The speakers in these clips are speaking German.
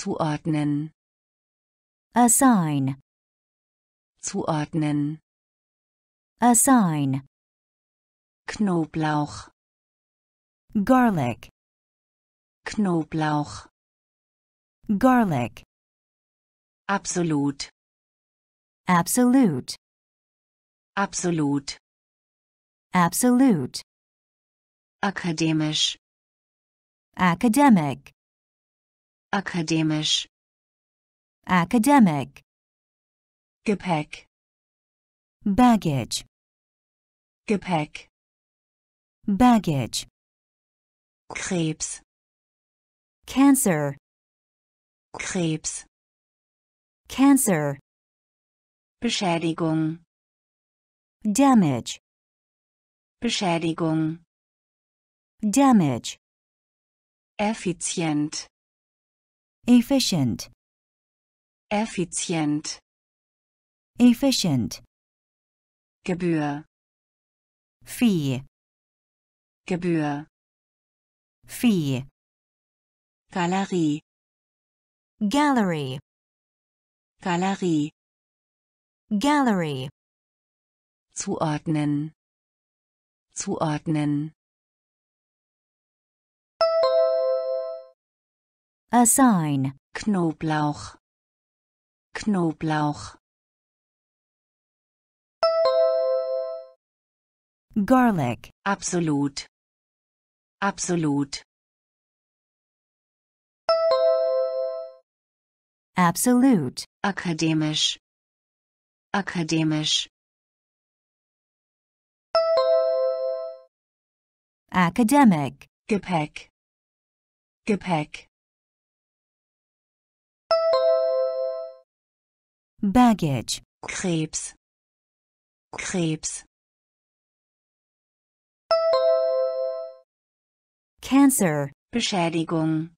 zuordnen. Assign, zuordnen. Assign, Knoblauch. Garlic, Knoblauch. Garlic, absolut. Absolute, absolut. Absolute, akademisch. Academic, akademisch. Academic, Gepäck. Baggage, Gepäck. Baggage, Krebs. Cancer, Krebs. Cancer, Beschädigung. Damage, Beschädigung. Damage, effizient efficient, effizient efficient, Gebühr. Fee, Gebühr. Fee, Galerie. Gallery, Galerie. Gallery, zuordnen. Zuordnen assign, Knoblauch. Knoblauch. Garlic, absolut. Absolut. Absolute, akademisch. Akademisch. Academic, Gepäck. Gepäck baggage, Krebs. Krebs. Cancer, Beschädigung.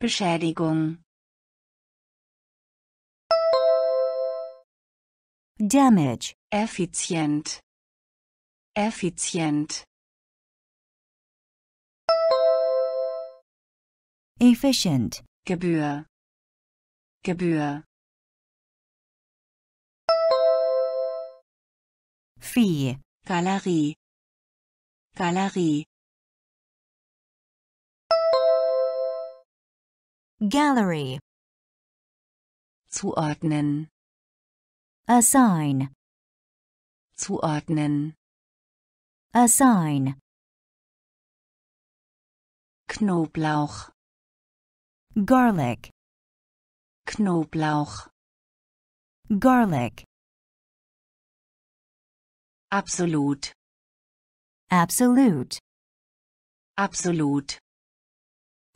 Beschädigung. Damage, effizient effizient efficient, Gebühr. Gebühr fee, Galerie. Galerie. Gallery, zuordnen. Assign, zuordnen. Assign, Knoblauch. Garlic, Knoblauch. Garlic, absolut. Absolute, absolut.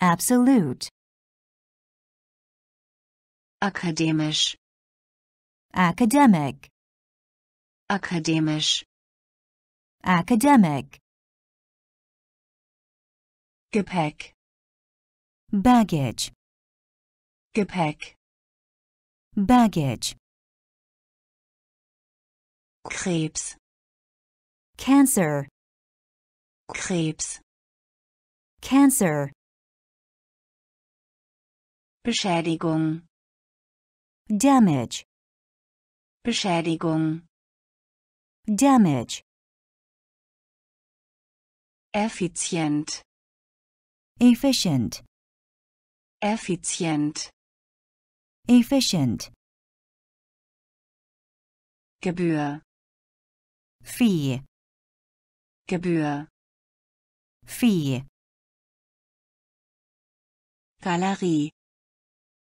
Absolute, akademisch. Academic, akademisch. Academic, Gepäck. Baggage, Gepäck. Baggage, Krebs cancer, Krebs. Cancer, Beschädigung. Damage, Beschädigung. Damage, effizient efficient, effizient efficient, Gebühr. Fee, Gebühr. Fee, Galerie.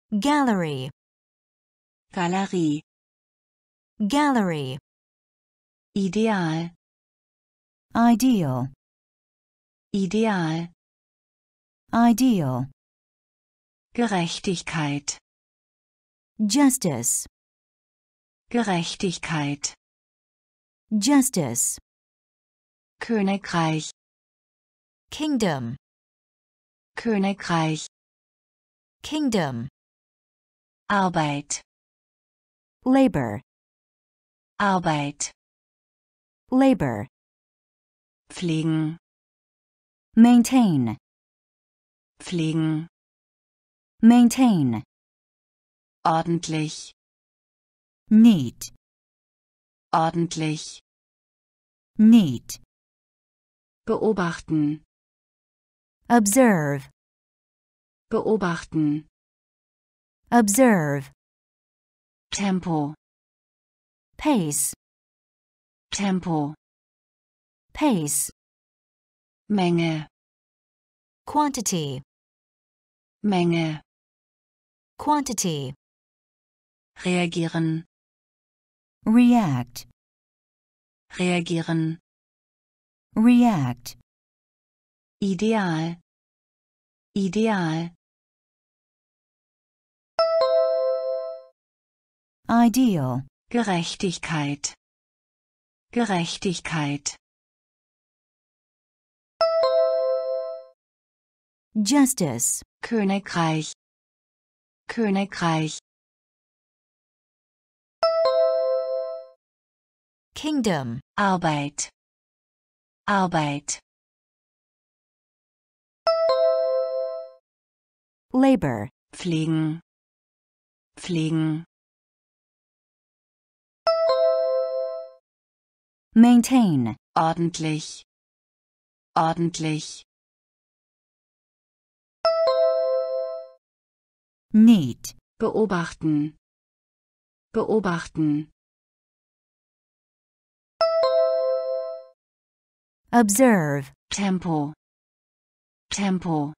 Gallery, Galerie. Gallery, Ideal. Ideal, Ideal. Ideal, Gerechtigkeit. Justice, Gerechtigkeit. Justice, Königreich. Kingdom, Königreich. Kingdom, Arbeit. Labor, Arbeit. Labor, pflegen. Maintain, pflegen. Maintain, ordentlich, neat, ordentlich, neat, beobachten, observe, beobachten, observe, Tempo, pace, Tempo, pace, Menge, quantity, Menge, quantity, reagieren, react, reagieren, react, ideal, ideal, ideal, Gerechtigkeit, Gerechtigkeit, justice, Königreich, Königreich, kingdom, Arbeit, Arbeit, labor, pflegen, pflegen, maintain, ordentlich, ordentlich, neat, beobachten, beobachten, observe, Tempo, Tempo,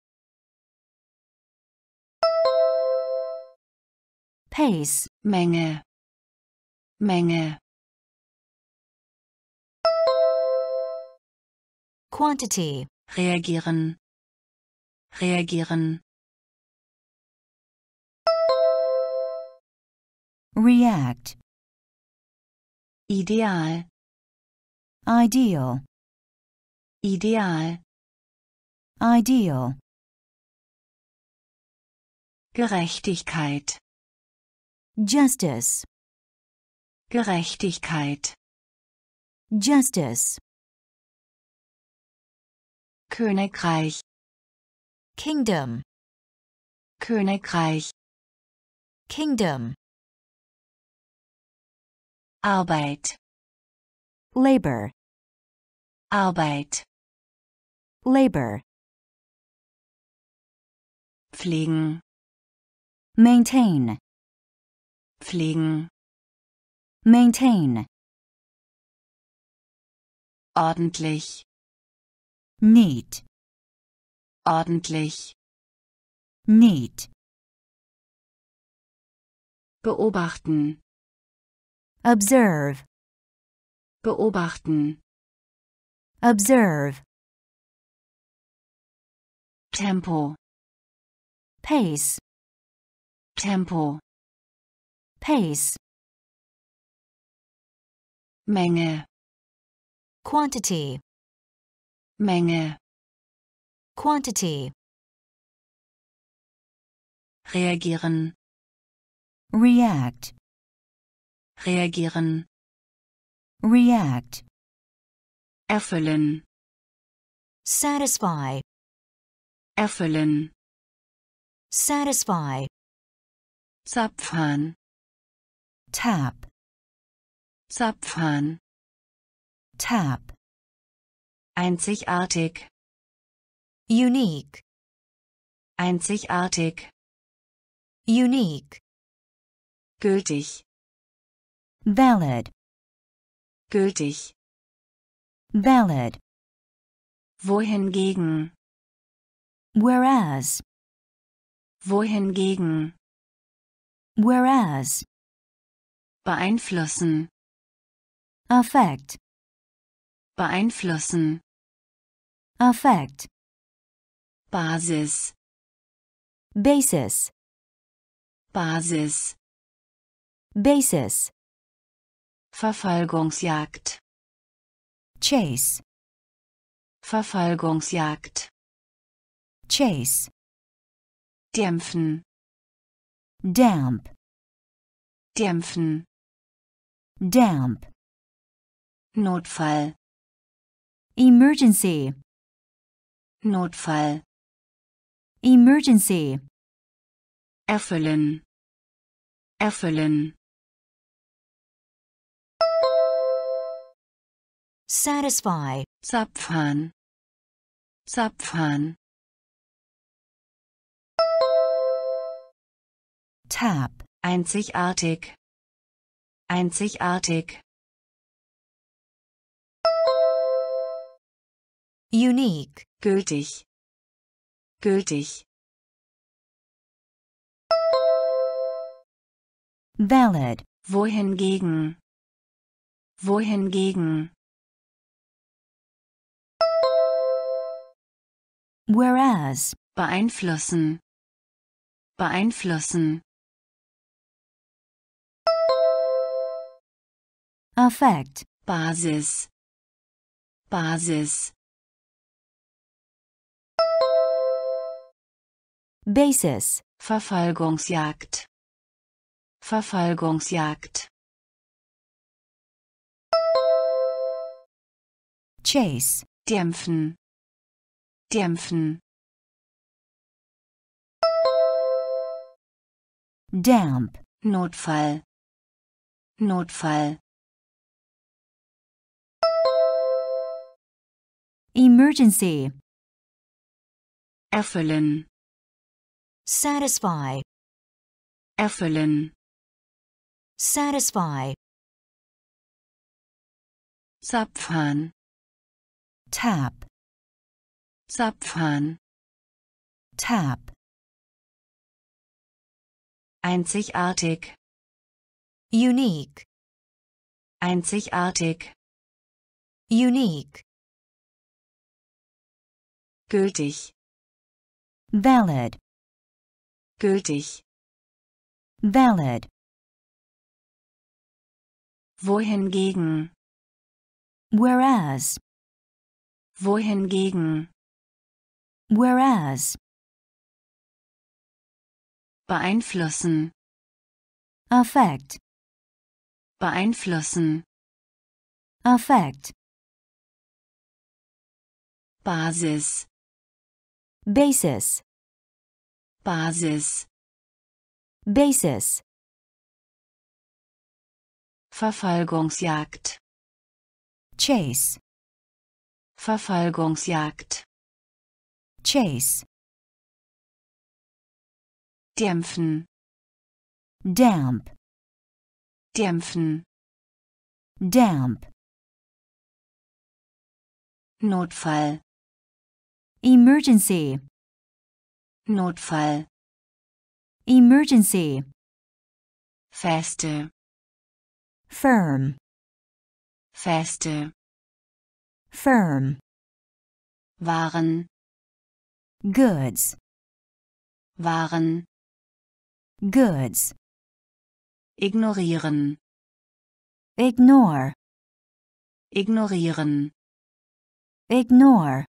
pace, Menge, Menge, quantity, reagieren, reagieren, react, ideal, ideal, ideal, ideal, Gerechtigkeit, justice, Gerechtigkeit, justice, Königreich, kingdom, Königreich, kingdom, Arbeit, labor, Arbeit, labor, pflegen, maintain, pflegen, maintain, ordentlich, neat, ordentlich, neat, beobachten, observe, beobachten, observe, Tempo, pace, Tempo, pace, Menge, quantity, Menge, quantity, reagieren, react, reagieren, react, erfüllen, satisfy, erfüllen, satisfy, zapfhahn, tap, zapfhahn, tap, einzigartig, unique, einzigartig, unique, gültig, valid, gültig, valid, wohingegen, whereas, wohingegen, whereas, beeinflussen, affect, beeinflussen, affect, Basis, basis, Basis, basis, Verfolgungsjagd, chase, Verfolgungsjagd, chase, dämpfen, damp, dämpfen, damp, Notfall, emergency, Notfall, emergency, erfüllen, erfüllen, satisfy, zapfhahn, zapfhahn, tap, einzigartig, einzigartig, unique, gültig, gültig, valid, wohingegen, wohingegen, whereas, beeinflussen, beeinflussen, affect, Basis, Basis, basis, Verfolgungsjagd, Verfolgungsjagd, chase, dämpfen, dämpfen, damp, Notfall, Notfall, emergency, erfüllen, satisfy, erfüllen, satisfy, zapfhahn, tap, zapfhahn, tap, einzigartig, unique, einzigartig, unique, gültig, valid, gültig, valid, wohingegen, whereas, wohingegen, whereas, beeinflussen, affect, beeinflussen, affect, Basis, basis, Basis, basis, Verfolgungsjagd, chase, Verfolgungsjagd, chase, dämpfen, damp, dämpfen, damp, Notfall, emergency, Notfall, emergency, feste, firm, feste, firm, Waren, goods, Waren, goods, ignorieren, ignore, ignorieren, ignore,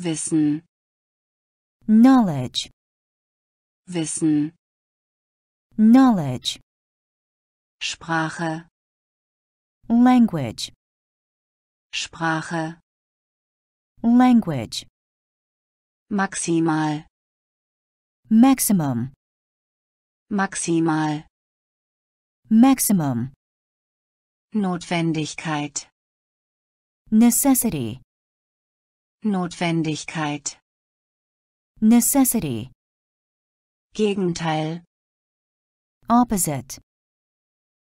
Wissen, knowledge, Wissen, knowledge, Sprache, language, Sprache, language, maximal, maximum, maximal, maximum, Notwendigkeit, necessity, Notwendigkeit, necessity, Gegenteil, opposite,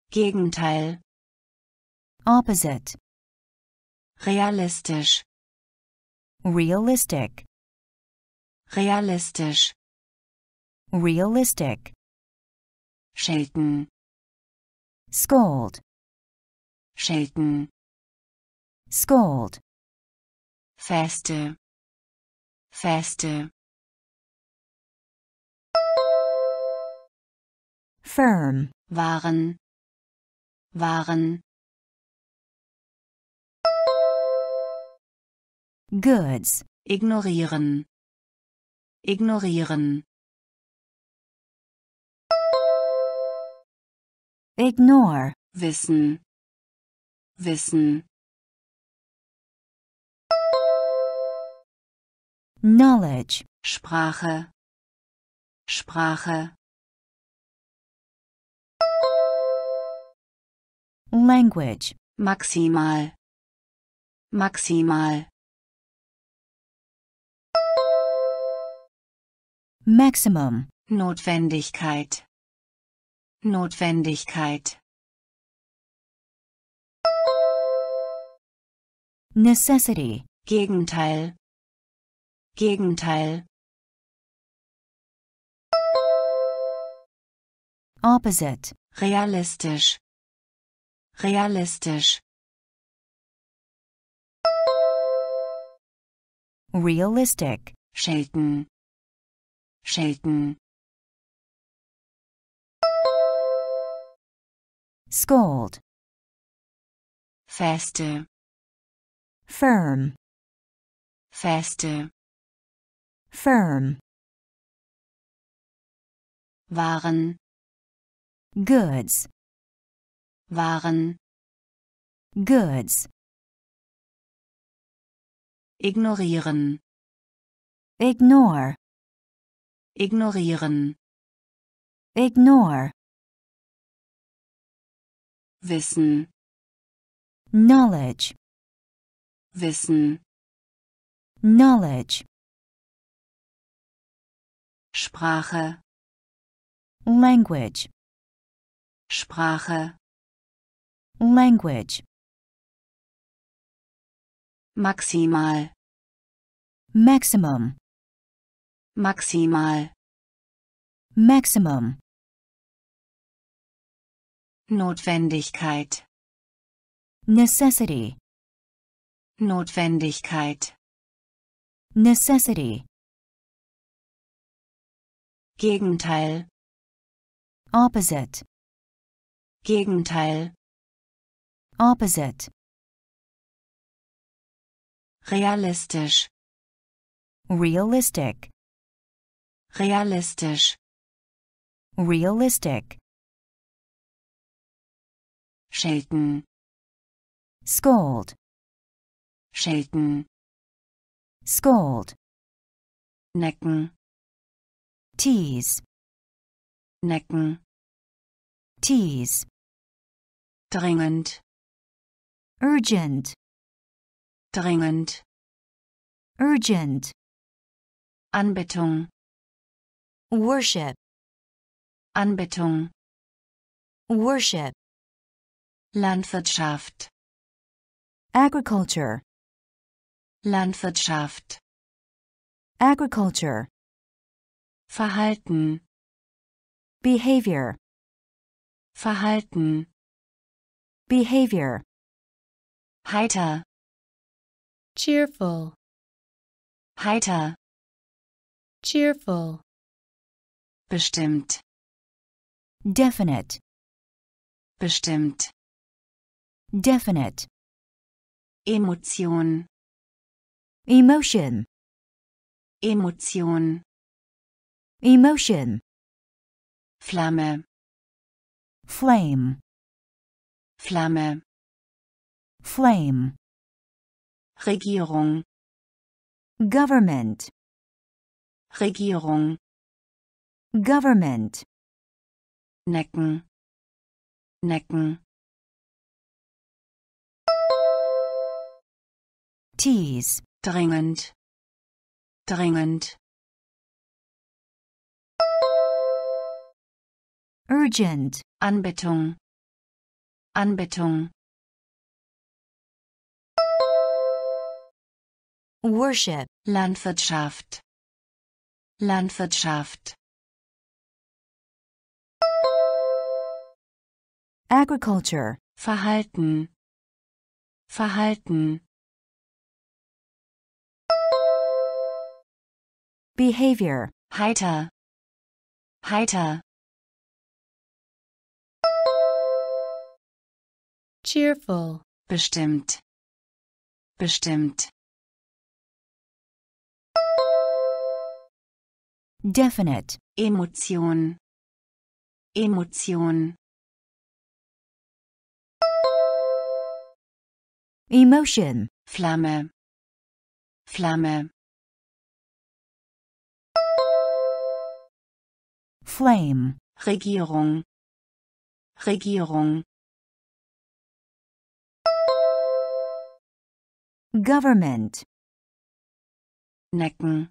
Gegenteil, opposite, realistisch, realistic, realistisch, realistic, schelten, scold, schelten, scold, feste, feste, firm, waren, waren, goods, ignorieren, ignorieren, ignore, wissen, wissen, knowledge, Sprache, Sprache, language, maximal, maximal, maximum, Notwendigkeit, Notwendigkeit, necessity, Gegenteil, Gegenteil, opposite, realistisch, realistisch, realistic, schelten, schelten, scold, feste, firm, feste, firm, Waren, goods, Waren, goods, ignorieren, ignore, ignorieren, ignore, wissen, knowledge, wissen, knowledge, Sprache, language, Sprache, language, maximal, maximum, maximal, maximum, Notwendigkeit, necessity, Notwendigkeit, necessity, Gegenteil, opposite, Gegenteil, opposite, realistisch, realistic, realistisch, realistic, schelten, scold, schelten, scold, necken, tease, necken, tease, dringend, urgent, dringend, urgent, Anbetung, worship, Anbetung, worship, Landwirtschaft, agriculture, Landwirtschaft, agriculture, Verhalten, behavior, Verhalten, behavior, heiter, cheerful, heiter, cheerful, bestimmt, definite, bestimmt, definite, Emotion, emotion, Emotion, emotion, Flamme, flame, Flamme, flame, Regierung, government, Regierung, government, necken, necken, tease, dringend, dringend, urgent, Anbetung, Anbetung, worship, Landwirtschaft, Landwirtschaft, agriculture, Verhalten, Verhalten, behavior, heiter, heiter, cheerful, bestimmt, bestimmt. definite, Emotion, Emotion. emotion, Flamme, Flamme, flame, Regierung, Regierung. Government, Necken,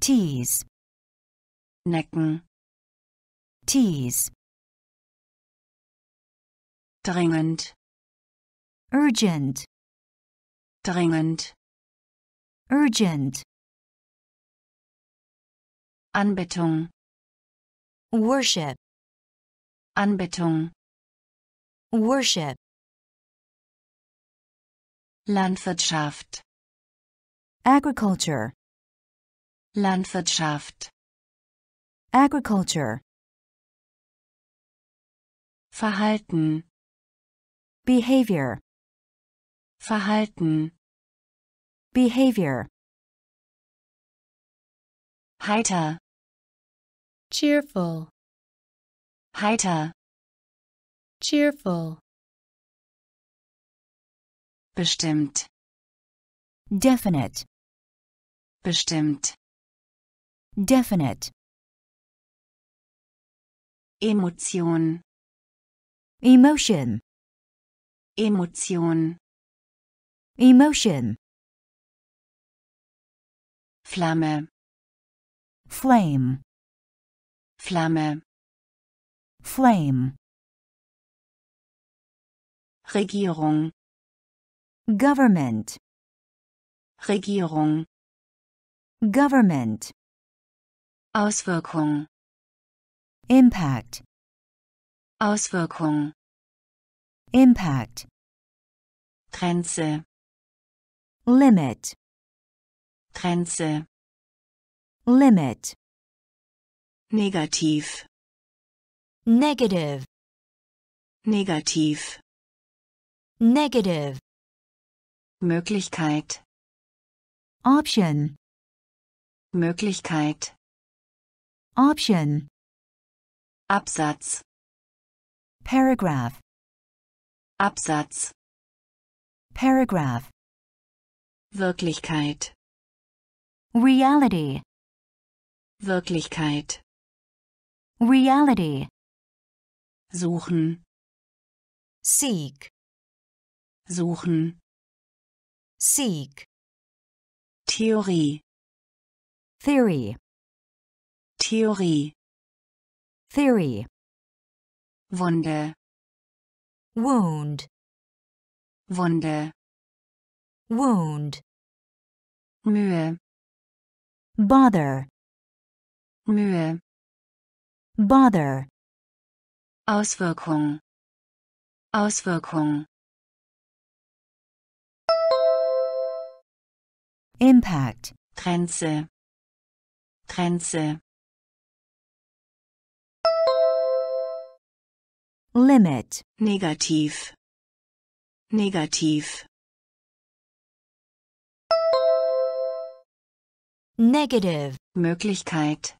tease, Necken, tease, dringend, urgent, dringend, urgent, Anbetung, worship, Anbetung, worship, Landwirtschaft, agriculture, Landwirtschaft, agriculture, Verhalten, behavior, Verhalten, behavior, heiter, cheerful, heiter, cheerful, bestimmt, definite, bestimmt, definite, Emotion, emotion, Emotion, emotion, Flamme, flame, Flamme, flame, Regierung, government, Regierung, government, Auswirkung, impact, Auswirkung, impact, Grenze, limit, Grenze, limit, negativ, negative, negativ, negative, Möglichkeit, option, Möglichkeit, option, Absatz, paragraph, Absatz, paragraph, Wirklichkeit, reality, Wirklichkeit, reality, suchen, seek, suchen, seek, Theorie, theory, Theorie, theory, Wunde, wound, Wunde, wound, Mühe, bother, Mühe, bother, Auswirkung, Auswirkung, impact, Grenze, Grenze, limit, negativ, negativ, negative, Möglichkeit,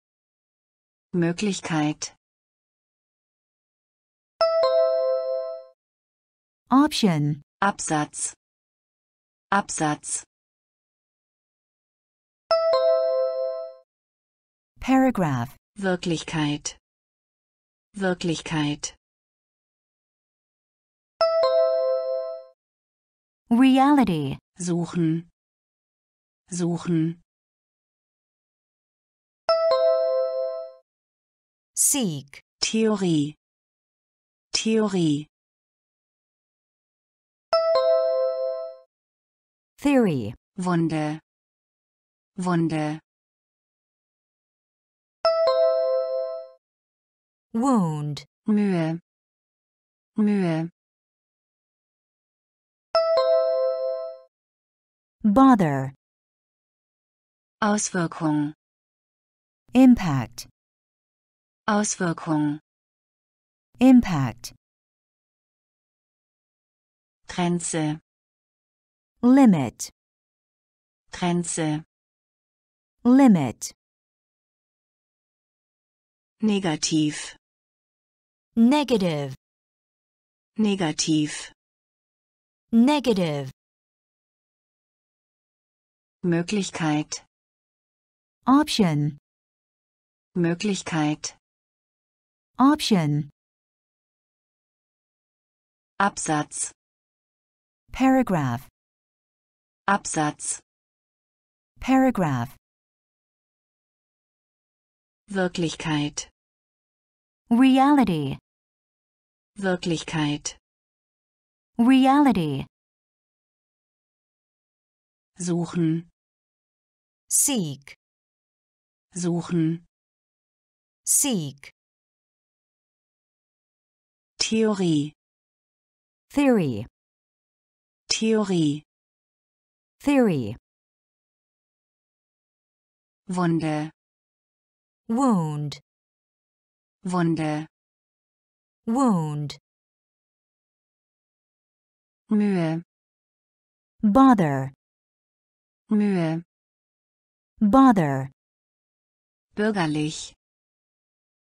Möglichkeit, option, Absatz, Absatz, paragraph, Wirklichkeit, Wirklichkeit, reality, suchen, suchen, seek, Theorie, Theorie, theory, Wunde, Wunde, wound, Mühe, Mühe, bother, Auswirkung, impact, Auswirkung, impact, Grenze, limit, Grenze, limit, negativ, negative, negativ, negative, Möglichkeit, option, Möglichkeit, option, Absatz, paragraph, Absatz, paragraph, Wirklichkeit, reality, Wirklichkeit, reality, suchen, seek, suchen, seek, Theorie, theory, Theorie, theory, Wunde, wound, Wunde, wound, Mühe, bother, Mühe, bother, bürgerlich,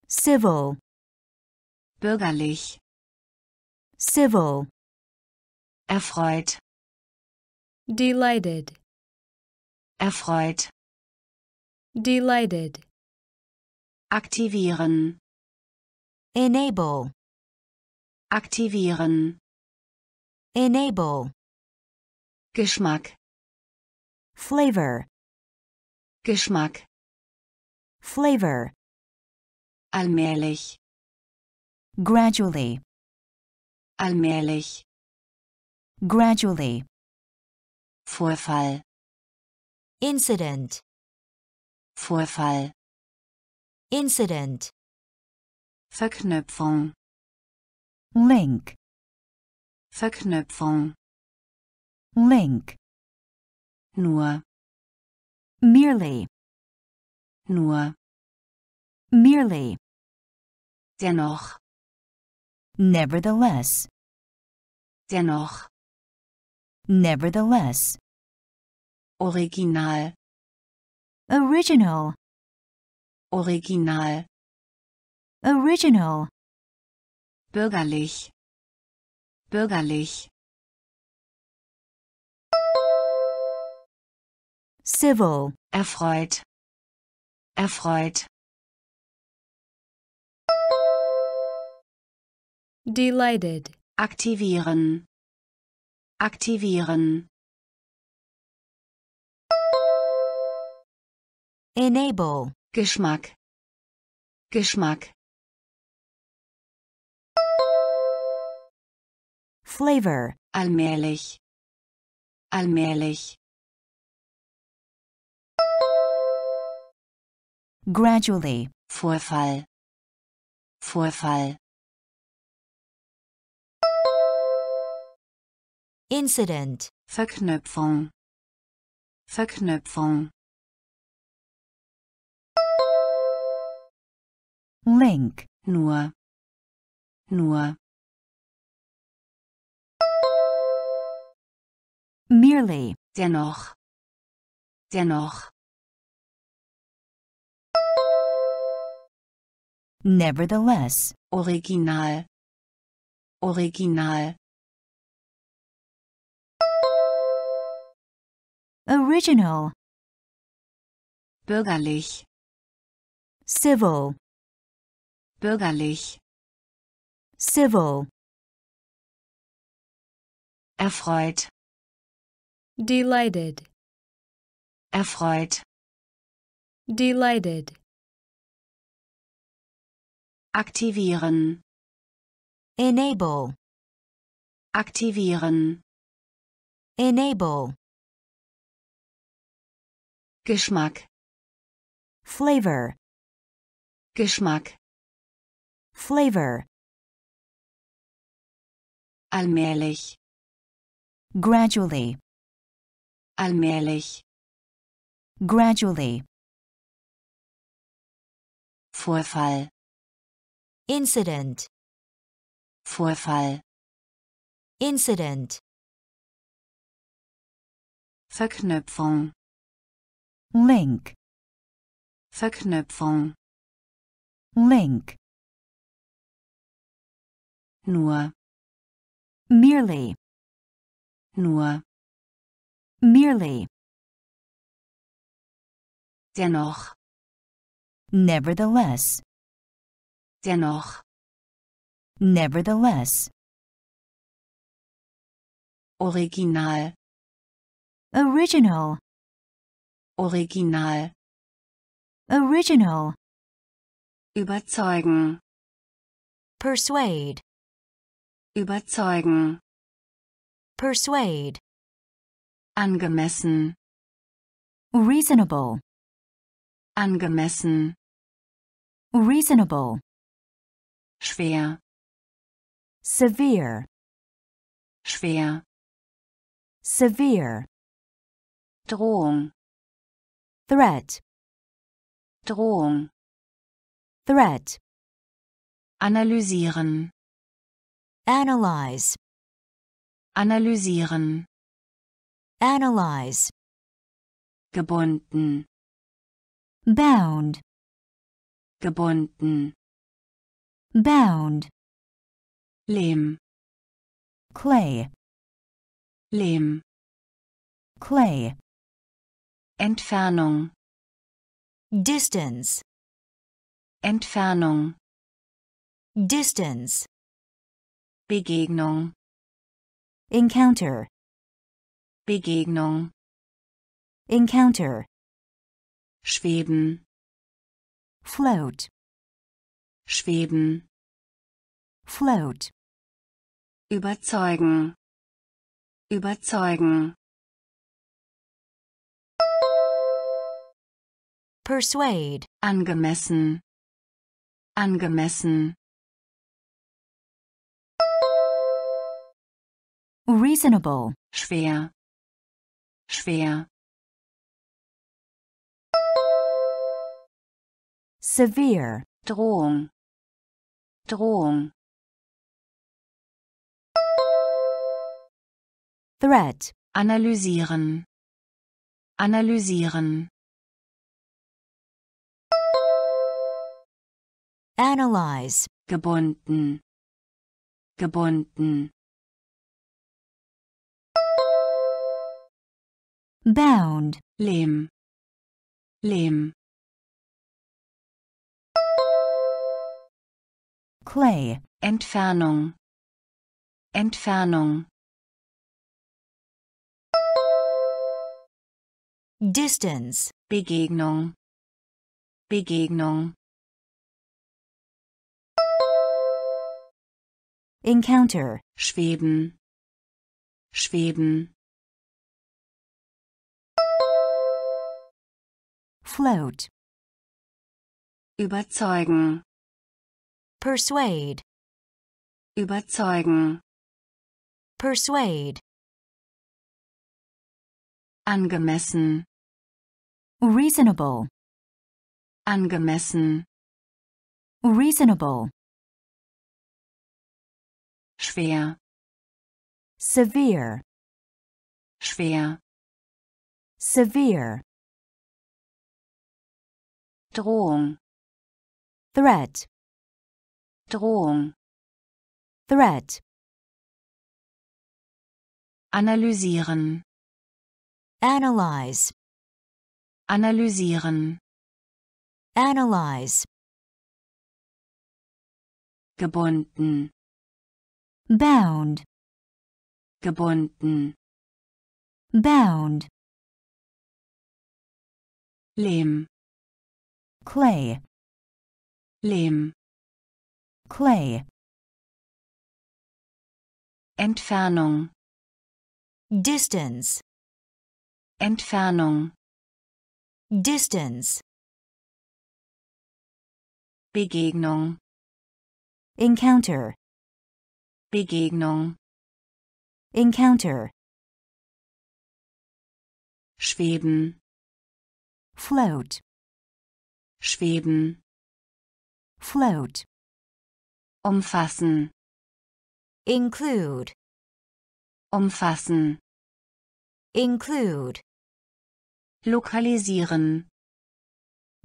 civil, bürgerlich, civil, erfreut, delighted, erfreut, delighted, aktivieren, enable, aktivieren, enable, Geschmack, flavor, Geschmack, flavor, allmählich, gradually, allmählich, gradually, Vorfall, incident, Vorfall, incident, Verknüpfung, link, Verknüpfung, link, nur, merely, nur, merely, dennoch, nevertheless, dennoch, nevertheless, original, original, original, original, bürgerlich, bürgerlich, civil, erfreut, erfreut, delighted, aktivieren, aktivieren, enable, Geschmack, Geschmack, flavor, allmählich, allmählich, gradually, Vorfall, Vorfall, incident, Verknüpfung, Verknüpfung, link, nur, nur, merely, dennoch, dennoch, nevertheless, original, original, original, bürgerlich, civil, bürgerlich, civil, erfreut, delighted, erfreut, delighted, aktivieren, enable, aktivieren, enable, Geschmack, flavor, Geschmack, flavor, allmählich, gradually, allmählich, gradually, Vorfall, incident, Vorfall, incident, Verknüpfung, link, Verknüpfung, link, nur, merely, nur, merely, dennoch, nevertheless, dennoch, nevertheless, original, original, original, original, überzeugen, persuade, überzeugen, persuade, angemessen, reasonable, angemessen, reasonable, schwer, severe, schwer, severe, Drohung, threat, Drohung, threat, analysieren, analyze, analysieren, analyze, gebunden, bound, gebunden, bound, Lehm, clay, Lehm, clay, Entfernung, distance, Entfernung, distance, Begegnung, encounter, Begegnung, encounter, schweben, float, schweben, float, überzeugen, überzeugen, persuade, angemessen, angemessen, reasonable, schwer, schwer, severe, Drohung, Drohung, threat, analysieren, analysieren, analyze, gebunden, gebunden, bound, Lehm, Lehm, clay, Entfernung, Entfernung, distance, Begegnung, Begegnung, encounter, schweben, schweben, float, überzeugen, persuade, überzeugen, persuade, angemessen, reasonable, angemessen, reasonable, schwer, severe, schwer, severe, Drohung, threat, Drohung, threat, analysieren, analyze, analysieren, analyze, gebunden, bound, gebunden, bound, Lehm, clay, Lehm, clay, Entfernung, distance, Entfernung, distance, Begegnung, encounter, Begegnung, encounter, schweben, float, schweben, float, umfassen, include, umfassen, include, lokalisieren,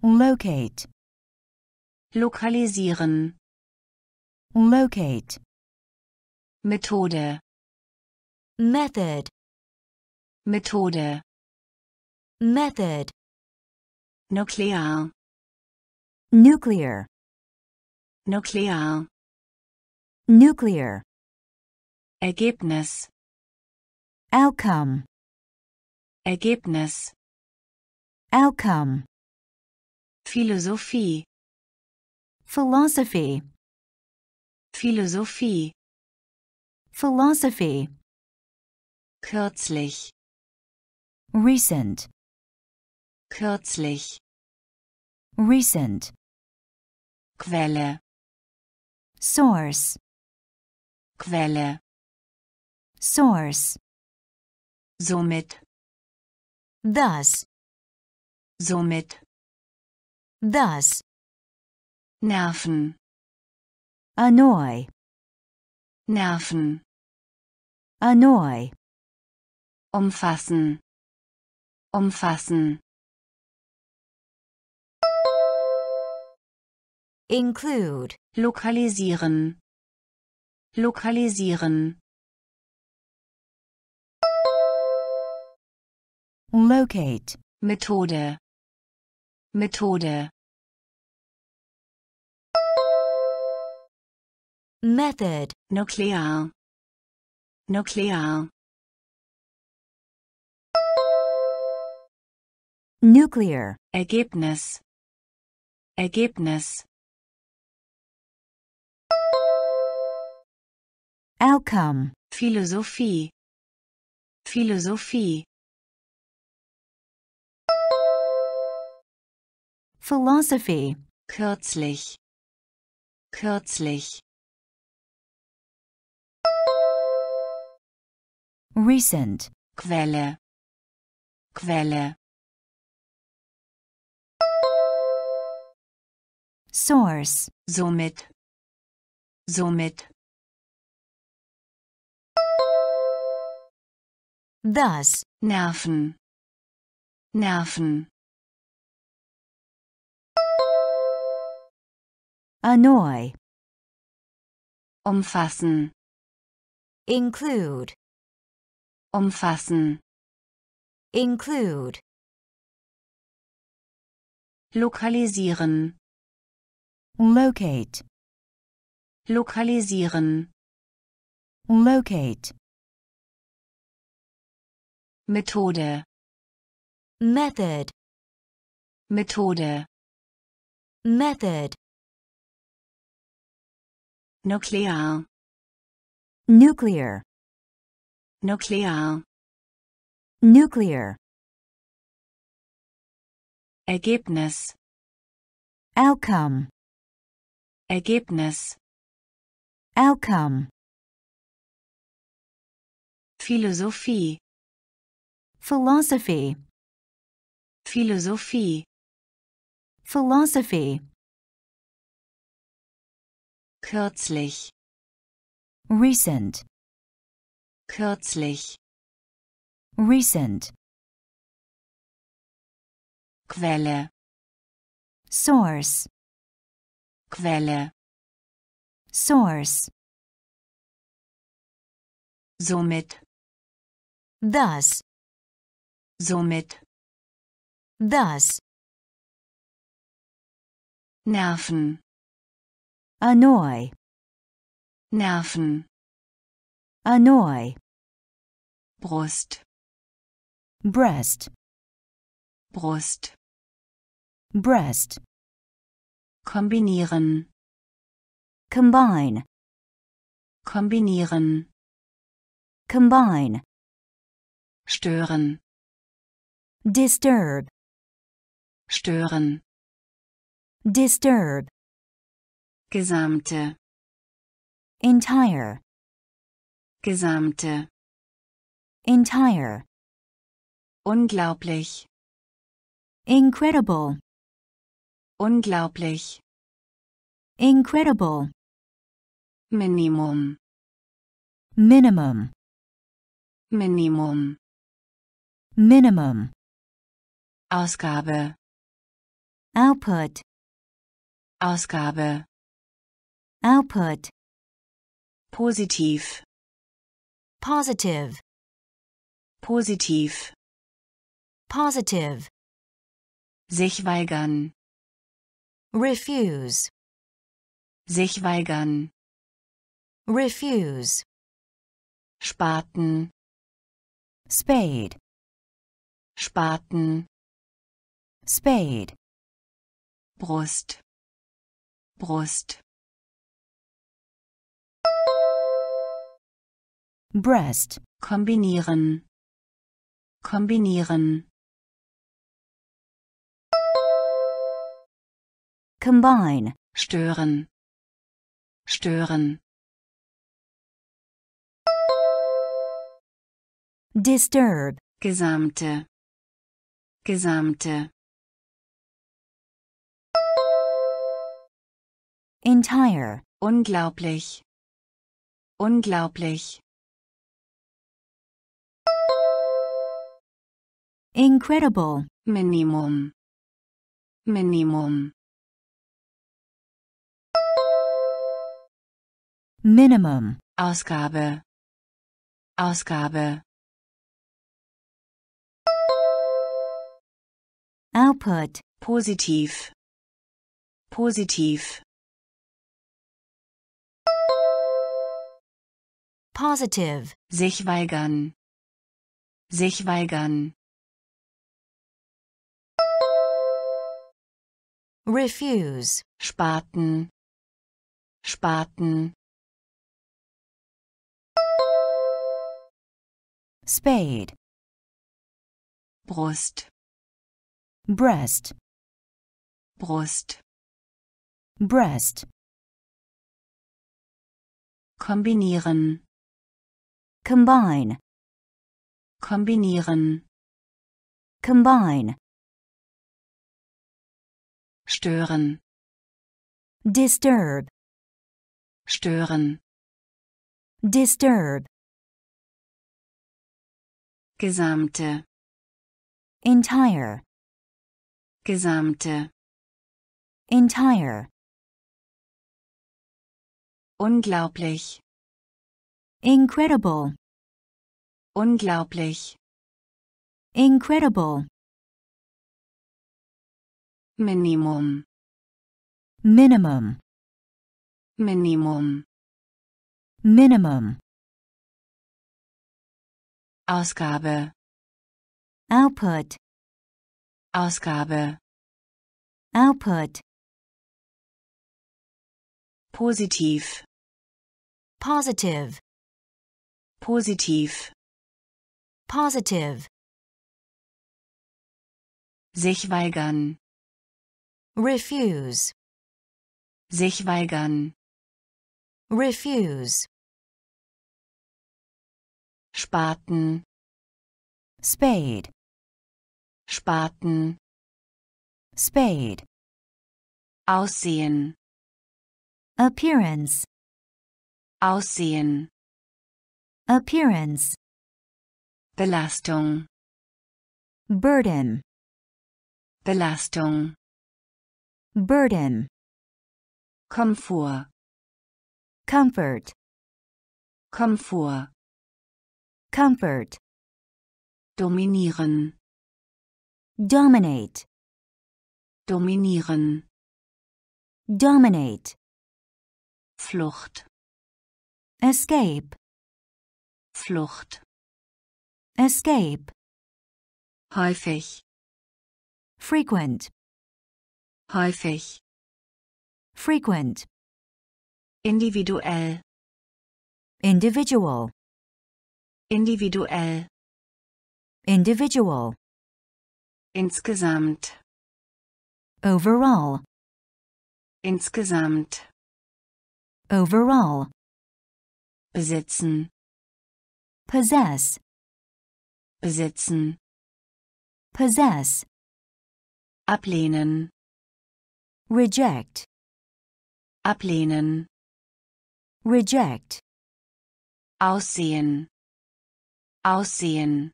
locate, lokalisieren, locate, Methode, method, Methode, method, nuklear, nuclear, nuklear, nuclear, Ergebnis, outcome, Ergebnis, outcome, Philosophie, philosophy, Philosophie, philosophy, kürzlich, recent, kürzlich, recent, Quelle, source, Quelle, source, somit, thus, somit, thus, Nerven, annoy, Nerven, annoy, umfassen, umfassen, include, lokalisieren, lokalisieren, locate, Methode, Methode, method, nuklear, nuklear, nuclear, Ergebnis, Ergebnis, outcome, Philosophie, Philosophie, philosophy, kürzlich, kürzlich, recent, Quelle, Quelle, source, somit, somit, thus, Nerven, Nerven, annoy, umfassen, include, umfassen, include, lokalisieren, locate, lokalisieren, locate, Methode, method, Methode, method, nuklear, nuclear, nuklear, nuclear, Ergebnis, outcome, Ergebnis, outcome, Philosophie, philosophy, Philosophie, philosophy, kürzlich, recent, kürzlich, recent, Quelle, source, Quelle, source, somit, thus, somit, thus, Nerven, annoy, Nerven, annoy, Brust, breast, Brust, breast, kombinieren, combine, kombinieren, combine, stören, disturb, stören, disturb, gesamte, entire, gesamte, entire, unglaublich, incredible, unglaublich, incredible, Minimum, minimum, Minimum, minimum, Ausgabe, output, Ausgabe, output, positiv, positive, positiv, positive, sich weigern, refuse, sich weigern, refuse, Spaten, spade, Spaten, spade, Brust, Brust, breast, kombinieren, kombinieren, combine, stören, stören, disturb, gesamte, gesamte, entire, unglaublich, unglaublich, incredible, Minimum, Minimum, minimum, Ausgabe, Ausgabe, output, positiv, positiv, positive, sich weigern, sich weigern, refuse, Spaten, Spaten, spade, Brust, breast, Brust, breast, kombinieren, combine, kombinieren, combine, stören, disturb, stören, disturb, gesamte, entire, gesamte, entire, unglaublich, incredible, unglaublich, incredible, Minimum, minimum, Minimum, minimum, Ausgabe, output, Ausgabe, output, positiv, positive, positiv, positive, sich weigern, refuse, sich weigern, refuse, Spaten, spade, Spaten, spade, aussehen, appearance, aussehen, appearance, Belastung, burden, Belastung, burden, Komfort, comfort, Komfort, comfort, dominieren, dominate, dominieren, dominate, Flucht, escape, Flucht, escape, häufig, frequent, häufig, frequent, individuell, individual, individuell, individual, insgesamt, overall, insgesamt, overall, besitzen, possess, besitzen, possess, ablehnen, reject, ablehnen, reject, aussehen, aussehen,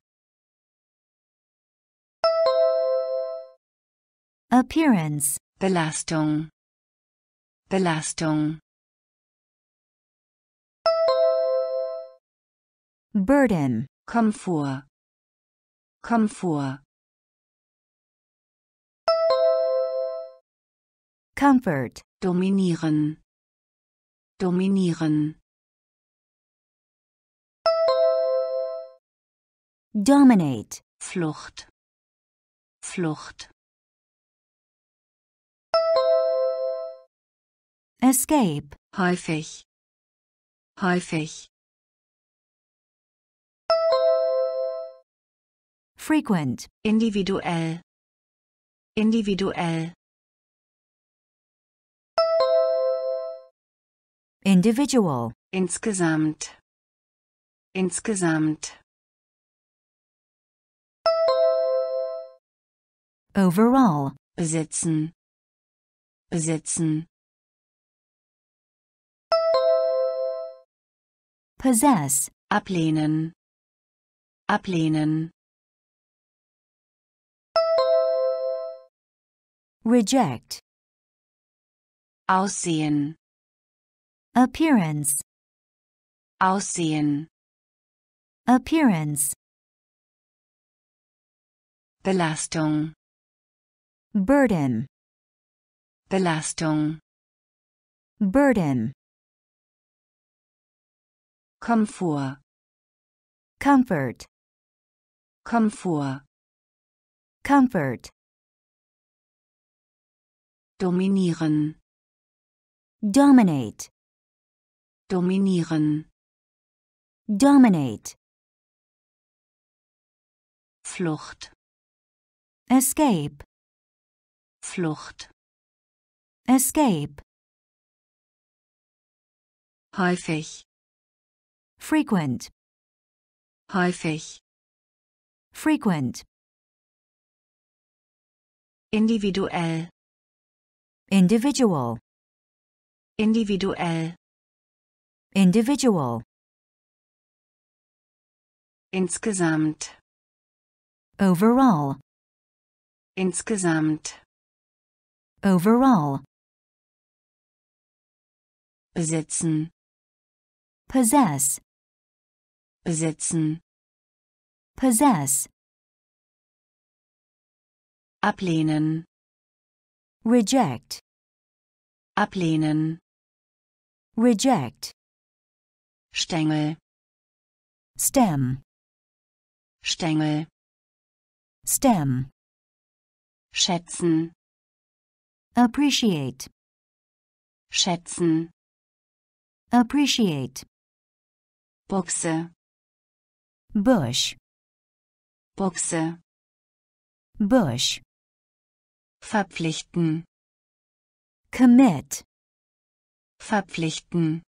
appearance, Belastung, Belastung, burden, Komfort, Komfort, comfort, dominieren, dominieren, dominate, Flucht, Flucht, escape, häufig, häufig, frequent, individuell, individuell, individual, insgesamt, insgesamt, overall, besitzen, besitzen, possess, ablehnen, ablehnen, reject, aussehen, appearance, aussehen, appearance, Belastung, burden, Belastung, burden, Komfort, comfort, Komfort, comfort, dominieren, dominate, dominieren, dominate, Flucht, escape, Flucht, escape, häufig, frequent, häufig, frequent, individuell, individual, individuell, individual, insgesamt, overall, insgesamt, overall, besitzen, possess, besitzen, possess, ablehnen, reject, ablehnen, reject, Stängel, stem, Stängel, stem, schätzen, appreciate, schätzen, appreciate, Buchse, bush, Buchse, bush, verpflichten, commit, verpflichten,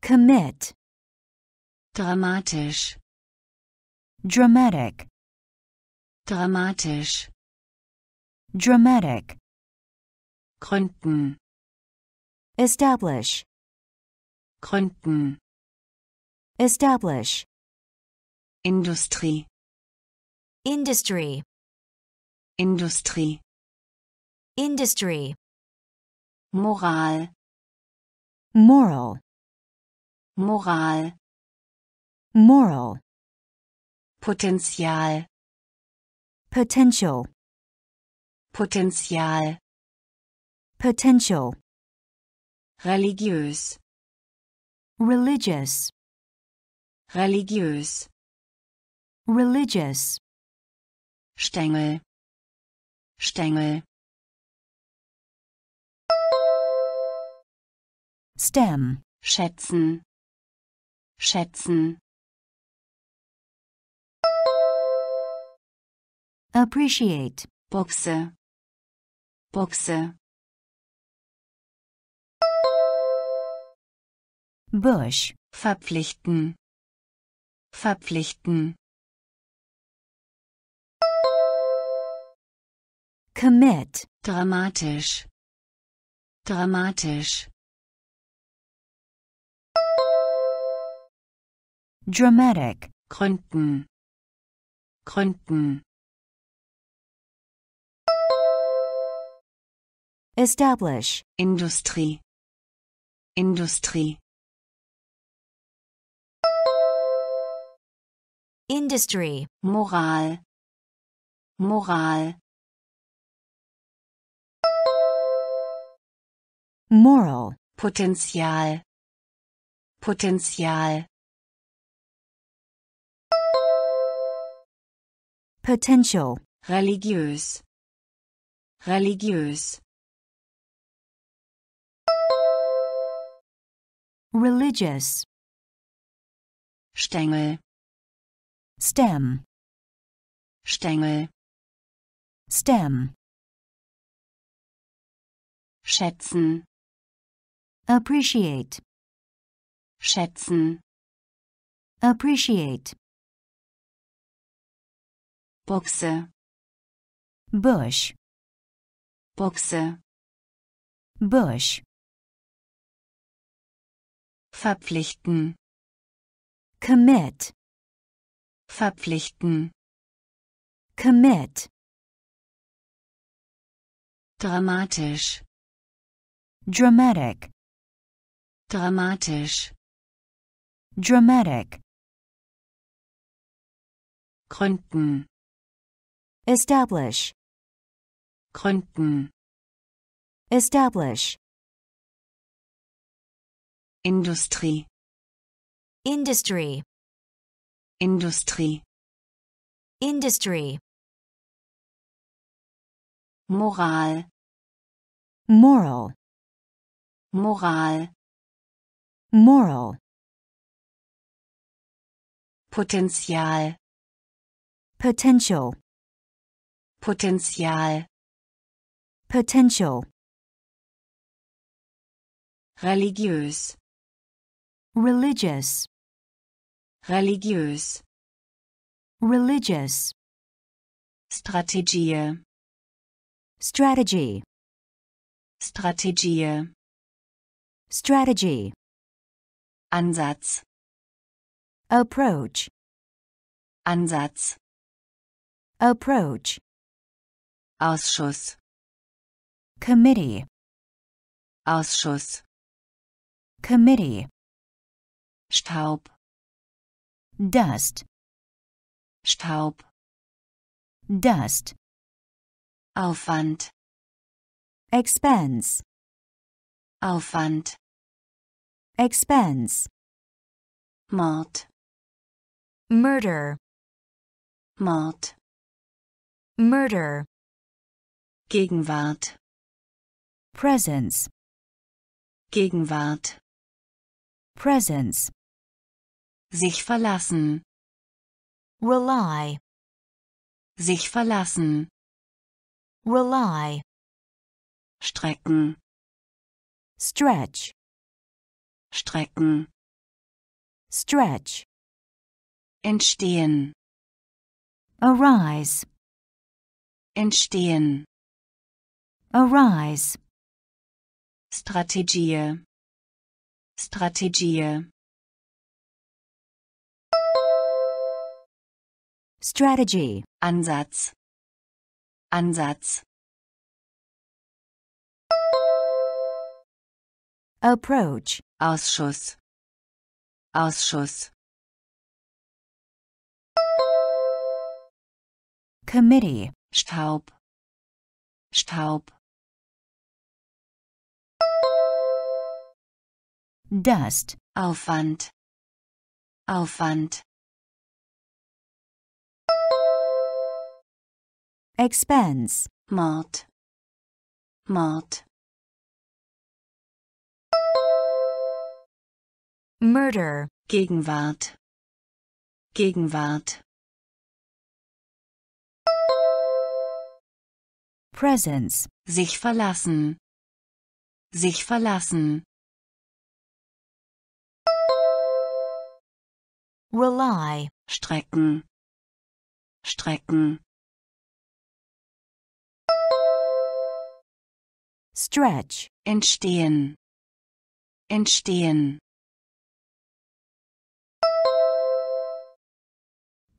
commit, dramatisch, dramatic, dramatisch, dramatic, gründen, establish, gründen, establish, Industrie, industry, Industrie, industry, Moral, moral, Moral, moral, Potenzial, potential, Potenzial, potential, religiös, religious, religiös, religious, Stängel, Stängel, stem, schätzen, schätzen, appreciate, Buchse, Buchse, bush, verpflichten, verpflichten, commit, dramatisch, dramatisch, dramatic, gründen, gründen, establish, Industrie, Industrie, industry, Moral, Moral, moral, Potenzial, Potenzial, potential, religiös, religiös, religious, Stängel, stem, Stängel, stem, schätzen, appreciate, schätzen, appreciate, Buchse, bush, Buchse, bush, verpflichten, commit, verpflichten, commit, dramatisch, dramatic, dramatisch, dramatic, gründen, establish, gründen, establish, Industrie, industry, Industrie, industry, Moral, moral, Moral, moral, Potenzial, potential, Potenzial, potential, religiös, religious, religiös, religious, Strategie, strategy, Strategie, strategy, Ansatz, approach, Ansatz, approach, Ausschuss, committee, Ausschuss, committee, Staub, dust, Staub, dust, Aufwand, expense, Aufwand, expense, Mord, murder, Mord, murder, Gegenwart, presence, Gegenwart, presence, sich verlassen, rely, sich verlassen, rely, strecken, stretch, strecken, stretch, entstehen, arise, entstehen, arise, Strategie, Strategie, strategy, Ansatz, Ansatz, approach, Ausschuss, Ausschuss, committee, Staub, Staub, dust, Aufwand, Aufwand, expense, Mord, Mord, murder, Gegenwart, Gegenwart, presence, sich verlassen, sich verlassen, rely, strecken, strecken, stretch, entstehen, entstehen,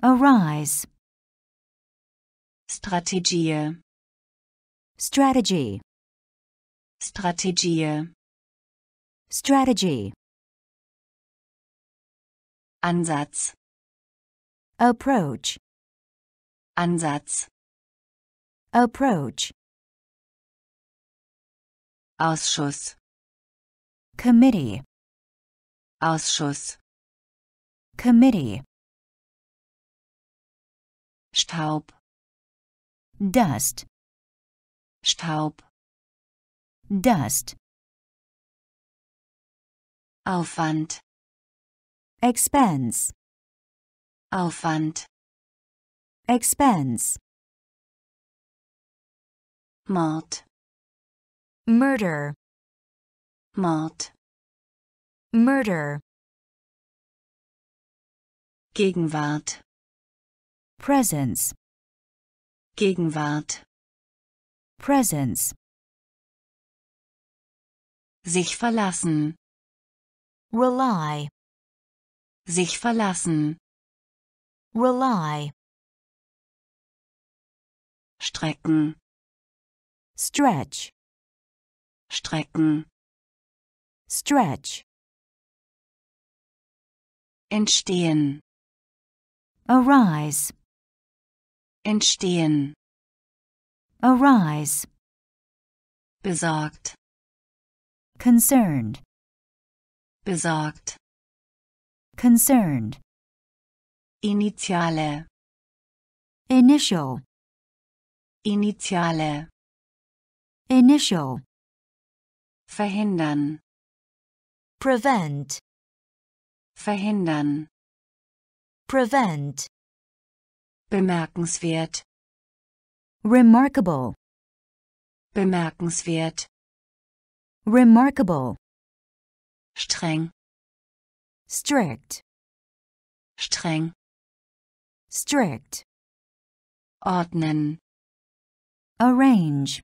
arise, Strategie, strategy, Strategie, strategy, Ansatz, approach, Ansatz, approach, Ausschuss, Committee. Ausschuss, Committee. Staub, Dust. Staub, Dust. Aufwand, Expense. Aufwand, Expense. Mord, Murder. Mord, Murder. Gegenwart, Presence. Gegenwart, Presence. sich verlassen, Rely. Sich verlassen, Rely. strecken, Stretch. strecken, Stretch. entstehen, Arise. entstehen, Arise. besorgt, Concerned. besorgt, Concerned. Initiale, Initial. Initiale, Initial. verhindern, Prevent. verhindern, Prevent. bemerkenswert, Remarkable. bemerkenswert, Remarkable. streng, Strict. streng, Strict. ordnen, Arrange.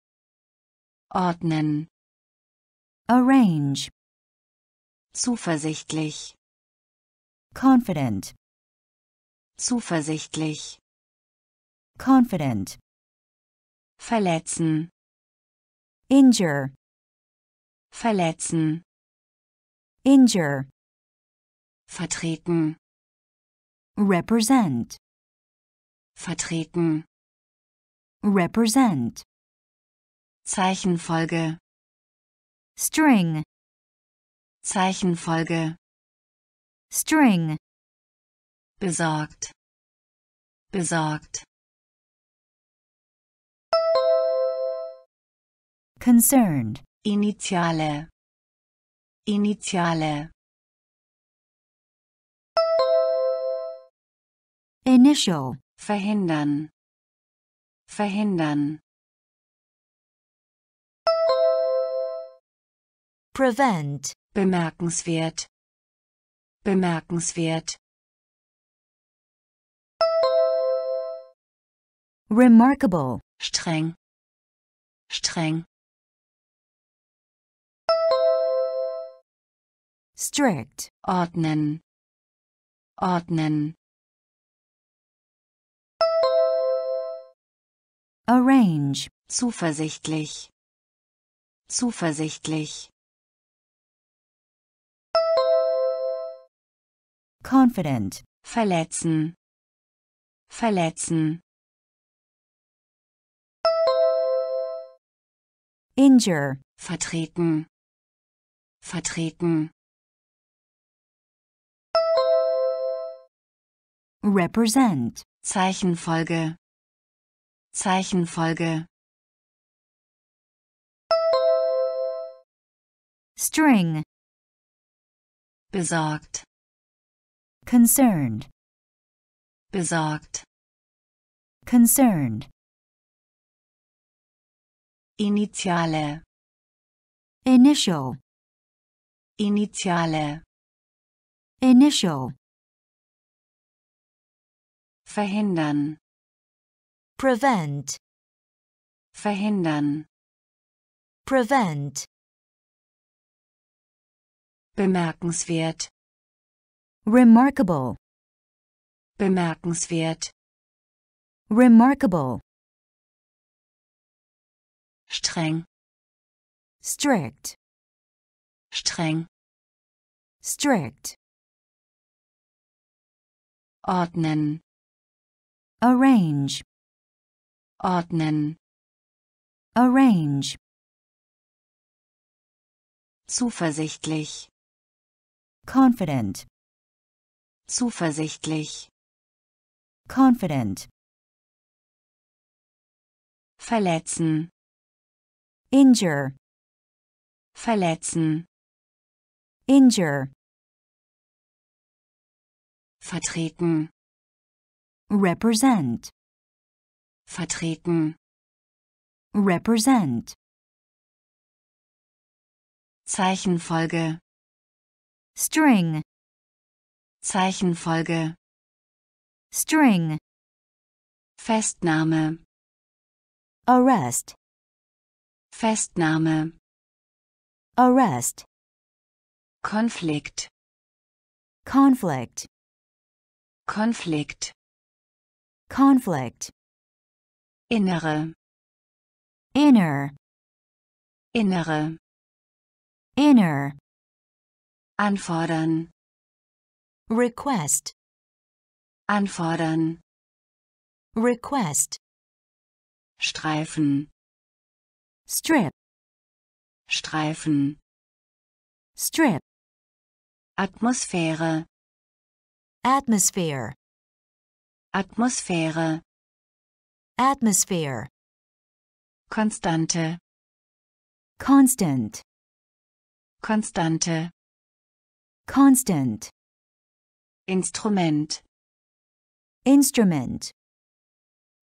ordnen, Arrange. zuversichtlich, Confident. zuversichtlich, Confident. verletzen, Injure. verletzen, Injure. Vertreten, Represent. vertreten, Represent. Zeichenfolge, String. Zeichenfolge, String. besorgt, besorgt, Concerned. Initiale, Initiale, Initial. verhindern, verhindern, Prevent. bemerkenswert, bemerkenswert, Remarkable. streng, streng, Strict. ordnen, ordnen, Arrange. zuversichtlich, zuversichtlich, Confident. verletzen, verletzen, Injure. vertreten, vertreten, Represent. Zeichenfolge, Zeichenfolge, String. besorgt, Concerned. besorgt, Concerned. Initiale, Initial. Initiale, Initial. verhindern, Prevent. verhindern, Prevent. bemerkenswert, Remarkable. bemerkenswert, Remarkable. streng, Strict. streng, Strict. ordnen, Arrange. Ordnen, Arrange. Zuversichtlich. confident, Zuversichtlich. confident, Verletzen. injure, Verletzen. injure, Vertreten. represent, Vertreten. represent, Zeichenfolge. string, Zeichenfolge. string, Festnahme. arrest, Festnahme. arrest, Konflikt. conflict, Konflikt. conflict, Innere. inner, Innere. inner, Anfordern. request, Anfordern. request, Streifen. strip, Streifen. strip, Atmosphäre. atmosphere, Atmosphäre. Atmosphere, Konstante. constant, Konstante. constant, Instrument. instrument,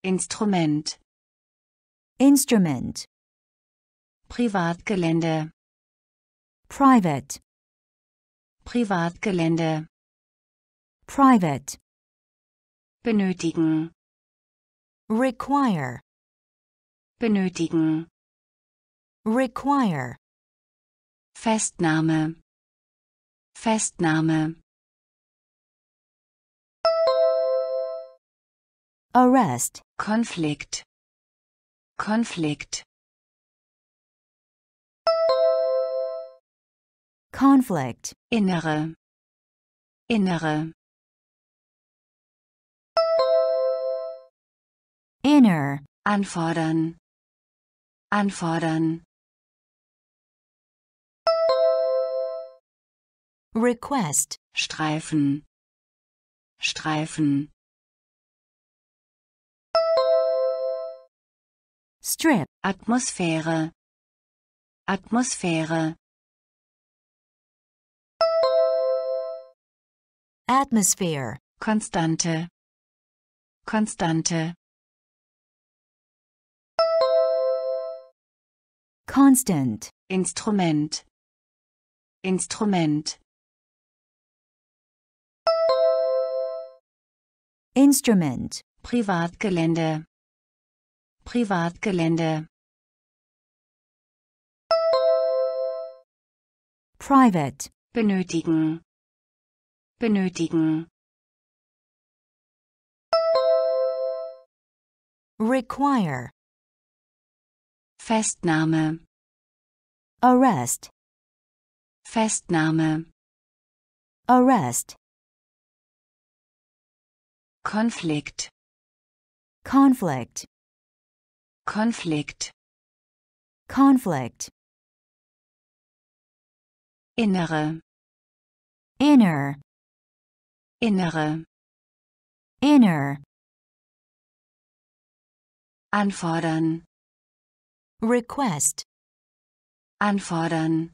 Instrument. instrument, Privatgelände. private, Privatgelände. private, Benötigen. Require, Benötigen. require, Festnahme. Festnahme. arrest, Konflikt. Konflikt. conflict, Innere. Innere. Inner, Anfordern. Anfordern. request, Streifen. Streifen. strip, Atmosphäre. Atmosphäre. atmosphere, Konstante. Konstante. Constant, Instrument. Instrument. instrument, Privatgelände. Privatgelände. private, Benötigen. Benötigen. require, Festnahme. Arrest, Festnahme. arrest, Konflikt. conflict, Konflikt. conflict, Innere. inner, Innere. inner, Anfordern. request, Anfordern.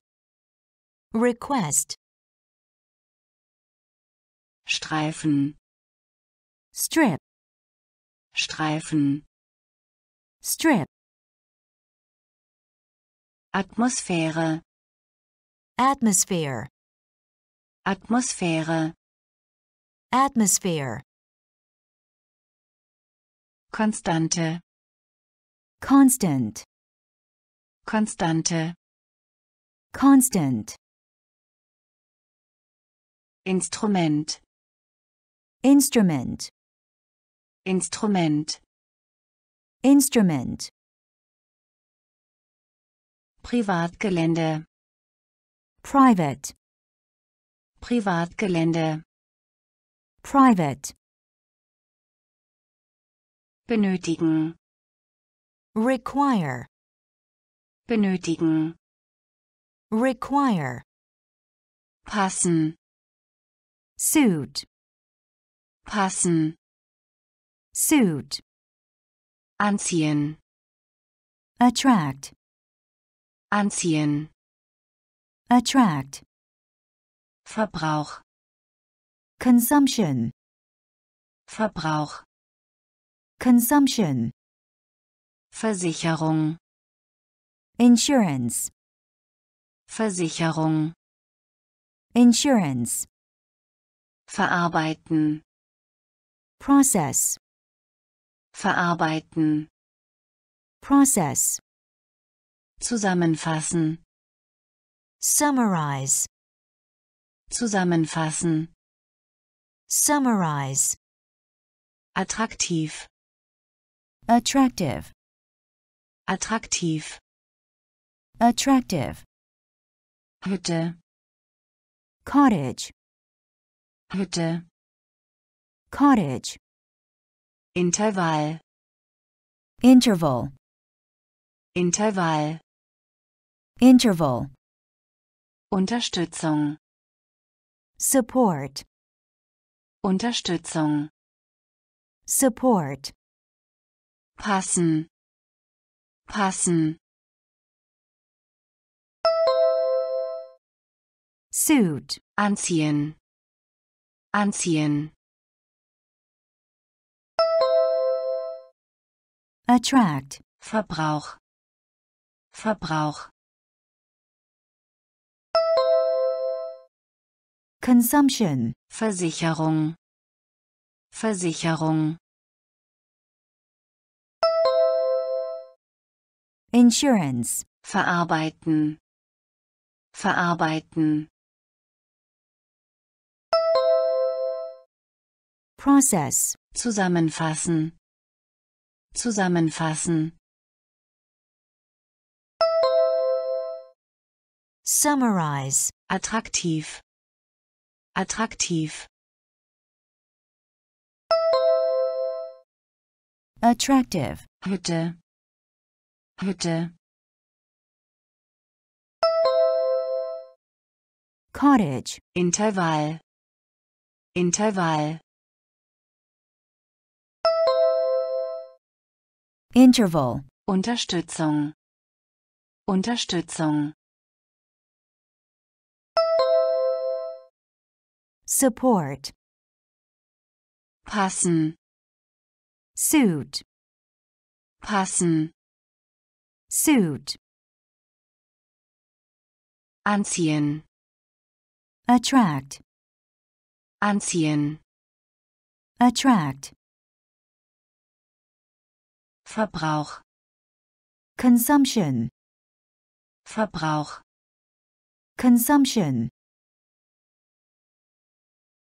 request, Streifen. strip, Streifen. strip, Atmosphäre. atmosphere, Atmosphäre. atmosphere, Konstante. constant, Konstante. Constant, Instrument. instrument, Instrument. instrument, Privatgelände. private, Privatgelände. private, Benötigen. require, Benötigen. Require, passen, suit, passen, suit, anziehen, attract, anziehen, attract, Verbrauch, consumption, Verbrauch, consumption, Versicherung, insurance, Versicherung, insurance, verarbeiten, process, verarbeiten, process, zusammenfassen, summarize, zusammenfassen, summarize, attraktiv, attractive, attraktiv, attractive, Hütte, cottage, Hütte, cottage, Intervall, interval, Intervall, interval, Unterstützung, support, Unterstützung, support, passen, passen, suit, anziehen, anziehen, attract, Verbrauch, Verbrauch, consumption, Versicherung, Versicherung, insurance, verarbeiten, verarbeiten, process, zusammenfassen, zusammenfassen, summarize, attraktiv, attraktiv, attractive, Hütte, Hütte, cottage, Intervall, Intervall, interval, Unterstützung, Unterstützung, support, passen, suit, passen, suit, anziehen, attract, anziehen, attract, Verbrauch, consumption, Verbrauch, consumption,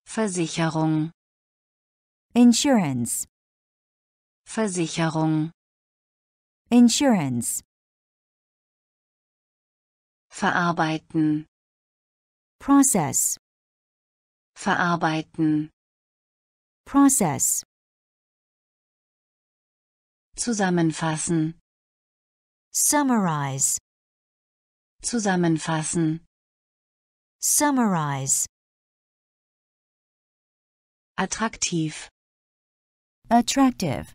Versicherung, insurance, Versicherung, insurance, verarbeiten, process, verarbeiten, process, zusammenfassen, summarize, zusammenfassen, summarize, attraktiv, attractive,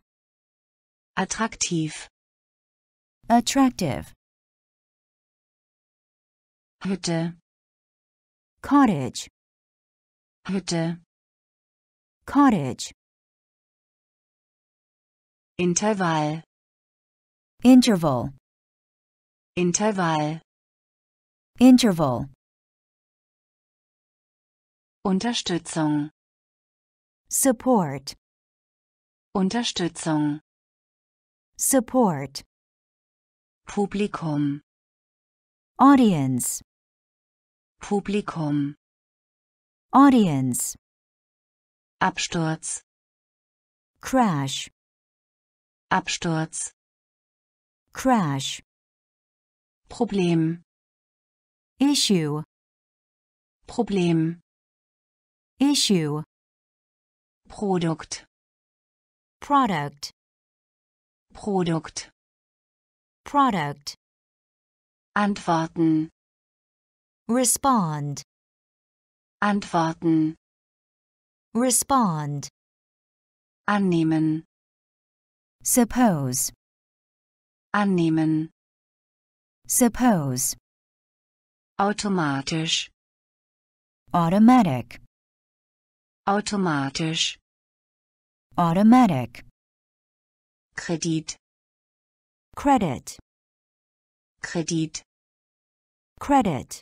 attraktiv, attractive, Hütte, cottage, Hütte, cottage, Intervall, interval, Intervall, interval, Unterstützung, support, Unterstützung, support, Publikum, audience, Publikum, audience, Absturz, crash, Absturz, crash, Problem, issue, Problem, issue, Produkt, product, Produkt, product, Antworten, respond, antworten, respond, annehmen, suppose, annehmen, suppose, automatisch, automatic, automatisch, automatic, Kredit, credit, Kredit, credit,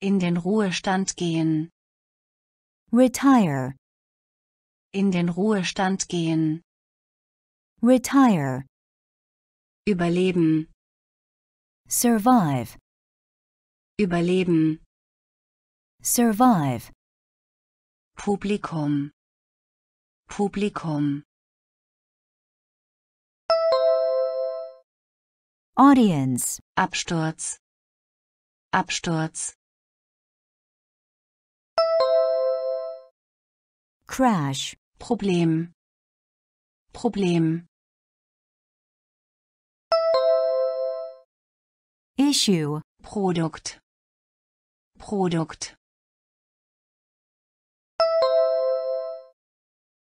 in den Ruhestand gehen, retire, in den Ruhestand gehen, retire, überleben, survive, überleben, survive, Publikum, Publikum, audience, Absturz, Absturz, crash, Problem, Problem, issue, Produkt, Produkt,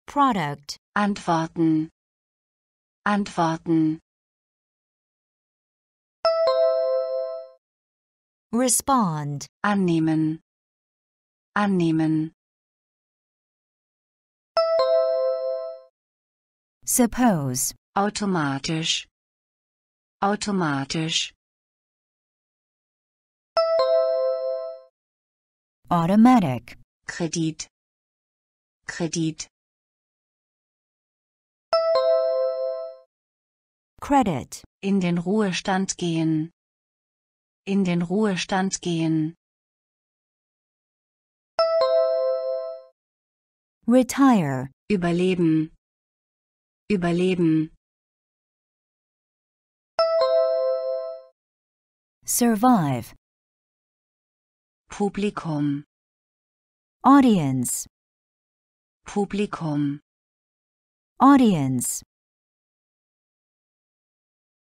product, Antworten, Antworten, respond, annehmen, annehmen, suppose, automatisch, automatisch, automatic, Kredit, Kredit, credit, in den Ruhestand gehen, in den Ruhestand gehen, retire, überleben, überleben, survive, Publikum, audience, Publikum, audience,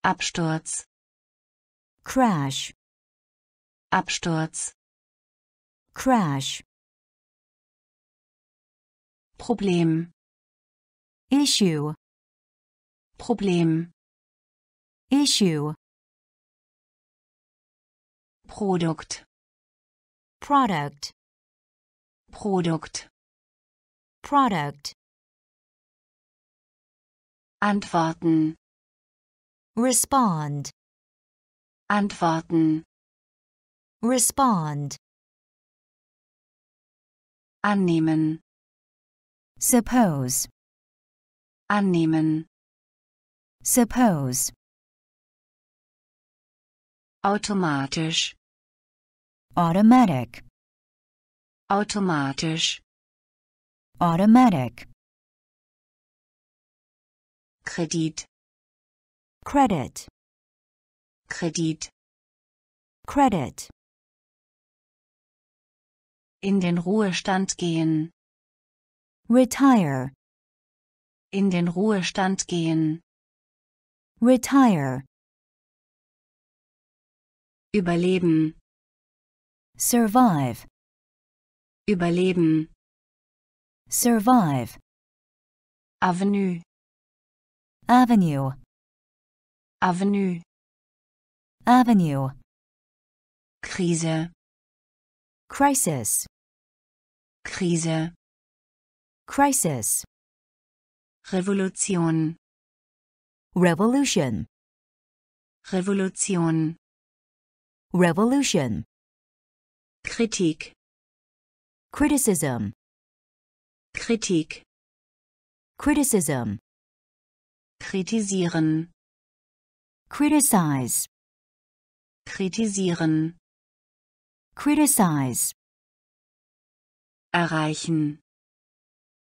Absturz, crash, Absturz, crash, Problem, issue, Problem, issue, Produkt, product, product product, Antworten, respond, Antworten, respond, annehmen, suppose, annehmen, suppose, automatisch, automatic, automatisch, automatic, Kredit, credit, Kredit, credit, in den Ruhestand gehen, retire, in den Ruhestand gehen, retire, überleben, survive, überleben, survive, Avenue, avenue, Avenue, avenue, Krise, crisis, Krise, crisis, Revolution, revolution, Revolution, revolution, Kritik, criticism, Kritik, criticism, kritisieren, criticize, kritisieren, criticize, erreichen,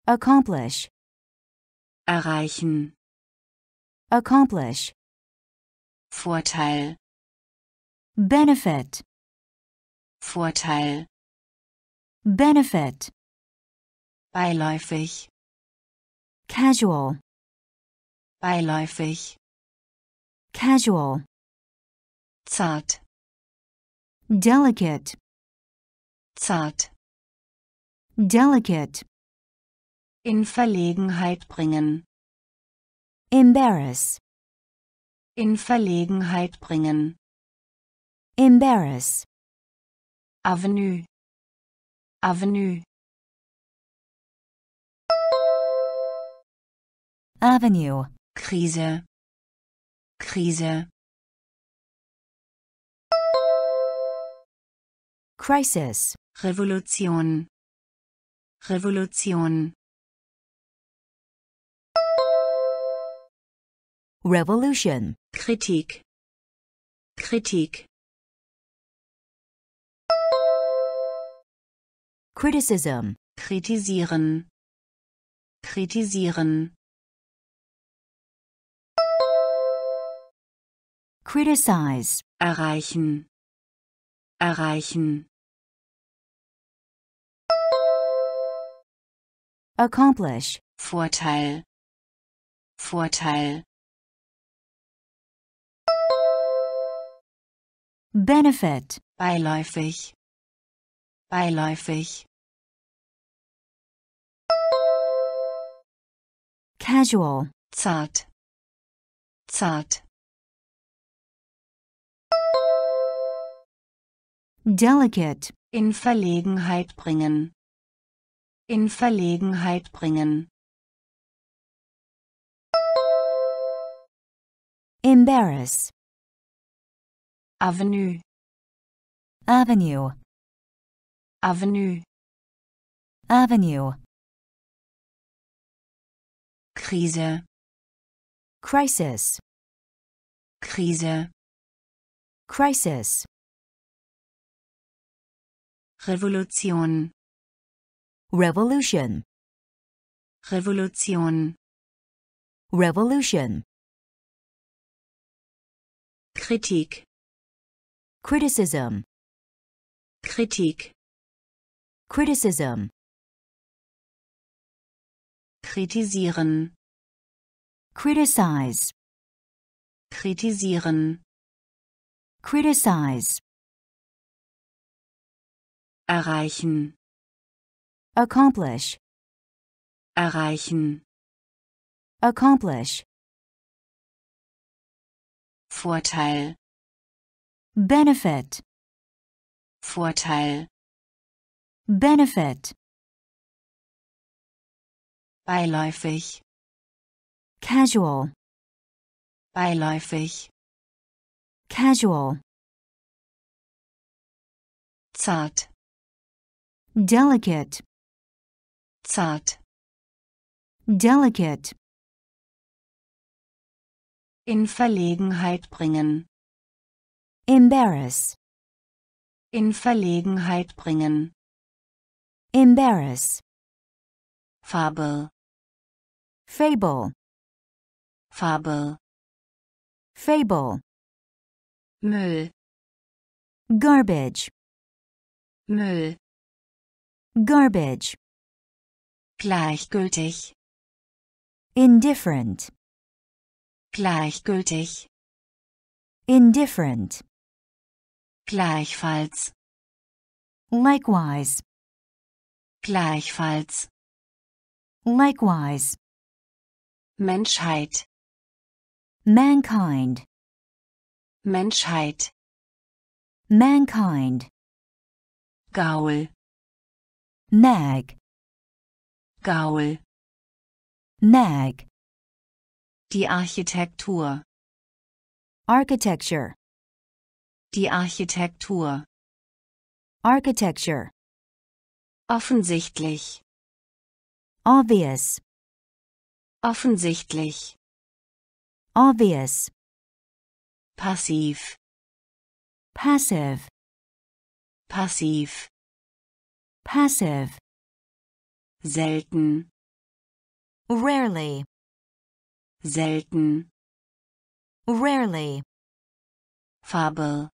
accomplish, erreichen, accomplish, Vorteil, benefit, Vorteil, benefit, beiläufig, casual, beiläufig, casual, zart, delicate, zart, delicate, in Verlegenheit bringen, embarrass, in Verlegenheit bringen, embarrass, Avenue, Avenue, avenue, Krise, Krise, crisis, Revolution, Revolution, revolution, Kritik, Kritik, criticism, kritisieren, kritisieren, criticize, erreichen, erreichen, accomplish, Vorteil, Vorteil, benefit, beiläufig, beiläufig, casual, zart, zart, delicate, in Verlegenheit bringen, in Verlegenheit bringen, embarrass, Avenue, avenue, Avenue, avenue, Krise, crisis, Krise, crisis, Revolution, revolution, Revolution, revolution, Kritik, criticism, Kritik, criticism, kritisieren, criticize, kritisieren, criticize, erreichen, accomplish, erreichen, accomplish, Vorteil, benefit, Vorteil, benefit, beiläufig, casual, beiläufig, casual, zart, delicate, zart, delicate, in Verlegenheit bringen, embarrass, in Verlegenheit bringen, embarrass, Fabel, fable, Fabel, fable, Müll, garbage, Müll, garbage, gleichgültig, indifferent, gleichgültig, indifferent, gleichfalls, likewise, gleichfalls, likewise, Menschheit, mankind, Menschheit, mankind, Gaul, nag, Gaul, nag, die Architektur, architecture, die Architektur, architecture, offensichtlich, obvious, offensichtlich, obvious, passiv, passive, passiv, passive, selten, rarely, selten, rarely, Fabel,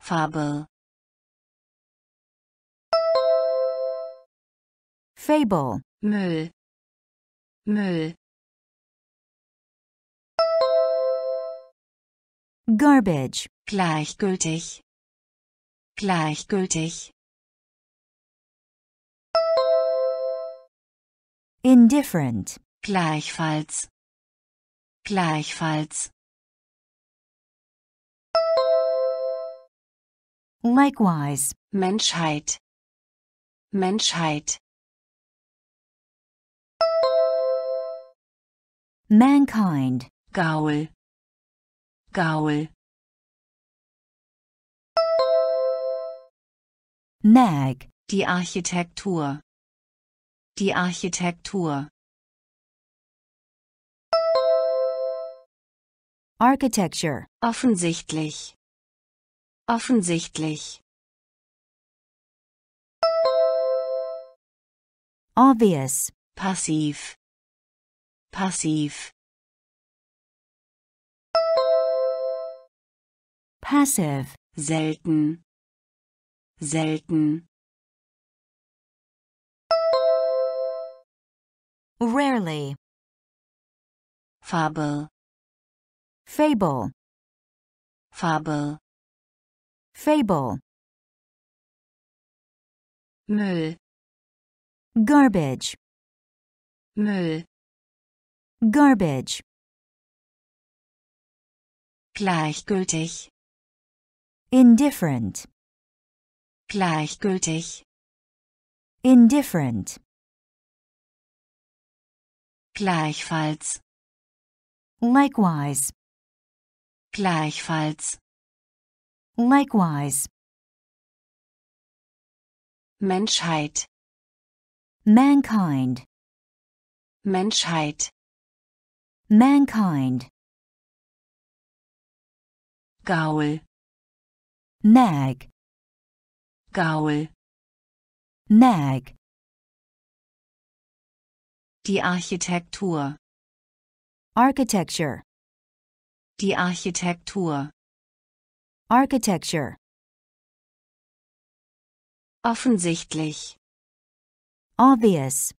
Fabel, fable, Müll, Müll, garbage, gleichgültig, Gleichgültig. Indifferent. Gleichfalls. Gleichfalls. Likewise. Menschheit. Menschheit. Mankind. Gaul. Gaul. Mag. Die Architektur. Die Architektur. Architecture. Offensichtlich. Offensichtlich. Obvious. Passiv. Passiv. Passive. Selten. Selten. Rarely. Fable. Fable. Fable. Fable. Müll. Garbage. Müll. Garbage. Gleichgültig. Indifferent. Gleichgültig. Indifferent. Gleichfalls. Likewise. Gleichfalls. Likewise. Menschheit. Mankind. Menschheit. Mankind. Gaul. Mag. Gaul. Mag. Die Architektur. Architecture. Die Architektur. Architecture. Offensichtlich. Obvious.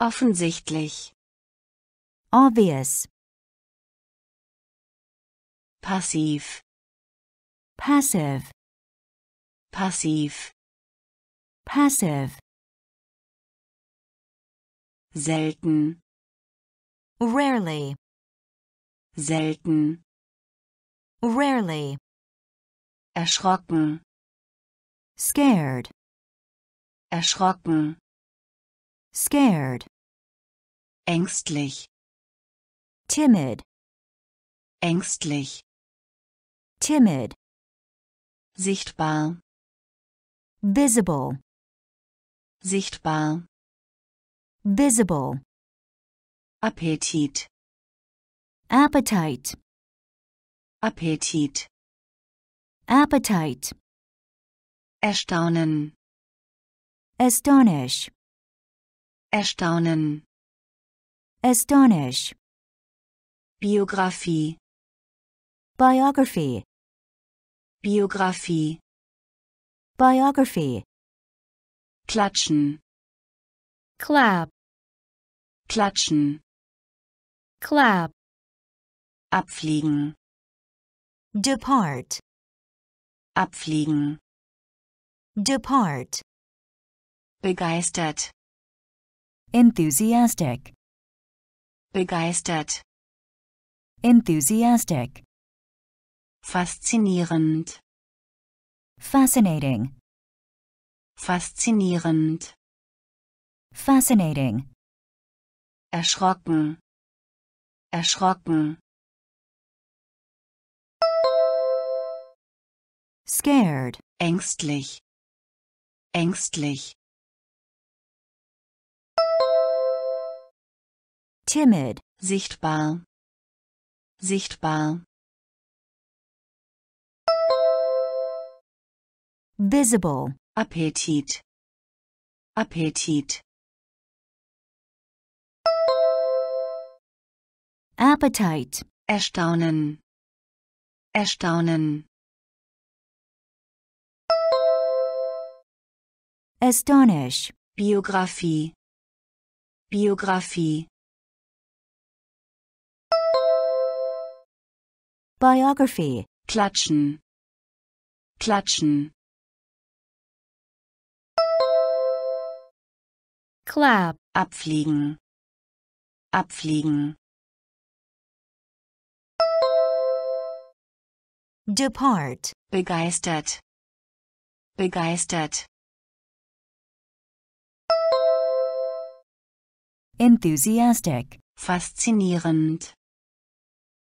Offensichtlich. Obvious. Passiv. Passive. Passiv. Passive. Selten. Rarely. Selten. Rarely. Erschrocken. Scared. Erschrocken. Scared. Ängstlich. Timid. Ängstlich. Timid. Sichtbar. Visible. Sichtbar. Visible. Appetit. Appetite. Appetit. Appetite. Erstaunen. Astonish. Erstaunen. Astonish. Biografie. Biography. Biografie. Biography. Klatschen. clap, Klatschen. clap, Abfliegen. Depart. Abfliegen. Depart. Begeistert. Enthusiastic. Begeistert. Enthusiastic. Faszinierend. Fascinating. Faszinierend. Fascinating. Erschrocken. Erschrocken. Scared. Ängstlich. Ängstlich. Timid. Sichtbar. Sichtbar. Visible. Appetit. Appetit. Appetite. Erstaunen. Erstaunen. Astonish. Biografie. Biografie. Biography. Klatschen. klatschen, clap, abfliegen, abfliegen, depart, begeistert, begeistert, enthusiastic, faszinierend,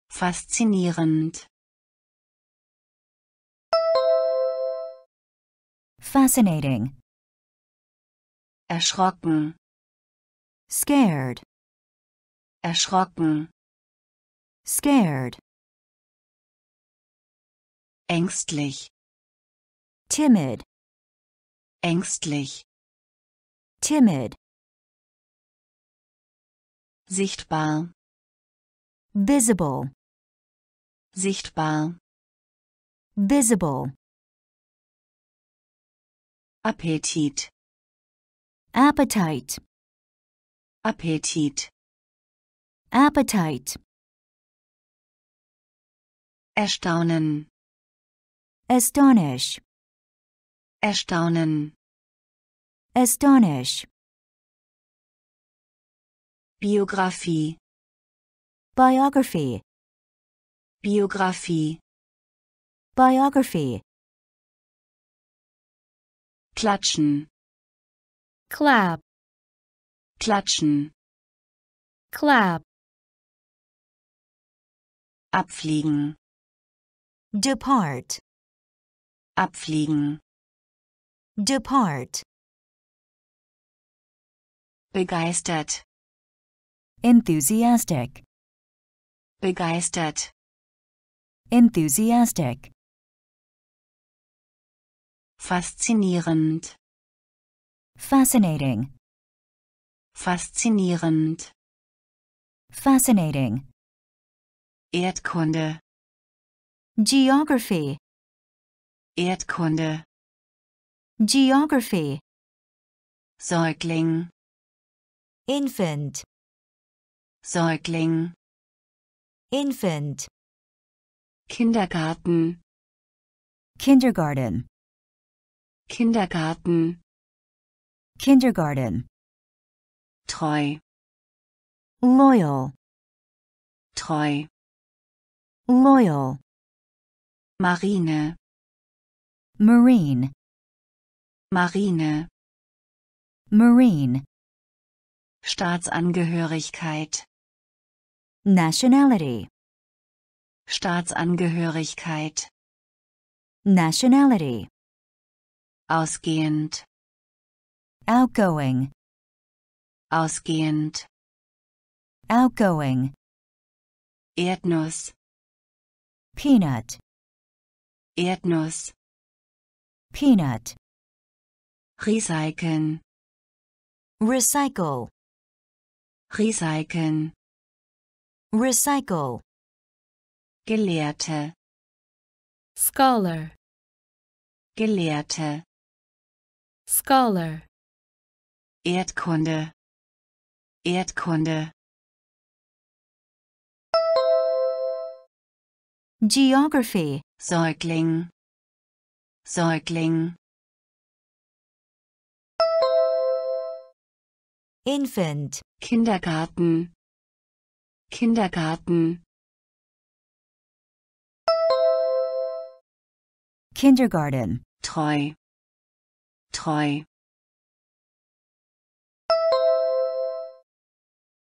faszinierend, fascinating, erschrocken, scared, erschrocken, scared, ängstlich, timid, ängstlich, timid, sichtbar, visible, sichtbar, visible, Appetit, appetite, Appetit, appetite, erstaunen, astonish, erstaunen, astonish, Biografie, biography, Biografie, biography, klatschen, clap, klatschen, clap, abfliegen, depart, abfliegen, depart, begeistert, enthusiastic, begeistert, enthusiastic, faszinierend, fascinating, faszinierend, fascinating, Erdkunde, geography, Erdkunde, geography, Säugling, infant, Säugling, infant, Kindergarten, kindergarten, Kindergarten, kindergarten, treu, loyal, treu, loyal, Marine, marine, Marine, marine, Staatsangehörigkeit, nationality, Staatsangehörigkeit, nationality, ausgehend, outgoing, ausgehend, outgoing, Erdnuss, peanut, Erdnuss, peanut, recyceln, recycle, recyceln, recycle, Gelehrte, scholar, Gelehrte, scholar, Erdkunde, Erdkunde, geography, Säugling, Säugling, infant, Kindergarten, Kindergarten, kindergarten, treu, treu,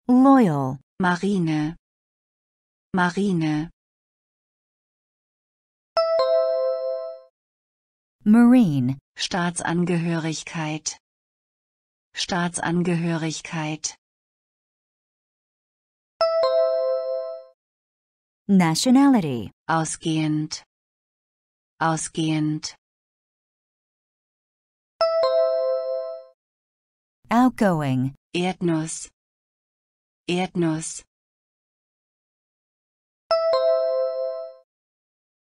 loyal, Marine, Marine, marine, Staatsangehörigkeit, Staatsangehörigkeit, nationality, ausgehend, ausgehend, outgoing, Erdnuss, Erdnuss,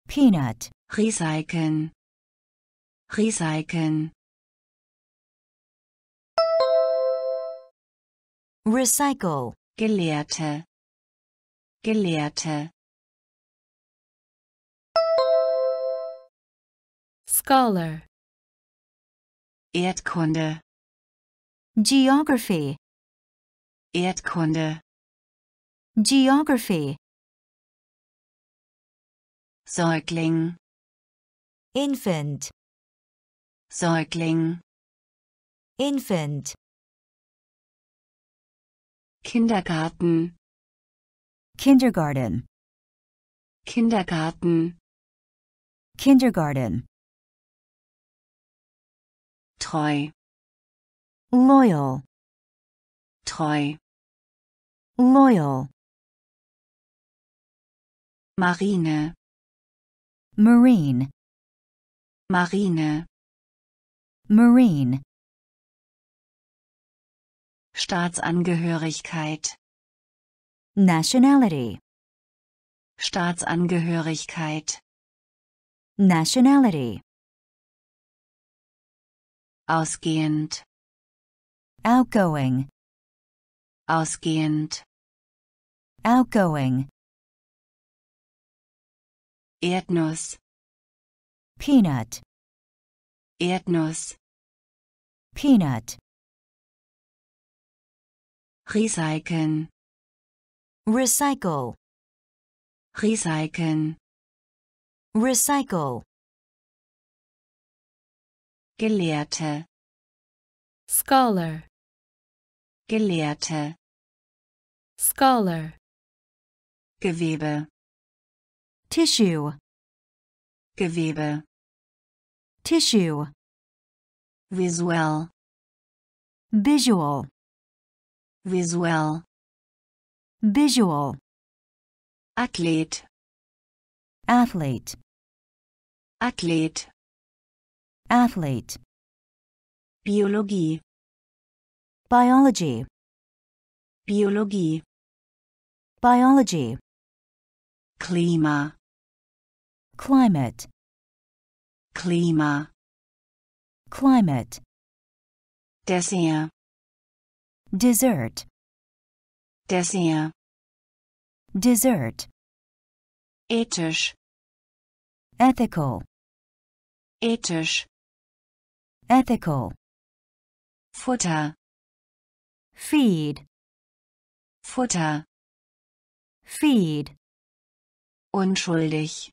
peanut, recyceln, recyceln, recycle, Gelehrte, Gelehrte, scholar, Erdkunde, Geography. Erdkunde, Geography. Säugling, Infant. Säugling, Infant. Kindergarten, Kindergarten. Kindergarten, Kindergarten. Treu, Loyal. treu, Loyal. Marine, Marine. Marine, Marine. Staatsangehörigkeit, Nationality. Staatsangehörigkeit, Nationality. Ausgehend, Outgoing. ausgehend, Outgoing. Erdnuss, Peanut. Erdnuss, Peanut. recyceln, Recycle. recyceln, Recycle. Gelehrte, scholar, Gelehrte, scholar, Gewebe, Tissue. Gewebe, Tissue. visuell, Visual. visuell, Visual. Athlet, Athlete. Athlet, Athlete. Biologie, Biology. Biologie, Biology. Klima, Climate. Klima, Climate. Dessert, Dessert. Dessert, Dessert. ethisch, Ethical. ethisch, Ethical. Futter, Feed. Futter, Feed. unschuldig,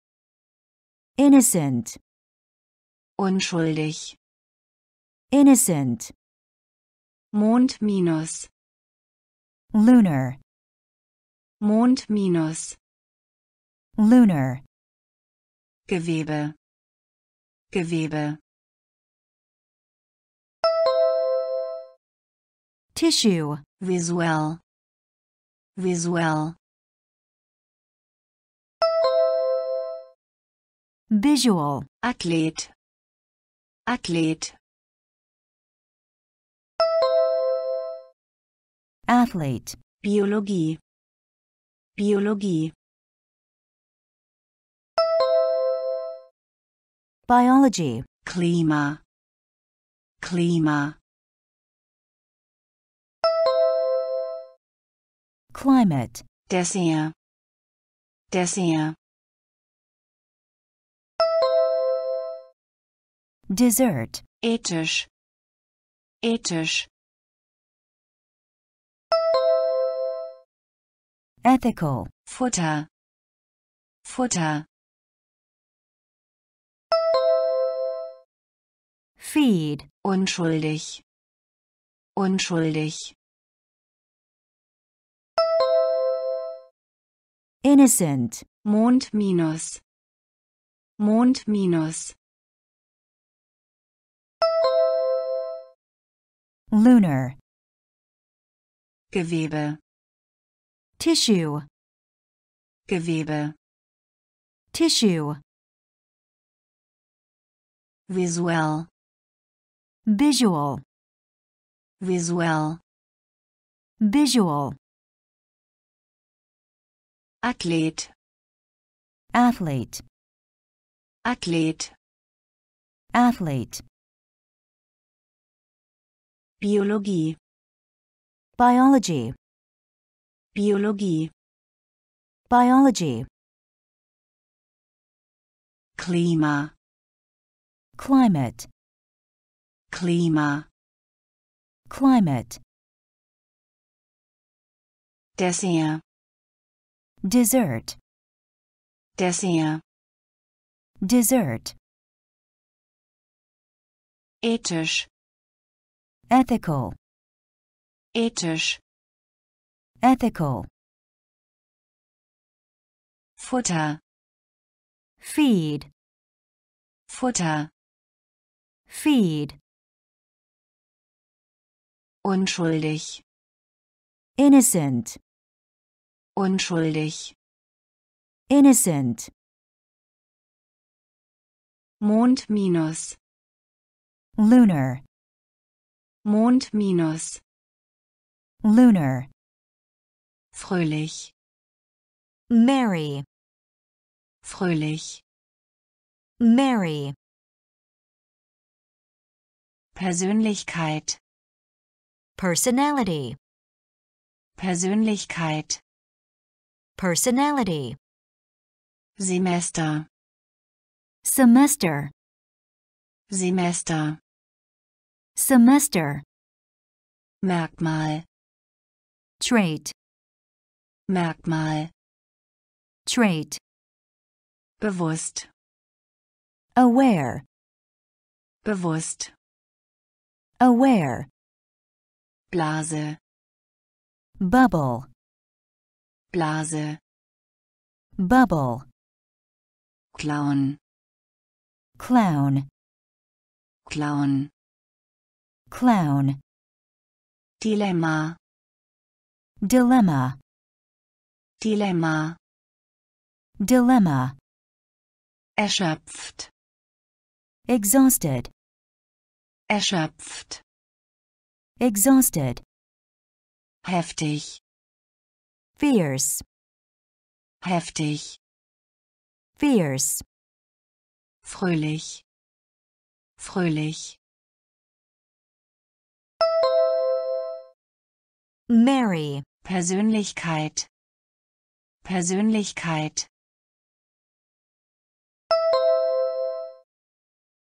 Innocent. unschuldig, Innocent. Mond minus, Lunar. Mond minus, Lunar. Gewebe, Gewebe, Tissue. visuell, visuell, Visual. Athlet, Athlet, Athlete. Biologie, Biologie, Biology. Klima, Klima, Climate. Dessert, Dessert, Dessert. ethisch, ethisch, Ethical. Futter, Futter, Feed. unschuldig, unschuldig, Innocent. Mond minus, Mond minus, Lunar. Gewebe, Tissue. Gewebe, Tissue. visuell, Visual. visuell, Visual. Athlet, Athlete. Athlete. Athlete. Biologie, Biology. Biologie, Biology. Klima, climate, Klima, climate, Dessert, dessert, Dessert, dessert, ethisch, ethical, ethisch, ethical, Futter, feed, Futter, feed, unschuldig, innocent, unschuldig, innocent, Mond minus, lunar, Mond minus, lunar, fröhlich, merry, fröhlich, merry, Persönlichkeit, personality, Persönlichkeit, personality, Semester, semester, Semester, semester, Merkmal, trait, Merkmal, trait, bewusst, aware, bewusst, aware, Blase, bubble, Blase, bubble, Clown, clown, Clown, clown, Dilemma, dilemma, Dilemma, dilemma, erschöpft, exhausted, erschöpft, exhausted, heftig, fierce, heftig, fierce, fröhlich, fröhlich, merry, Persönlichkeit, Persönlichkeit,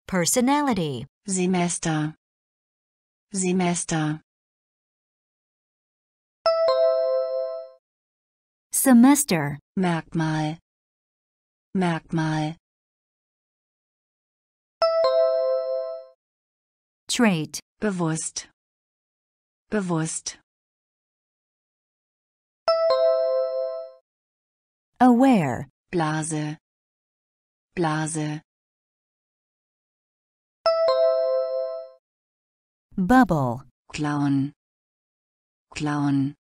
personality, Semester, Semester, semester, Merkmal, Merkmal, trait, bewusst, bewusst, aware, Blase, Blase, bubble, Clown, Clown,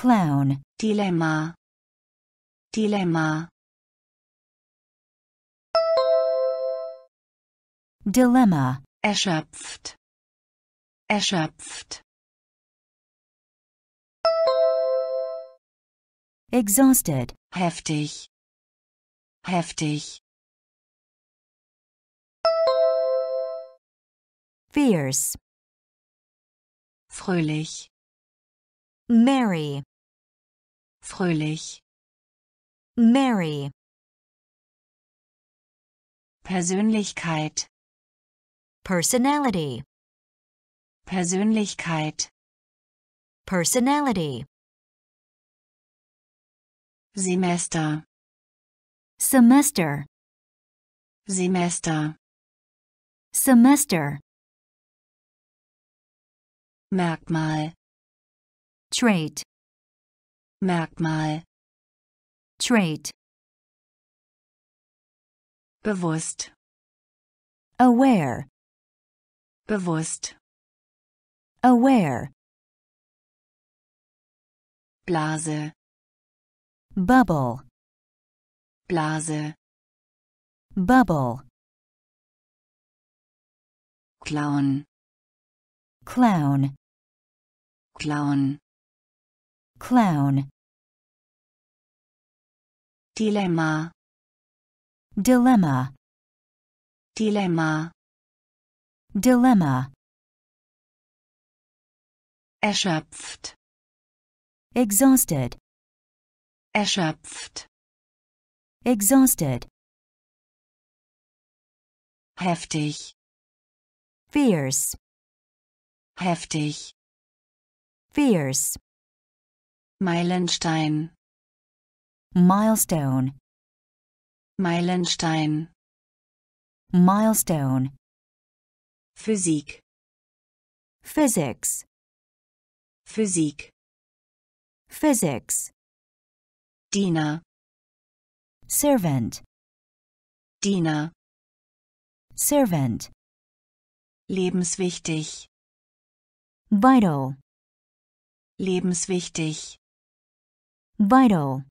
clown, Dilemma, Dilemma, dilemma, erschöpft, erschöpft, exhausted, heftig, heftig, fierce, fröhlich, merry, fröhlich, merry, Persönlichkeit, personality, Persönlichkeit, personality, Semester, semester, Semester, semester, Merkmal, trait, Merkmal, trait, bewusst, aware, bewusst, aware, Blase, bubble, Blase, bubble, Clown, clown, Clown, clown, Dilemma, dilemma, Dilemma, dilemma, erschöpft, exhausted, erschöpft, exhausted, heftig, fierce, heftig, fierce, Meilenstein, milestone, Meilenstein, milestone, Physik, physics, Physik, physics, Diener, servant, Diener, servant, lebenswichtig, vital, lebenswichtig, vital,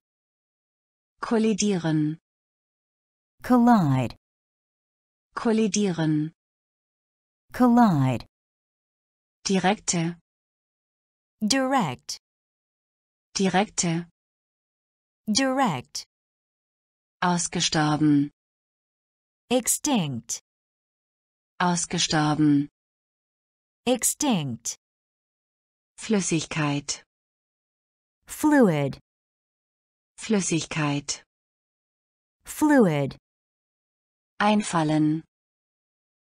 kollidieren, collide, kollidieren, collide, direkte, direct, direkte, direct, ausgestorben, extinct, ausgestorben, extinct, Flüssigkeit, fluid, Flüssigkeit, fluid, einfallen,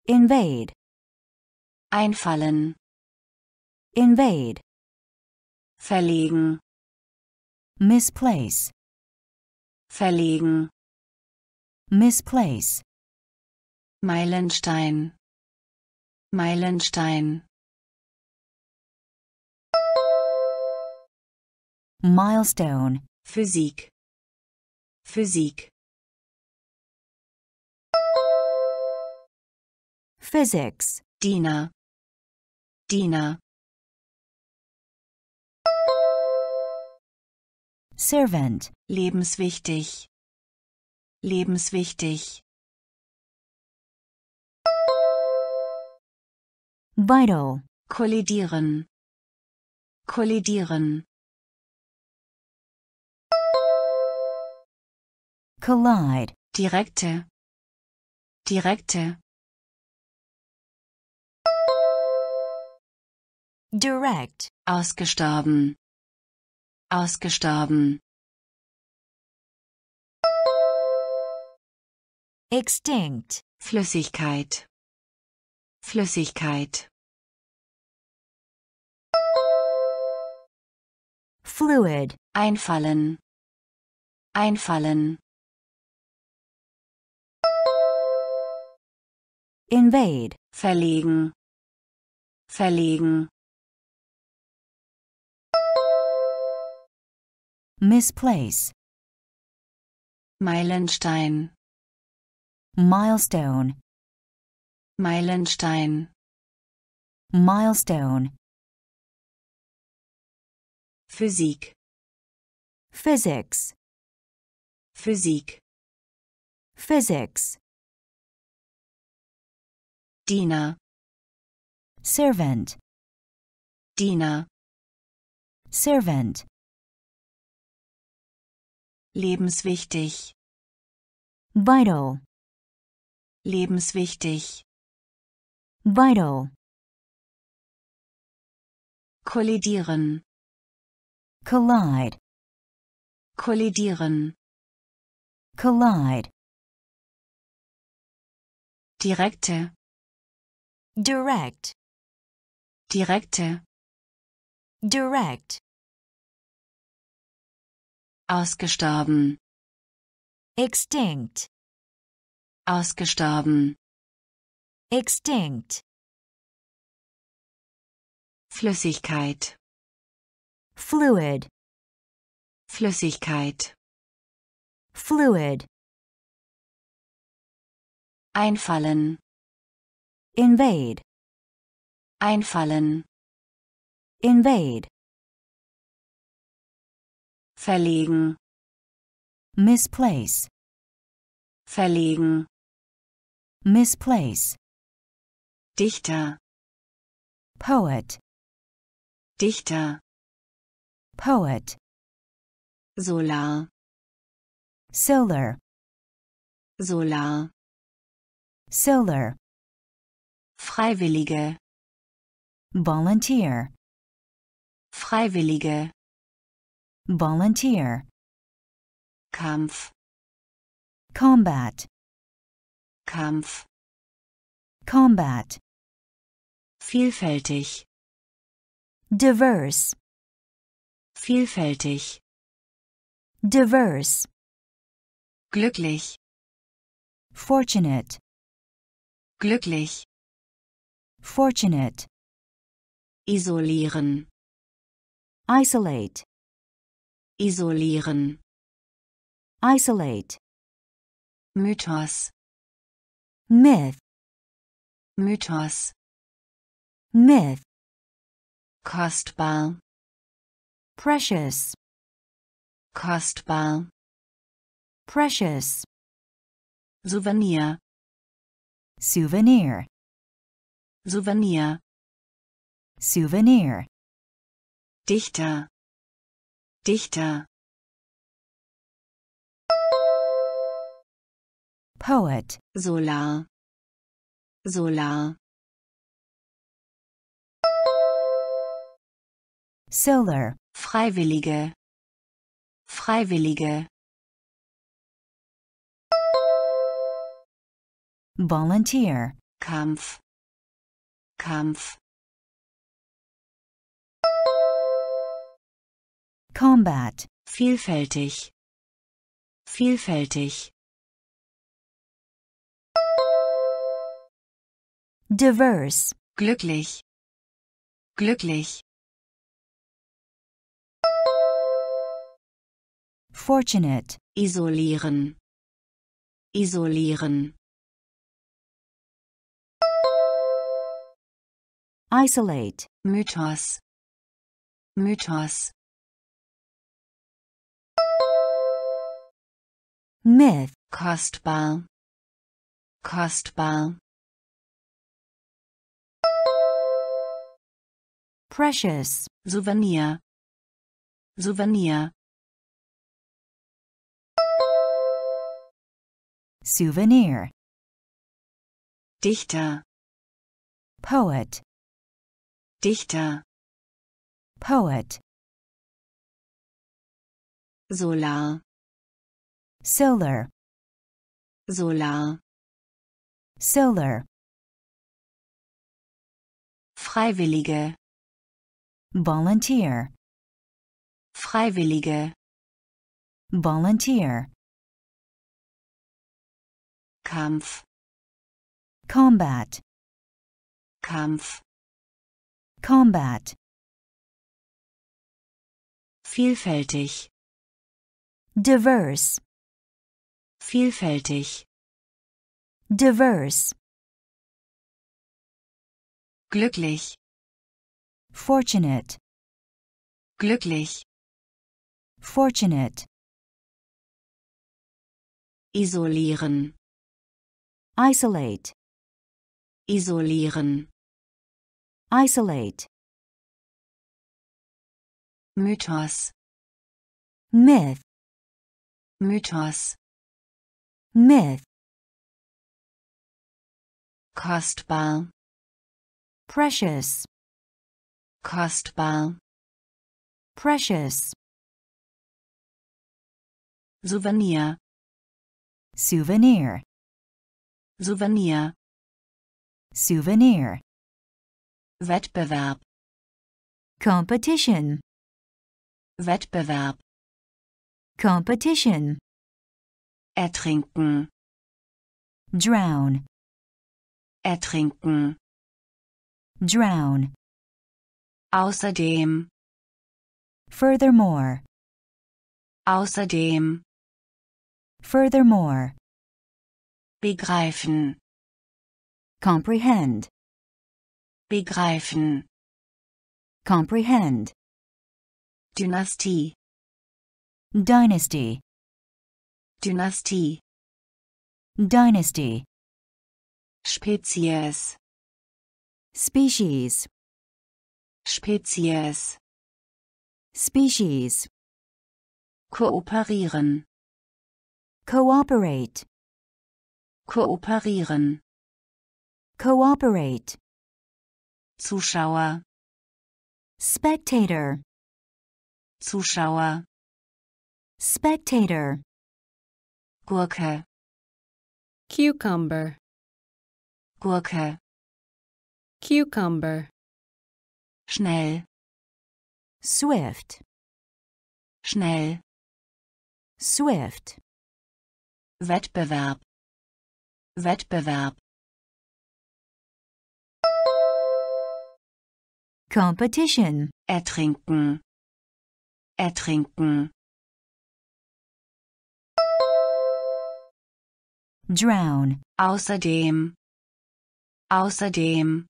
invade, einfallen, invade, verlegen, misplace, verlegen, misplace, Meilenstein, Meilenstein, milestone, Physik, Physik, physics, Diener, Diener, servant, lebenswichtig, lebenswichtig, vital, kollidieren, kollidieren, collide, direkte, direkte, direct, ausgestorben, ausgestorben, extinct, Flüssigkeit, Flüssigkeit, fluid, einfallen, einfallen, invade, verlegen, verlegen, misplace, Meilenstein, milestone, Meilenstein, milestone, Physik, physics, Physik, physics, Diener, servant, Diener, servant, lebenswichtig, vital, lebenswichtig, vital, kollidieren, collide, kollidieren, collide, direkte, direct, direkte, direct, ausgestorben, extinct, ausgestorben, extinct, Flüssigkeit, fluid, Flüssigkeit, fluid, einfallen, invade, einfallen, invade, verlegen, misplace, verlegen, misplace, Dichter, poet, Dichter, poet, Solar, solar, Solar, solar, Freiwillige, volunteer, Freiwillige, volunteer, Kampf, combat, Kampf, combat, vielfältig, diverse, vielfältig, diverse, glücklich, fortunate, glücklich, fortunate, isolieren, isolate, isolieren, isolate, Mythos, myth, Mythos, myth, kostbar, precious, kostbar, precious, Souvenir, souvenir, Souvenir, souvenir, Dichter, Dichter, poet, Solar, Solar, solar, Freiwillige, Freiwillige, volunteer, Kampf, Kampf, combat, vielfältig, vielfältig, diverse, glücklich, glücklich, fortunate, isolieren, isolieren, isolate, Mythos, Mythos, myth, kostbar, kostbar, precious, Souvenir, Souvenir, souvenir, Dichter, poet, Dichter, poet, Solar, solar, Solar, solar, Freiwillige, volunteer, Freiwillige, volunteer, Kampf, combat, Kampf, combat, vielfältig, diverse, vielfältig, diverse, glücklich, fortunate, glücklich, fortunate, isolieren, isolate, isolieren, isolate, Mythos, myth, Mythos, myth, kostbar, precious, kostbar, precious, Souvenir, souvenir, Souvenir, souvenir, Wettbewerb, competition, Wettbewerb, competition, ertrinken, drown, ertrinken, drown, außerdem, furthermore, außerdem, furthermore, begreifen, comprehend, begreifen, comprehend, Dynastie, dynasty, Dynastie, dynasty, Spezies, species, Spezies, species, kooperieren, cooperate, kooperieren, cooperate, Zuschauer, spectator, Zuschauer, spectator, Gurke, cucumber, Gurke, cucumber, schnell, swift, schnell, swift, Wettbewerb, Wettbewerb, competition, ertrinken, ertrinken, drown, außerdem, außerdem,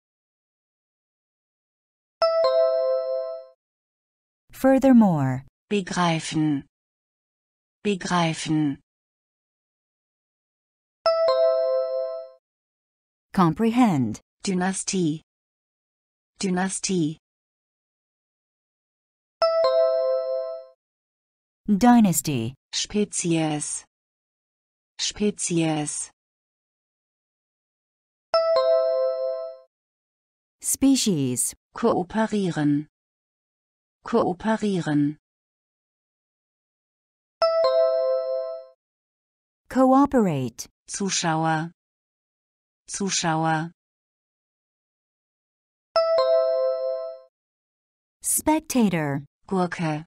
furthermore, begreifen, begreifen, comprehend, Dynastie, Dynastie, dynasty, Spezies, Spezies, species, kooperieren, kooperieren, cooperate, Zuschauer, Zuschauer, spectator, Gurke,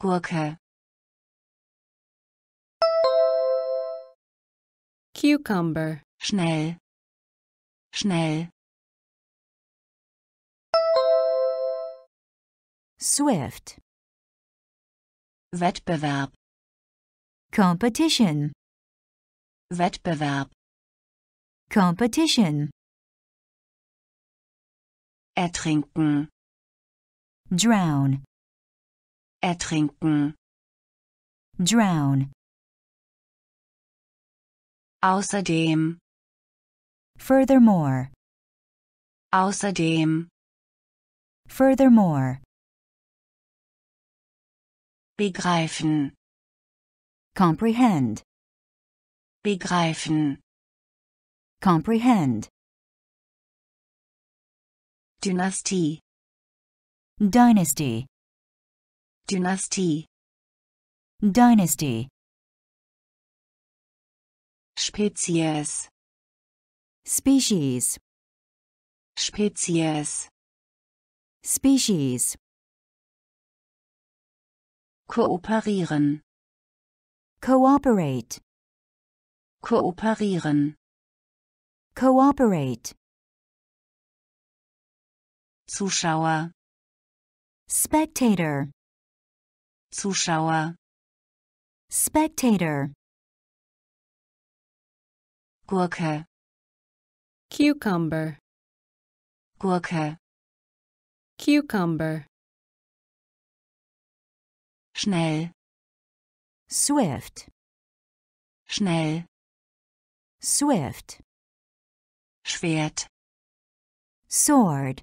Gurke, cucumber, schnell, schnell, swift, Wettbewerb, competition, Wettbewerb, competition, ertrinken, drown, ertrinken, drown, außerdem, furthermore, außerdem, furthermore, begreifen, comprehend, begreifen, comprehend, Dynastie, dynasty, Dynastie, dynasty, Spezies, species, Spezies, species, kooperieren, cooperate, kooperieren, cooperate, Zuschauer, spectator, Zuschauer, spectator, Gurke, cucumber, Gurke, cucumber, schnell, swift, schnell, swift, Schwert, sword,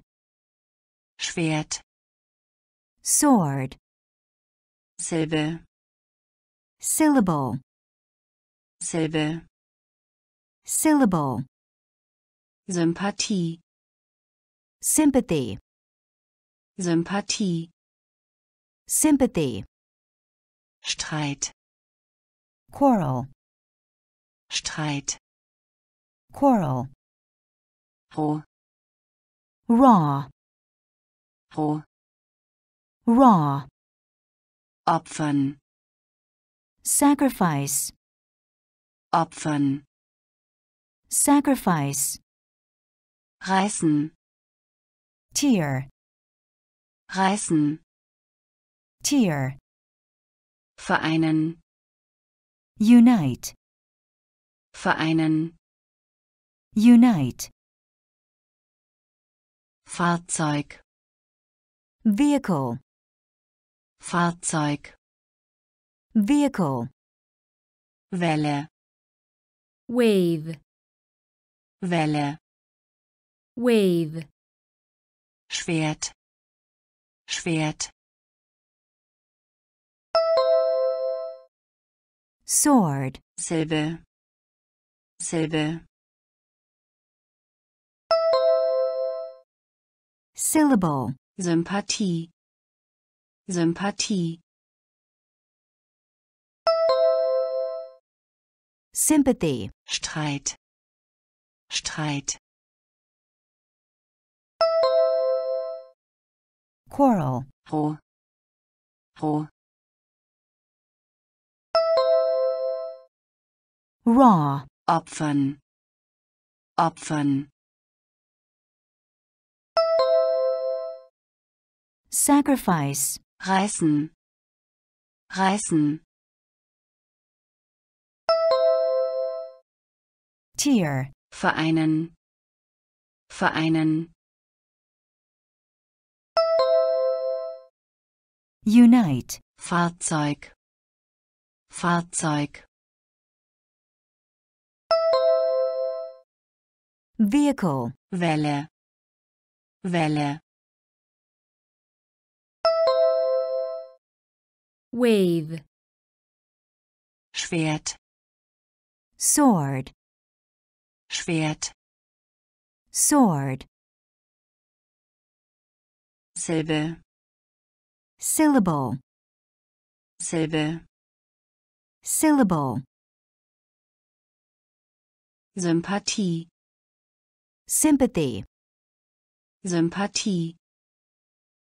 Schwert, sword, Silbe, syllable, Silbe, syllable, Sympathie, sympathy, Sympathie, sympathy, Streit, quarrel, Streit, quarrel, roh, raw, roh, raw, opfern, sacrifice, opfern, sacrifice, reißen, tear, reißen, tear, vereinen, unite, vereinen, unite, Fahrzeug, vehicle, Fahrzeug, vehicle, Welle, wave, Welle, wave, Schwert, Schwert, sword, Silbe, Silbe, syllable, Sympathie, Sympathie, sympathy, Streit, Streit, quarrel, roh, roh, raw, opfern, opfern, sacrifice, reißen, reißen, tear, vereinen, vereinen, unite, Fahrzeug, Fahrzeug, vehicle, Welle, Welle, wave, Schwert, sword, Schwert, sword, Silbe, syllable, Silbe, syllable, Sympathie, sympathy, Sympathie,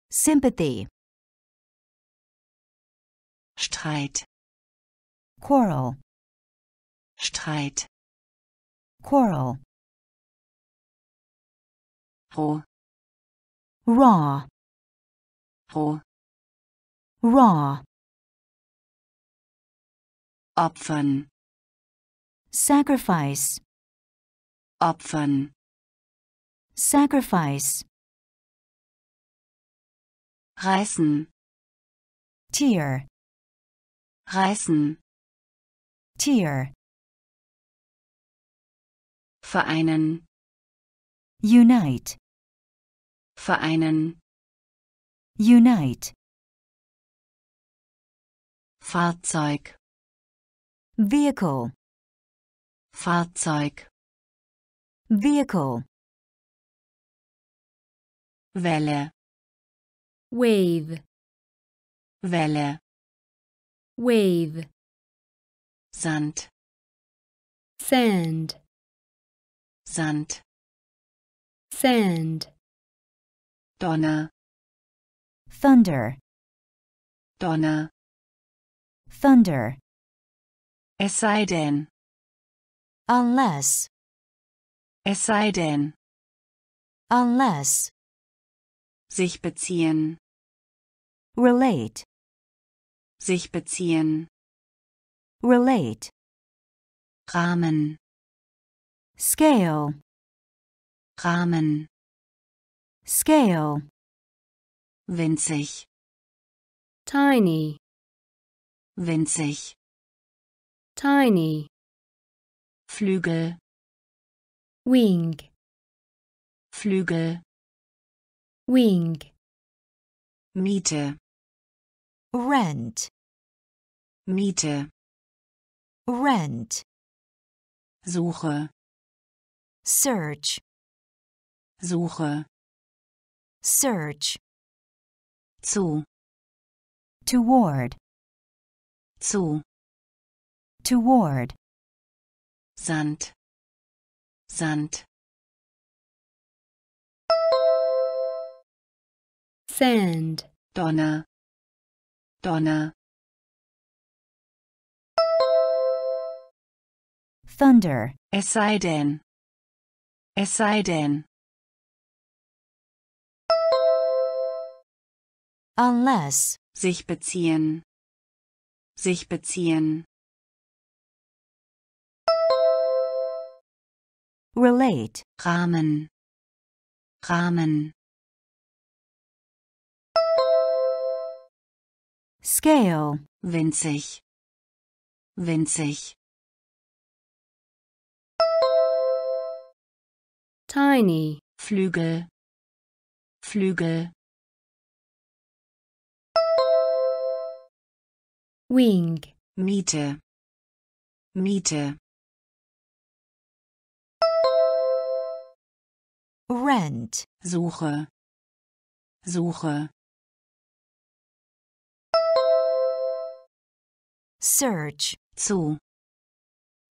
sympathy, Streit, quarrel, Streit, quarrel, roh, raw, roh, raw, opfern, sacrifice, opfern, sacrifice, reißen, tear, reißen, tear, vereinen, unite, vereinen, unite, Fahrzeug, vehicle, Fahrzeug, vehicle, Welle, wave, Welle, wave, Sand, sand, Sand, sand, Donner, thunder, Donner, thunder, es sei denn, unless, es sei denn, unless, sich beziehen, relate, sich beziehen, relate, Rahmen, scale, Rahmen, scale, winzig, tiny, winzig, tiny, Flügel, wing, Flügel, wing, Miete, rent, Miete, rent, Suche, search, Suche, search, zu, toward, zu, toward, Sand, Sand, sand, Donner, Donner, thunder, es sei denn, es sei denn, unless, sich beziehen, sich beziehen, relate, Rahmen, Rahmen, scale, winzig, winzig, tiny, Flügel, Flügel, wing, Miete, Miete, rent, Suche, Suche, search, zu,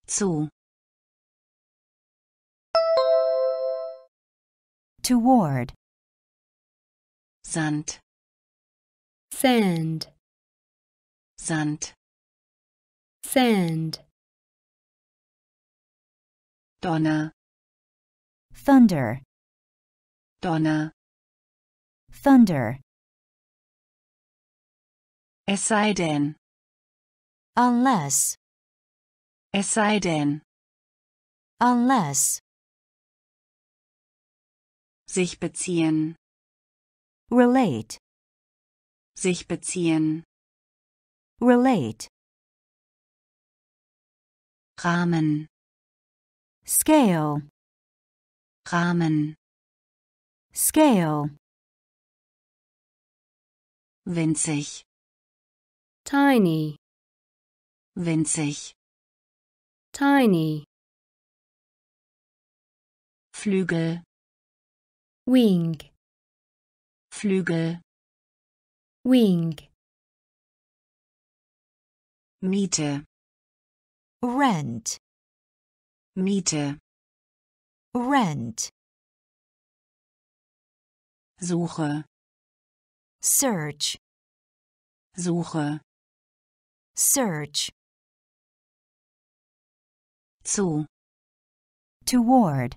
zu, toward, Sand, sand, Sand, sand, Donner, thunder, Donner, thunder, es sei denn, unless, es sei denn, unless, sich beziehen, relate, sich beziehen, relate, Rahmen, scale, Rahmen, scale, winzig, tiny, winzig, tiny, Flügel, wing, Flügel, wing, Miete, rent, Miete, rent, Suche, search, Suche, search, zu, toward,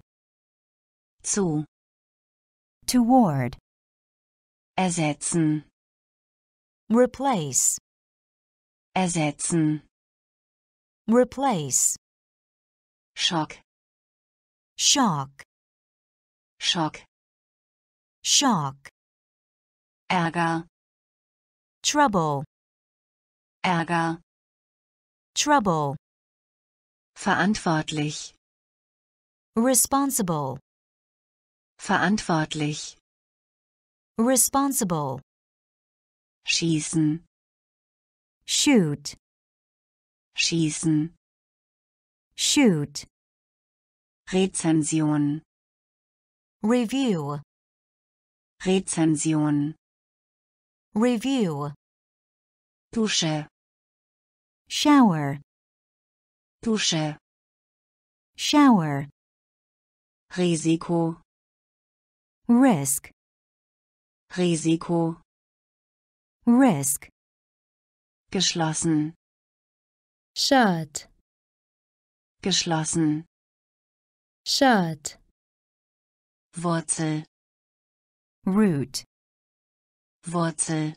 zu, toward, ersetzen, replace, ersetzen, replace, Schock, shock, Schock, shock, Ärger, trouble, Ärger, trouble, verantwortlich, responsible, verantwortlich, responsible, schießen, shoot, schießen, shoot, Rezension, review, Rezension, review, Dusche, shower, Dusche, shower, Risiko, risk, Risiko, risk, geschlossen, shut, geschlossen, shut, Wurzel, root, Wurzel,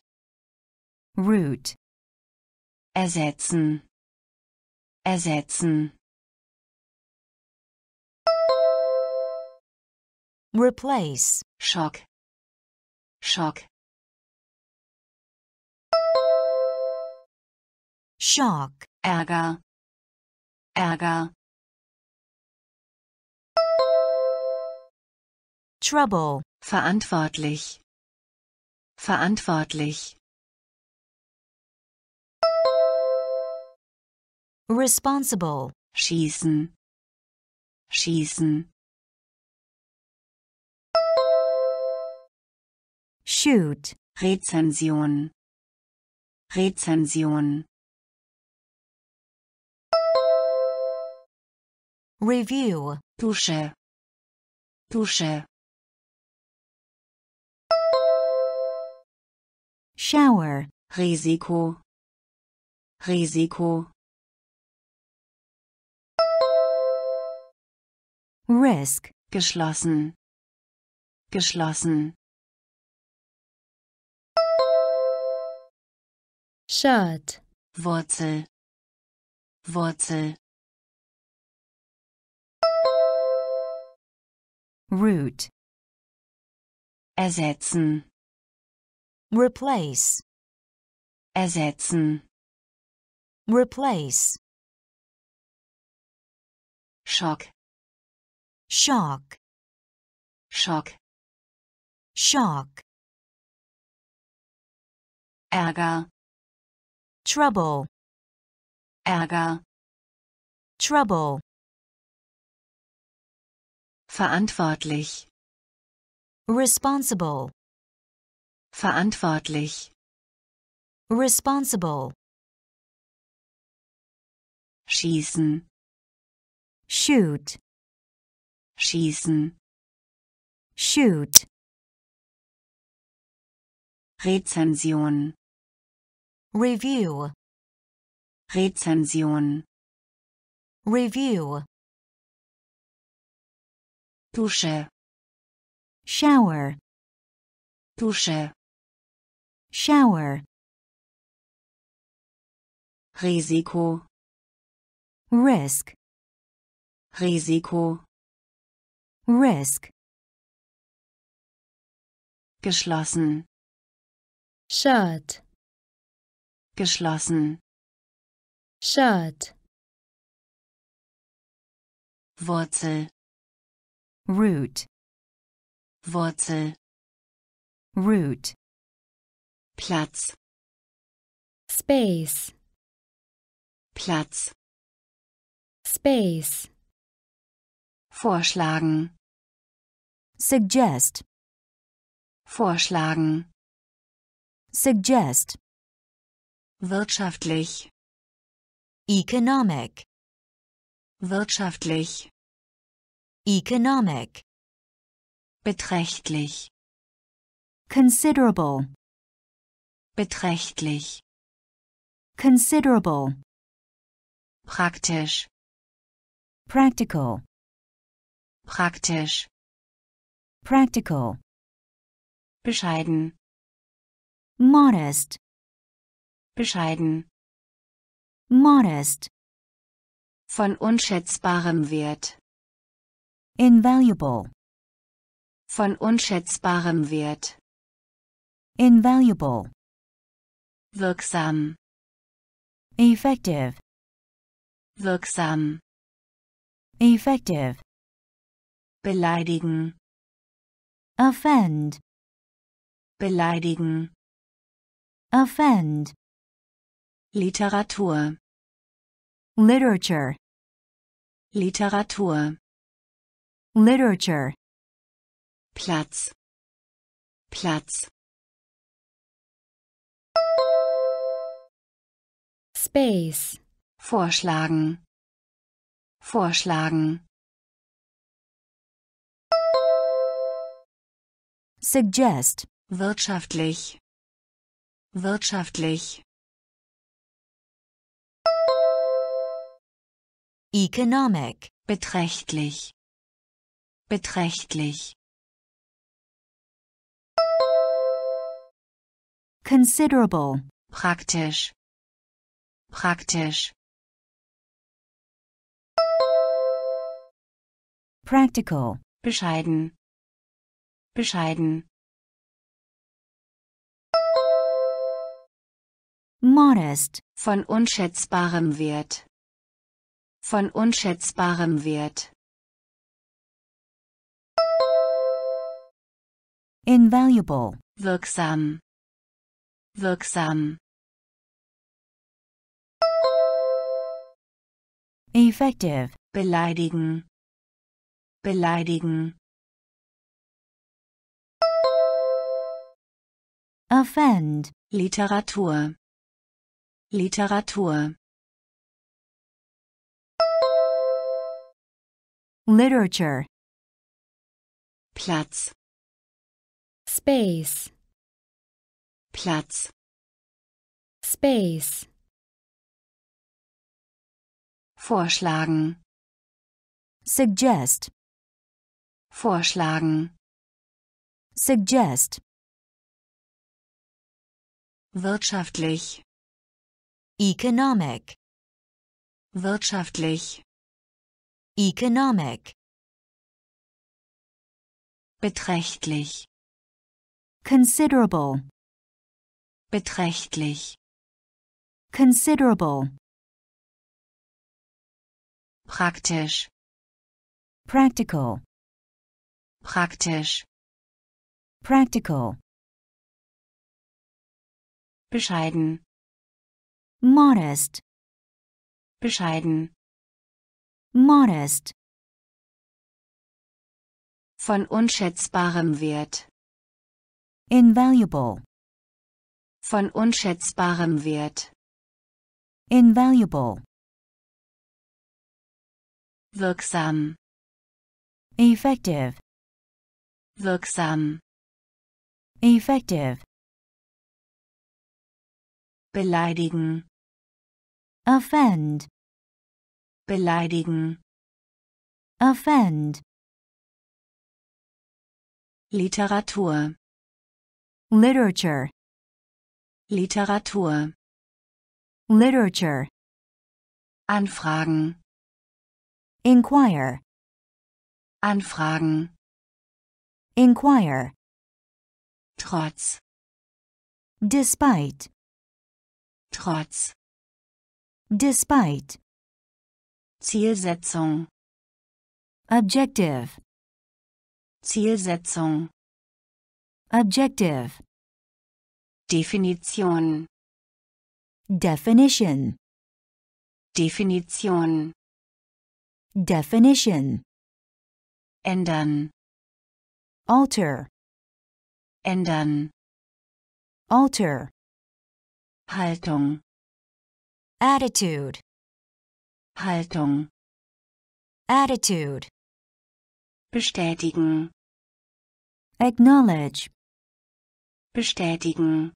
root, ersetzen, ersetzen, replace, Schock, Schock, shock, Ärger, Ärger, trouble, verantwortlich, verantwortlich, responsible, schießen, schießen, shoot, Rezension, Rezension, review, Dusche, Dusche, shower, Risiko, Risiko, risk, geschlossen, geschlossen, shut, Wurzel, Wurzel, root, ersetzen, replace, ersetzen, replace, Schock, shock, Schock, shock, Ärger, trouble, Ärger, trouble, verantwortlich, responsible, verantwortlich, responsible, schießen, shoot, schießen, shoot, Rezension, review, Rezension, review, Dusche, shower, Dusche, shower, Risiko, risk, Risiko, risk, geschlossen, shut, geschlossen, shut, Wurzel, root, Wurzel, root, Platz, space, Platz, space, vorschlagen, suggest, vorschlagen, suggest, wirtschaftlich, economic, wirtschaftlich, economic, beträchtlich, considerable, beträchtlich, considerable, praktisch, practical, praktisch, practical, bescheiden, modest, bescheiden, modest, von unschätzbarem Wert, invaluable, von unschätzbarem Wert, invaluable, wirksam, effective, wirksam, effective, beleidigen, offend, beleidigen, offend, Literatur, literature, Literatur, literature, Platz, Platz, space, vorschlagen, vorschlagen, suggest, wirtschaftlich, wirtschaftlich, economic, beträchtlich, beträchtlich, considerable, praktisch, praktisch, practical, bescheiden, bescheiden, modest, von unschätzbarem Wert, von unschätzbarem Wert, invaluable, wirksam, wirksam, effective, beleidigen, beleidigen, offend, Literatur, Literatur, literature, Platz, space, Platz, space, vorschlagen, suggest, vorschlagen, suggest, wirtschaftlich, economic, wirtschaftlich, economic, beträchtlich, considerable, beträchtlich, considerable, praktisch, practical, praktisch, practical, bescheiden, modest, bescheiden, modest, von unschätzbarem Wert, invaluable, von unschätzbarem Wert, invaluable, wirksam, effective, wirksam, effective, beleidigen, offend, beleidigen, offend, Literatur, literature, Literatur, literature, anfragen, inquire, anfragen, inquire, trotz, despite, trotz, despite, Zielsetzung, objective, Zielsetzung, objective, Definition, definition, Definition, definition, ändern, alter, ändern, alter, Haltung, attitude, Haltung, attitude, bestätigen, acknowledge, bestätigen,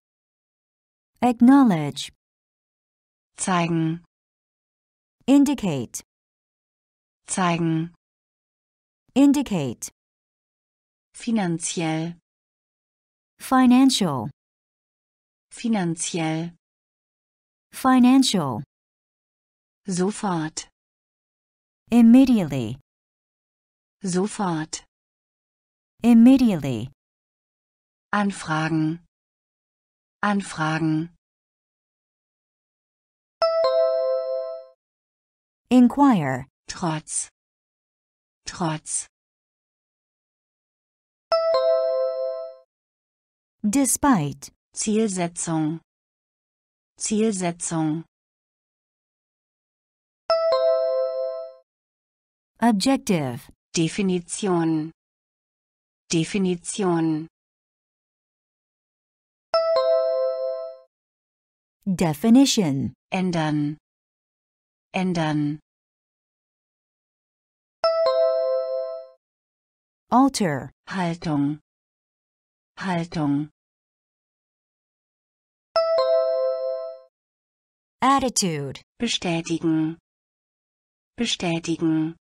acknowledge, zeigen, indicate, zeigen, indicate, finanziell, financial, finanziell, financial, sofort, immediately, sofort, immediately, anfragen, anfragen, inquire, trotz, trotz, despite, Zielsetzung, Zielsetzung, objective, Definition, Definition, definition, ändern, ändern, alter, Haltung, Haltung, attitude, bestätigen, bestätigen,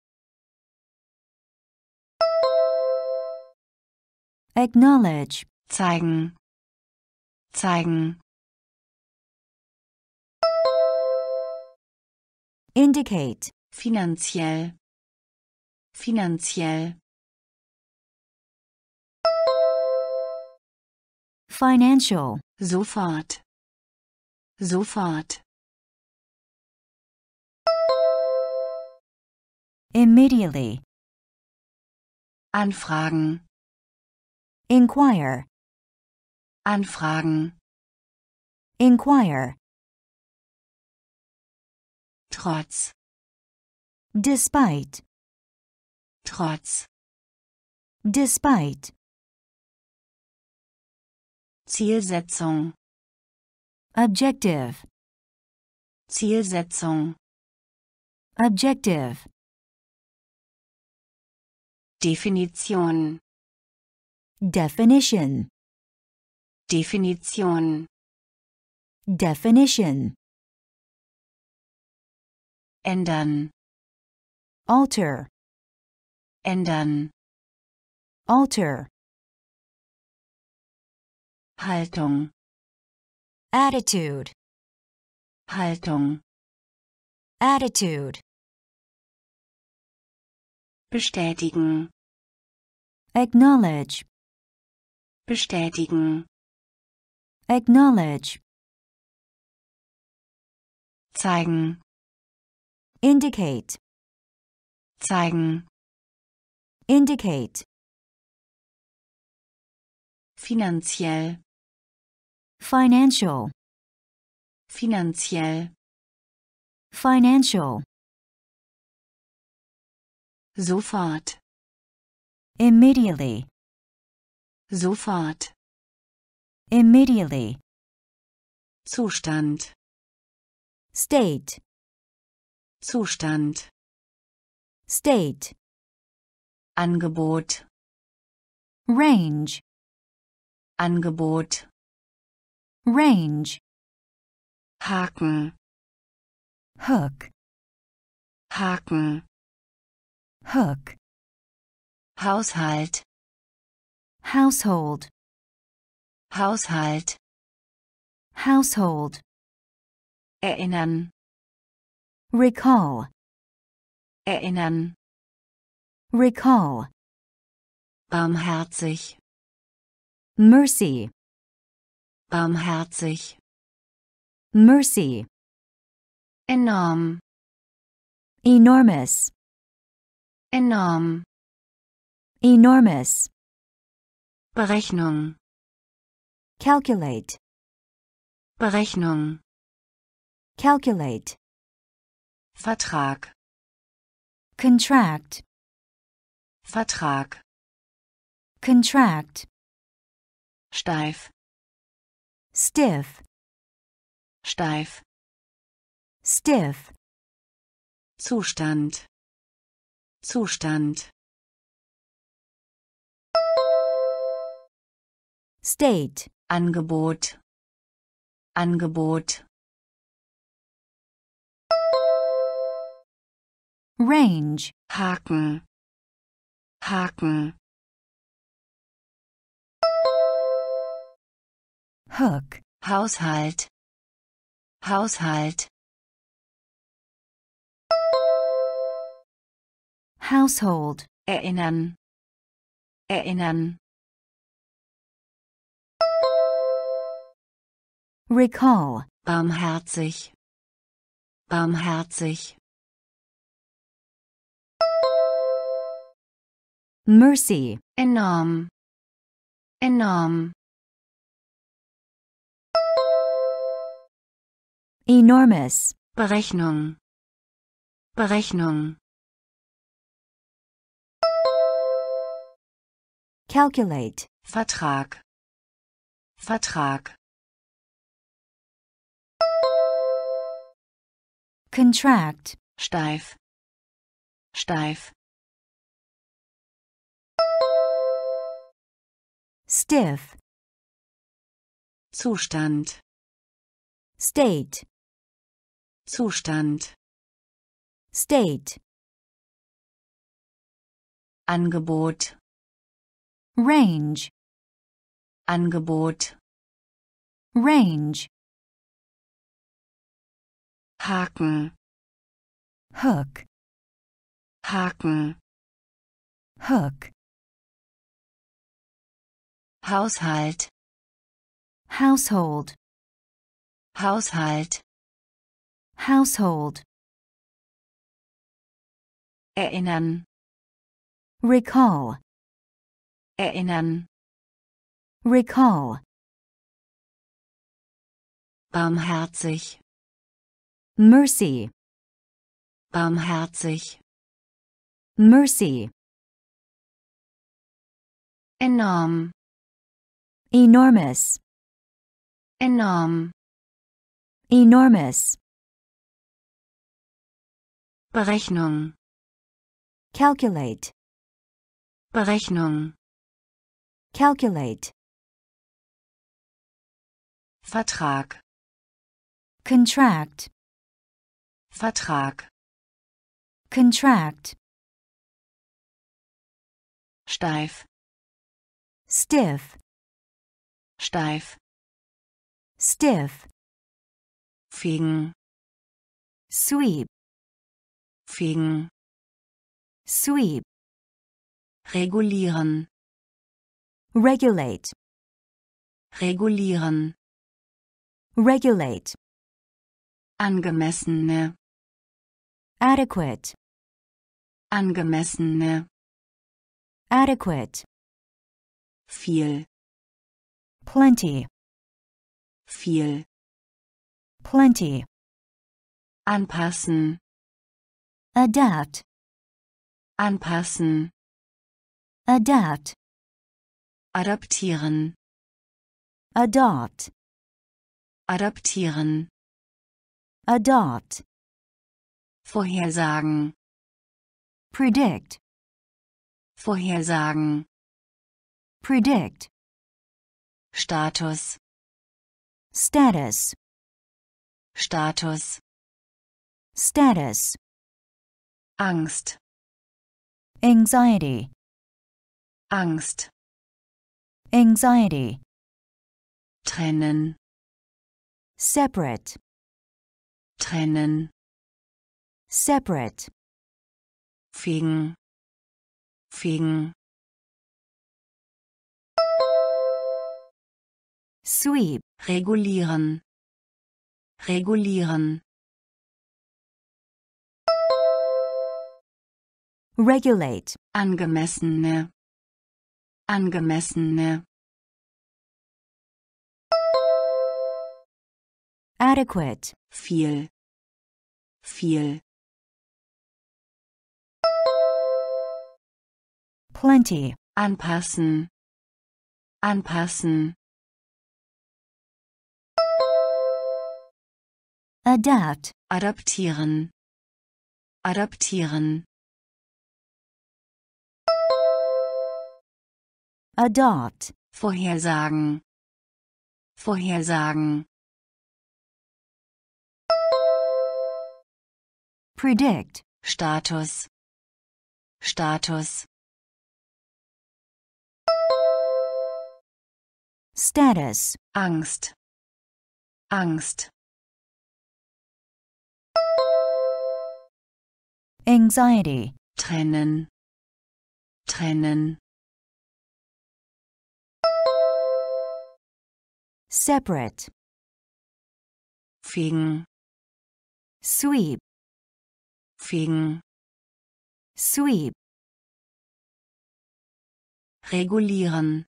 acknowledge, zeigen, zeigen, indicate, finanziell, finanziell, financial, sofort, sofort, immediately, anfragen, inquire, anfragen, inquire, trotz, despite, trotz, despite, Zielsetzung, objective, Zielsetzung, objective, Definition, definition, Definition, definition, ändern, alter, ändern, alter, Haltung, attitude, Haltung, attitude, bestätigen, acknowledge, bestätigen, acknowledge, zeigen, indicate, zeigen, indicate, finanziell, financial, finanziell, financial, sofort, immediately, sofort, immediately, Zustand, state, Zustand, state, Angebot, range, Angebot, range, Haken, hook, Haken, hook, Haushalt, household, Haushalt, household, erinnern, recall, erinnern, recall, barmherzig, mercy, barmherzig, mercy, enorm, enormous, enorm, enormous, Berechnung, calculate, Berechnung, calculate, Vertrag, contract, Vertrag, contract, steif, stiff, steif, stiff, Zustand, Zustand, state, Angebot, Angebot, range, Haken, Haken, hook, Haushalt, Haushalt, household, erinnern, erinnern, recall, barmherzig, barmherzig, mercy, enorm, enorm, enormous, Berechnung, Berechnung, calculate, Vertrag, Vertrag, contract, steif, steif, stiff, Zustand, state, Zustand, state, Angebot, range, Angebot, range, Haken, hook, Haken, hook, Haushalt, household, Haushalt, household, erinnern, recall, erinnern, recall, barmherzig, mercy, barmherzig, mercy, enorm, enormous, enorm, enormous, Berechnung, calculate, Berechnung, calculate, Vertrag, contract, Vertrag, contract, steif, stiff, steif, stiff, fegen, sweep, fegen, sweep, regulieren, regulate, regulieren, regulate, angemessene, adequate, angemessene, adequate, viel, plenty, viel, plenty, anpassen, adapt, anpassen, adapt, adaptieren, adopt, adaptieren, adopt, vorhersagen, predict, Vorhersagen. predict, Status. status, Status. status, Angst. anxiety, Angst. Anxiety, Trennen. separate, Trennen. separate, Fegen. Fegen. sweep, Regulieren. Regulieren. regulate, Angemessene. Angemessene. adequate, Viel. Viel. plenty, Anpassen. Anpassen. adapt, Adaptieren. Adaptieren. Adopt, Vorhersagen. Vorhersagen. predict, Status. Status. status, Angst. Angst. anxiety, Trennen. Trennen. Separate, Fegen. sweep, Fegen. sweep, Regulieren.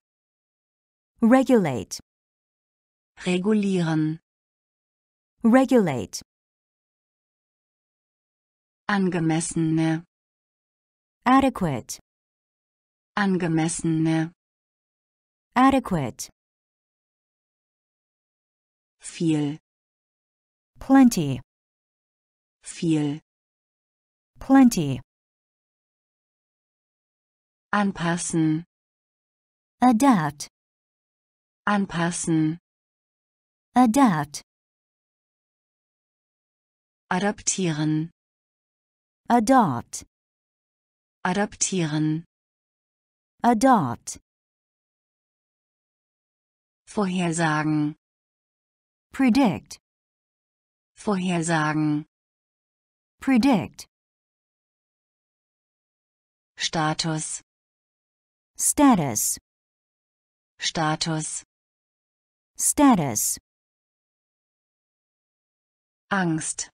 regulate, Regulieren. regulate, Angemessene. adequate, Angemessene. adequate, Viel. plenty, Viel. plenty, Anpassen. adapt, Anpassen. adapt, Adaptieren. adopt, Adaptieren. adopt, Vorhersagen. Predict, Vorhersagen. predict, Status. status, Status. status, Angst.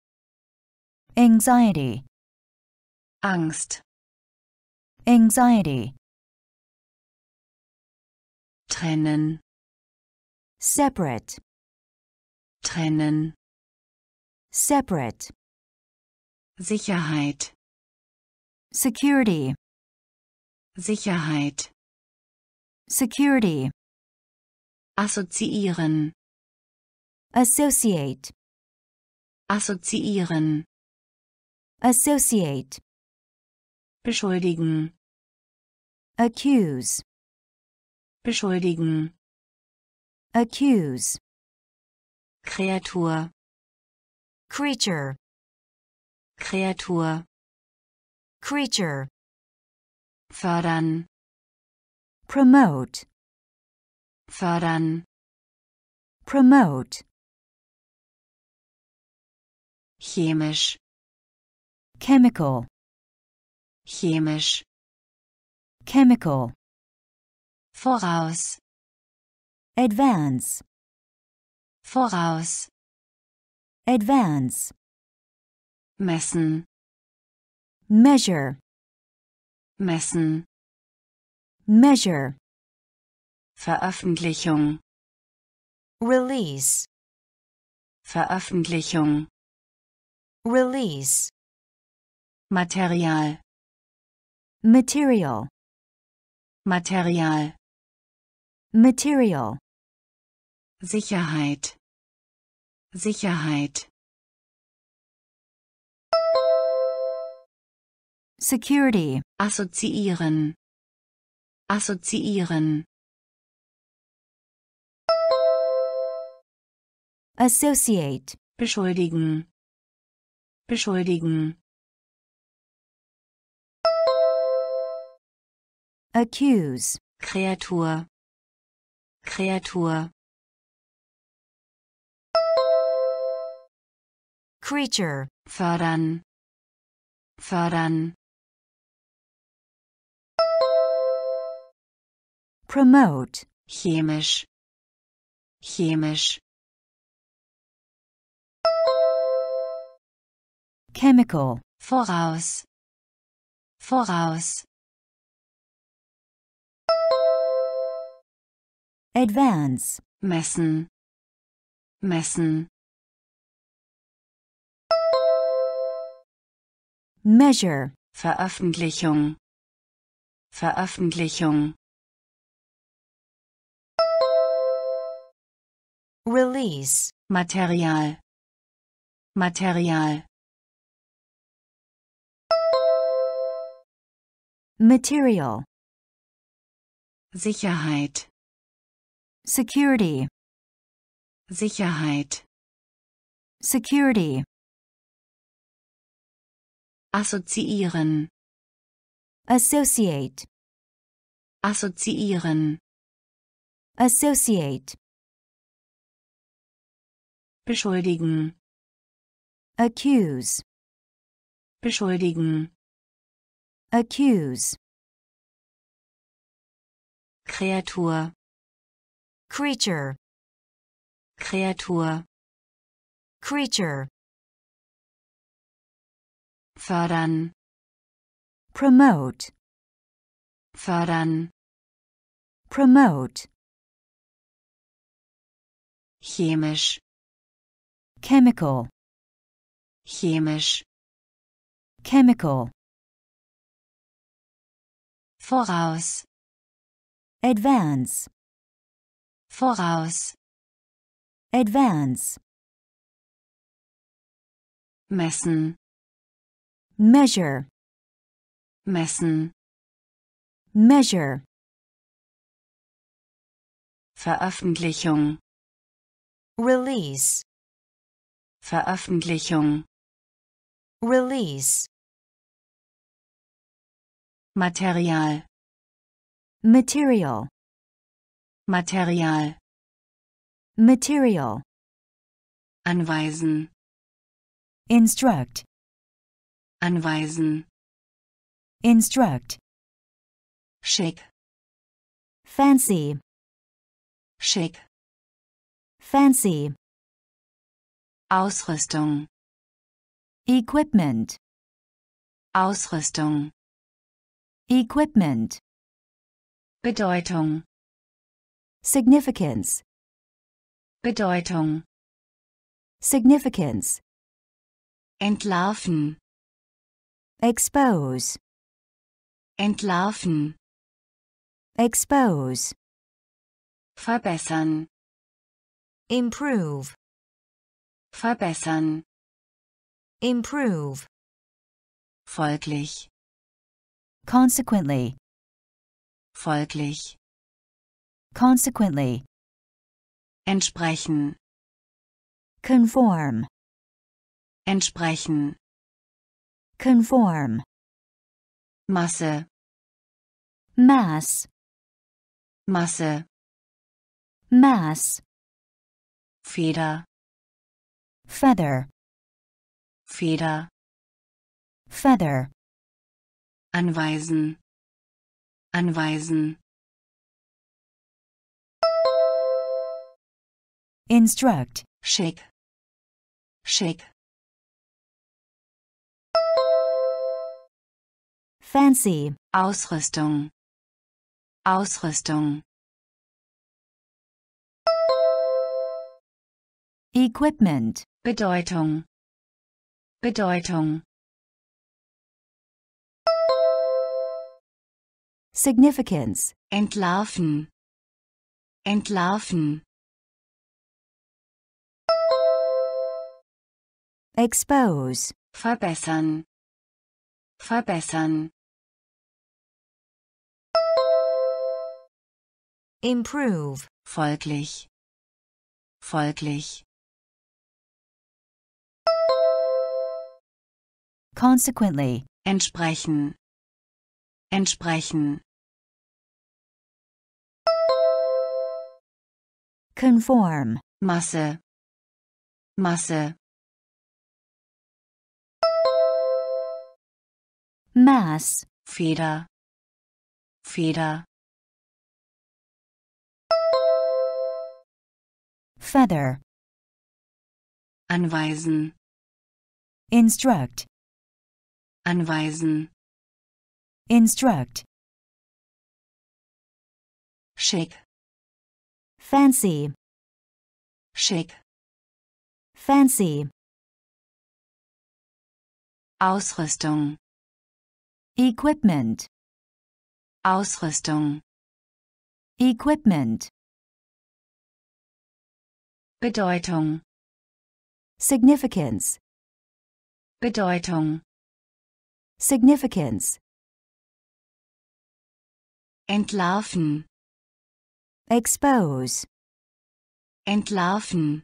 anxiety, Angst. anxiety, Trennen. separate, Trennen. separate, Sicherheit. security, Sicherheit. security, Assoziieren. associate, Assoziieren. associate, Beschuldigen. accuse, Beschuldigen. accuse, Kreatur. creature, Kreatur. creature, Fördern. promote, Fördern. promote, Chemisch. chemical, Chemisch. chemical, Voraus. advance, Voraus. advance, Messen. measure, Messen. measure, Veröffentlichung. release, Veröffentlichung. release, Material. material, Material. material, Sicherheit. Sicherheit. security, assoziieren, assoziieren, associate, beschuldigen, beschuldigen, accuse, Kreatur, Kreatur, creature, fördern, fördern, promote, chemisch, chemisch, chemical, voraus, voraus, advance, messen, messen, measure, Veröffentlichung, Veröffentlichung, release, Material, Material, material, Sicherheit, security, Sicherheit, security, assoziieren, associate, assoziieren, associate, beschuldigen, accuse, beschuldigen, accuse, Kreatur, creature, Kreatur, creature, fördern, promote, fördern, promote, chemisch, chemical, chemisch, chemical, voraus, advance, voraus, advance, messen, measure, messen, measure, Veröffentlichung, release, Veröffentlichung, release, Material, material, Material, material, anweisen, instruct, anweisen, instruct, schick, fancy, schick, fancy, Ausrüstung, equipment, Ausrüstung, equipment, Bedeutung, significance, Bedeutung, significance, entlarven, expose, entlarven, expose, verbessern, improve, verbessern, improve, folglich, consequently, folglich, consequently, entsprechen, conform, entsprechen, conform, Masse, mass, Masse, mass, Feder, feather, Feder, feather, anweisen, anweisen, instruct, schick, schick, fancy, Ausrüstung, Ausrüstung, equipment, Bedeutung, Bedeutung, significance, entlarven, entlarven, expose, verbessern, verbessern, Improve. folglich, folglich, Consequently. entsprechen, entsprechen, Conform. Masse, Masse, Mass. Feder, Feder, Feather. anweisen, Instruct. anweisen, Instruct. schick, Fancy. schick, Fancy. Ausrüstung, Equipment. Ausrüstung, Equipment. Bedeutung, Significance. Bedeutung, Significance. entlarven, Expose. entlarven,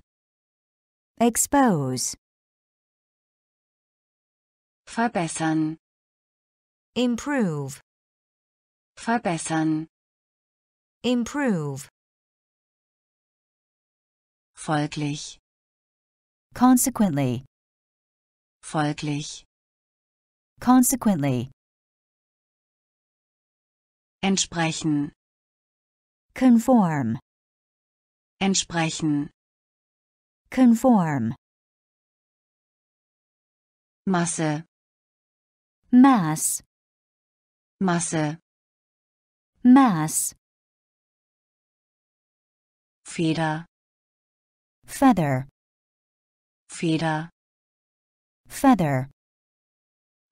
Expose. verbessern, Improve. verbessern, Improve. Folglich, Consequently. folglich, Consequently. entsprechen, Conform. entsprechen, Conform. Masse, Mass. Masse, Mass. Feder, Feather. Feder, Feather.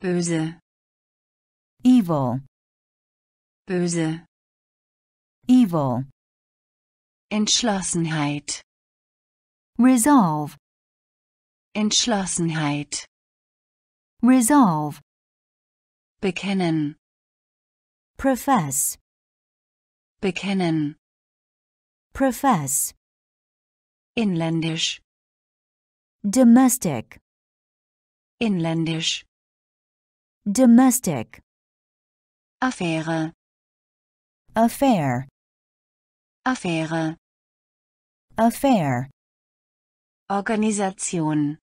böse, Evil. böse, Evil. Entschlossenheit, Resolve. Entschlossenheit, Resolve. bekennen, Profess. bekennen, Profess. Inländisch, Domestic. inländisch, Domestic. Affäre, Affair. Affäre, Affair. Organisation,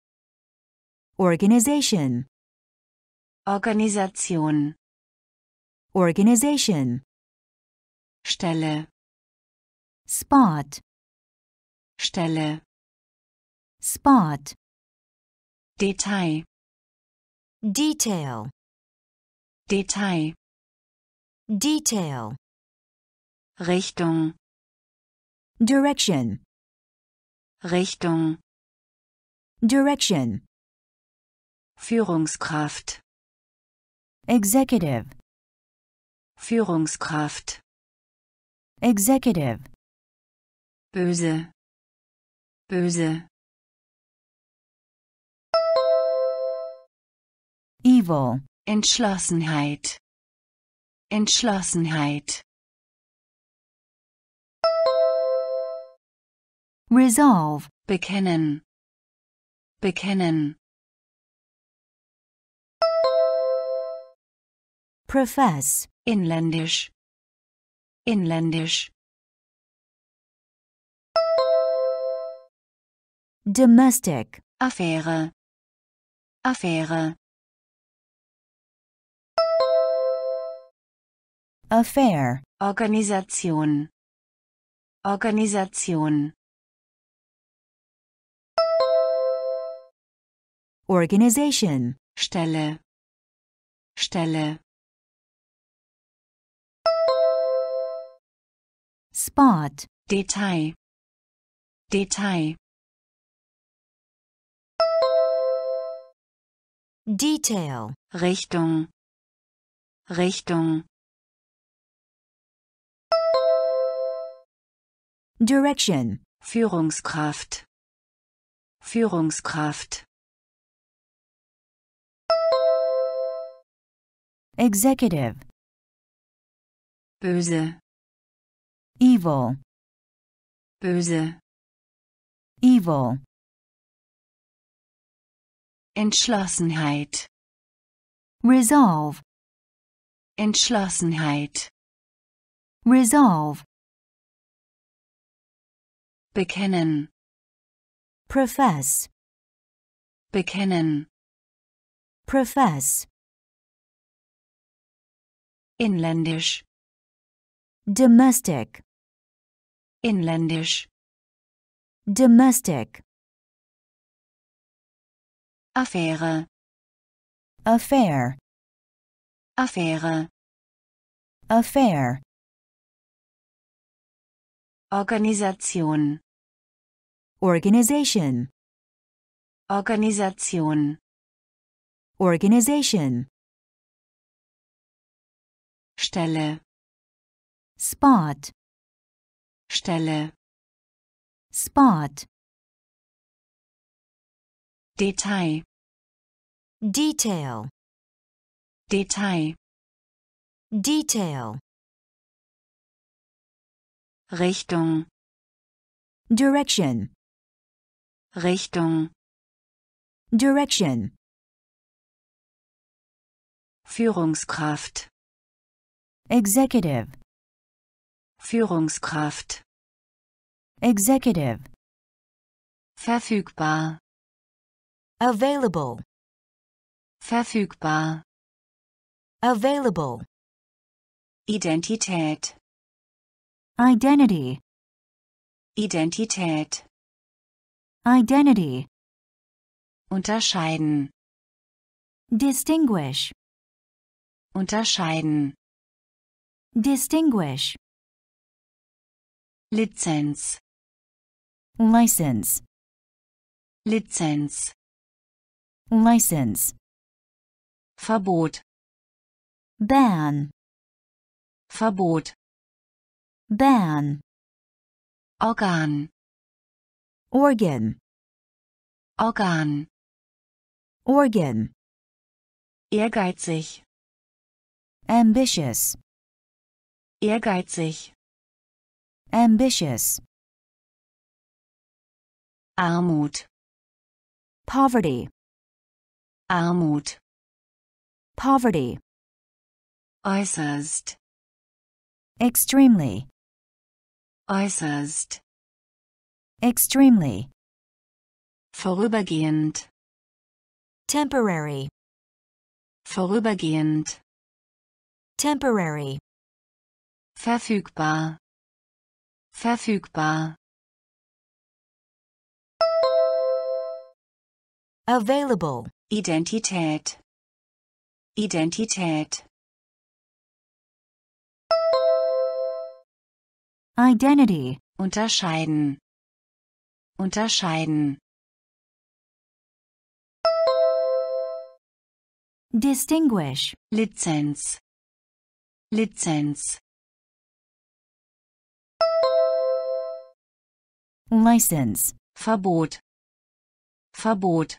Organization. Organisation, Organization. Stelle, Spot. Stelle, Spot. Detail, Detail. Detail, Detail. Richtung, Direction. Richtung, Direction. Führungskraft, Executive. Führungskraft, Executive. böse, böse, Evil. Entschlossenheit, Entschlossenheit, Resolve. bekennen, bekennen, Profess. inländisch, inländisch, Domestic. Affäre, Affäre, Affair. Organisation, Organisation, Organization. Stelle, Stelle, Spot. Detail, Detail, Detail. Richtung, Richtung, Direction. Führungskraft, Führungskraft, executive, böse, evil, böse, evil, Entschlossenheit, resolve, Entschlossenheit, resolve, bekennen, profess, bekennen, profess, inländisch, domestic, inländisch, domestic, Affäre, affair, Affäre, affair, Organisation, organization, Organisation, organization, Stelle, spot, Stelle, spot, Detail, detail, Detail, detail, Richtung, direction, Richtung, direction, Führungskraft, executive, Führungskraft, executive, verfügbar, available, verfügbar, available, Identität, identity, Identität, identity, unterscheiden, distinguish, unterscheiden, distinguish, Lizenz, license, Lizenz, license, Verbot, ban, Verbot, ban, Organ, organ, Organ, organ, ehrgeizig, ambitious, ehrgeizig, ambitious, Armut, poverty, Armut, poverty, äußerst, extremely, äußerst, extremely, vorübergehend, temporary, vorübergehend, temporary, verfügbar, verfügbar, available, Identität, Identität, identity, unterscheiden, unterscheiden, distinguish, Lizenz, Lizenz, license, Verbot, Verbot,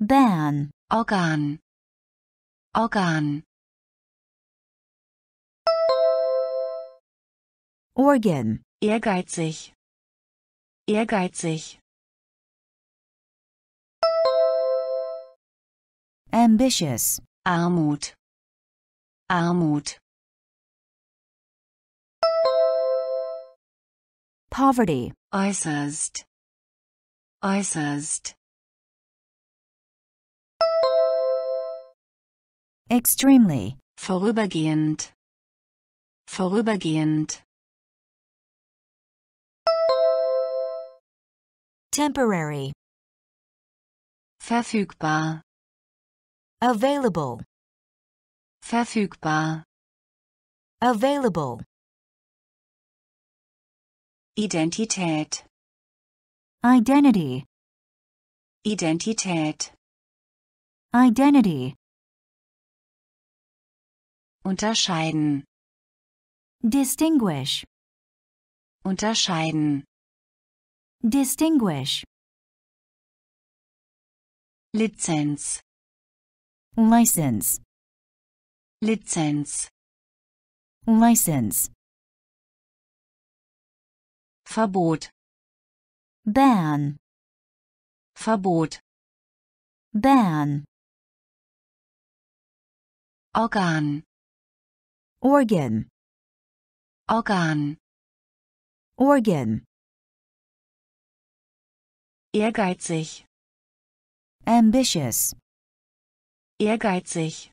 ban, Organ, Organ, organ, ehrgeizig, ehrgeizig, ambitious, Armut, Armut, poverty, äußerst, äußerst, extremely, vorübergehend, vorübergehend, temporary, verfügbar, available, verfügbar, available, Identität, identity, Identität, identity, unterscheiden, distinguish, unterscheiden, distinguish, Lizenz, license, Lizenz, license, Verbot, ban, Verbot, ban, Organ, organ, Organ, organ, ehrgeizig, ambitious, ehrgeizig,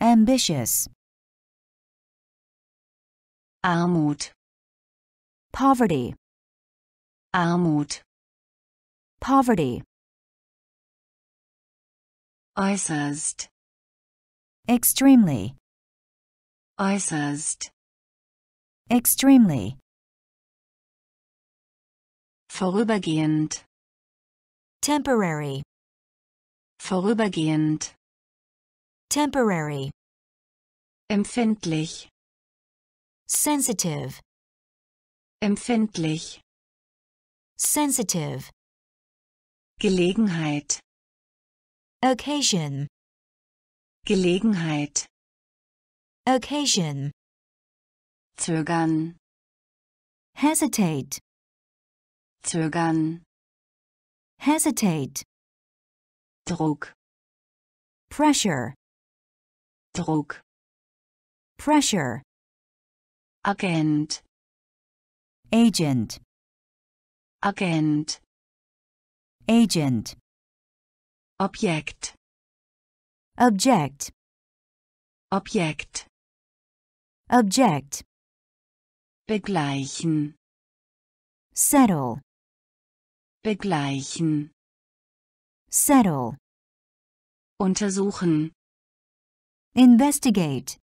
ambitious, Armut, poverty, Armut, poverty, äußerst, extremely, äußerst, extremely, vorübergehend, temporary, vorübergehend, temporary, empfindlich, sensitive, empfindlich, sensitive, Gelegenheit, occasion, Gelegenheit, occasion, zögern, hesitate, zögern, hesitate, Druck, pressure, Druck, pressure, Agent, agent, Agent, agent, object. Object, Objekt, object, begleichen, settle, begleichen, settle, untersuchen, investigate,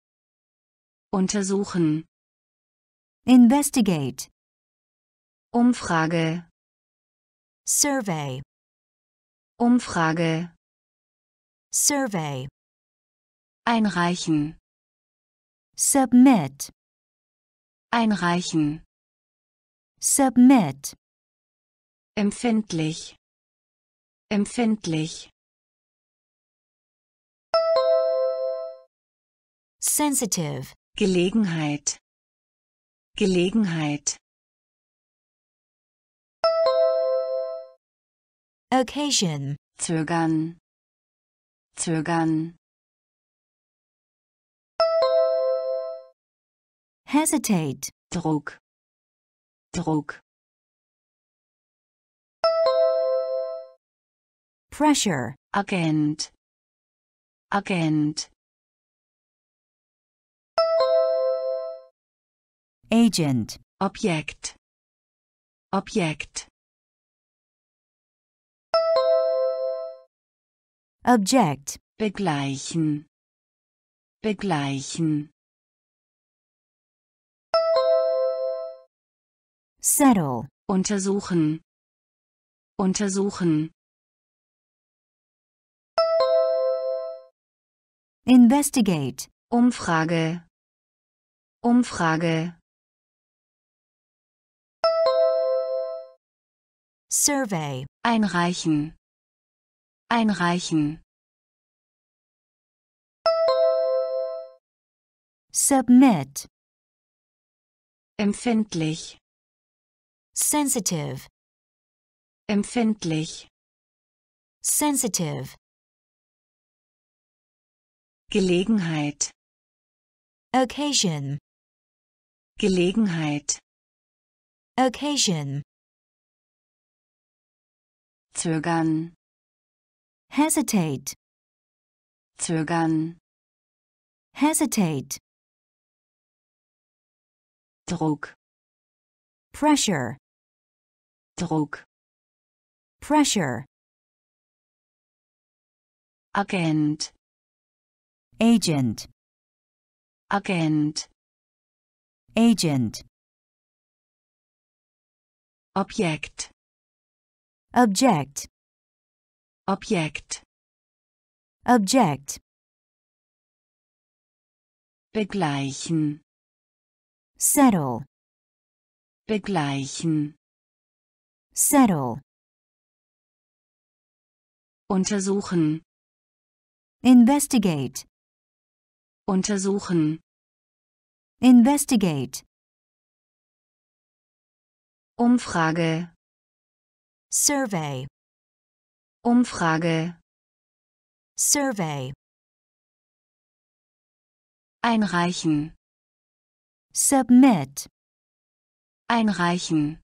untersuchen, investigate, Umfrage, survey, Umfrage, survey, einreichen, submit, einreichen, submit, empfindlich, empfindlich, sensitive, Gelegenheit, Gelegenheit, occasion, zögern, zögern, hesitate, Druck, Druck, pressure, Agent, Agent, agent, Objekt, Objekt, object, begleichen, begleichen, settle, untersuchen, untersuchen, investigate, Umfrage, Umfrage, survey, einreichen, einreichen, submit, empfindlich, sensitive, empfindlich, sensitive, Gelegenheit, occasion, Gelegenheit, occasion, zögern, hesitate, zögern, hesitate, Druck, pressure, Druck, pressure, Agent, agent, Agent, agent, Objekt, object, Objekt, object, begleichen, settle, begleichen, settle, Untersuchen. investigate, Untersuchen. investigate, Umfrage. survey, Umfrage. survey, Einreichen. submit, Einreichen.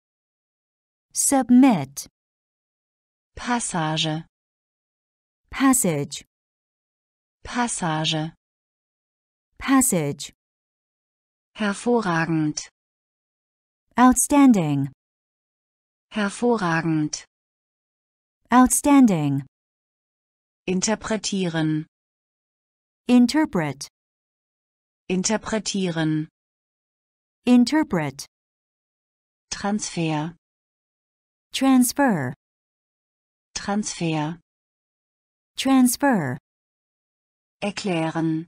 Submit, Passage. passage, Passage. passage, Hervorragend. outstanding, Hervorragend. outstanding, Interpretieren. interpret, Interpretieren. interpret, Transfer. Transfer, Transfer. transfer, Erklären.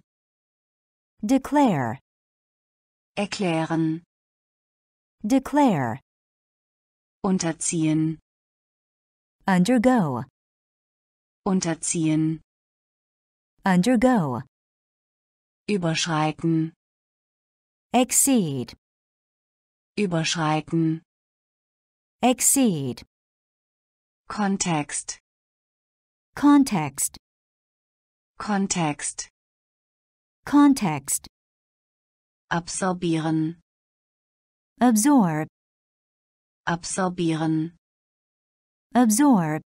declare, Erklären. declare, Unterziehen. undergo, Unterziehen. undergo, Überschreiten. exceed, Überschreiten. Exceed, Context. context, Context. context, Absorbieren. absorb, Absorbieren. absorb,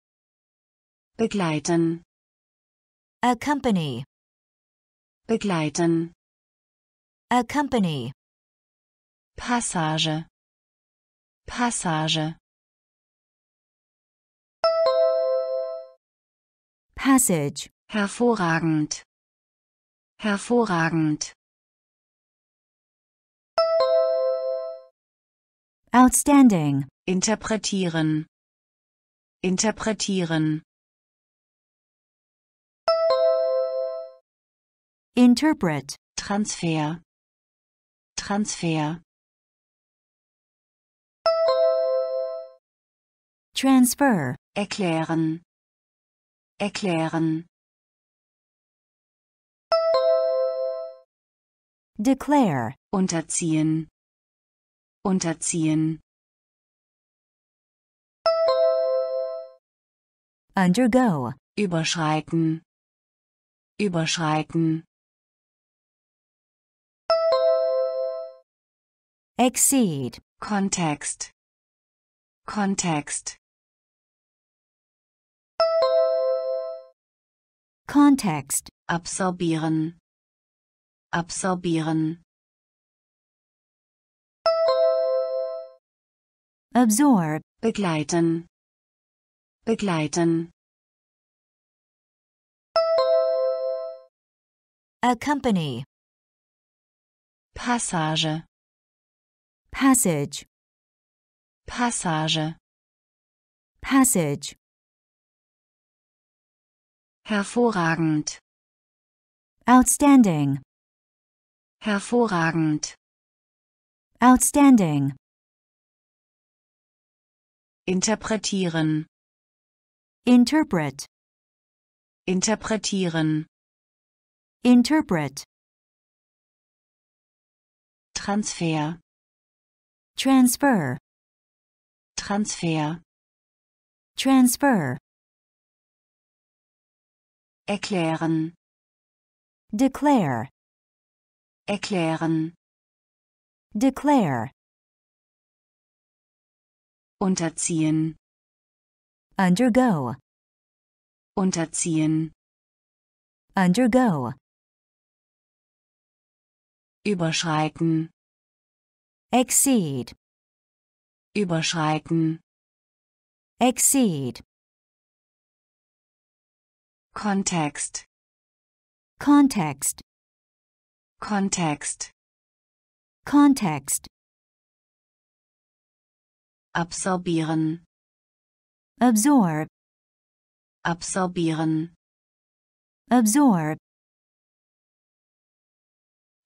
Begleiten. accompany, Begleiten. accompany, Passage. Passage. Passage, Hervorragend. Hervorragend. outstanding, Interpretieren. Interpretieren. interpret, Transfer. Transfer. transfer, Erklären. Erklären. declare, Unterziehen. Unterziehen. undergo, Überschreiten. Überschreiten. exceed, Kontext. Kontext. Context, Absorbieren. Absorbieren. absorb, Begleiten. Begleiten. accompany, Passage. passage, Passage. passage, Hervorragend. outstanding, Hervorragend. outstanding, Interpretieren. interpret, Interpretieren. interpret, Transfer. transfer, Transfer. transfer, Erklären. declare, Erklären. declare, Unterziehen. undergo, Unterziehen. undergo, Überschreiten. exceed, Überschreiten. exceed, Kontext. context, Context. context, Absorbieren. absorb, Absorbieren. absorb,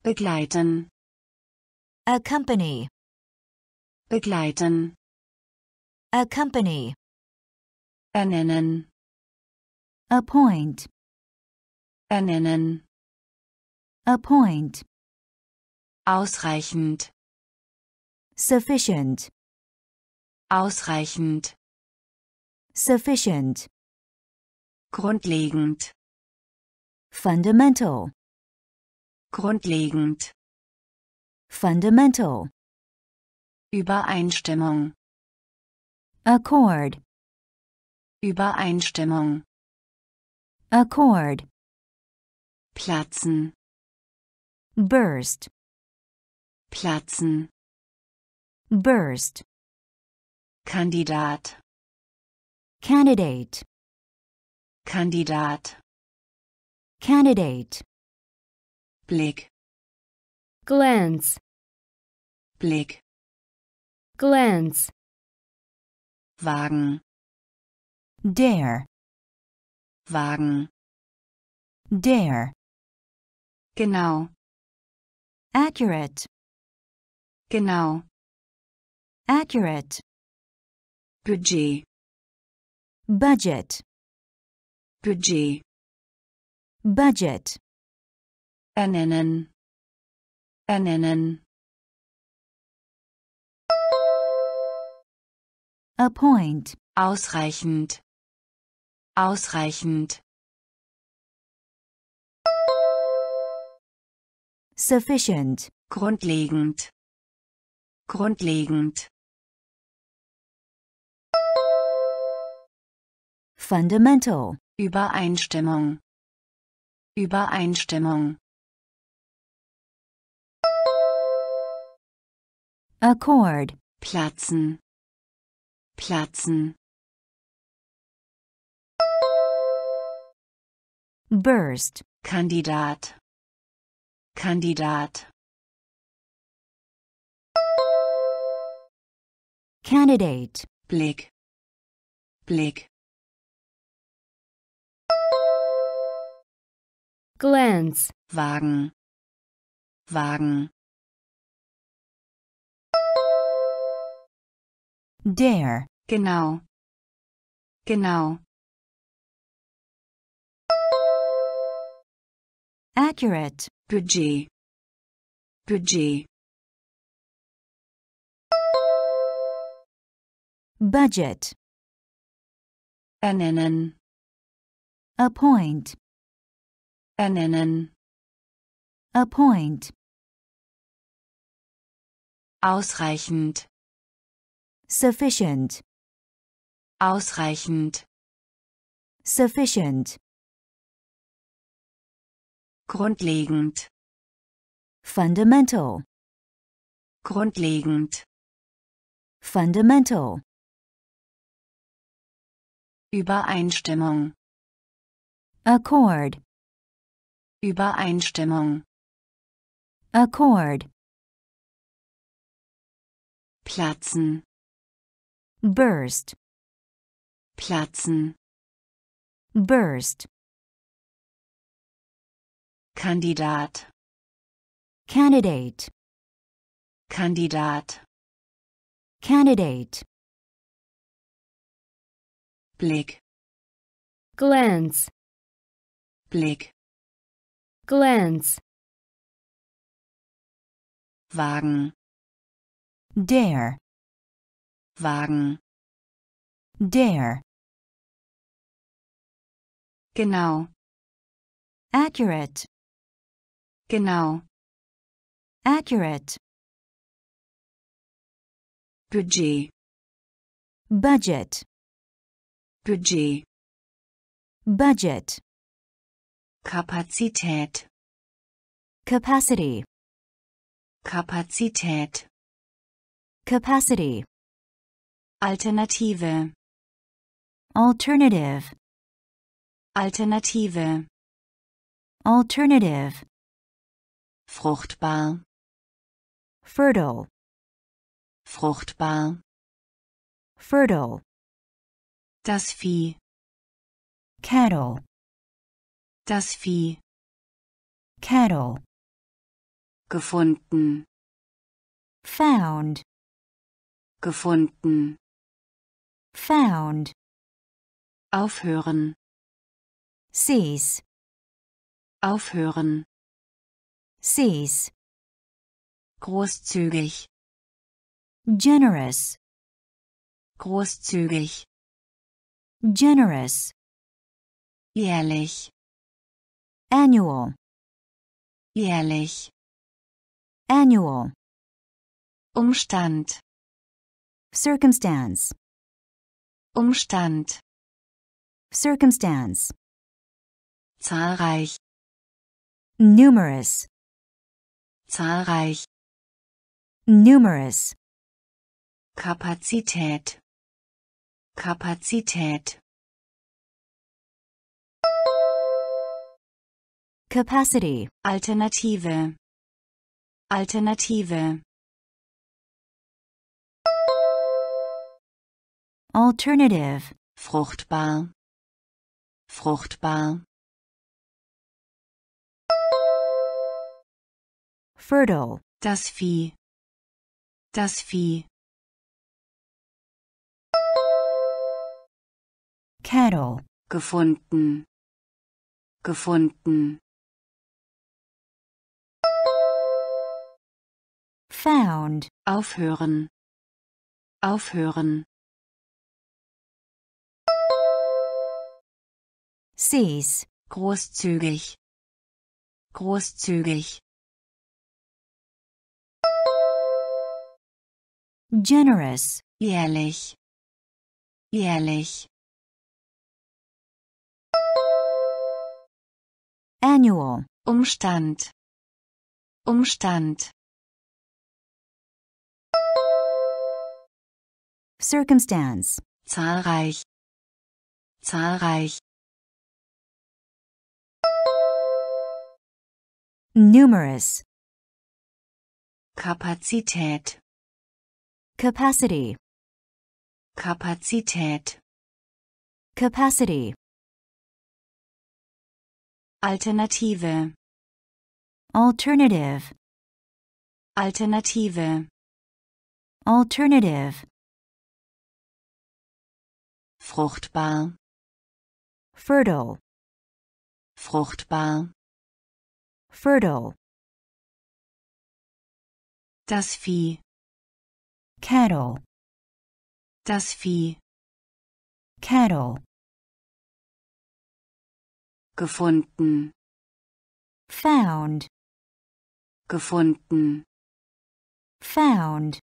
Begleiten. accompany, Begleiten. accompany, Ernennen. Appoint, ernennen, appoint, ausreichend, sufficient, ausreichend, sufficient, grundlegend, fundamental, grundlegend, fundamental, Übereinstimmung, accord, Übereinstimmung, accord, platzen, burst, platzen, burst, Kandidat, candidate, Kandidat, candidate, Blick, glance, Blick, glance, Wagen, dare, Wagen, dare, genau, accurate, genau, accurate, Budget, budget, Budget, budget, ernennen, ernennen, appoint, ausreichend, ausreichend, sufficient, grundlegend, grundlegend, fundamental, Übereinstimmung, Übereinstimmung, accord, platzen, platzen, burst, Kandidat, Kandidat, candidate, Blick, Blick, glance, Wagen, Wagen, dare, genau, genau, accurate, Budget, Budget, budget, ernennen, appoint, ernennen, appoint, ausreichend, sufficient, ausreichend, sufficient, grundlegend, fundamental, grundlegend, fundamental, Übereinstimmung, accord, Übereinstimmung, accord, platzen, burst, platzen, burst, Kandidat, candidate, Kandidat, candidate, Blick, glance, Blick, glance, Wagen, dare, Wagen, dare, genau, accurate, genau, accurate, Budget, budget, Budget, budget, Kapazität, capacity, Kapazität, capacity, Alternative, alternative, Alternative, alternative, fruchtbar, fertile, fruchtbar, fertile, das Vieh, cattle, das Vieh, cattle, gefunden, found, gefunden, found, aufhören, cease, aufhören, cease, großzügig, generous, großzügig, generous, jährlich, annual, jährlich, annual, Umstand, circumstance, Umstand, circumstance, zahlreich, numerous, zahlreich, numerous, Kapazität, Kapazität, capacity, Alternative, Alternative, alternative, fruchtbar, fruchtbar, fertile, das Vieh, das Vieh, cattle, gefunden, gefunden, found, aufhören, aufhören, cease, großzügig, großzügig, generous, jährlich, jährlich, annual, Umstand, Umstand, circumstance, zahlreich, zahlreich, numerous, Kapazität, capacity, Kapazität, capacity, Alternative, alternative, Alternative, alternative, fruchtbar, fertile, fruchtbar, fertile, das Vieh, cattle, das Vieh, cattle, gefunden, found, gefunden, found,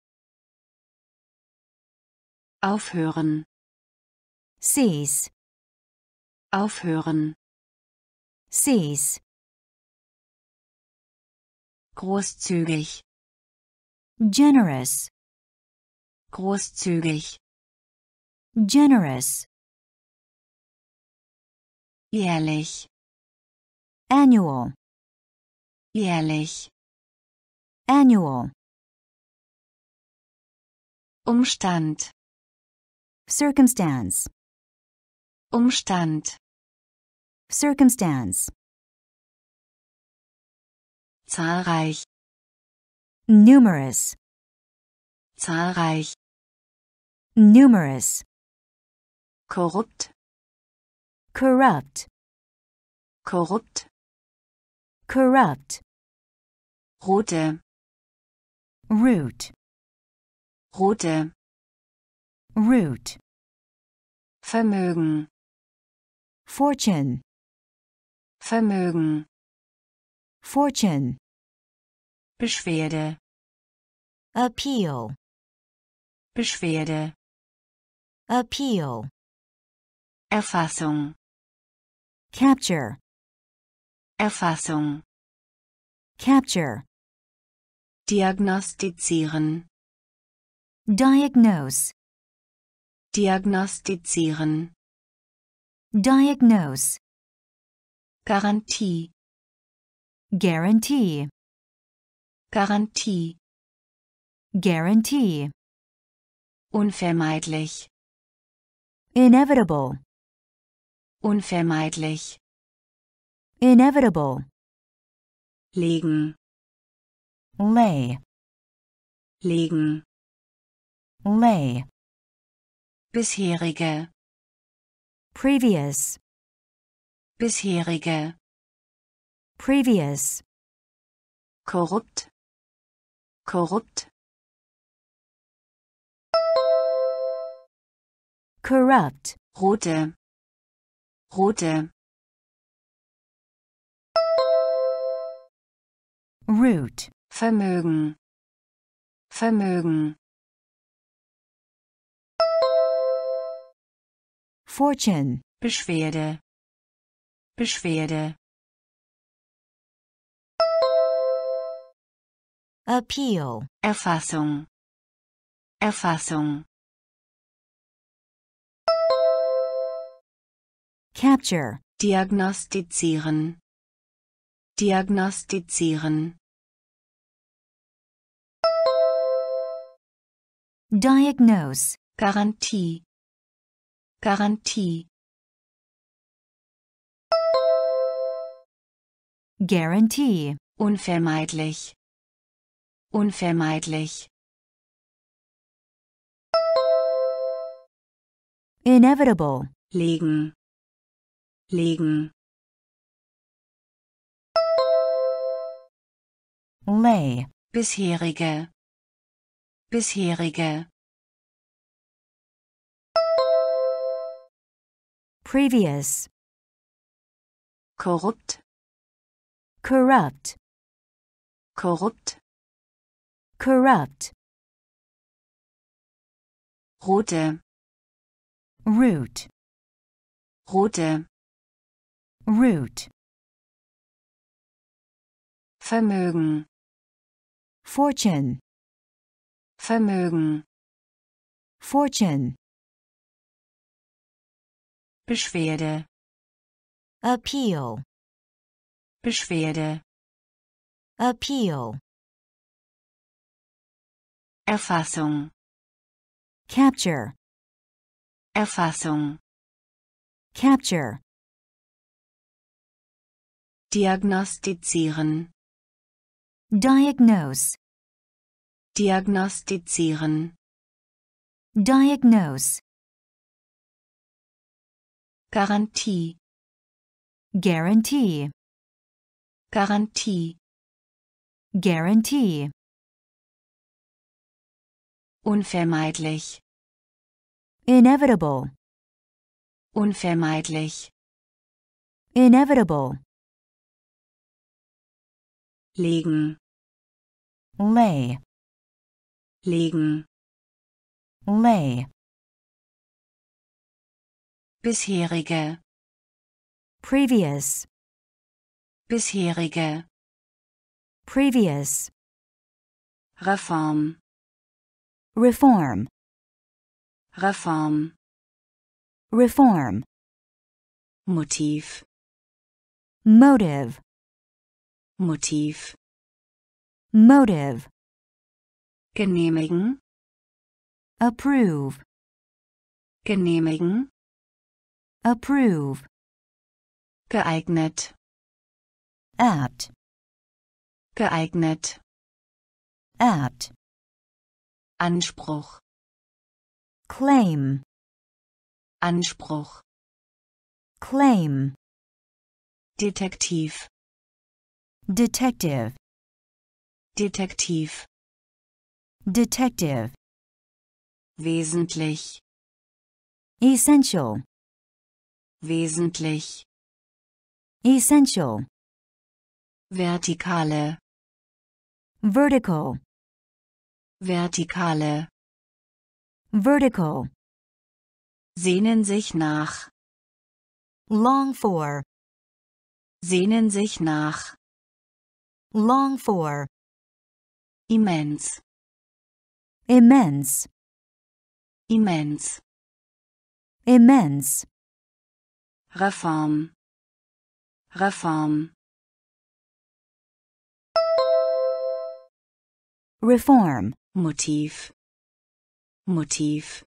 aufhören, cease, aufhören, cease, großzügig, generous, großzügig, generous, jährlich, annual, jährlich, annual, Umstand, circumstance, Umstand, circumstance, zahlreich, numerous, zahlreich, numerous, korrupt, corrupt, korrupt, corrupt, rote, root, rote, root, Vermögen, fortune, Vermögen, fortune, Beschwerde, appeal, Beschwerde, appeal, Erfassung, capture, Erfassung, capture, diagnostizieren, diagnose, diagnostizieren, diagnose, Garantie, guarantee, Garantie, guarantee, unvermeidlich, inevitable, unvermeidlich, inevitable, legen, lay, legen, lay, bisherige, previous, bisherige, previous, korrupt, korrupt, corrupt, rote, rote, root, Vermögen, Vermögen, fortune, Beschwerde, Beschwerde, appeal, Erfassung, Erfassung, capture, diagnostizieren, diagnostizieren, diagnose, Garantie, Garantie, guarantee, unvermeidlich, unvermeidlich, inevitable, legen, legen, lay, bisherige, bisherige, previous, korrupt, corrupt, korrupt, corrupt, rote, root, rote, root, Vermögen, fortune, Vermögen, fortune, Beschwerde, appeal, Beschwerde, appeal, Erfassung, capture, Erfassung, capture, diagnostizieren, diagnose, diagnostizieren, diagnose, Garantie, guarantee, Garantie, guarantee, unvermeidlich, inevitable, unvermeidlich, inevitable, legen, lay, legen, lay, bisherige, previous, bisherige, previous, Reform, reform, Reform, reform, Motiv, motive, Motiv, motive, genehmigen, approve, genehmigen, approve, geeignet, apt, geeignet, apt, Anspruch, claim, Anspruch, claim, Detektiv, detective, Detektiv, detective, wesentlich, essential, wesentlich, essential, vertikale, vertical, vertikale, vertical, sehnen sich nach, long for, sehnen sich nach, long for, immense. Immense, immens, immense, Reform, Reform, reform, Motiv, Motiv,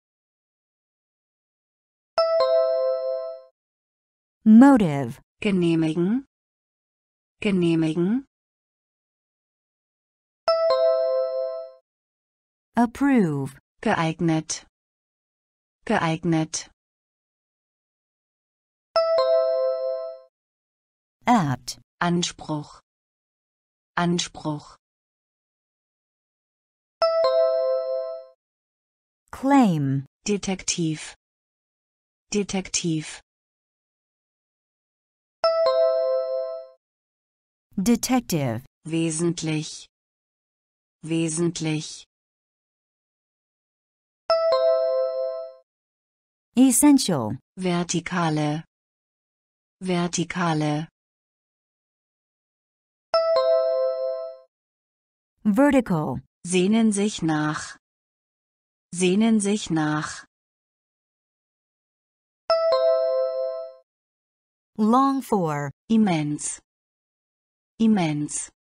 motive, genehmigen, genehmigen, approve, geeignet, geeignet, apt, Anspruch, Anspruch, claim, Detektiv, Detektiv, detective, wesentlich, wesentlich, essential, vertikale, vertikale, vertical, sehnen sich nach, sehnen sich nach, long for, immens, immens,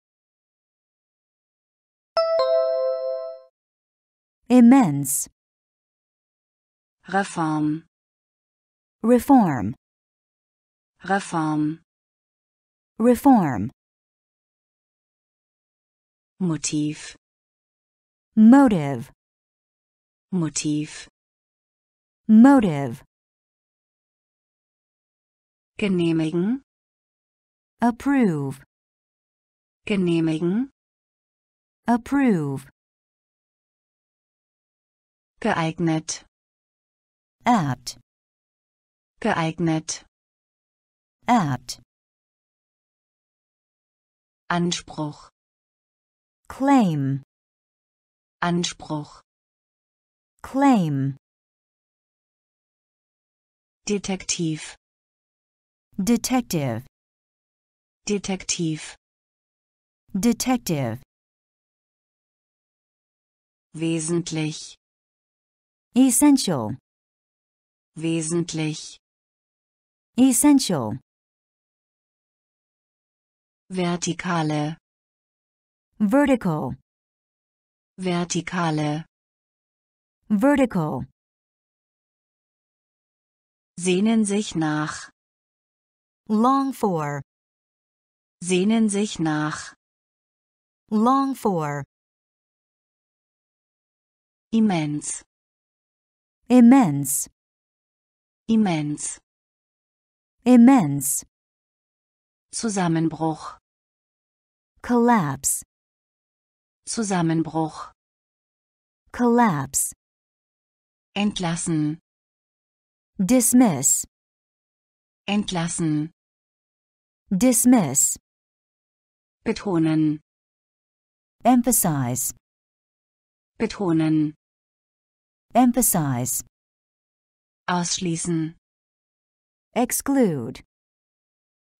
immense, Reform, reform, Reform, reform, Motiv, motive, Motiv, motive, genehmigen, approve, genehmigen, approve, geeignet, apt, geeignet, apt, Anspruch, claim, Anspruch, claim, Detektiv, detective, Detektiv, detective, wesentlich, essential, wesentlich, essential, vertikale, vertical, vertikale, vertical, sehnen sich nach, long for, sehnen sich nach, long for, immens, immense, immens, immense, Zusammenbruch, collapse, Zusammenbruch, collapse, entlassen, dismiss, entlassen, dismiss, betonen, emphasize, betonen, emphasize, ausschließen, exclude,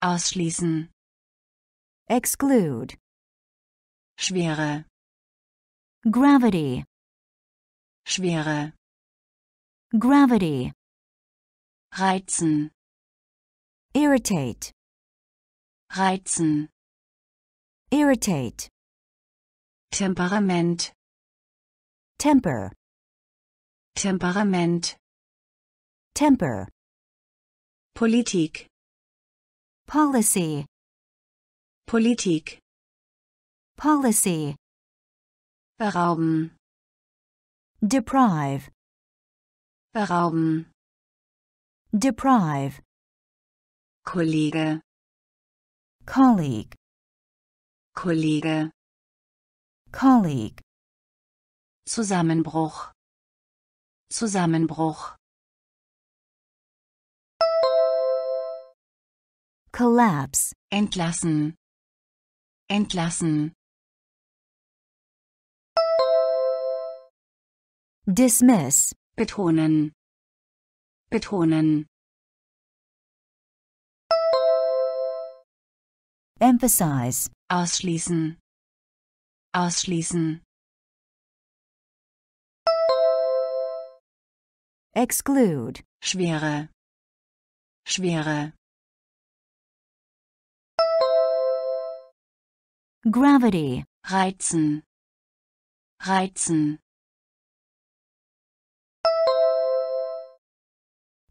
ausschließen, exclude, Schwere, gravity, Schwere, gravity, reizen, irritate, reizen, irritate, Temperament, temper, Temperament, temper, Politik, policy, Politik, policy, berauben, deprive, berauben, deprive, Kollege, colleague, Kollege, colleague, Zusammenbruch, Zusammenbruch, collapse, entlassen, entlassen, dismiss, betonen, betonen, emphasize, ausschließen, ausschließen, exclude, Schwere, Schwere, gravity, reizen, reizen,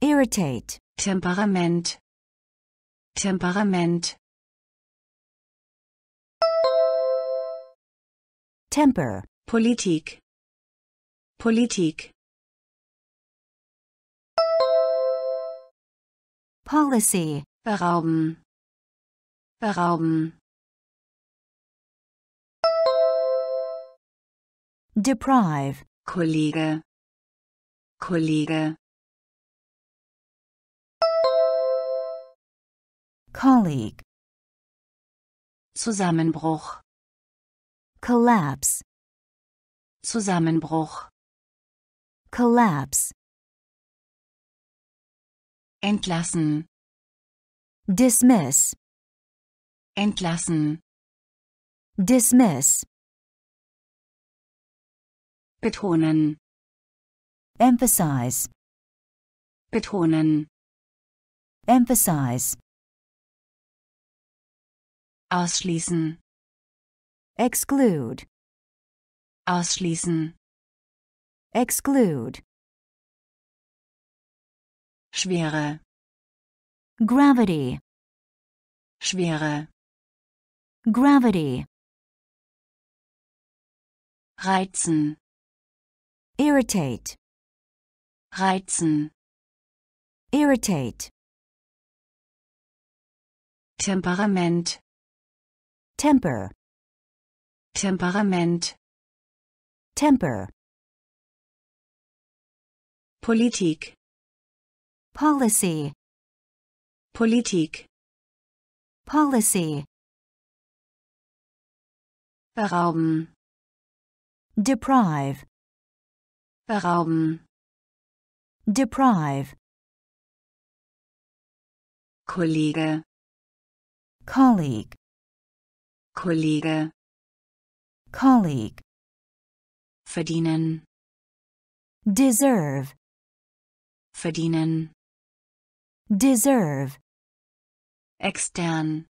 irritate, Temperament, Temperament, temper, Politik, Politik, policy, berauben, berauben, deprive, Kollege, Kollege, colleague, Zusammenbruch, collapse, Zusammenbruch, collapse, entlassen, dismiss, entlassen, dismiss, betonen, emphasize, betonen, emphasize, ausschließen, exclude, ausschließen, exclude, Schwere, gravity, Schwere, gravity, reizen, irritate, reizen, irritate, Temperament, temper, Temperament, temper, Politik, policy, Politik, policy, berauben, deprive, berauben, deprive, Kollege, colleague, Kollege, colleague, verdienen, deserve, verdienen, deserve, extern,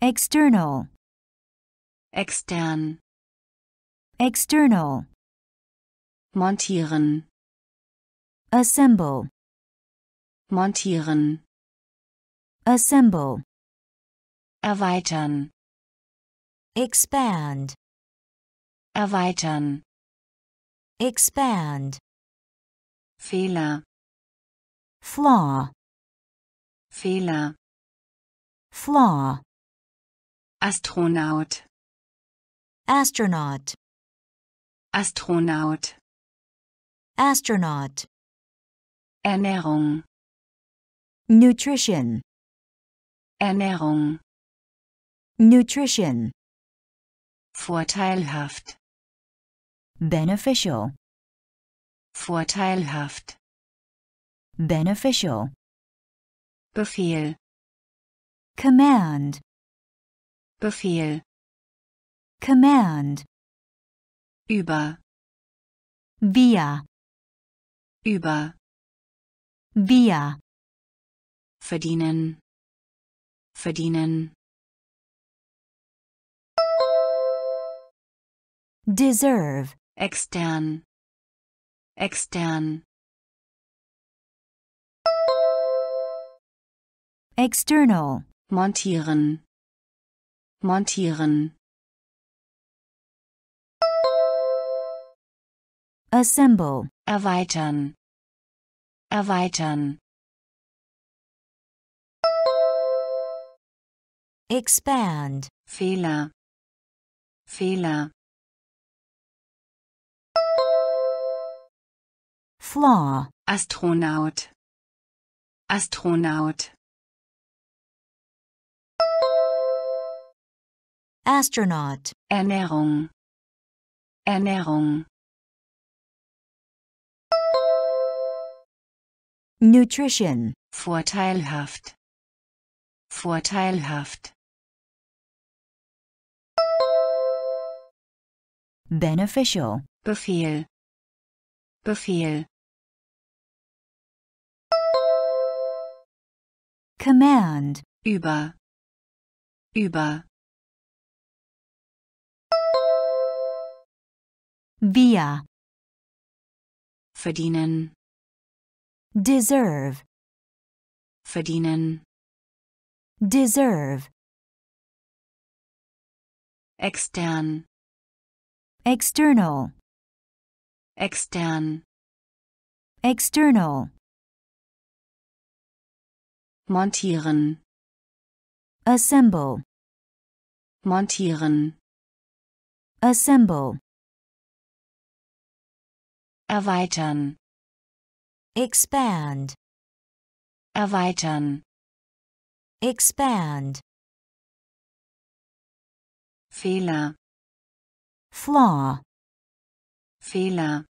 external, extern, external, montieren, assemble, montieren, assemble, erweitern, expand, erweitern, expand, Fehler, flaw, Fehler, flaw, Astronaut, astronaut, Astronaut, astronaut, Ernährung, nutrition, Ernährung, nutrition, vorteilhaft, beneficial, vorteilhaft, beneficial, Befehl, command, Befehl, command, über, via, über, via, verdienen, verdienen, deserve, extern, extern, external, montieren, montieren, assemble, erweitern, erweitern, expand, Fehler, Fehler, flaw, Astronaut, Astronaut, astronaut, Ernährung, Ernährung, nutrition, vorteilhaft, vorteilhaft, beneficial, Befehl, Befehl, command, über, über, via, verdienen, deserve, verdienen, deserve, extern, external, extern, external, montieren, assemble, montieren, assemble, erweitern, expand, erweitern, expand, Fehler, flaw, Fehler,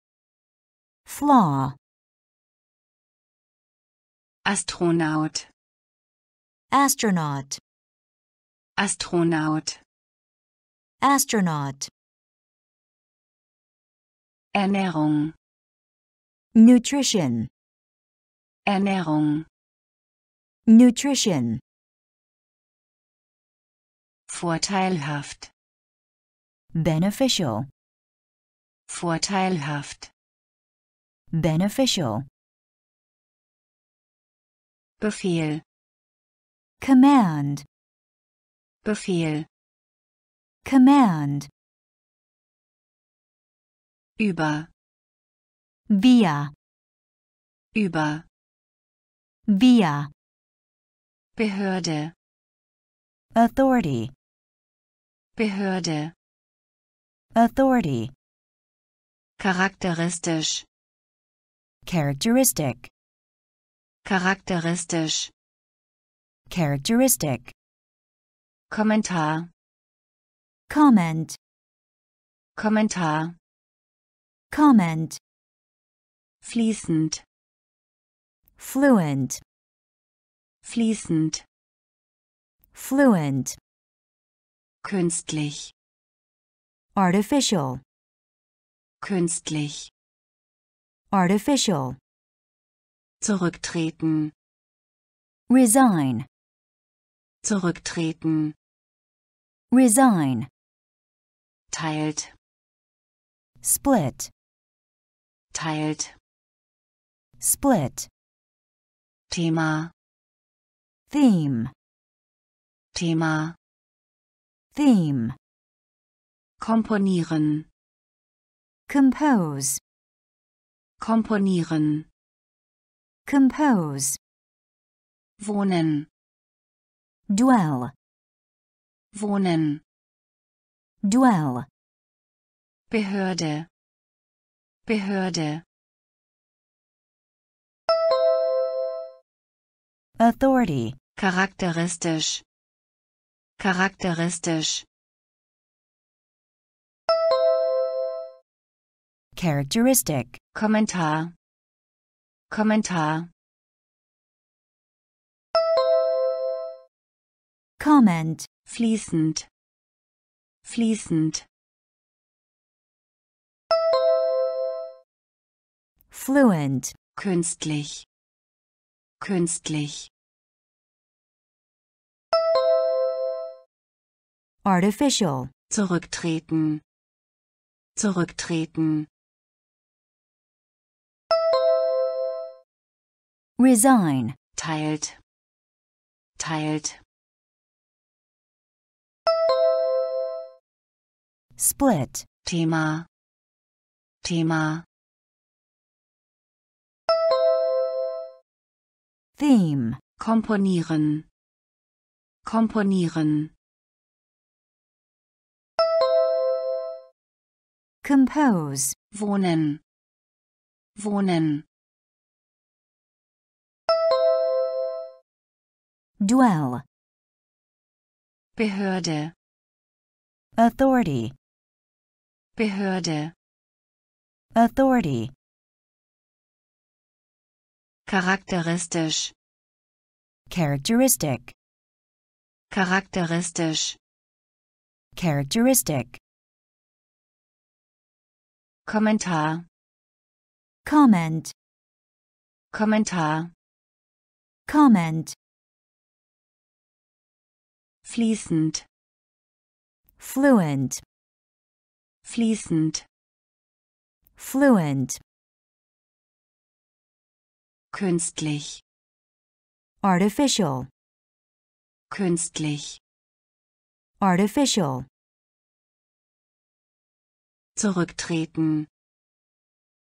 flaw, Astronaut, astronaut, Astronaut, astronaut, Ernährung, nutrition, Ernährung, nutrition, vorteilhaft, beneficial, vorteilhaft, beneficial, Befehl, command, Befehl, command, über, via, über, via, Behörde, authority, Behörde, authority, charakteristisch, characteristic, charakteristisch, characteristic, Kommentar, comment, Kommentar, comment, fließend, fluent, fließend, fluent, künstlich, artificial, künstlich, artificial, zurücktreten, resign, zurücktreten, resign, teilt, split, teilt, split, Thema, theme, Thema, theme, komponieren, compose, komponieren, compose, wohnen, dwell, wohnen, dwell, Behörde, Behörde, authority, charakteristisch, charakteristisch, characteristic, Kommentar, Kommentar, comment, fließend, fließend, fluent, künstlich, künstlich, artificial, zurücktreten, zurücktreten, resign, teilt, teilt, split, Thema, Thema, theme, komponieren, komponieren, compose, wohnen, wohnen, dwell, Behörde, authority, Behörde, authority, charakteristisch, characteristic, charakteristisch, characteristic, Kommentar, comment, Kommentar, comment, fließend, fluent, fließend, fluent, künstlich, artificial, künstlich, artificial, zurücktreten,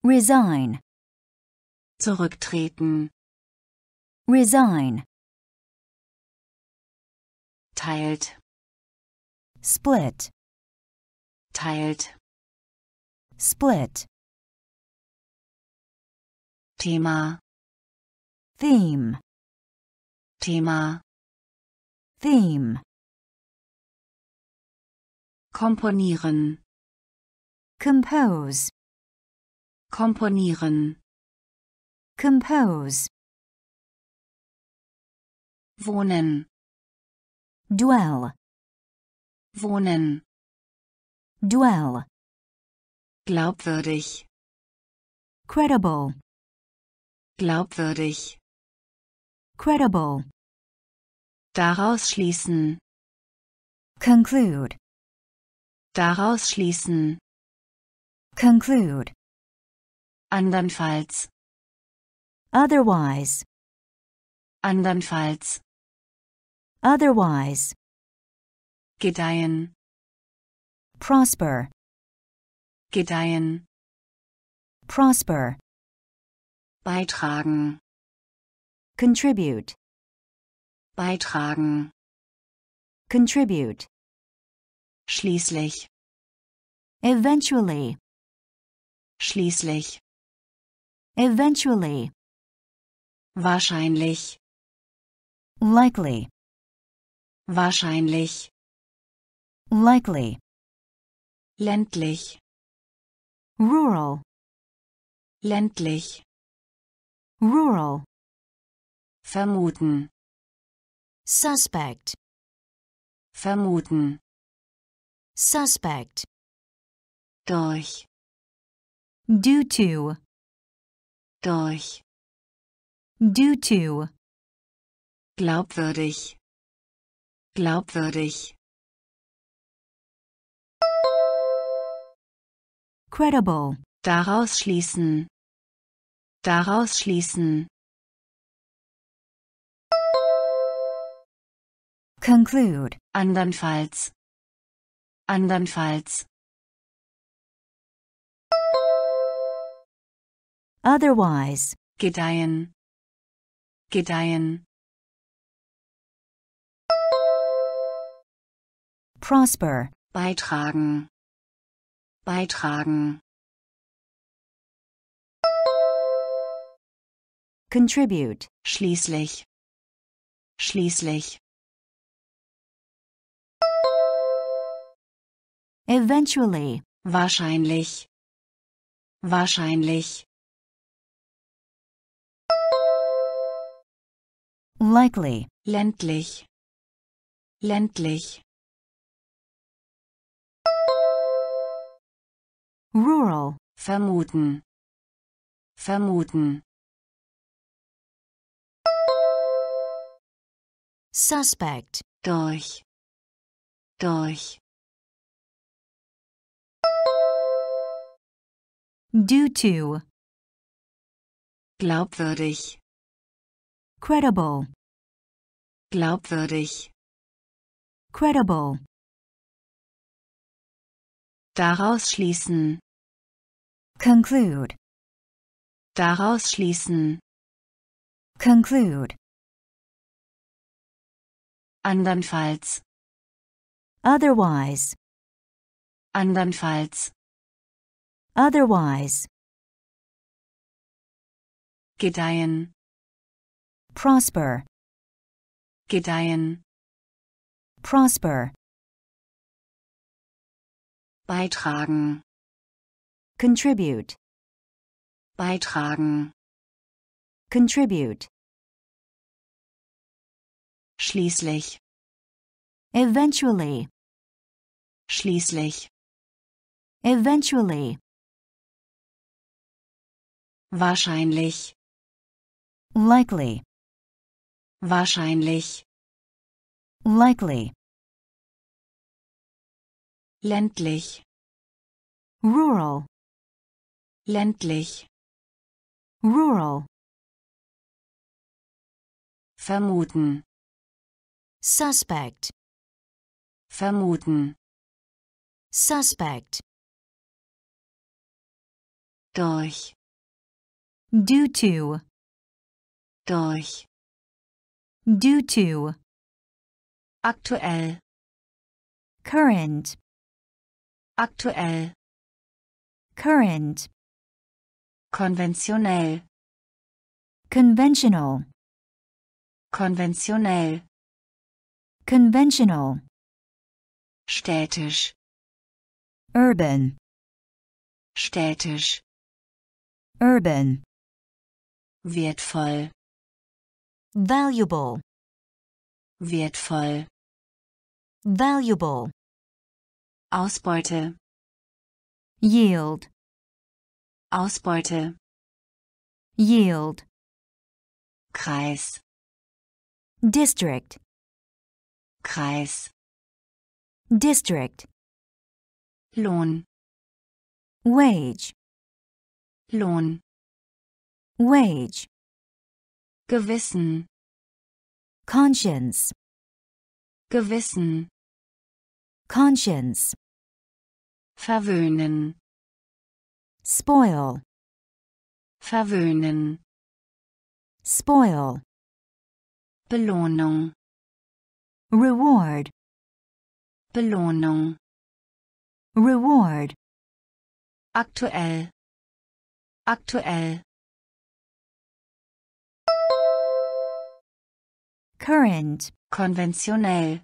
resign, zurücktreten, resign, teilt, split, teilt, split, Thema, theme, Thema, theme, komponieren, compose, komponieren, compose, wohnen, dwell, wohnen, dwell, glaubwürdig, credible, glaubwürdig, credible, daraus schließen, conclude, daraus schließen, conclude, andernfalls, otherwise, andernfalls, otherwise, gedeihen, prosper, gedeihen, prosper, beitragen, contribute, beitragen, contribute, schließlich, eventually, schließlich, eventually, wahrscheinlich, likely, wahrscheinlich, likely, ländlich, rural, ländlich, rural, vermuten, suspect, vermuten, suspect, durch, due to, durch, due to, glaubwürdig, glaubwürdig, credible, daraus schließen, daraus schließen, conclude, andernfalls, andernfalls, otherwise, gedeihen, gedeihen, prosper, beitragen, beitragen, contribute, schließlich, schließlich, eventually, wahrscheinlich, wahrscheinlich, likely, ländlich, ländlich, rural, vermuten, vermuten, suspect, durch, durch, due to, glaubwürdig, credible, glaubwürdig, credible, daraus schließen, conclude, daraus schließen, conclude, andernfalls, otherwise, andernfalls, otherwise, gedeihen, prosper, gedeihen, prosper, beitragen, contribute, beitragen, contribute, schließlich, eventually, schließlich, eventually, wahrscheinlich, likely, wahrscheinlich, likely, ländlich, rural, ländlich, rural, vermuten, suspect, vermuten, suspect, durch, due to, durch, due to, aktuell, current, aktuell, current, konventionell, conventional, konventionell, conventional, städtisch, urban, städtisch, urban, wertvoll, valuable, wertvoll, valuable, Ausbeute, yield, Ausbeute, yield, Kreis, district, Kreis, district, Lohn, wage, Lohn, wage, Gewissen, conscience, Gewissen, conscience, verwöhnen, spoil, verwöhnen, spoil, Belohnung, reward, Belohnung, reward, aktuell, aktuell, current, konventionell,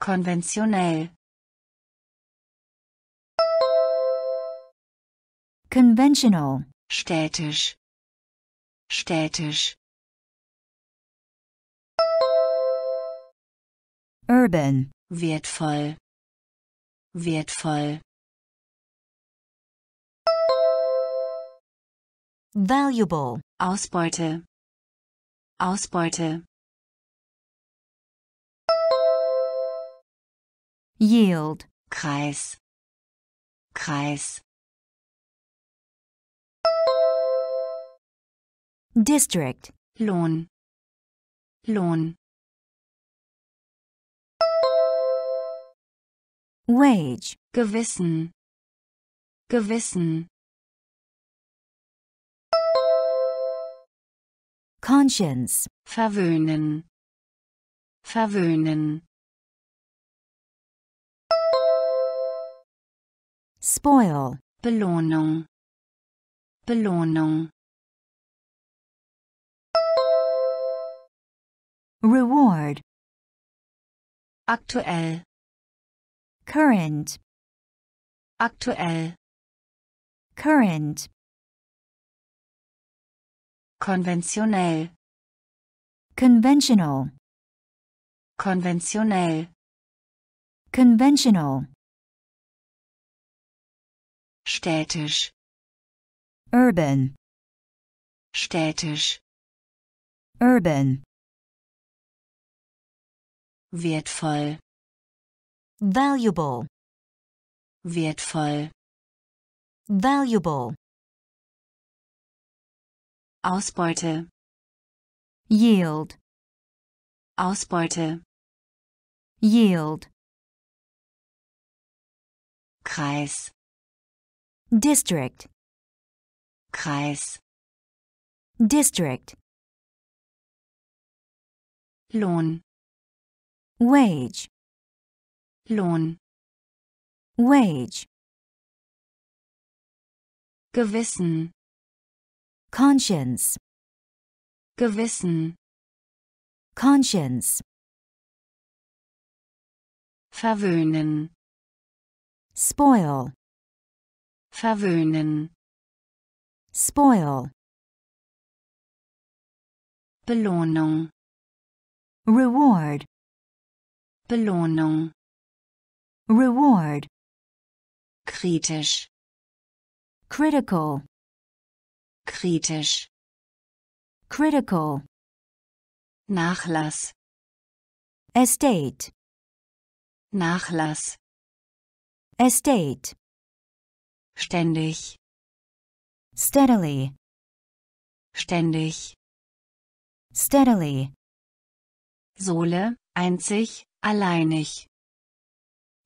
konventionell, conventional, städtisch, städtisch, urban, wertvoll, wertvoll, valuable, Ausbeute, Ausbeute, yield, Kreis, Kreis, district, Lohn, Lohn, wage, Gewissen, Gewissen, conscience, verwöhnen, verwöhnen, spoil, Belohnung, Belohnung, reward, aktuell, current, aktuell, current, konventionell, conventional, konventionell, conventional, städtisch, urban, städtisch, urban, wertvoll, valuable, wertvoll, valuable, Ausbeute, yield, Ausbeute, yield, Kreis, district, Kreis, district, Lohn, wage, Lohn, wage, Gewissen, conscience, Gewissen, conscience, verwöhnen, spoil, verwöhnen, spoil, Belohnung, reward, Belohnung, reward, kritisch, critical, kritisch, critical, Nachlass, estate, Nachlass, estate, ständig, steadily, ständig, steadily, Sohle, einzig, alleinig,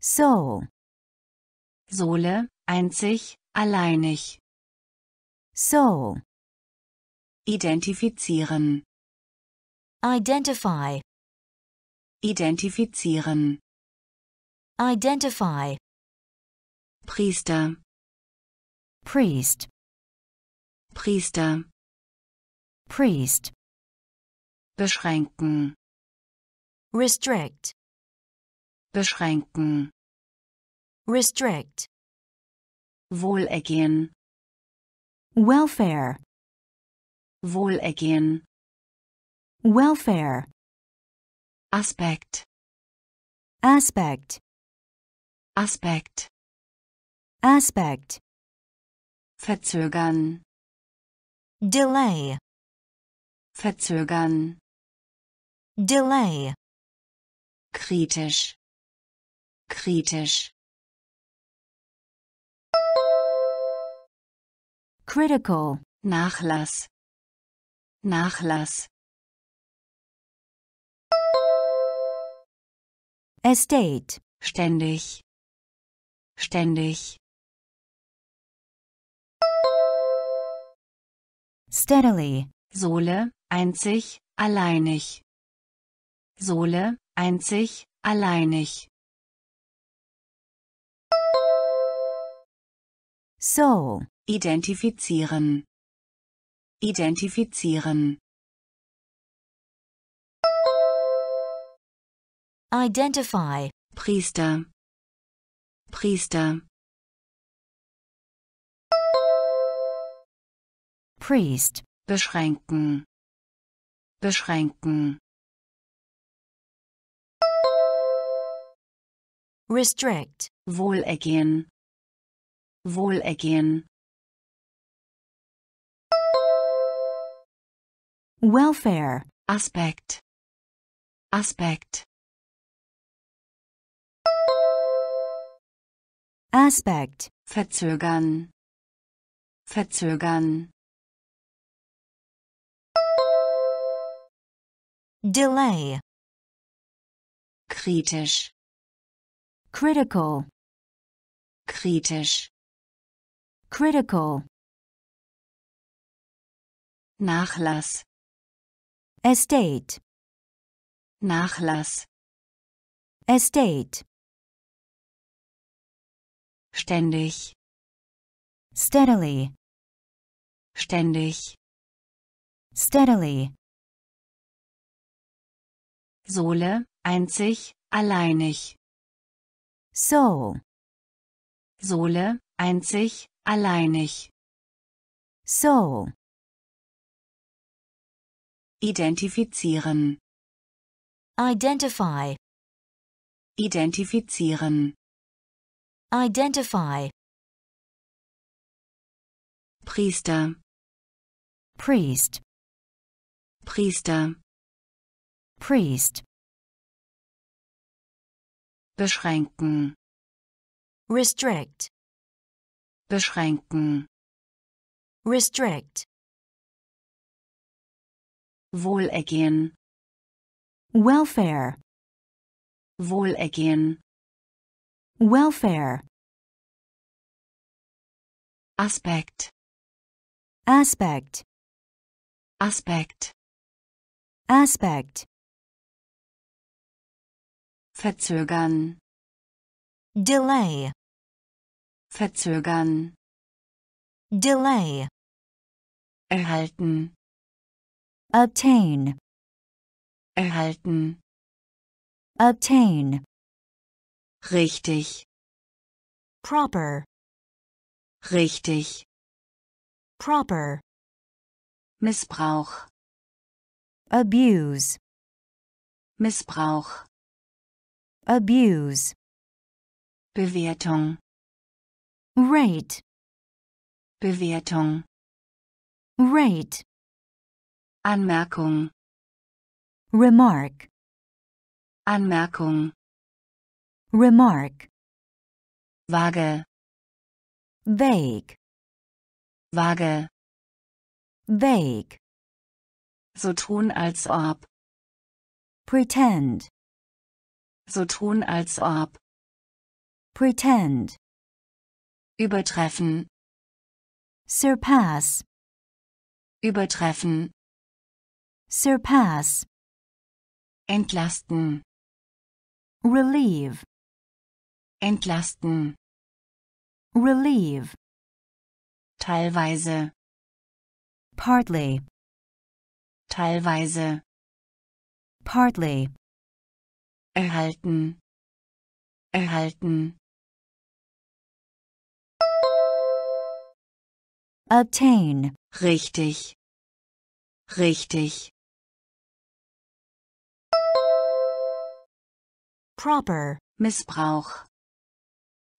soul, Sohle, einzig, alleinig, soul, identifizieren, identify, Identifizieren. Identify. Priester. Priest. Priester. Priest. Beschränken. Restrict. Beschränken. Restrict. Wohlergehen. Welfare. Wohlergehen. Welfare. Aspekt. Aspect. Aspekt. Aspect. Verzögern. Delay. Verzögern. Delay. Kritisch. Kritisch. Critical. Nachlass. Nachlass. Estate. Ständig. Ständig. Steadily. Sohle, einzig, alleinig. Sohle, einzig, alleinig. Soul. Identifizieren. Identifizieren. Identify. Priester. Priester. Priest. Beschränken. Beschränken. Restrict. Wohlergehen. Wohlergehen. Welfare. Aspekt. Aspekt. Aspect. Verzögern. Verzögern. Delay. Kritisch. Critical. Kritisch. Critical. Nachlass. Estate. Nachlass. Estate. Ständig. Steadily. Ständig. Steadily. Sohle, einzig, alleinig. Soul. Sohle, einzig, alleinig. Soul. Identifizieren. Identify. Identifizieren. Identify. Priester. Priest. Priester. Priest. Beschränken. Restrict. Beschränken. Restrict. Wohlergehen. Welfare. Wohlergehen. Welfare. Aspekt. Aspect. Aspekt. Aspect. Verzögern. Delay. Verzögern. Delay. Erhalten. Obtain. Erhalten. Obtain. Richtig. Proper. Richtig. Proper. Missbrauch. Abuse. Missbrauch. Abuse. Bewertung. Rate. Bewertung. Rate. Anmerkung. Remark. Anmerkung. Remark. Vage. Vague. Vage. Vague. So tun als ob. Pretend. So tun als ob. Pretend. Übertreffen. Surpass. Übertreffen. Surpass. Entlasten. relieve, entlasten, relieve, teilweise, partly, teilweise, partly, erhalten, erhalten, obtain, richtig, richtig, proper, Missbrauch,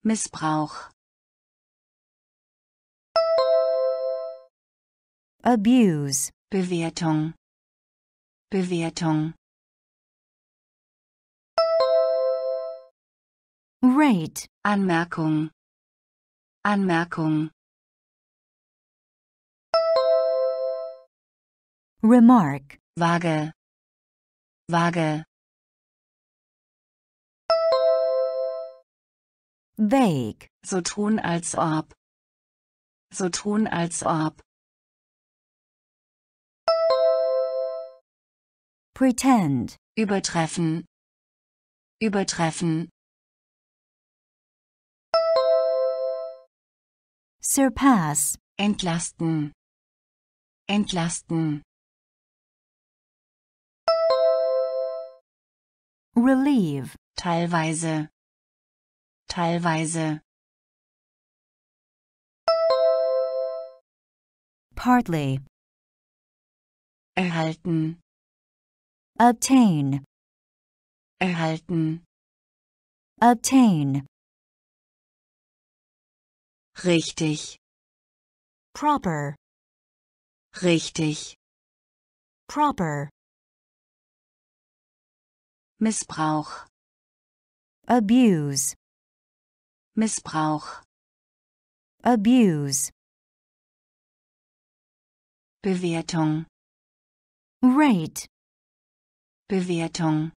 Missbrauch, abuse, Bewertung, Bewertung, rate, Anmerkung, Anmerkung, remark, vage, vage, vague, so tun als ob, so tun als ob, pretend, übertreffen, übertreffen, surpass, entlasten, entlasten, relieve, teilweise, teilweise, partly, erhalten, obtain, erhalten, obtain, richtig, proper, richtig, proper, Missbrauch, abuse, Missbrauch, abuse, Bewertung, rate, Bewertung,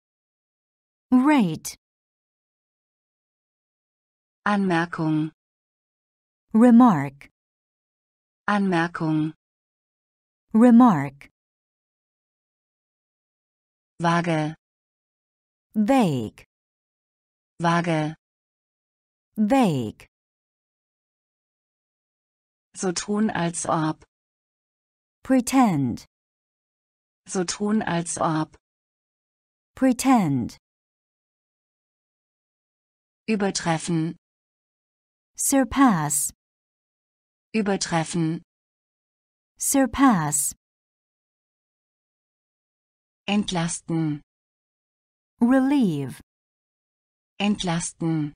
rate, Anmerkung, remark, Anmerkung, remark, vage, vague, vage, vague, so tun als ob, pretend, so tun als ob, pretend, übertreffen, surpass, übertreffen, surpass, entlasten, relieve, entlasten,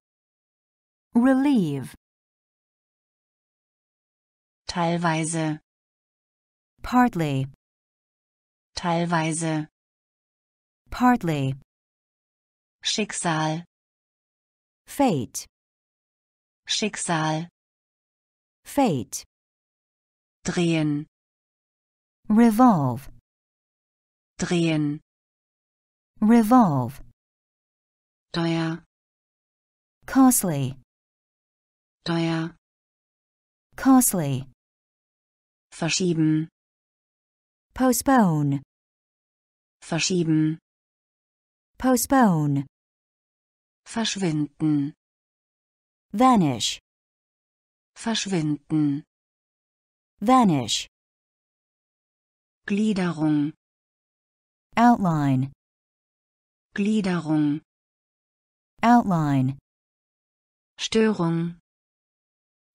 relieve, teilweise, partly, teilweise, partly, Schicksal, fate, Schicksal, fate, drehen, revolve, drehen, revolve, teuer, costly, teuer, costly, verschieben, postpone, verschieben, postpone, verschwinden, vanish, verschwinden, vanish, Gliederung, outline, Gliederung, outline, Störung,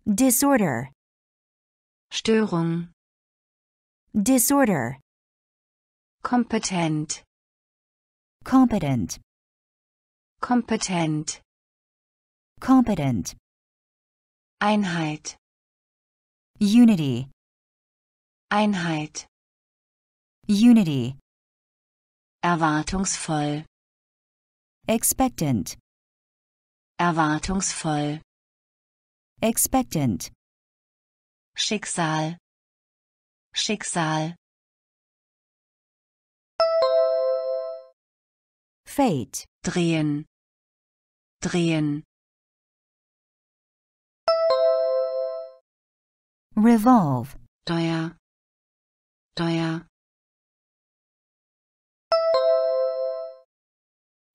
disorder, Störung, disorder, kompetent, competent, kompetent, competent, Einheit, unity, Einheit, unity, erwartungsvoll, expectant, erwartungsvoll, expectant, Schicksal, Schicksal, fate, drehen, drehen, revolve, teuer, teuer,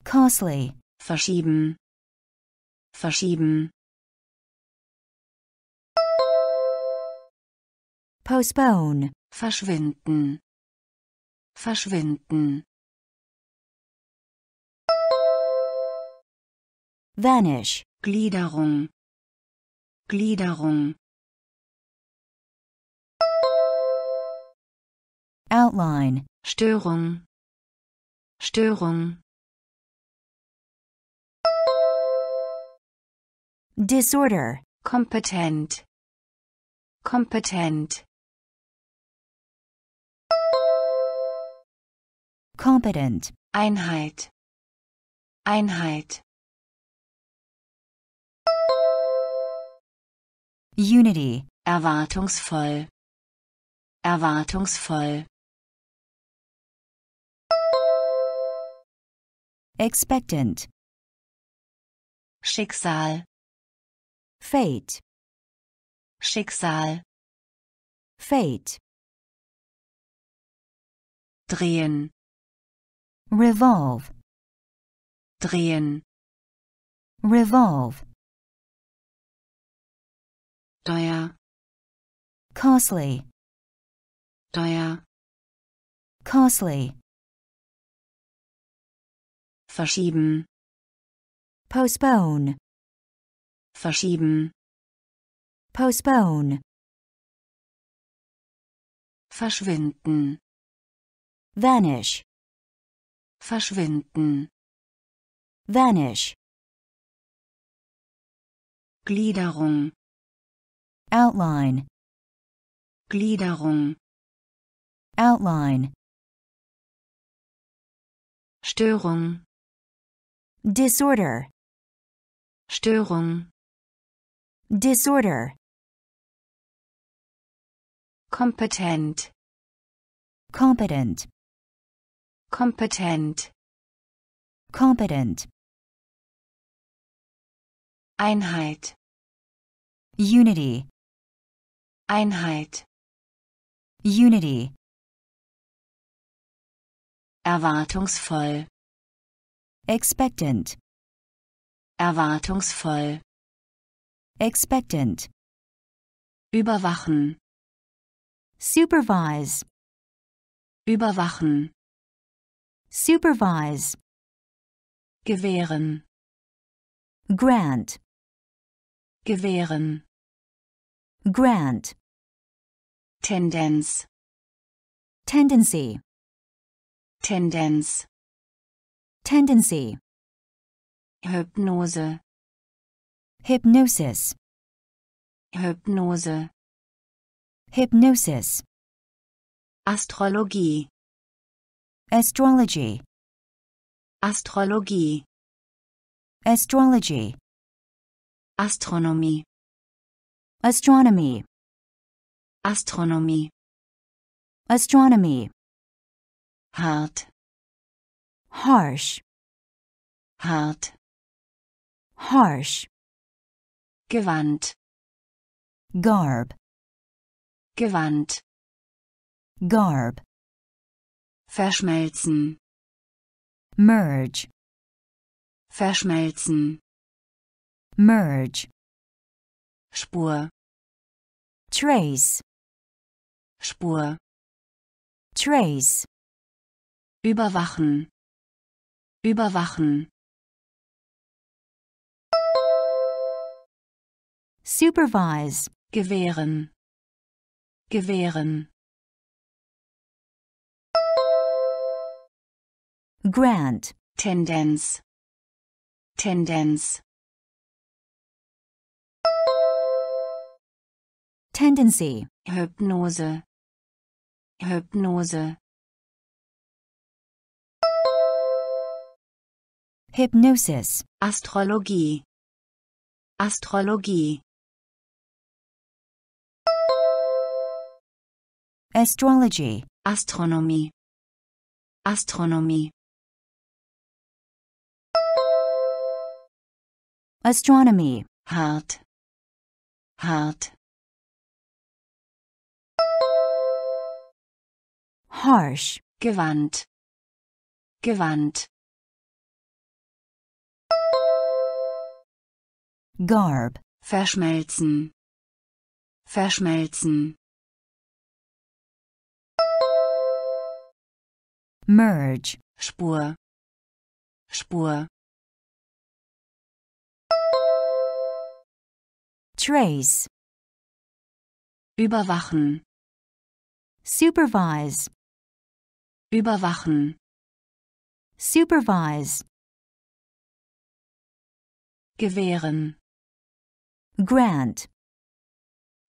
costly, verschieben. Verschieben. Postpone, verschwinden. Verschwinden. Vanish, Gliederung. Gliederung outline, Störung. Störung. Disorder, kompetent. Kompetent. Competent, Einheit. Einheit. Unity, erwartungsvoll. Erwartungsvoll expectant, Schicksal. Fate, Schicksal. Fate, drehen. Revolve, drehen. Revolve, teuer. Costly, teuer. Costly, verschieben. Postpone, verschieben. Postpone, verschwinden. Vanish, verschwinden. Vanish, Gliederung. Outline, Gliederung. Outline, Störung disorder, Störung. Disorder, kompetent. Competent, kompetent. Competent, Einheit. Unity, Einheit. Unity, erwartungsvoll expectant, erwartungsvoll. Expectant, überwachen. Supervise, überwachen. Supervise, gewähren. Grant, gewähren. Grant, Tendenz. Tendency, Tendenz tendency, Hypnose. Hypnosis, Hypnose. Hypnosis, Astrologie astrology, Astrologie astrology, Astronomie astronomy, Astronomie astronomy, hart harsh, hart. Harsh, Gewand. Garb, Gewand. Garb, verschmelzen. Merge, verschmelzen. Merge, Spur. Trace, Spur. Trace, überwachen überwachen. Supervise, gewähren. Gewähren. Grant, Tendenz. Tendenz. Tendency, Hypnose. Hypnose hypnosis, Astrologie. Astrologie. Astrology, Astronomie. Astronomie. Astronomy, hart. Hart. Harsh, Gewand. Gewand garb, verschmelzen, verschmelzen, merge, Spur, Spur, trace, überwachen, supervise, überwachen, supervise, gewähren, grant,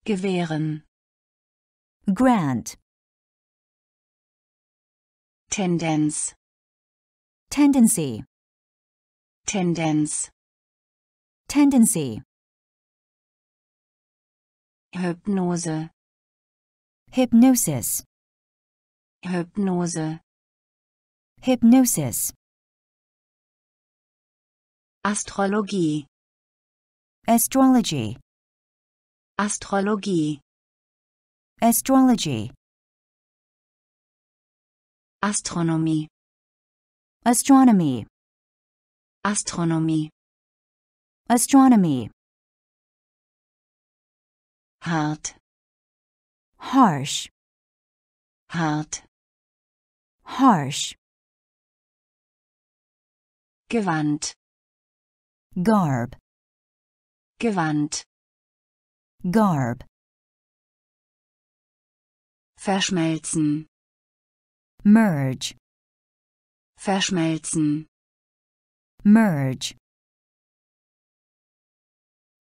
gewähren, grant, Tendenz, tendency, Tendenz, tendency, Hypnose, hypnosis, Hypnose, hypnosis, Astrologie, astrology, Astrologie, astrology, Astronomie, astronomy, Astronomie, astronomy, hart, harsh, hart, harsh, Gewand, garb, Gewand, garb, verschmelzen, merge, verschmelzen, merge,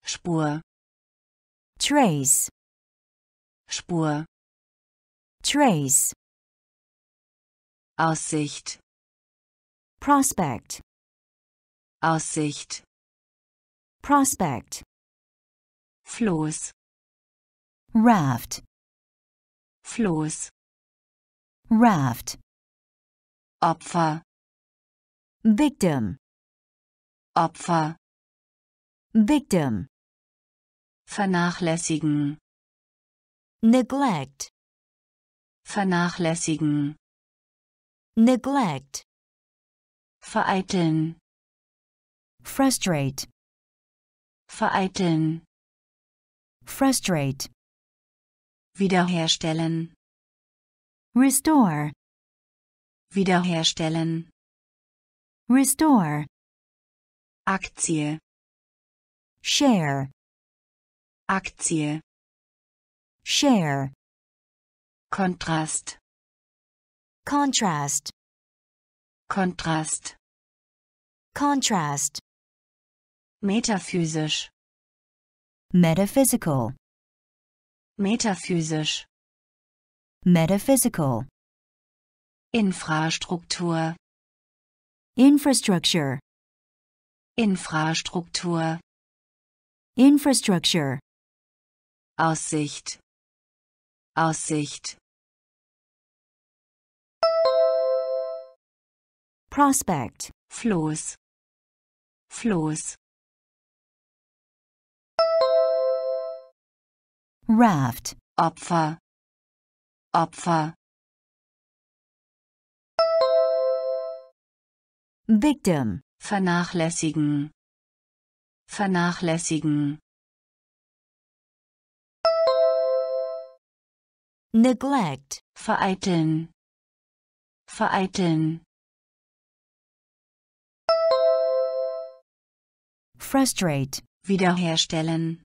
Spur, trace, Spur, trace, Aussicht, prospect, Aussicht, prospect, Floß, raft, Floß, raft, Opfer, victim, Opfer, victim, vernachlässigen, neglect, vernachlässigen, neglect, vereiteln, frustrate, vereiteln, frustrate, wiederherstellen, restore, wiederherstellen, restore, Aktie, share, Aktie, share, Kontrast, contrast, Kontrast, contrast, metaphysisch, metaphysical, metaphysisch, metaphysical, Infrastruktur, infrastructure, Infrastruktur, infrastructure, Aussicht, Aussicht, prospect, Floß, Floß, raft, Opfer, Opfer, victim, vernachlässigen, vernachlässigen, neglect, vereiteln, vereiteln, frustrate, wiederherstellen,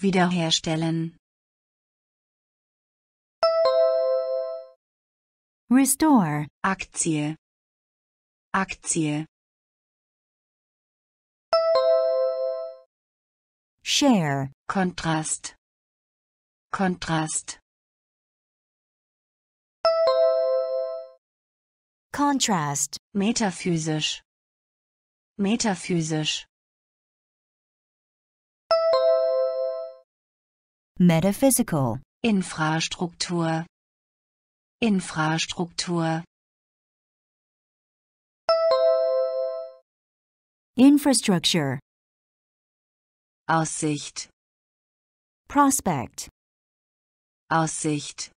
wiederherstellen, restore, Aktie, Aktie, share, Kontrast, Kontrast, contrast, metaphysisch, metaphysisch, metaphysical, Infrastruktur, Infrastruktur, infrastructure, Aussicht, prospect, Aussicht,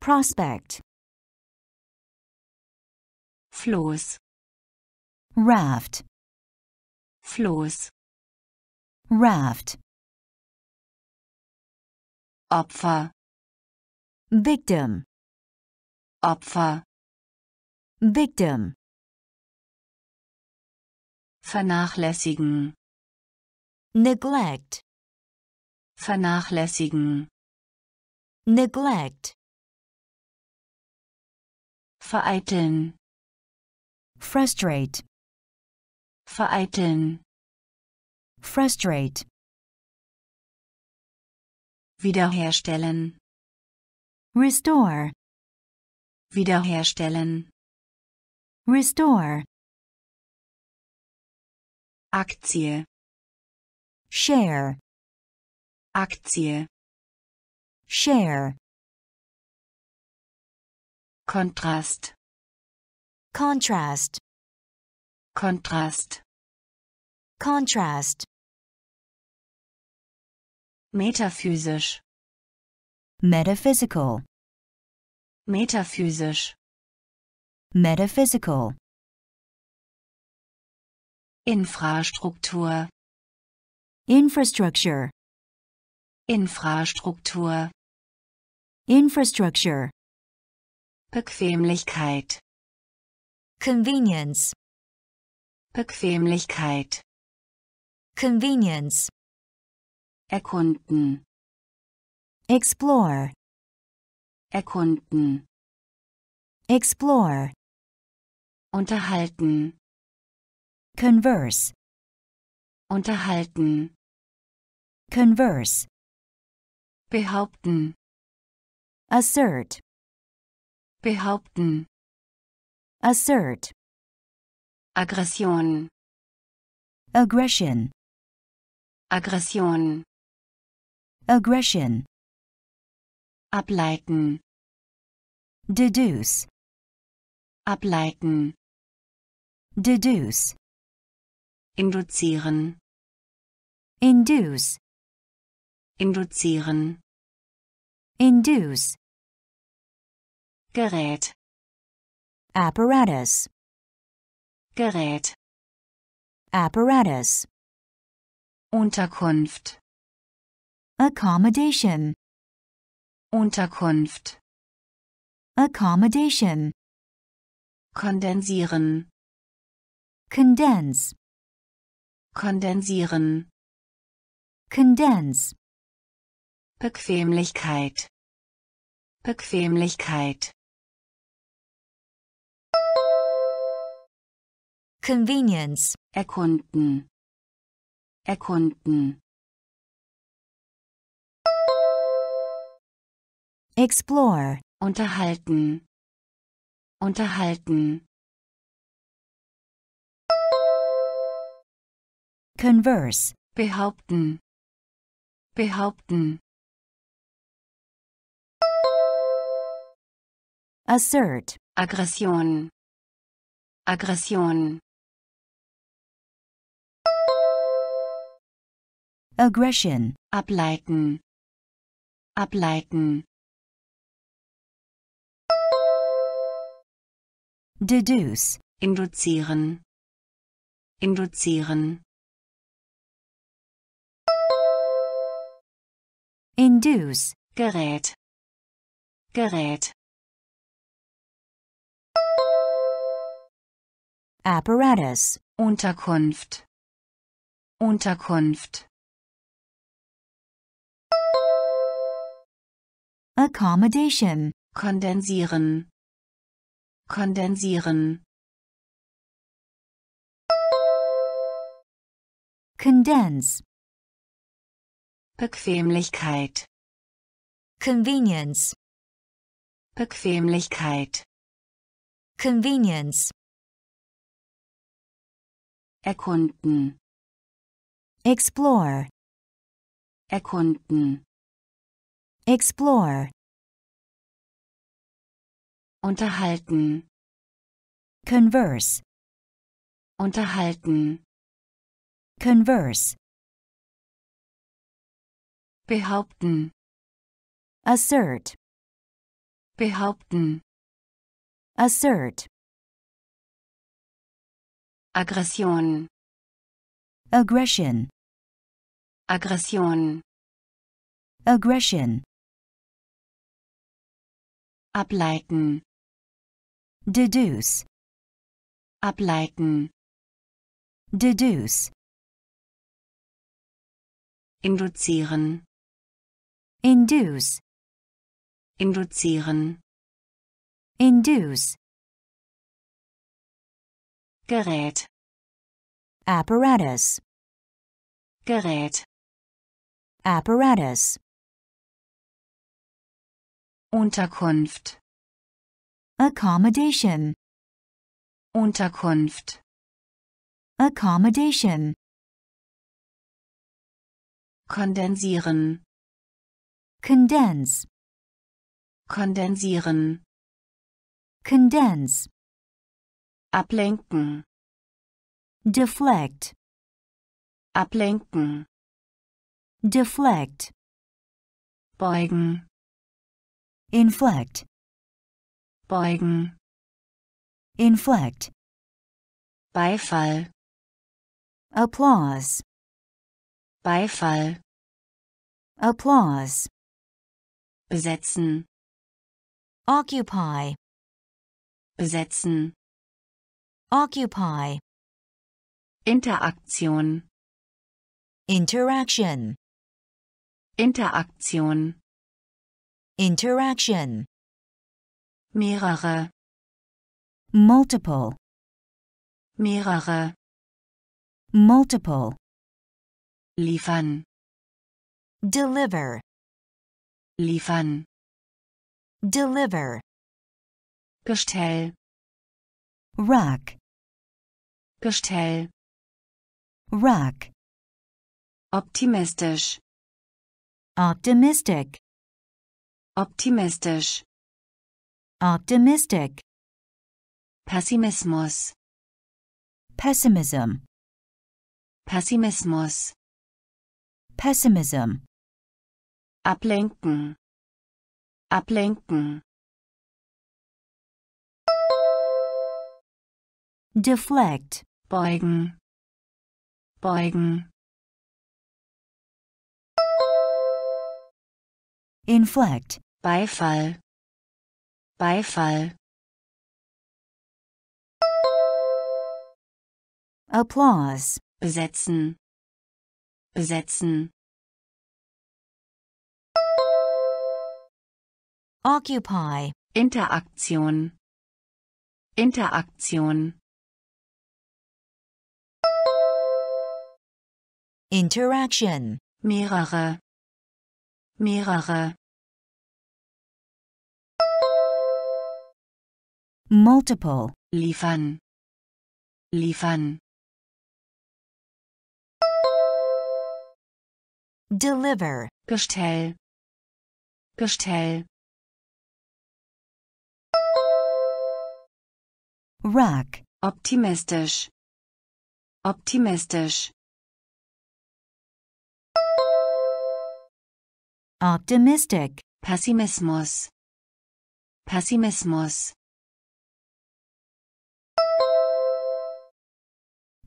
prospect, Floß, raft, Floß, raft, Opfer, victim, Opfer, victim, vernachlässigen, neglect, vernachlässigen, neglect, vereiteln, frustrate, vereiteln, frustrate, wiederherstellen, restore, wiederherstellen, restore, Aktie, share, Aktie, share, Kontrast, contrast, Kontrast, contrast, metaphysisch, metaphysical, metaphysisch, metaphysical, Infrastruktur, infrastructure, Infrastruktur, infrastructure, Bequemlichkeit, convenience, Bequemlichkeit, convenience, erkunden, explore, erkunden, explore, unterhalten, converse, unterhalten, converse, behaupten, assert, behaupten, assert, Aggression, aggression, Aggression, aggression, ableiten, deduce, ableiten, deduce, induzieren, induce, induzieren, induce, Gerät, apparatus, Gerät, apparatus, Unterkunft, accommodation, Unterkunft, accommodation, kondensieren, condense, kondensieren, condense, Bequemlichkeit, Bequemlichkeit, convenience, erkunden, erkunden, explore, unterhalten, unterhalten, converse, behaupten, behaupten, assert, Aggression, Aggression, aggression, ableiten, ableiten, deduce, induzieren, induzieren, induce, Gerät, Gerät, apparatus, Unterkunft, Unterkunft, accommodation, kondensieren, kondensieren, condense, Bequemlichkeit, convenience, Bequemlichkeit, convenience, erkunden, explore, erkunden, explore, unterhalten, converse, unterhalten, converse, behaupten, assert, behaupten, assert, Aggression, aggression, Aggression, aggression, ableiten, deduce, ableiten, deduce, induzieren, induce, induzieren, induce, Gerät, apparatus, Gerät, apparatus, Unterkunft, accommodation, Unterkunft, accommodation, kondensieren, condense, kondensieren, condense, ablenken, deflect, ablenken, deflect, beugen, inflect, beugen, inflect, Beifall, applause, Beifall, applause, besetzen, occupy, besetzen, occupy, Interaktion, interaction, Interaktion, interaction, mehrere, multiple, mehrere, multiple, liefern, deliver, liefern, deliver, Gestell, rack, Gestell, rack, optimistisch, optimistic, optimistisch, optimistic, Pessimismus, pessimism, Pessimismus, pessimism, ablenken, ablenken, deflect, beugen, beugen, inflect, Beifall, Beifall, applause, besetzen, besetzen, occupy, Interaktion, Interaktion, interaction, mehrere, mehrere, multiple, liefern, liefern, deliver, Gestell, Gestell, rack, optimistisch, optimistisch, optimistic, Pessimismus, Pessimismus,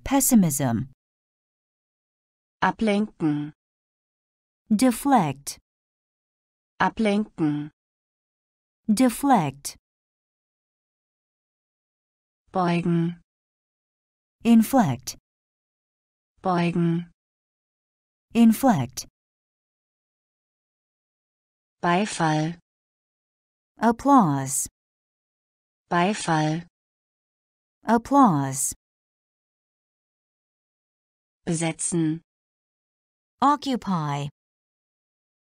pessimism, ablenken, deflect, ablenken, deflect, beugen, inflect, beugen, inflect, Beifall, applause, Beifall, applause, besetzen, occupy,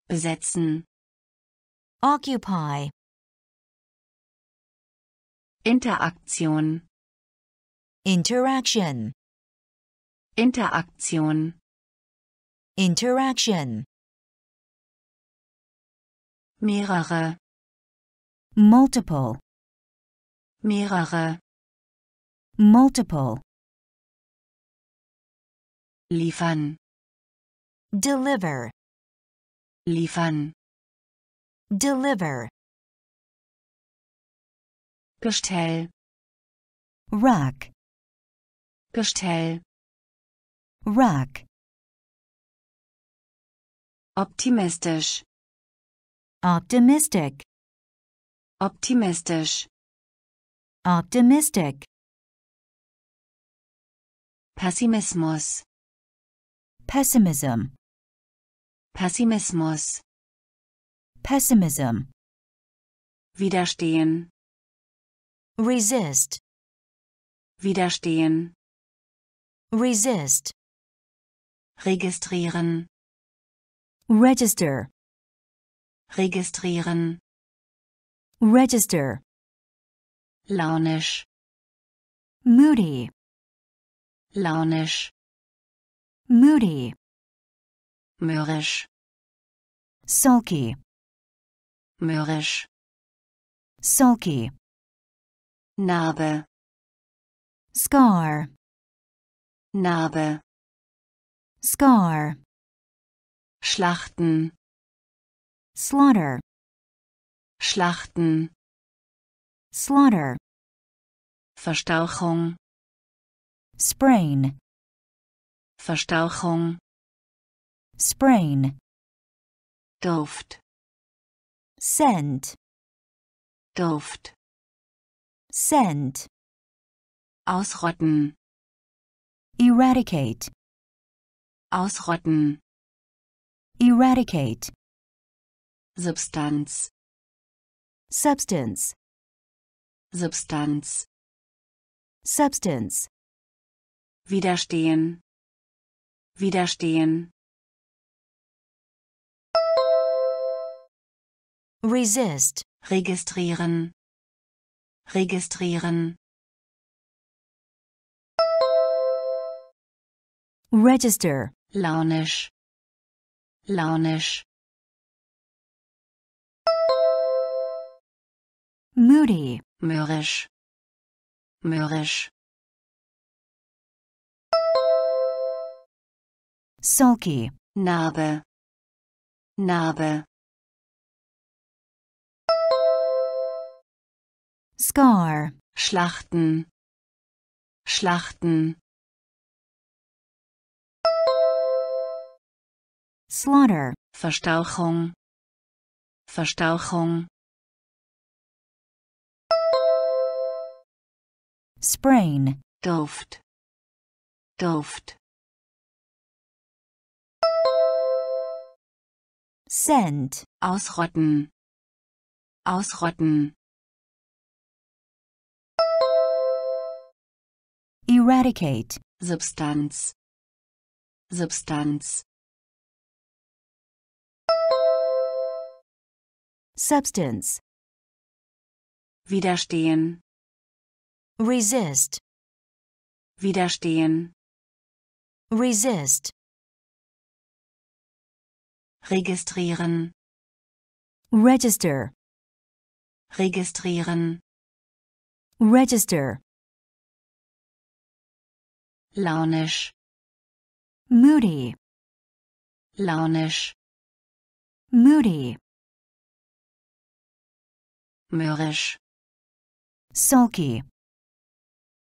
besetzen, occupy, Interaktion, interaction, Interaktion, interaction, mehrere, multiple, mehrere, multiple, liefern, deliver, liefern, deliver, Gestell, rack, Gestell, rack, Optimistisch. optimistic, Optimistisch. optimistic, Pessimismus. Pessimism, Pessimismus. pessimism, Widerstehen. resist, Widerstehen. resist, Registrieren. register, Registrieren. register, Launisch. moody, Launisch. Moody, Mürrisch. sulky, Mürrisch. sulky, Narbe. scar, Narbe. scar, Schlachten. slaughter, Schlachten. slaughter, Verstauchung. sprain, Verstauchung. sprain, Duft. scent, Duft. scent, Ausrotten. eradicate, Ausrotten. eradicate, Substanz. substance, Substanz. substance, Widerstehen. Widerstehen. resist, Registrieren. Registrieren. register, Launisch. Launisch. moody, Mürrisch. Mürrisch. Sulky, Narbe. Narbe. scar, Schlachten. Schlachten. slaughter, Verstauchung. Verstauchung. sprain, Duft. Duft. Scent, Ausrotten. Ausrotten. eradicate, Substanz. Substanz. substance, Widerstehen. resist, Widerstehen. resist, Registrieren. register, Registrieren. register, Launisch. moody, Launisch. moody, Mürrisch. sulky,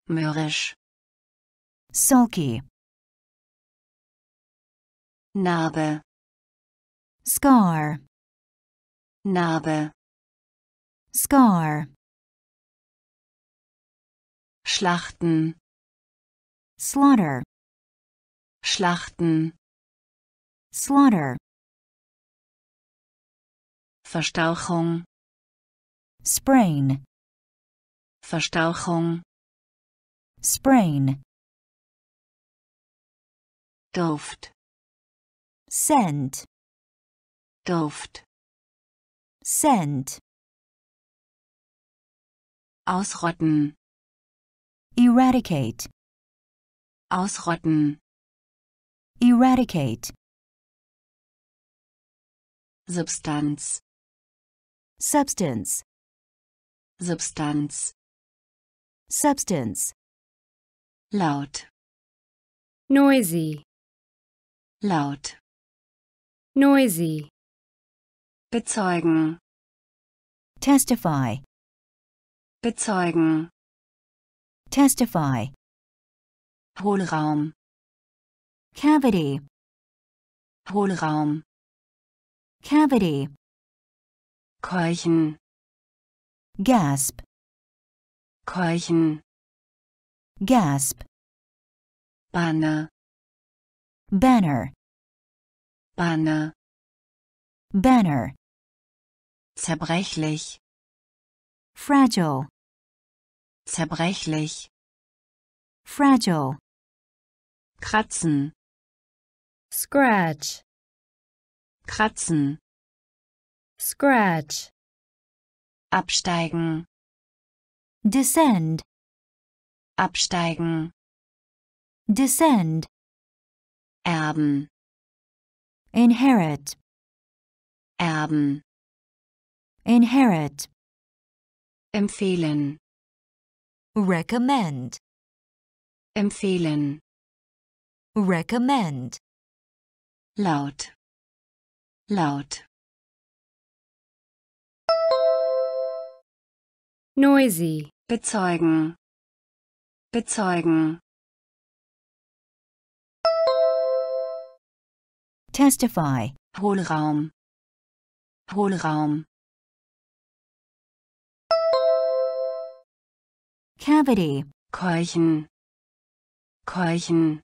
Mürrisch. sulky, Narbe. Scar, Narbe. scar, Schlachten. slaughter, Schlachten. slaughter, Verstauchung. sprain, Verstauchung. sprain, Duft. scent, Duft. scent, Ausrotten. eradicate, Ausrotten. eradicate, Substanz. substance, Substanz. substance, Laut. noisy, Laut. noisy, Bezeugen. testify, Bezeugen. testify, Hohlraum. cavity, Hohlraum. cavity, keuchen, gasp, keuchen, gasp, Banner, banner, Banner, banner, zerbrechlich, fragile, zerbrechlich, fragile, kratzen, scratch, kratzen, scratch, absteigen, descend, absteigen, descend, erben, inherit, erben, inherit, empfehlen, recommend, empfehlen, recommend, laut, laut, noisy, bezeugen, bezeugen, testify, Hohlraum, Hohlraum, cavity, keuchen, keuchen,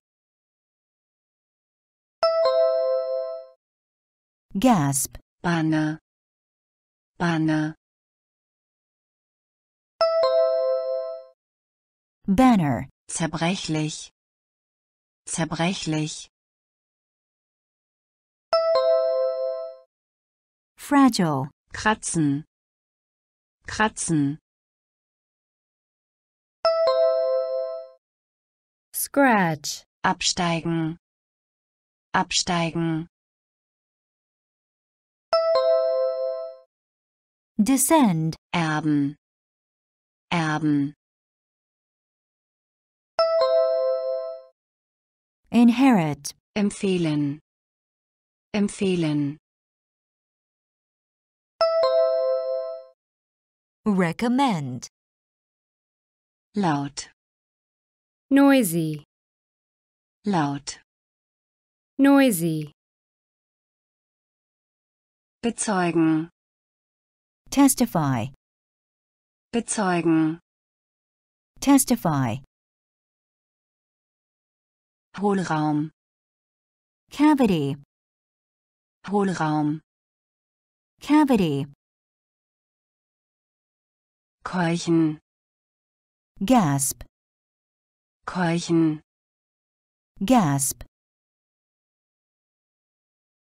gasp, Banner, Banner, banner, zerbrechlich, zerbrechlich, fragile, kratzen, kratzen, scratch, absteigen, absteigen, descend, erben, erben, inherit, empfehlen, empfehlen, recommend, laut, noisy, laut, noisy, bezeugen, testify, bezeugen, testify, Hohlraum, cavity, Hohlraum, cavity, keuchen, gasp, keuchen, gasp,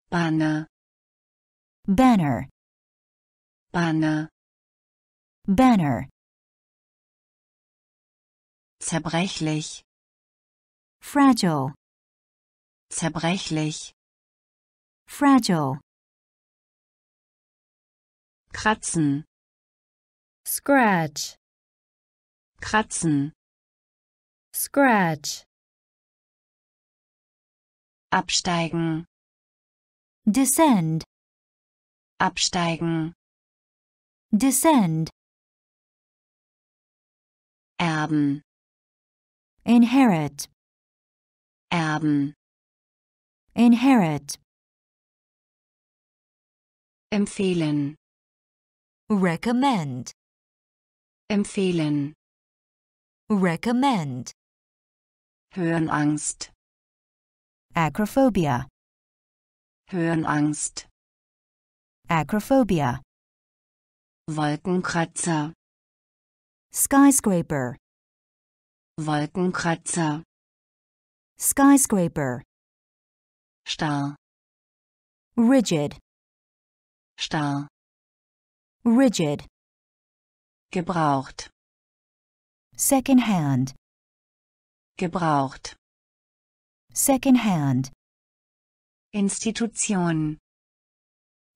Banner, banner, Banner, banner, zerbrechlich, fragile, zerbrechlich, fragile, kratzen, scratch, kratzen, scratch, absteigen, descend, absteigen, descend, erben, inherit, erben, inherit, empfehlen, recommend, empfehlen, recommend, Höhenangst, acrophobia, Höhenangst, acrophobia, Wolkenkratzer, skyscraper, Wolkenkratzer, skyscraper, starr, rigid, starr, rigid, gebraucht, second hand, gebraucht, second hand, Institution,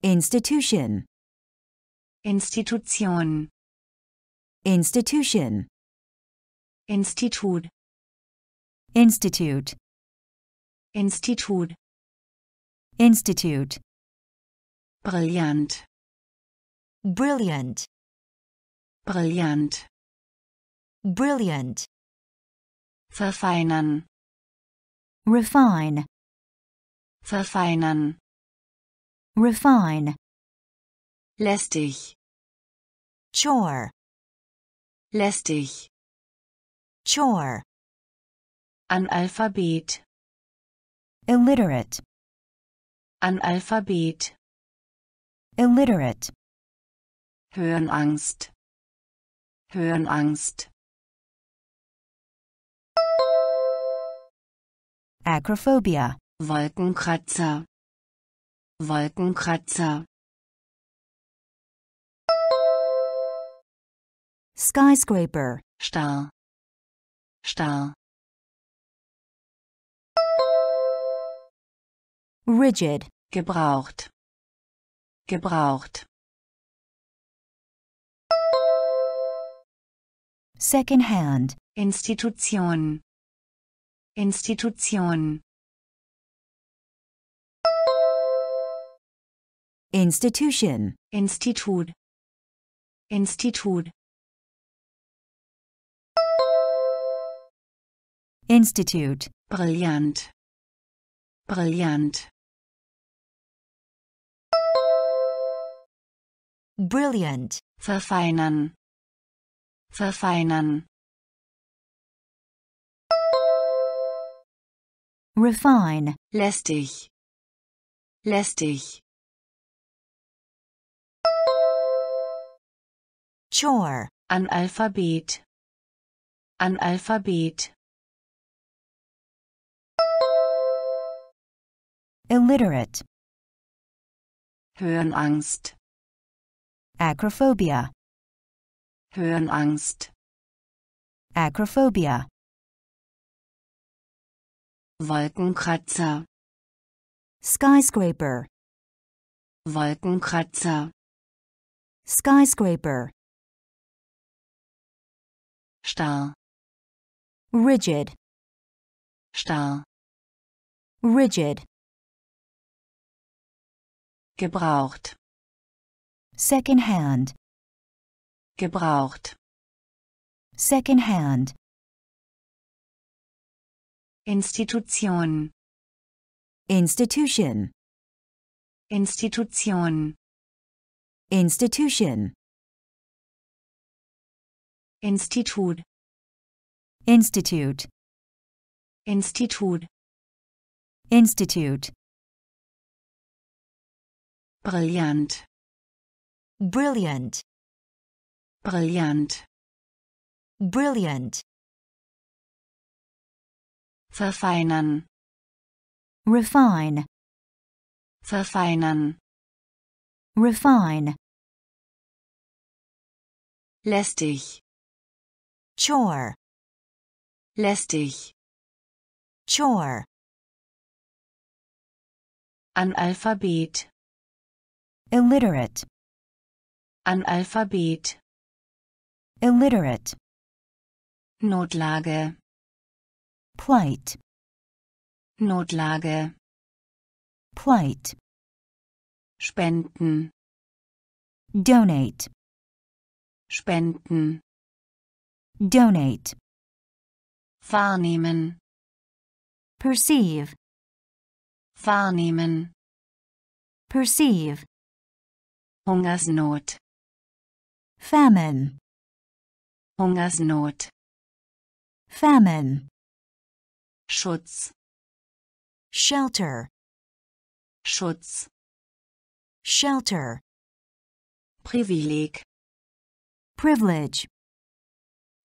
institution, Institution, institution, Institut, institute, Institut, institute, brillant, brilliant, brillant, brilliant, verfeinern, refine, verfeinern, refine, lästig, chore, lästig, chore, Analphabet, illiterate, Analphabet, illiterate, Höhenangst, Höhenangst, acrophobia, Wolkenkratzer, Wolkenkratzer, skyscraper, starr, starr, rigid, gebraucht, gebraucht, second hand, Institution, Institution, institution, Institut, Institut, institute, brillant, brillant, brilliant, verfeinern, verfeinern, refine, lästig, lästig, chore, Analphabet, Analphabet, illiterate, Höhenangst, acrophobia, Höhenangst, acrophobia, Wolkenkratzer, skyscraper, Wolkenkratzer, skyscraper, starr, rigid, starr, rigid, gebraucht, second hand, gebraucht, second hand, Institution, institution, Institution, institution, Institut, institute, Institut, institute, brillant, brilliant, brillant, brilliant, verfeinern, refine, verfeinern, refine, lästig, chore, lästig, chore, Analphabet, illiterate, Analphabet, illiterate, Notlage, plight, Notlage, plight, spenden, donate, spenden, donate, wahrnehmen, perceive, wahrnehmen, perceive, Hungersnot, famine, Hungersnot, famine, Schutz, shelter, Schutz, shelter, Privileg, privilege,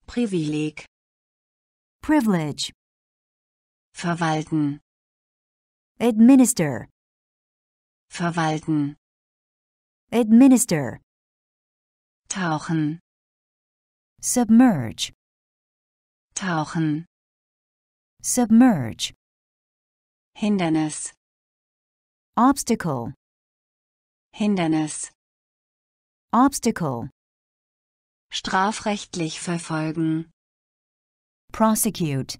Privileg, privilege, verwalten, administer, verwalten, administer, tauchen, submerge, tauchen, submerge, Hindernis, obstacle, Hindernis, obstacle, strafrechtlich verfolgen, prosecute,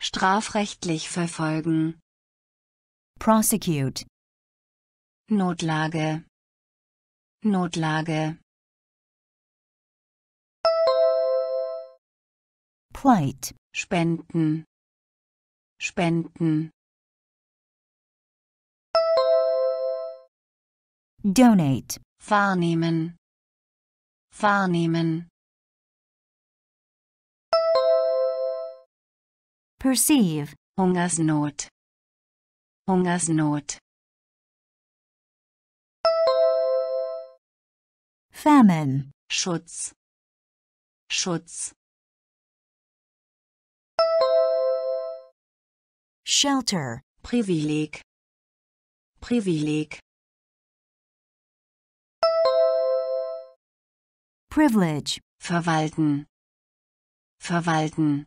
strafrechtlich verfolgen, prosecute, Notlage, Notlage, plight, spenden, spenden, donate, wahrnehmen, wahrnehmen, perceive, Hungersnot, Hungersnot, famine, Schutz, Schutz, shelter, Privileg, Privileg, privilege, verwalten, verwalten,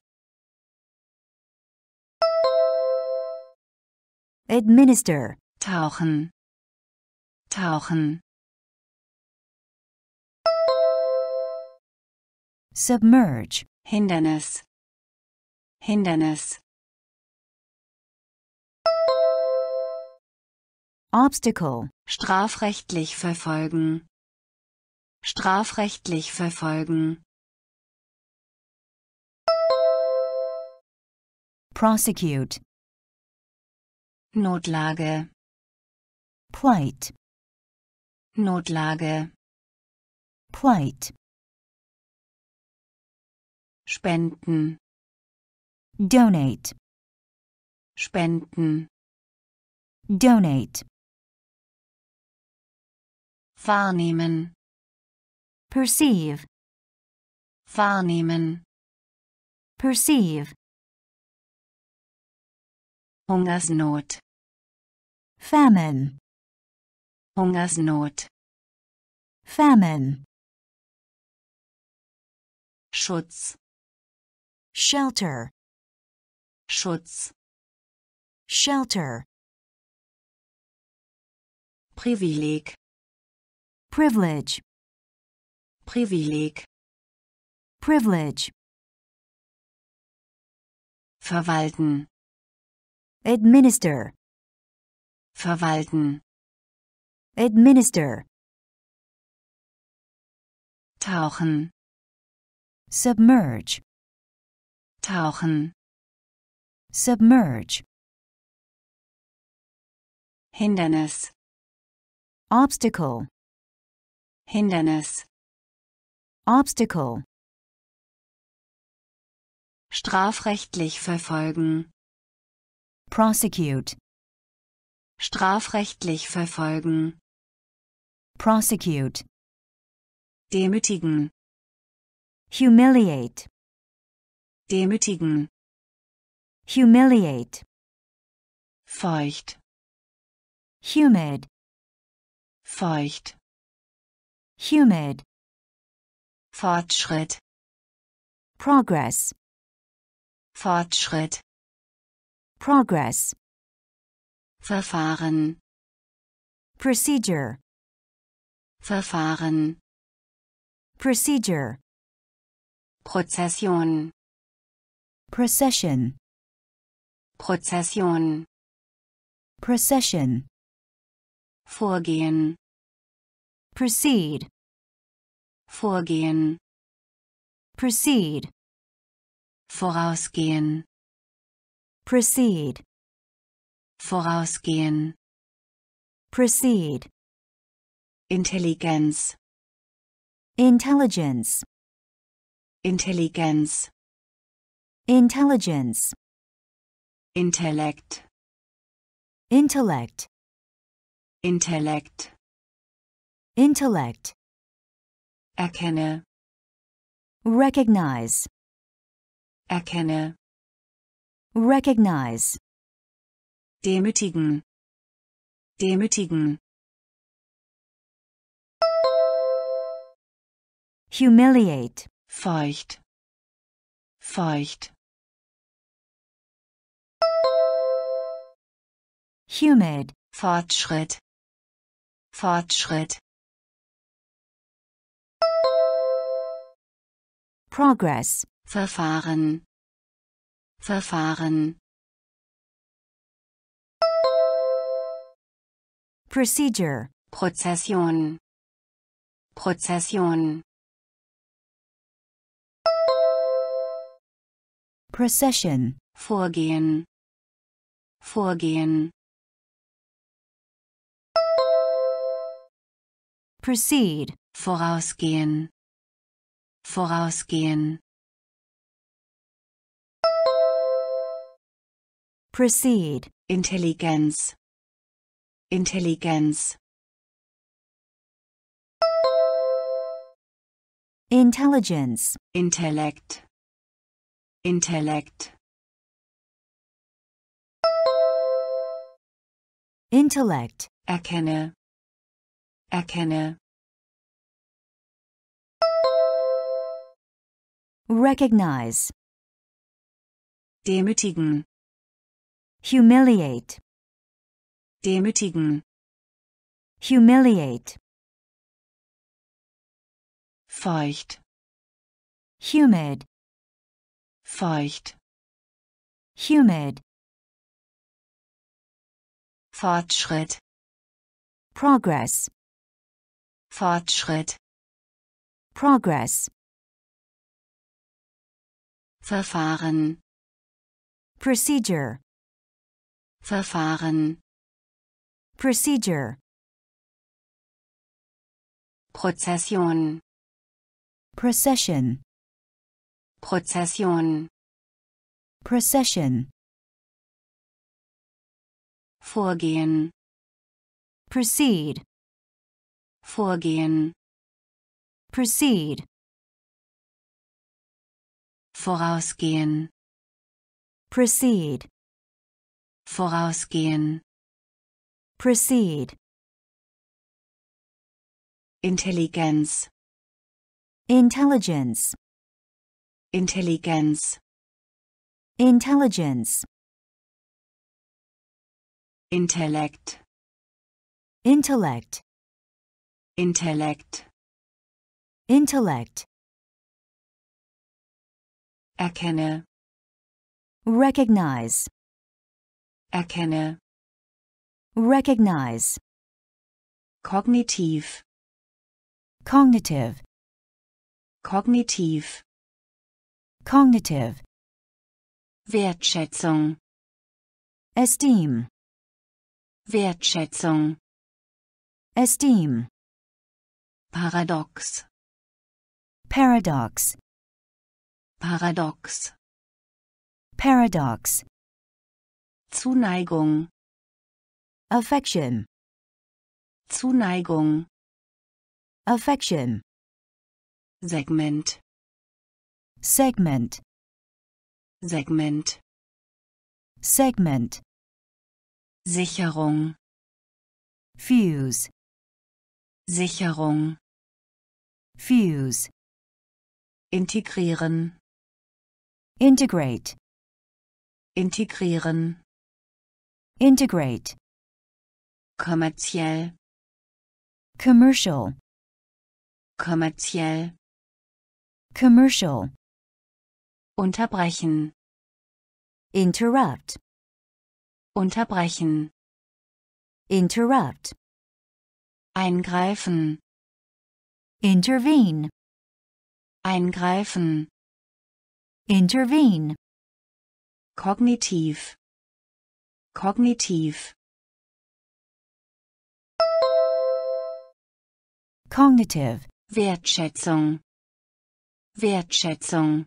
administer, tauchen, tauchen, submerge, Hindernis, Hindernis, obstacle, strafrechtlich verfolgen, strafrechtlich verfolgen, prosecute, Notlage, plight, Notlage, plight, spenden, donate, spenden, donate, wahrnehmen, perceive, wahrnehmen, perceive, Hungersnot, famine, Hungersnot, famine, Schutz, shelter, Schutz, shelter, Privileg, privilege, Privileg, privilege, verwalten, administer, verwalten, administer, tauchen, submerge, tauchen, submerge, Hindernis, obstacle, Hindernis, obstacle, strafrechtlich verfolgen, prosecute, strafrechtlich verfolgen, prosecute, demütigen, humiliate, demütigen, humiliate, feucht, humid, feucht, humid, Fortschritt, progress, Fortschritt, progress, Verfahren, procedure, Verfahren, procedure, Prozession, procession, Prozession, procession, Vorgehen, proceed, Vorgehen, proceed, vorausgehen, proceed, vorausgehen, proceed, Intelligenz, intelligence, Intelligenz, intelligence, Intellect. intellect, Intellect. intellect, erkenne, recognize, erkenne, recognize, demütigen, demütigen, humiliate, feucht, feucht, humid, Fortschritt, Fortschritt, progress, Verfahren, Verfahren, procedure, Prozession, Prozession, procession, Vorgehen, Vorgehen, proceed, vorausgehen, vorausgehen, proceed, Intelligenz, Intelligenz, intelligence, Intellect. Intellect. intellect, erkenne, erkenne, recognize, demütigen, humiliate, demütigen, humiliate, feucht, humid, feucht, humid, Fortschritt, progress, Fortschritt, progress, Verfahren, procedure, Verfahren, procedure, Prozession, procession, Prozession, procession, Vorgehen, proceed, Vorgehen, proceed, vorausgehen, proceed, vorausgehen, proceed, Intelligenz, intelligence, Intelligenz, intelligence, Intellekt, intellect, Intellekt, intellect, erkenne, recognize, erkenne, recognize, kognitiv, cognitive, kognitiv, cognitive, Wertschätzung, esteem, Wertschätzung, esteem, paradox, paradox, paradox, paradox, Zuneigung, affection, Zuneigung, affection, Segment, segment, Segment, segment, Sicherung, fuse, Sicherung, fuse, integrieren, integrate, integrieren, integrate, kommerziell, commercial, kommerziell, commercial, unterbrechen, interrupt, unterbrechen, interrupt, eingreifen, intervene, eingreifen, intervene, kognitiv, kognitiv, cognitive, Wertschätzung, Wertschätzung,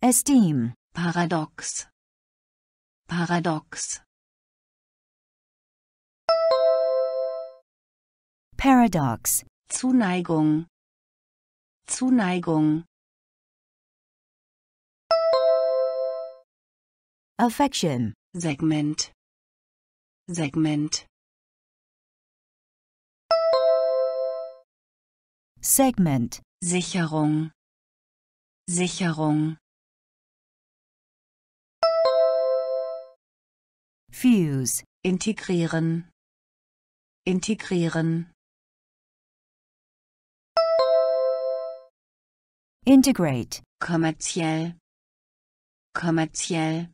esteem, paradox, paradox, paradox, Zuneigung, Zuneigung, affection, Segment, Segment, segment, Sicherung, Sicherung, fuse, integrieren, integrieren, integrate, kommerziell, kommerziell,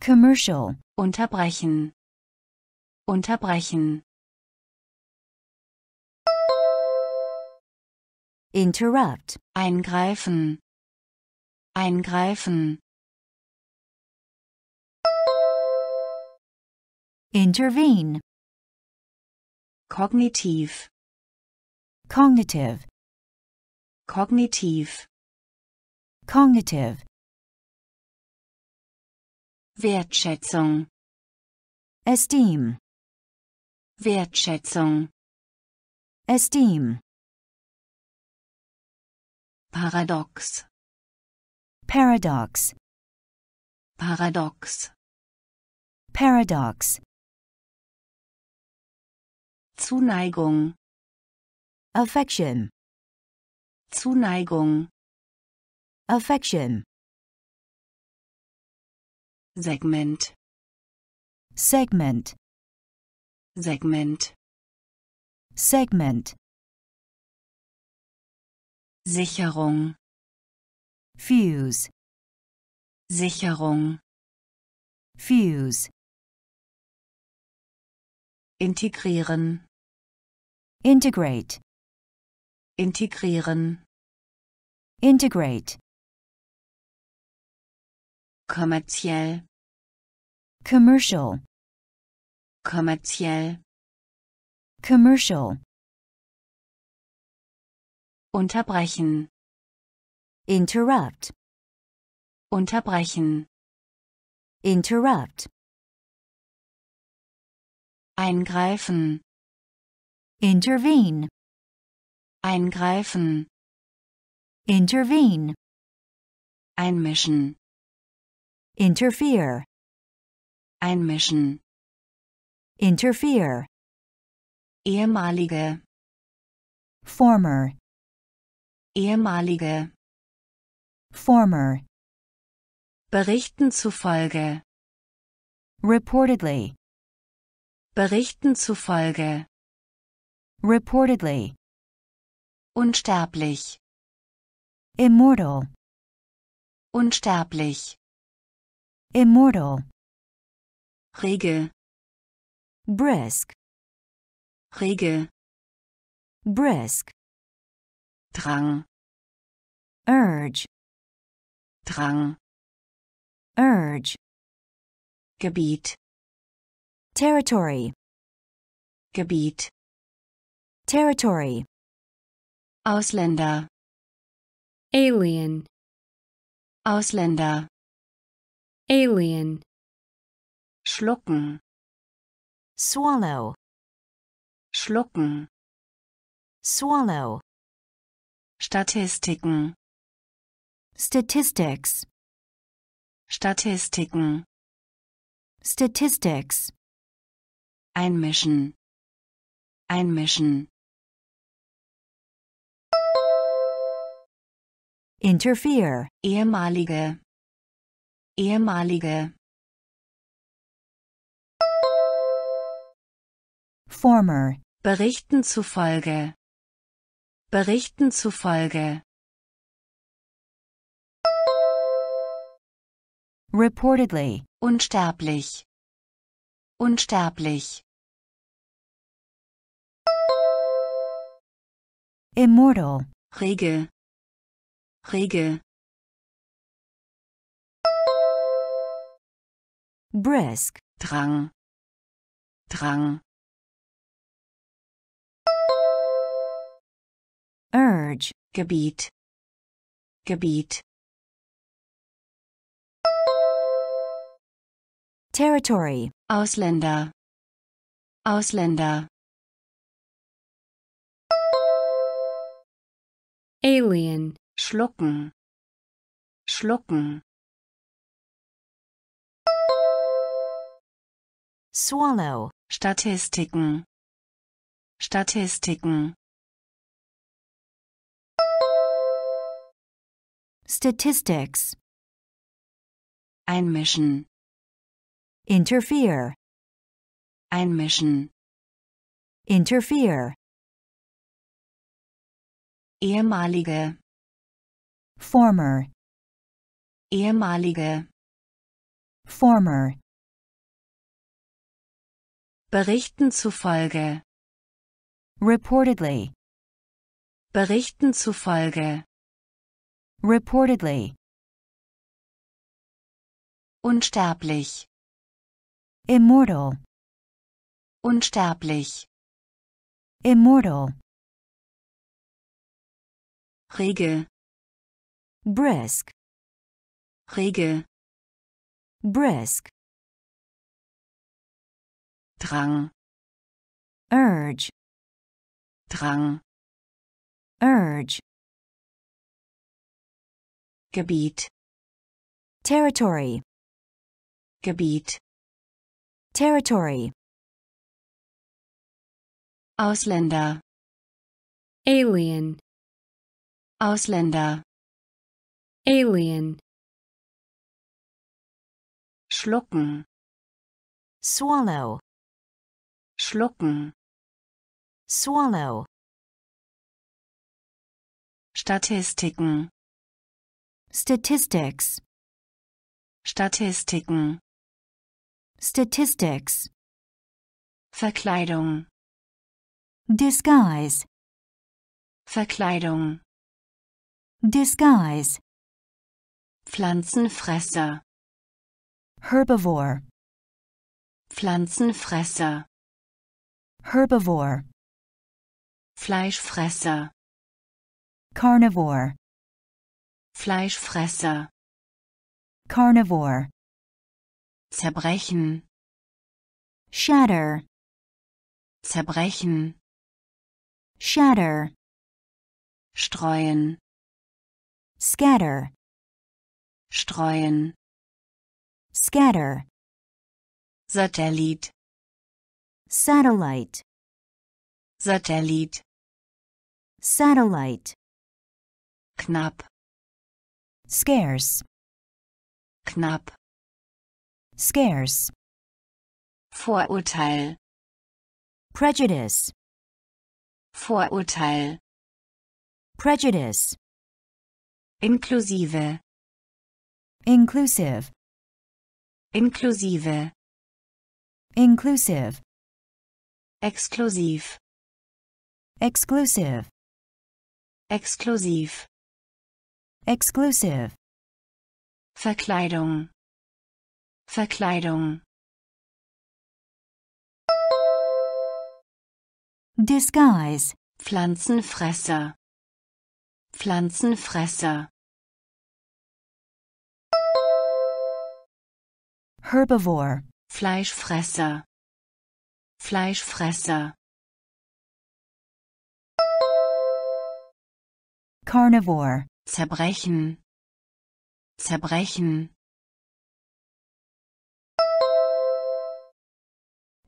commercial, unterbrechen, unterbrechen, interrupt, eingreifen, eingreifen, intervene, kognitiv, cognitive, kognitiv, cognitive, Wertschätzung, esteem, Wertschätzung, esteem, paradox, paradox, paradox, paradox, Zuneigung, affection, Zuneigung, affection, Segment, segment, Segment, segment, Sicherung, fuse, Sicherung, fuse, integrieren, integrate, integrieren, integrate, kommerziell, commercial, kommerziell, commercial, unterbrechen, interrupt, unterbrechen, interrupt, eingreifen, intervene, eingreifen, intervene, einmischen, interfere, einmischen, interfere, ehemalige, former, ehemalige, former, Berichten zufolge, reportedly, Berichten zufolge, reportedly, unsterblich, immortal, unsterblich, immortal, rege, brisk, rege, brisk, Drang, urge, Drang, urge, Gebiet, territory, Gebiet, territory, Ausländer, alien, Ausländer, alien, schlucken, swallow, schlucken, swallow, Statistiken, statistics, Statistiken, statistics, einmischen, einmischen, interfere, ehemalige, ehemalige, former, Berichten zufolge, Berichten zufolge, reportedly, unsterblich, unsterblich, immortal, rege, rege, brisk, Drang, Drang, urge, Gebiet, Gebiet, territory, Ausländer, Ausländer, alien, schlucken, schlucken, swallow, Statistiken, Statistiken, statistics, einmischen, interfere, einmischen, interfere, ehemalige, former, ehemalige, former, Berichten zufolge, reportedly, Berichten zufolge, reportedly, unsterblich, immortal, Unsterblich. immortal, Rege. Brisk, Rege. brisk, Drang. urge, Drang. urge, Gebiet. territory, Gebiet. territory, Ausländer. alien, Ausländer. Alien, Schlucken. swallow, Schlucken. swallow, Statistiken. statistics, Statistiken. statistics, Verkleidung. disguise, Verkleidung. disguise, Pflanzenfresser. herbivore, Pflanzenfresser. herbivore, Fleischfresser. carnivore, Fleischfresser. carnivore, Zerbrechen. shatter, Zerbrechen. shatter, Streuen. scatter, Streuen. scatter, Satellit. satellite, Satellit. satellite, Knapp. scarce, Knapp. scarce, Vorurteil. prejudice, Vorurteil. prejudice, Inklusive. Inclusive, Inklusive. inclusive, Exklusiv. exclusive, Exklusiv. exclusive, Verkleidung. Verkleidung. disguise, Pflanzenfresser. Pflanzenfresser. Herbivore, Fleischfresser. Fleischfresser. carnivore, Zerbrechen. Zerbrechen.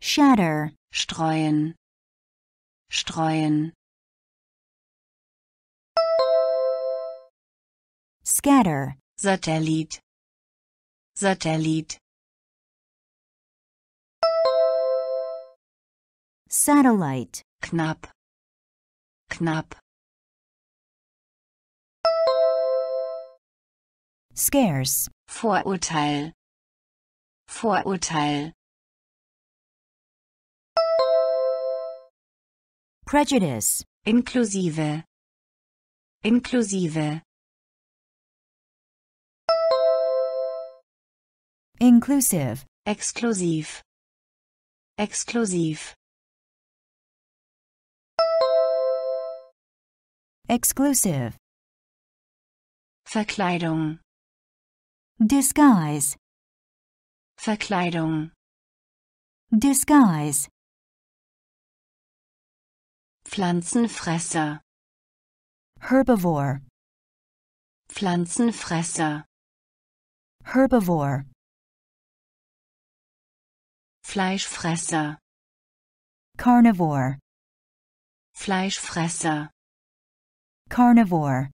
shatter, Streuen. Streuen. scatter, Satellit. Satellit. Satellite, Knapp. Knapp. scarce, Vorurteil. Vorurteil. prejudice, Inklusive. Inklusive. inclusive, Exklusiv. Exklusiv. Exclusive, Verkleidung. disguise, Verkleidung. disguise, Pflanzenfresser. herbivore, Pflanzenfresser. herbivore, Fleischfresser. carnivore, Fleischfresser. Carnivore,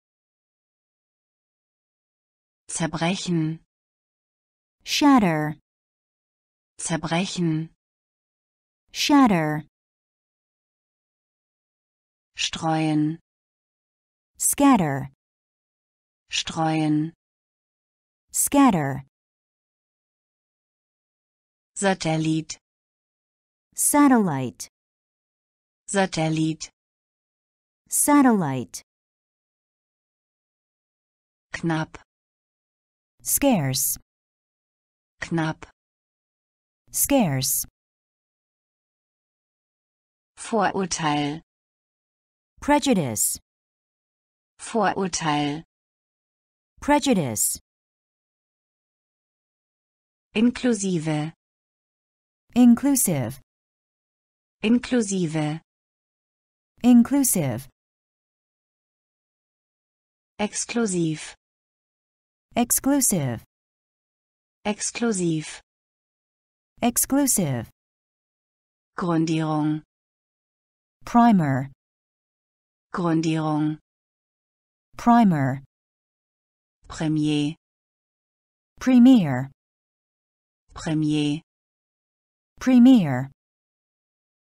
Zerbrechen. shatter, Zerbrechen. shatter, Streuen. scatter, Streuen. scatter, Satellit. satellite, Satellit. satellite, Knapp. scarce, Knapp. scarce, Vorurteil, prejudice, Vorurteil, prejudice, inklusive, inclusive, inklusive, inclusive, exklusiv, exclusive, exklusiv, exclusive, Grundierung, primer, Grundierung, primer, Premier, premier, Premier, premier,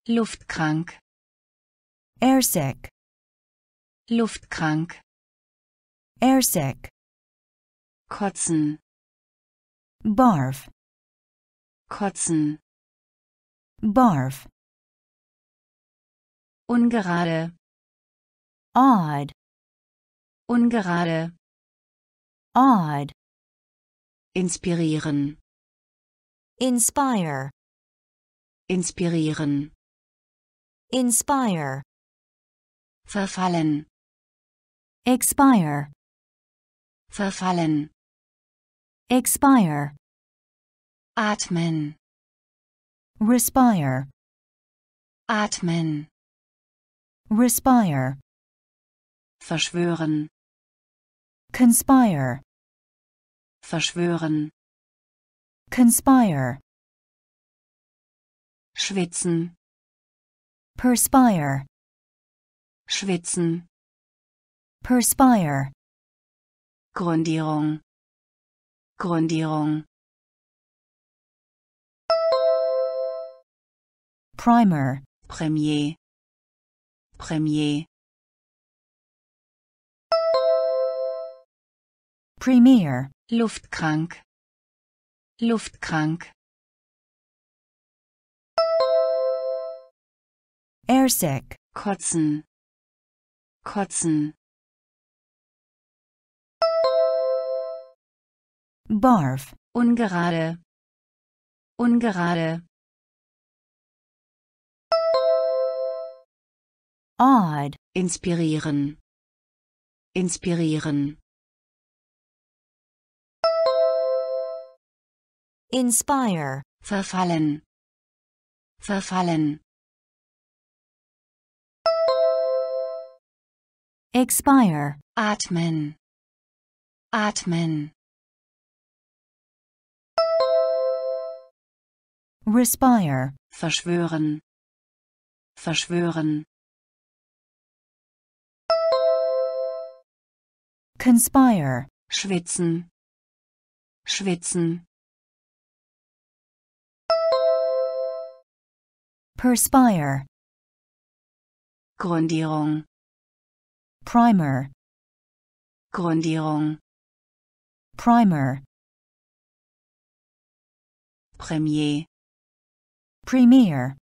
luftkrank, airsick, luftkrank, airsick, kotzen, barf, kotzen, barf, ungerade, odd, ungerade, odd, inspirieren, inspire, inspirieren, inspire, verfallen, expire, verfallen, expire, atmen, respire, atmen, respire, verschwören, conspire, verschwören, conspire, schwitzen, perspire, schwitzen, perspire, Grundierung, Grundierung, primer, Premier, Premier, premier, luftkrank, luftkrank, airsick, kotzen, kotzen, barf, ungerade, ungerade, odd, inspirieren, inspirieren, inspire, verfallen, verfallen, expire, atmen, atmen, respire, verschwören, verschwören, conspire, schwitzen, schwitzen, perspire, Grundierung, primer, Grundierung, primer, Premier, premier,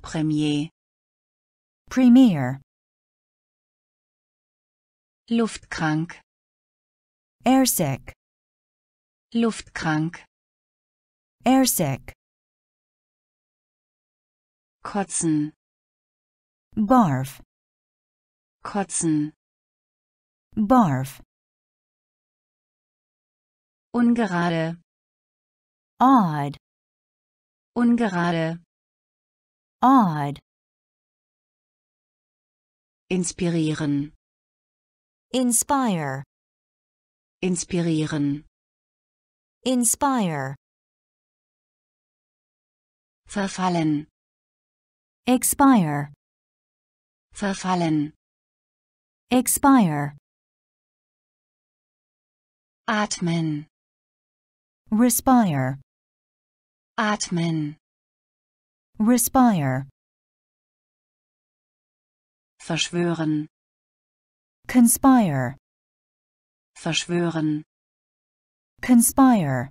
Premier, premier, luftkrank, airsick, luftkrank, airsick, kotzen, barf, kotzen, barf, ungerade, odd, ungerade, odd, inspirieren, inspire, inspirieren, inspire, verfallen, expire, verfallen, expire, atmen, respire, atmen, respire, verschwören, conspire, verschwören, conspire,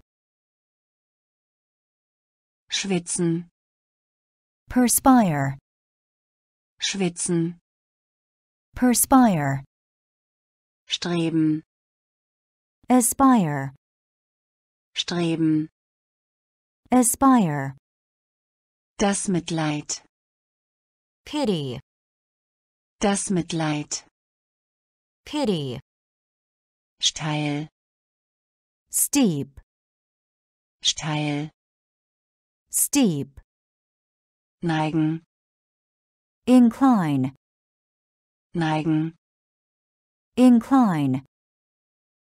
schwitzen, perspire, schwitzen, perspire, streben, aspire, streben, aspire, das Mitleid, pity, Das Mitleid. pity, Steil. steep, Steil. steep, Neigen. incline, Neigen. incline,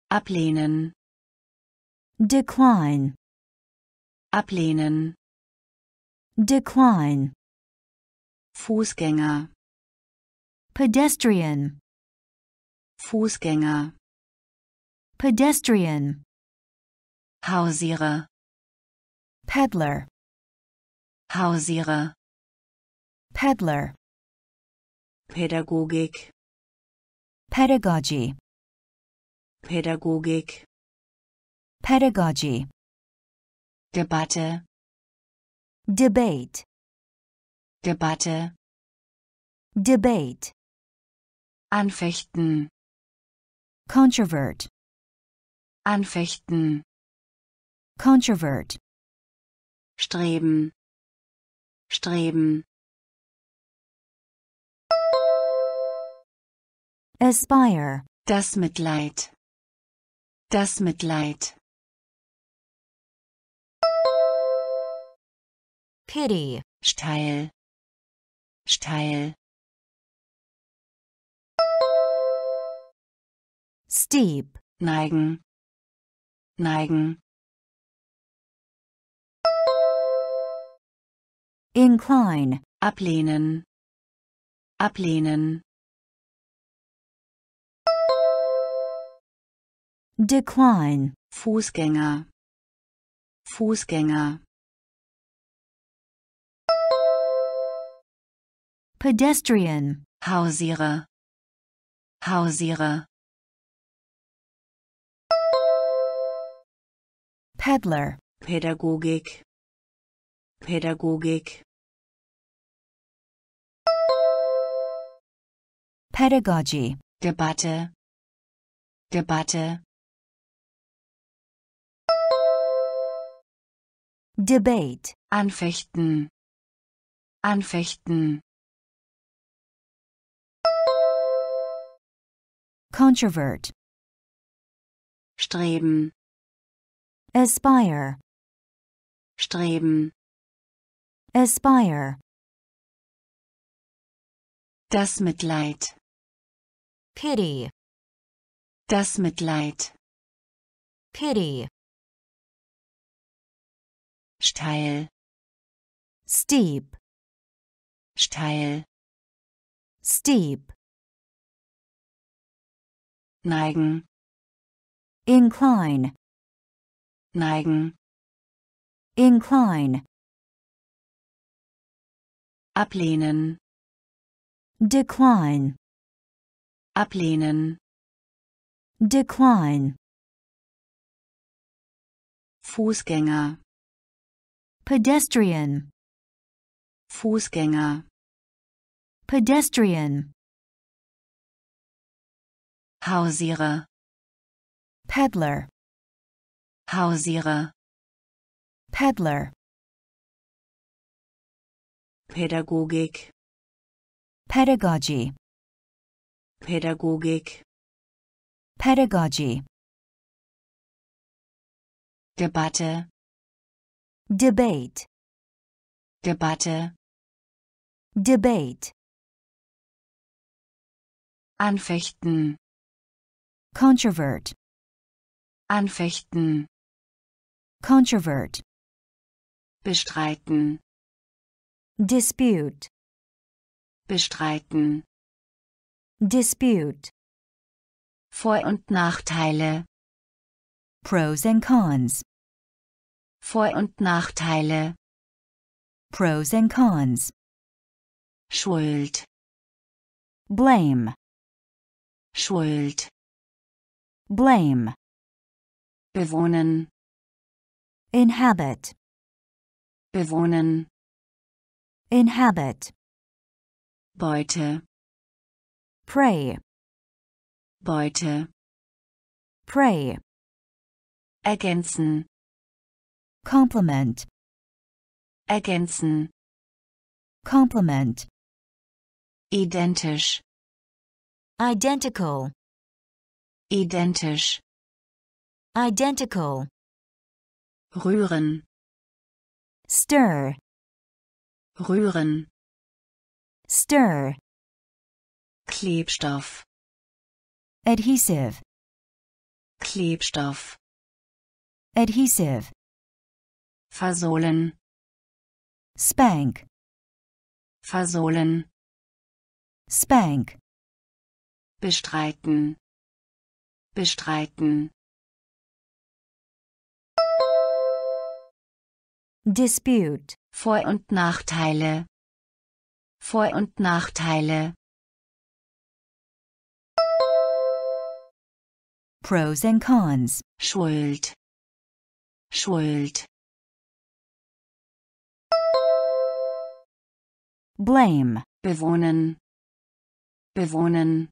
Ablehnen. decline, Ablehnen. decline, Fußgänger. pedestrian, Fußgänger. pedestrian, Hausiere. peddler, Hausiere. peddler, Pädagogik. pedagogy, Pädagogik. pedagogy, Debatte. debate, Debatte. debate, Anfechten. controvert, Anfechten. controvert, Streben. Streben. aspire, Das Mitleid. Das Mitleid. Pity, Steil. Steil. steep, Neigen. Neigen. incline, Ablehnen. Ablehnen. decline, Fußgänger. Fußgänger. Pedestrian, Hausiere. Hausiere. peddler, Pädagogik. Pädagogik. pedagogy, Debatte. Debatte. debate, Anfechten. Anfechten. Controvert, Streben. aspire, Streben. aspire, Das Mitleid. pity, Das Mitleid. pity, Steil. steep, Steil. steep, Neigen. incline, Neigen. incline, Ablehnen. decline, Ablehnen. decline, Fußgänger. pedestrian, Fußgänger. pedestrian, Hausiere. peddler, Hausiere. peddler, Pädagogik. pedagogy, Pädagogik. pedagogy, Debatte. debate, Debatte. debate, Anfechten. Controvert, Anfechten. controvert, Bestreiten. dispute, Bestreiten. dispute, Vor- und Nachteile. pros and cons, Vor- und Nachteile. pros and cons, Schuld. blame, Schuld. Blame, Bewohnen. inhabit, Bewohnen. inhabit, Beute. prey, Beute. prey, Ergänzen. complement, Ergänzen. complement, identisch, identical, identisch, identical, rühren, stir, rühren, stir, Klebstoff, adhesive, Klebstoff, adhesive, versohlen, spank, versohlen, spank, bestreiten, bestreiten, dispute, Vor- und Nachteile, Vor- und Nachteile, pros and cons, Schuld, Schuld, blame, bewohnen, bewohnen,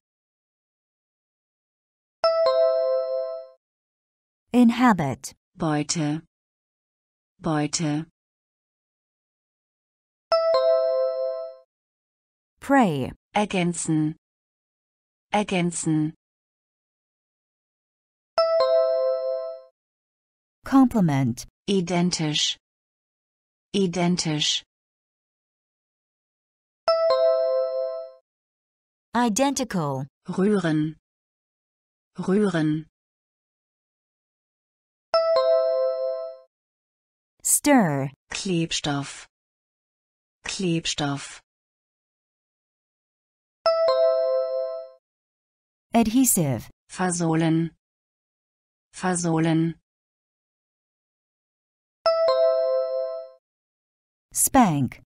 inhabit, Beute, Beute, prey, ergänzen, ergänzen, complement, identisch, identisch, identical, rühren, rühren, stir, Klebstoff, Klebstoff, adhesive, versohlen, versohlen, spank,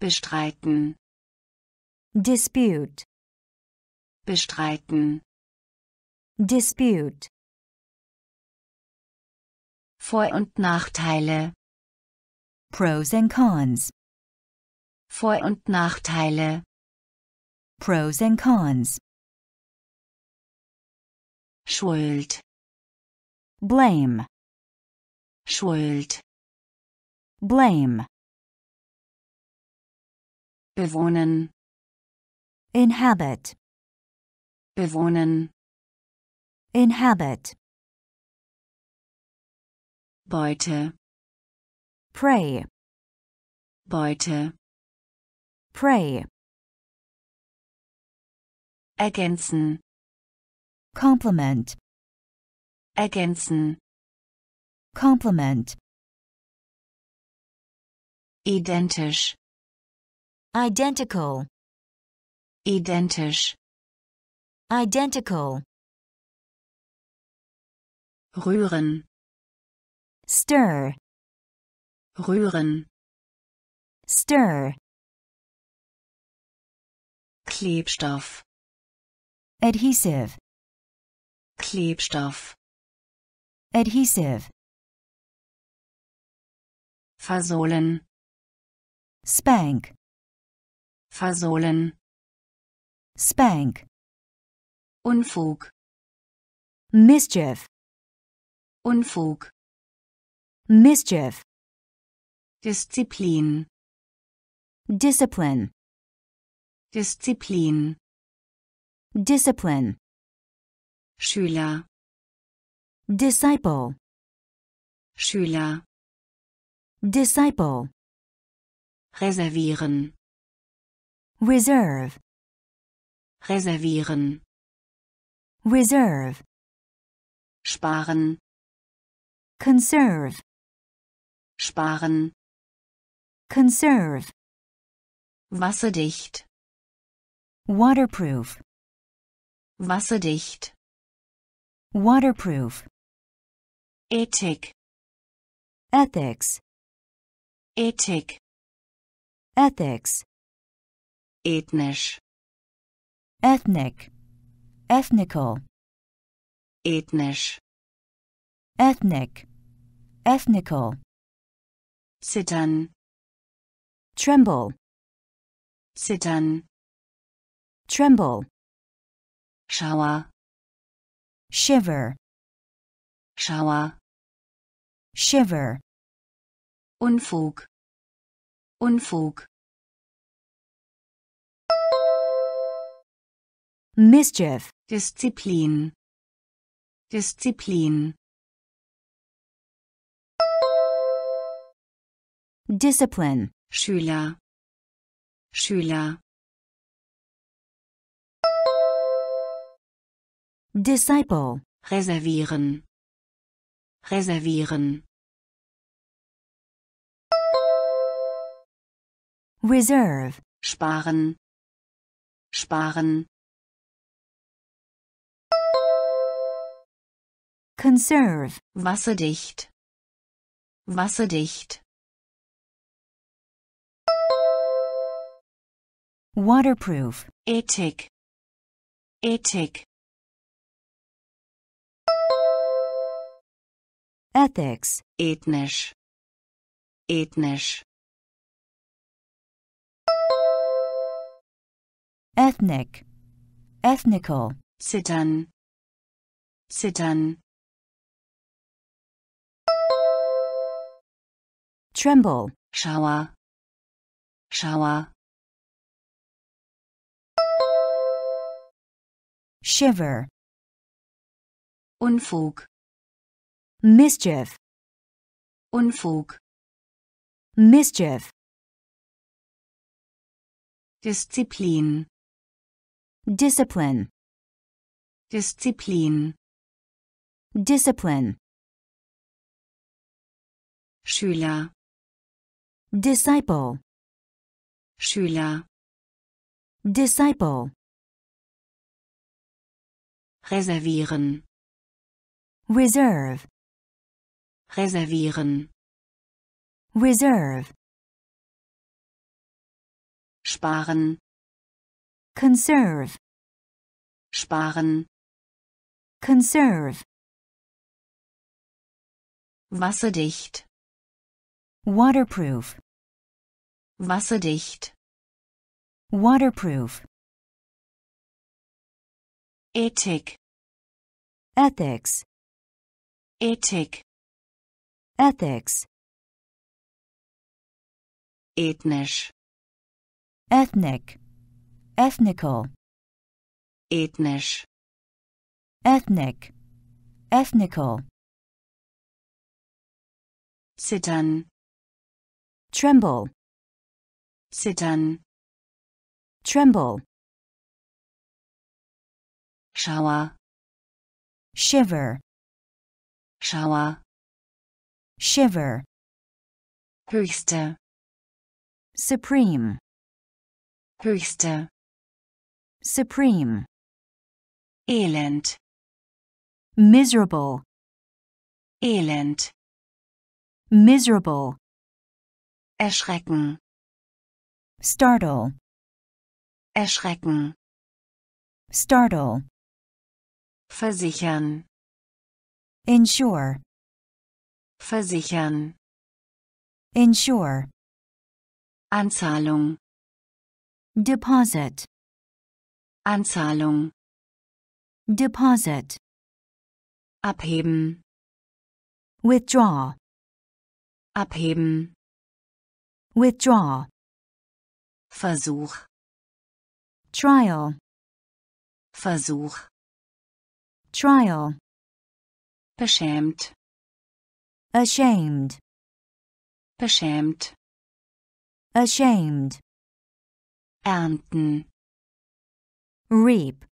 bestreiten, dispute, bestreiten, dispute, Vor- und Nachteile, pros and cons, Vor- und Nachteile, pros and cons, Schuld, blame, Schuld, blame, bewohnen, inhabit, bewohnen, inhabit, Beute, prey, Beute, prey, ergänzen, complement, ergänzen, complement, identisch, identical, identisch, identical, rühren, stir, rühren, stir, Klebstoff, adhesive, Klebstoff, adhesive, versohlen, spank, versohlen, spank, Unfug, mischief, Unfug, mischief, Disziplin, discipline, Disziplin, discipline, Schüler, disciple, Schüler, disciple, reservieren, reserve, reservieren, reserve, sparen, conserve, sparen, conserve, wasserdicht, waterproof, wasserdicht, waterproof, Ethik, ethics, Ethik, ethics, ethnisch, ethnic, ethnical, ethnisch, ethnic, ethnical, zittern, tremble, zittern, tremble, shower. Shiver, Schauer, shiver, Unfug, Unfug, mischief, Disziplin. Disziplin. Discipline, Schüler. Schüler. disciple, Reservieren. Reservieren. reserve, Sparen. Sparen. conserve, Wasserdicht. Wasserdicht. Waterproof, Ethik. Ethik. ethics, Ethnisch. Ethnisch. ethnic, ethnical, Zittern. Zittern. tremble, Schauer. Schauer. Shiver, Unfug. mischief, Unfug. mischief, Disziplin. discipline, Disziplin. discipline, Schüler. disciple, Schüler. disciple, Reservieren. reserve, Reservieren. reserve, Sparen. conserve, Sparen. conserve, Wasserdicht. waterproof, Wasserdicht. waterproof, Ethik. ethics, Ethik. ethics, Ethnisch. ethnic, ethnical, Ethnisch. ethnic, ethnical, Zittern. tremble, Zittern. tremble, Schauer. shiver, Shower. shiver, Höchste. supreme, Höchste. supreme, Elend. miserable, Elend. miserable, Erschrecken. startle, Erschrecken. startle, Versichern. insure, Versichern. insure, Anzahlung. deposit, Anzahlung. deposit, Abheben. withdraw, Abheben. withdraw, Versuch. trial, Versuch. Trial, Beschämt. ashamed, Beschämt. ashamed, Ernten. reap,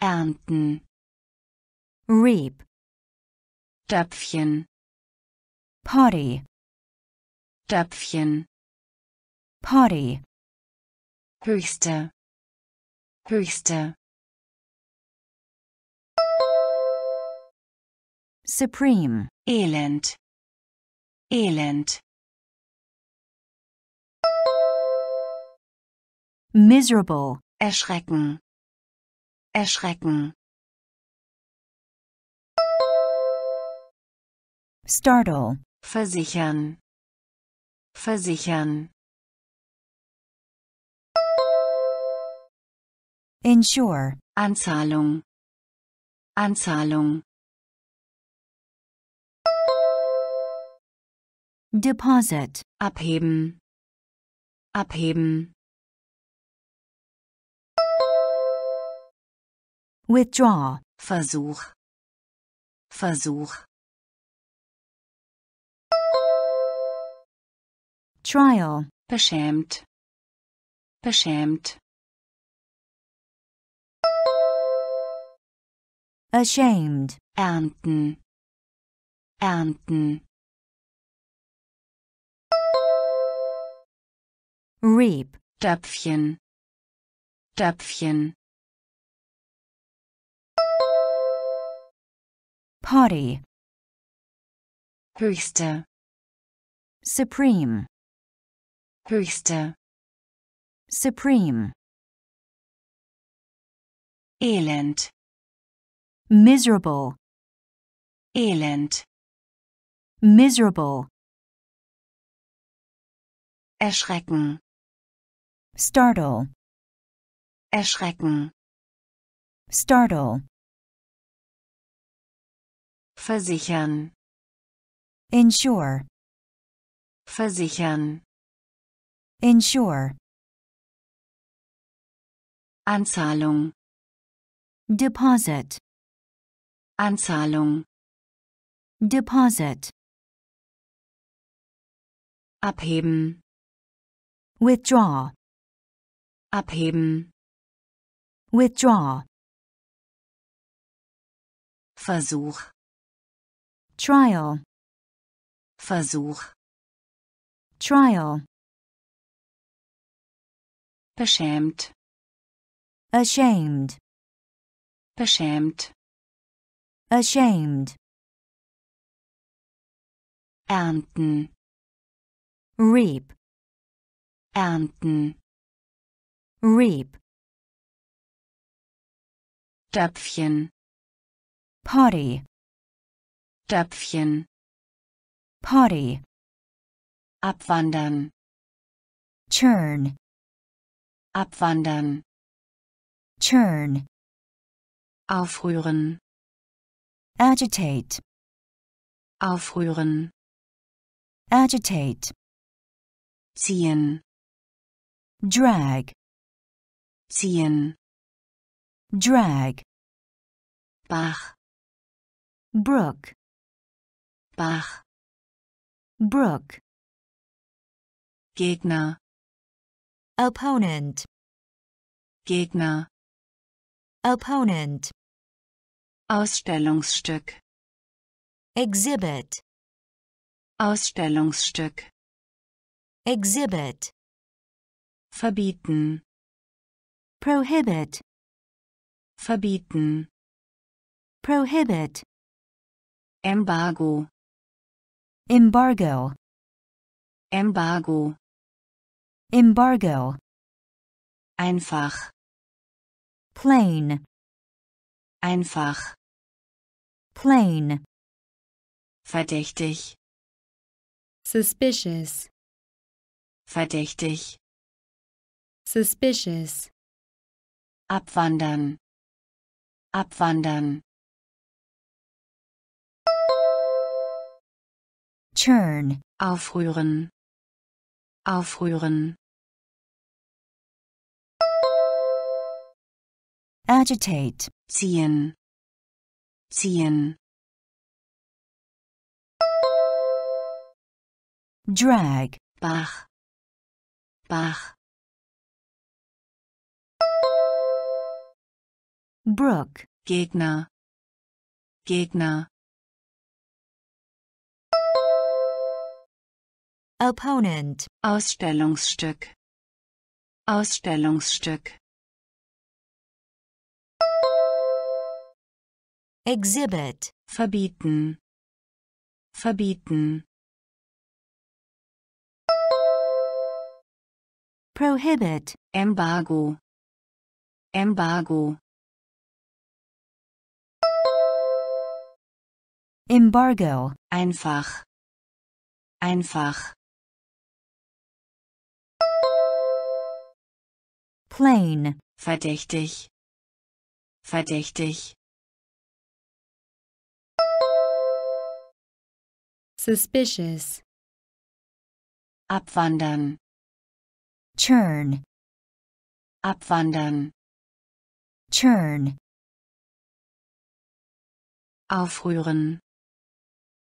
Ernten. reap, Töpfchen. potty, Töpfchen. potty, Höchste. Höchste. Supreme, Elend. Elend. miserable, Erschrecken. Erschrecken. startle, Versichern. Versichern. insure, Anzahlung. Anzahlung. Deposit, Abheben. Abheben. withdraw, Versuch, Versuch, trial, beschämt, beschämt, ashamed, ernten, ernten, reap, Töpfchen, Töpfchen, party, höchste, supreme, höchste, supreme, elend, miserable, elend, miserable, erschrecken, startle, erschrecken, startle, versichern, insure, versichern, insure, Anzahlung, deposit, Anzahlung, deposit, abheben, withdraw, abheben, withdraw, Versuch, trial, Versuch, trial, beschämt, ashamed, beschämt, ashamed, ernten, reap, ernten, reap, Töpfchen, party, Töpfchen, party, abwandern, churn, abwandern, churn, aufrühren, agitate, aufrühren, agitate, ziehen, drag, ziehen, drag, Bach, brook, Bach, brook, Gegner, opponent, Gegner, opponent, Ausstellungsstück, exhibit, Ausstellungsstück, exhibit, verbieten, prohibit, verbieten, prohibit, Embargo, embargo, Embargo, embargo, einfach, plain, einfach, plain, verdächtig, suspicious, verdächtig, suspicious, abwandern, abwandern, churn, aufrühren, aufrühren, agitate, ziehen, ziehen, drag, Bach, Bach, brook, Gegner, Gegner, opponent, Ausstellungsstück, Ausstellungsstück, exhibit, verbieten, verbieten, prohibit, Embargo, Embargo, embargo, einfach, einfach, plain, verdächtig, verdächtig, suspicious, abwandern, churn, abwandern, churn, Aufrühren.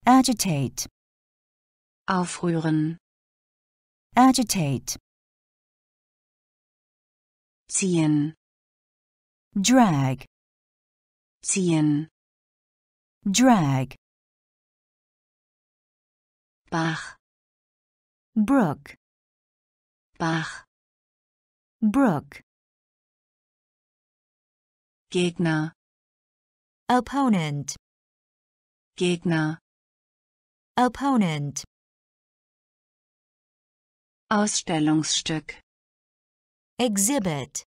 Agitate, Aufrühren. agitate, Ziehen. drag, Ziehen. drag, Bach. brook, Bach. brook, Gegner. opponent, Gegner. Opponent, Ausstellungsstück. exhibit,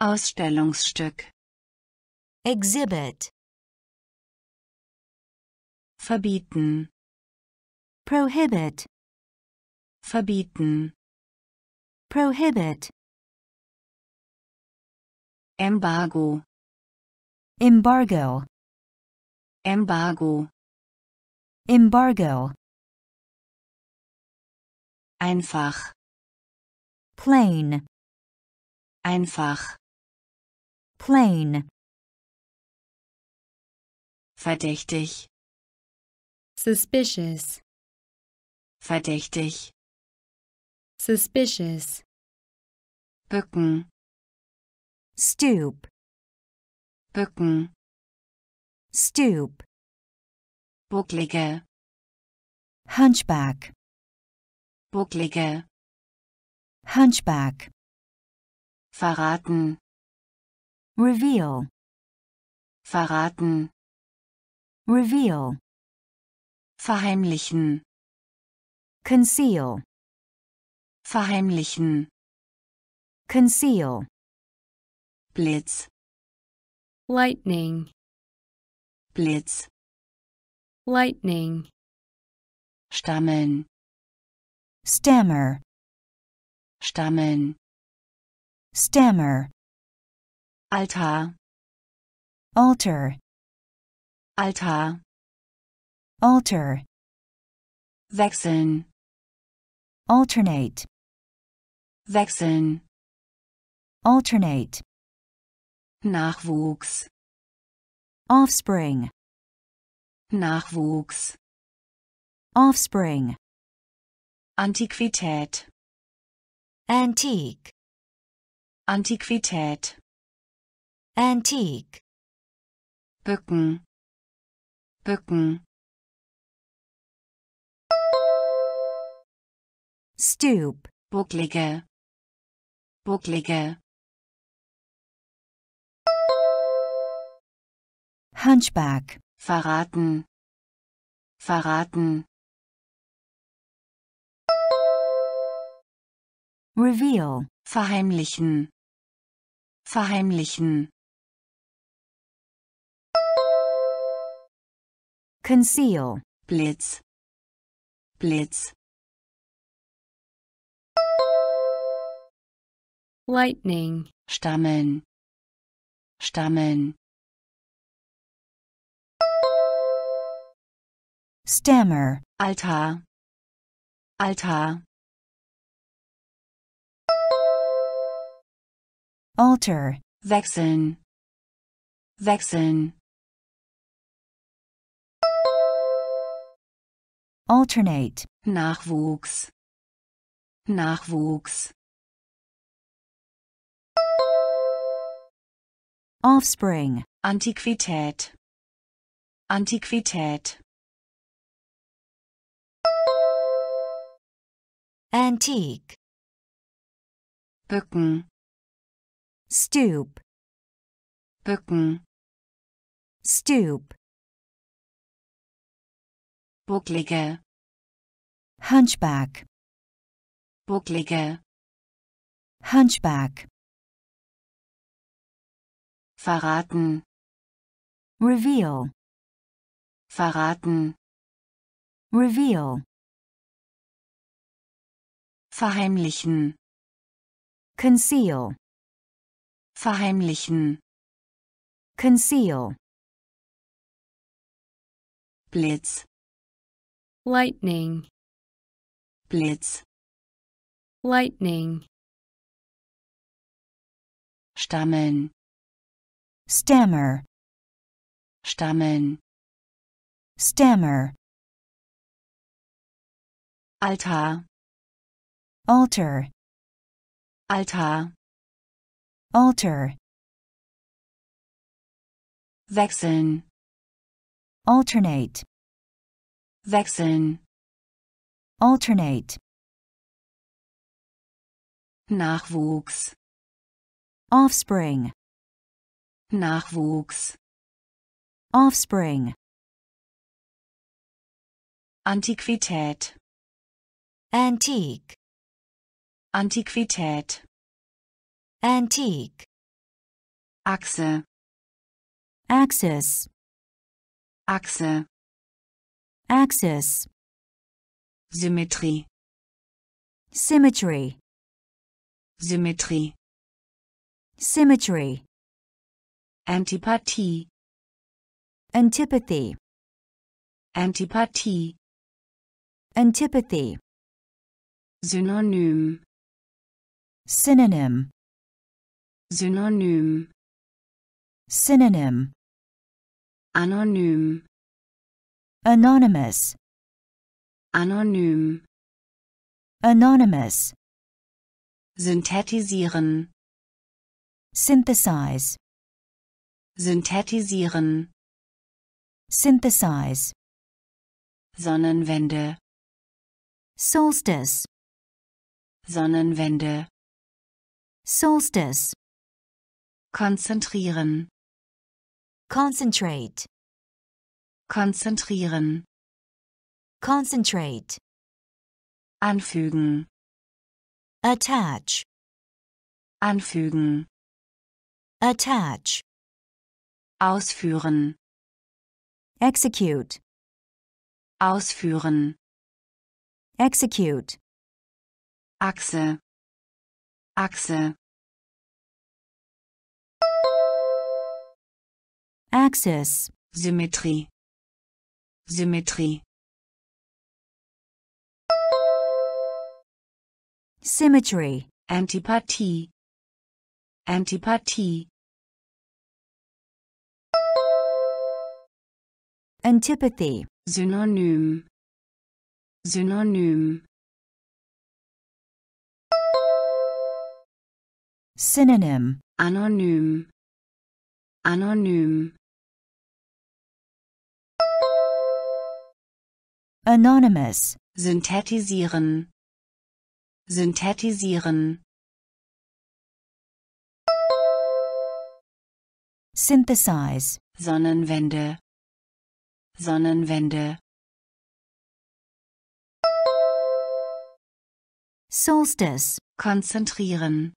Ausstellungsstück. exhibit, Verbieten. prohibit, Verbieten. prohibit, Embargo. embargo, Embargo. Embargo, Einfach. plain, Einfach. plain, Verdächtig. suspicious, Verdächtig. suspicious, Bücken. stoop, Bücken. stoop, Bucklige. hunchback, Bucklige. hunchback, Verraten. reveal, Verraten. reveal, Verheimlichen. conceal, Verheimlichen. conceal, Blitz. lightning, Blitz. Lightning, Stammeln. stammer, Stammeln. stammer, Altar. alter, Altar. alter, Wechseln. alternate, Wechseln. alternate, Nachwuchs. offspring, Nachwuchs. offspring, Antiquität. antique, Antiquität. antique, Bücken. Bücken. stoop, Bucklige. Bucklige. hunchback, Verraten. Verraten. reveal, Verheimlichen. Verheimlichen. conceal, Blitz. Blitz. lightning, Stammeln. Stammeln. Stammer, Altar. Altar. alter, Wechseln. Wechseln. alternate, Nachwuchs. Nachwuchs. offspring, Antiquität. Antiquität. Antique, Bücken. stoop, Bücken. stoop, Bucklige. hunchback, Bucklige. hunchback, Verraten. reveal, Verraten. reveal, Verheimlichen. conceal, Verheimlichen. conceal, Blitz. lightning, Blitz. lightning, Stammeln. stammer, stammeln, stammer, Altar, alter, Altar, alter, wechseln, alternate, wechseln, alternate, Nachwuchs, offspring, Nachwuchs, offspring, Antiquität, antique, Antiquität, antique, Achse, axis, Achse, axis, Symmetrie, symmetry, Symmetrie, symmetry, Antipathie, antipathy, Antipathie, antipathy, Synonym, synonym, Synonym, synonym, anonym, anonymous, anonym, anonymous, synthetisieren, synthesize, synthetisieren, synthesize, Sonnenwende, solstice, Sonnenwende, solstice, konzentrieren, concentrate, konzentrieren, concentrate, anfügen, attach, anfügen, attach, ausführen, execute, ausführen, execute, Achse, Achse, axis, Symmetrie, Symmetrie, symmetry, Antipathie, Antipathie, antipathy, Synonym, Synonym, synonym, anonym, anonym, anonymous, synthetisieren, synthetisieren, synthesize, Sonnenwende, Sonnenwende, solstice, konzentrieren,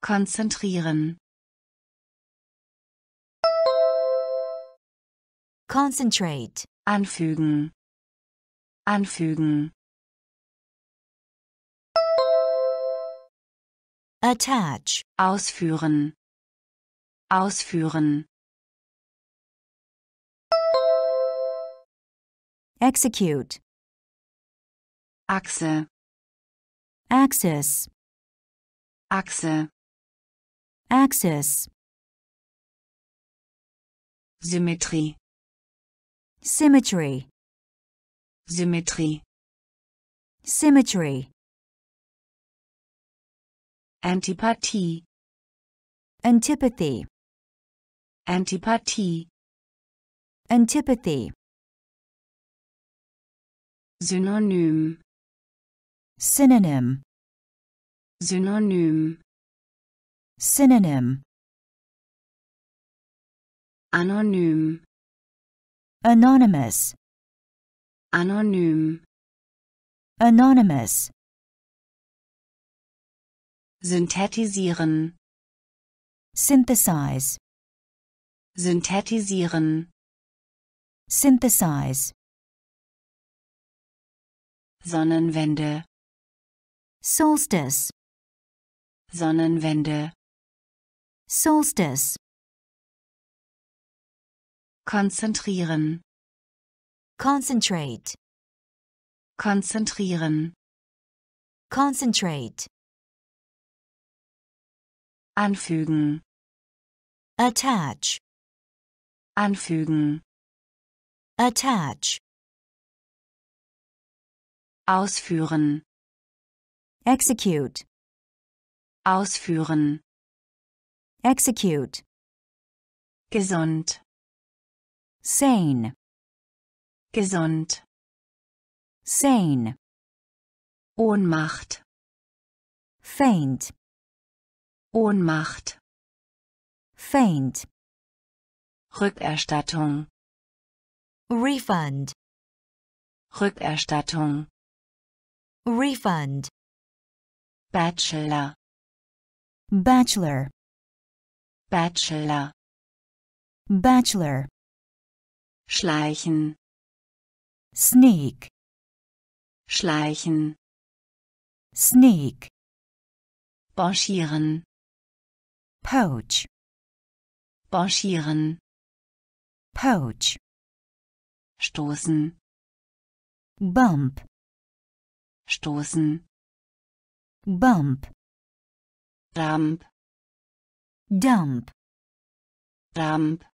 konzentrieren, concentrate, anfügen, anfügen, attach, ausführen, ausführen, execute, Achse, axis, Achse, axis, Symmetrie, symmetry, Symmetrie, symmetry, Antipathie, antipathy, Antipathie, antipathy, Synonym, synonym, Synonym, synonym, anonym, anonymous, anonym, anonymous, synthetisieren, synthesize, synthetisieren, synthesize, Sonnenwende, solstice, Sonnenwende, solstice, konzentrieren, concentrate, konzentrieren, concentrate, anfügen, attach, Anfügen. attach, Ausführen. execute, Ausführen. execute, Gesund. Sane, Gesund. sane, Ohnmacht. faint, Ohnmacht. faint, Rückerstattung. refund, Rückerstattung. refund, Bachelor. bachelor, Bachelor. bachelor, Schleichen. sneak, Schleichen. sneak, Branchieren. poach, Branchieren. poach, Stoßen. bump, Stoßen. bump, Ramp. dump, Ramp.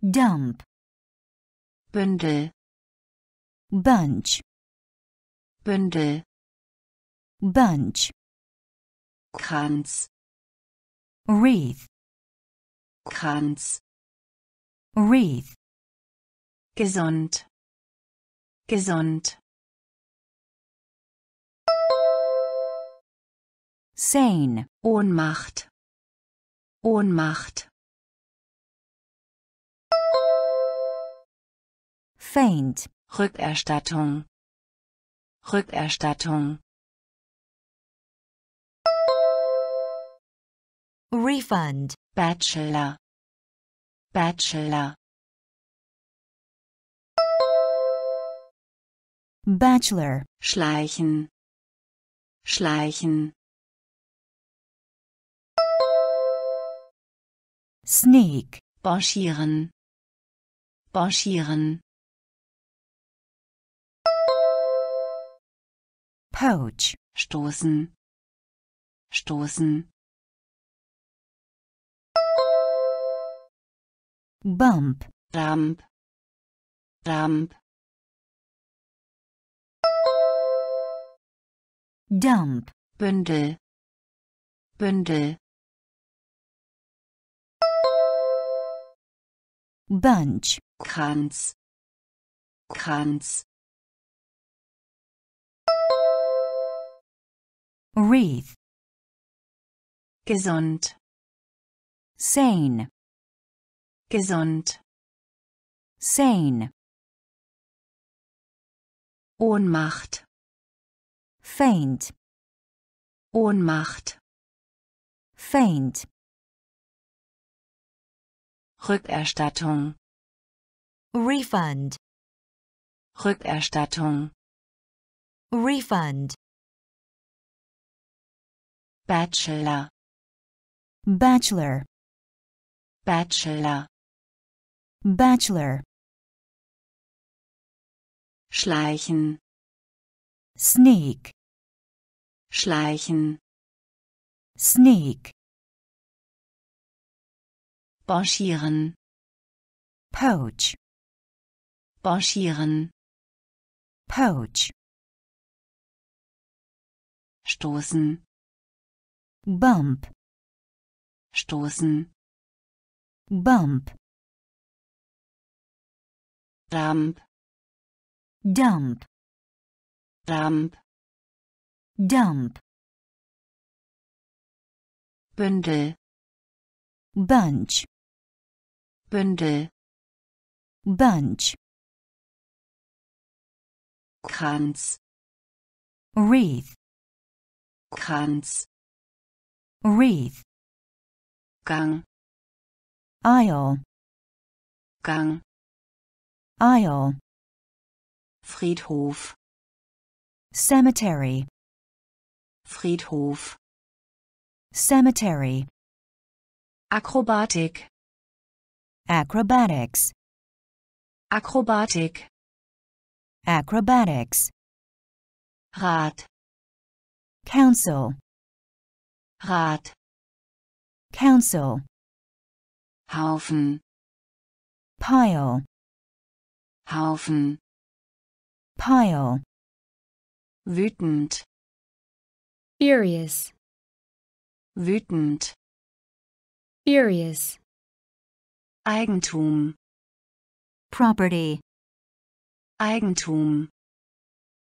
dump, Bündel. bunch, Bündel. bunch, Kranz. wreath, Kranz. wreath, Gesund. Gesund. sane, Ohnmacht. Ohnmacht. Faint, Rückerstattung. Rückerstattung. refund, Bachelor. Bachelor. bachelor, Schleichen. Schleichen. sneak, Branchieren. Branchieren. Poach, Stoßen. Stoßen. bump, Ramp. Ramp. dump, Bündel. Bündel. bunch, Kranz. Kranz. Wreath, Gesund. sane, Gesund. sane, Ohnmacht. faint, Ohnmacht. faint, Rückerstattung. refund, Rückerstattung. refund, Bachelor. bachelor, Bachelor. bachelor, Schleichen. sneak, Schleichen. sneak, Branchieren. poach, Branchieren. poach, Stoßen. Bump, Stoßen. bump, Ramp. dump, Ramp. dump, Bündel. bunch, Bündel. bunch, Kranz. wreath, Kranz. Wreath, Gang. aisle, Gang. aisle, Friedhof. cemetery, Friedhof. cemetery, Akrobatik. acrobatics, Akrobatik. acrobatics, Rat. council, Rat. council, Haufen. pile, Haufen, pile, wütend, furious, wütend, furious, Eigentum, property, Eigentum,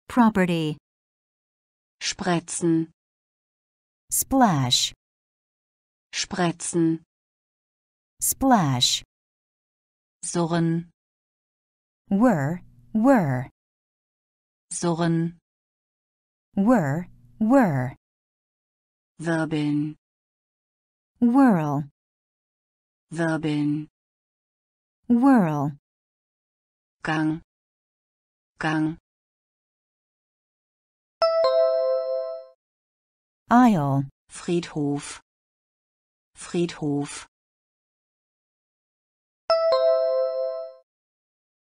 property, spretzen, splash, spretzen, splash, surren, whir, whir, surren, whir, whir, wirbeln, whirl, wirbeln, whirl, Gang, Gang, aisle, Friedhof, Friedhof,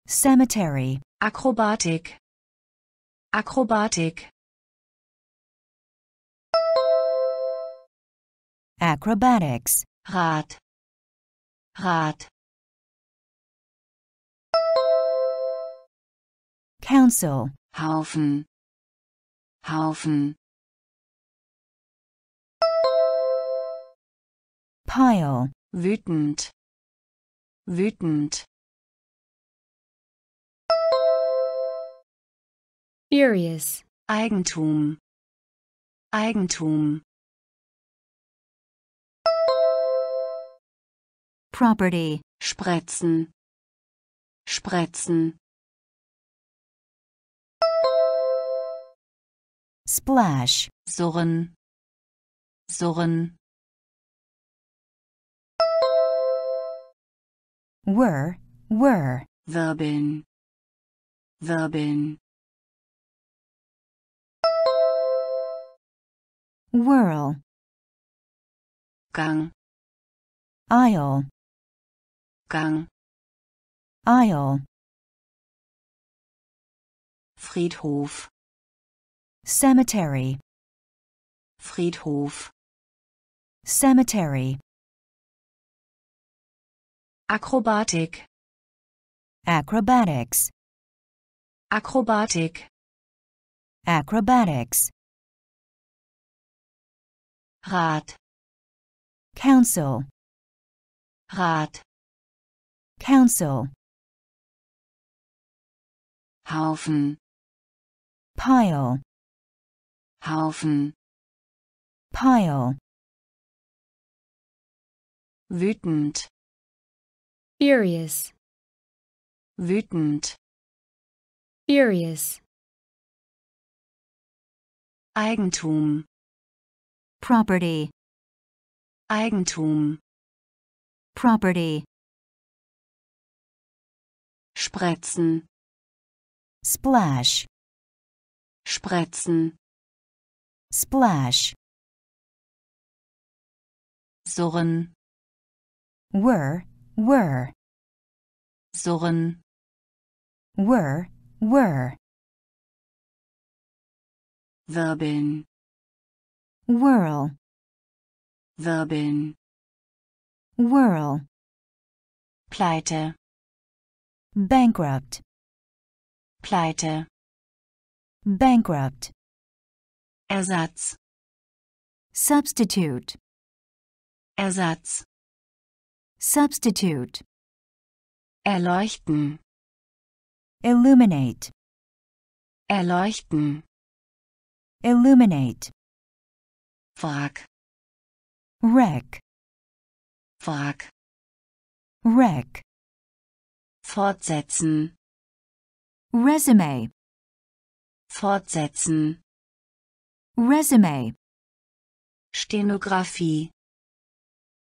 cemetery, Akrobatik, Akrobatik, acrobatics, Rad, Rad, council, Haufen, Haufen, pile, wütend, wütend, furious, Eigentum, Eigentum, property, spretzen, spretzen, splash, surren, surren, whir, whir, wirbeln, wirbeln, whirl, Gang, aisle, Gang, aisle, Friedhof, cemetery, Friedhof, cemetery, Akrobatik, acrobatics, Akrobatik, acrobatics, Rad, council, Rad, council, Haufen, pile, Haufen, pile, wütend, furious, wütend, furious, Eigentum, property, Eigentum, property, spretzen, splash, spretzen, splash, surren, whir, whir, surren, whir, whir, wirbeln, whirl, wirbeln, whirl, Pleite, bankrupt, Pleite, bankrupt, Ersatz, substitute, Ersatz, substitute, erleuchten, illuminate, erleuchten, illuminate, Wrack, wreck, Wrack, wreck, fortsetzen, resume, fortsetzen, resume, Stenografie,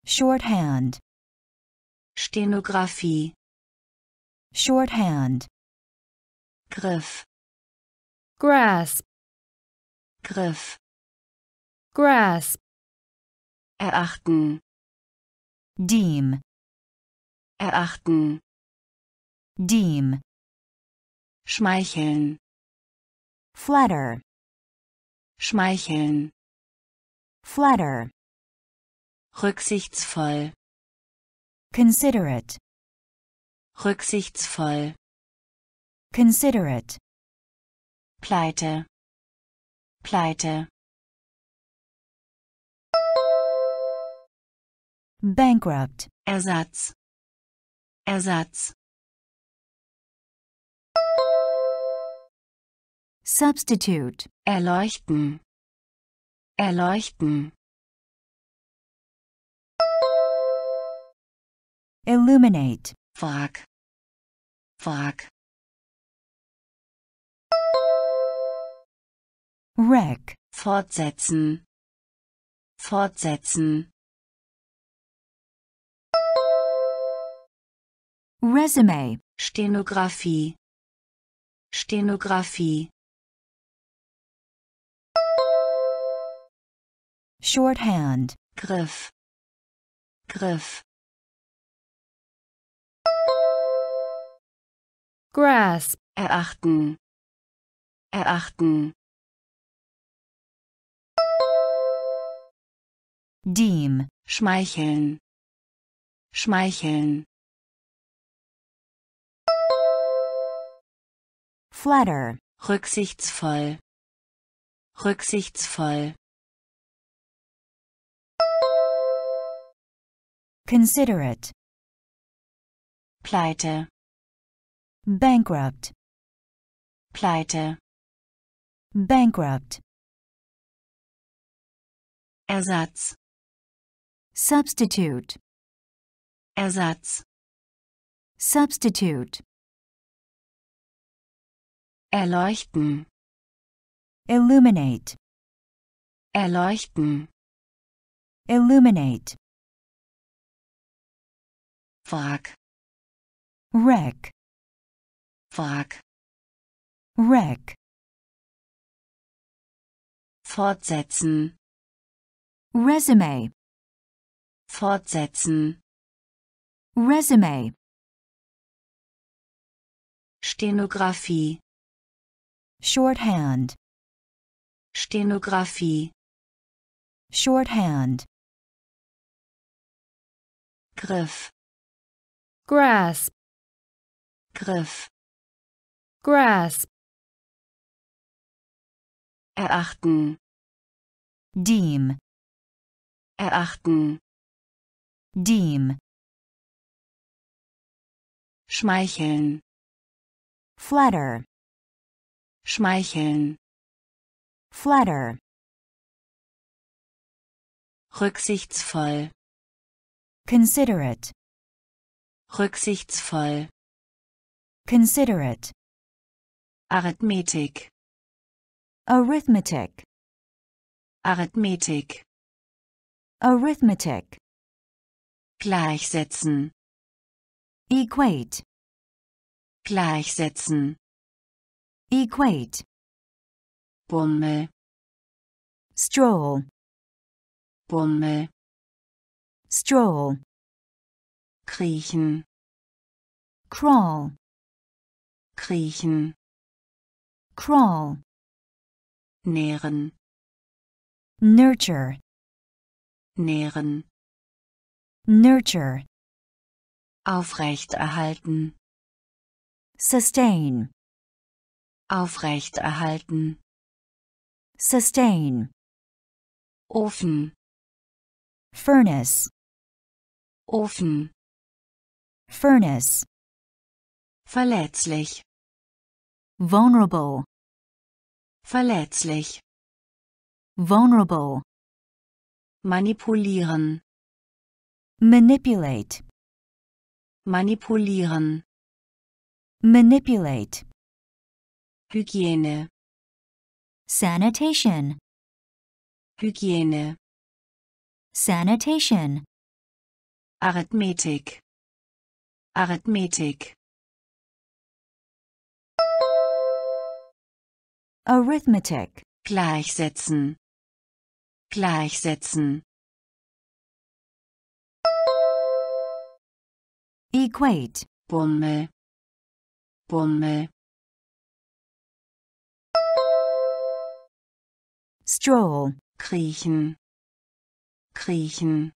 shorthand, Stenografie, shorthand, Griff, grasp, Griff, grasp, erachten, deem, erachten, deem, schmeicheln, flatter, schmeicheln, flatter, rücksichtsvoll, considerate, Rücksichtsvoll. considerate, Pleite. Pleite. bankrupt, Ersatz. Ersatz. substitute, Erleuchten. Erleuchten. Illuminate, Wrack. Wrack. wreck, Fortsetzen. Fortsetzen. resume, Stenografie. Stenografie. shorthand, Griff. Griff. Grasp, Erachten. Erachten. deem, Schmeicheln. Schmeicheln. flatter, Rücksichtsvoll. Rücksichtsvoll. considerate, Pleite. Bankrupt, Pleite. bankrupt, Ersatz. substitute, Ersatz. substitute, Erleuchten. illuminate, Erleuchten. illuminate, Wrack. wreck, Wrack. wreck, Fortsetzen. resume, Fortsetzen. resume, Stenografie. shorthand, Stenografie. shorthand, Griff. grasp, Griff. Grasp, Erachten. deem, Erachten. deem, Schmeicheln. flatter, Schmeicheln. flatter, Rücksichtsvoll. considerate, Rücksichtsvoll. considerate, Arithmetik. arithmetic, Arithmetik. arithmetic, Gleichsetzen. equate, Gleichsetzen. equate, Bummel. stroll, Bummel. stroll, Kriechen. crawl, Kriechen. Crawl, Nähren. nurture, Nähren. nurture, Aufrechterhalten. sustain, Aufrechterhalten. sustain, Ofen. furnace, Ofen. furnace, Verletzlich. Vulnerable, Verletzlich. vulnerable, Manipulieren. manipulate, Manipulieren. manipulate, Hygiene. sanitation, Hygiene. sanitation, Arithmetik. Arithmetik. Arithmetic, Gleichsetzen. Gleichsetzen. equate, Bummel. Bummel. stroll, Kriechen. Kriechen.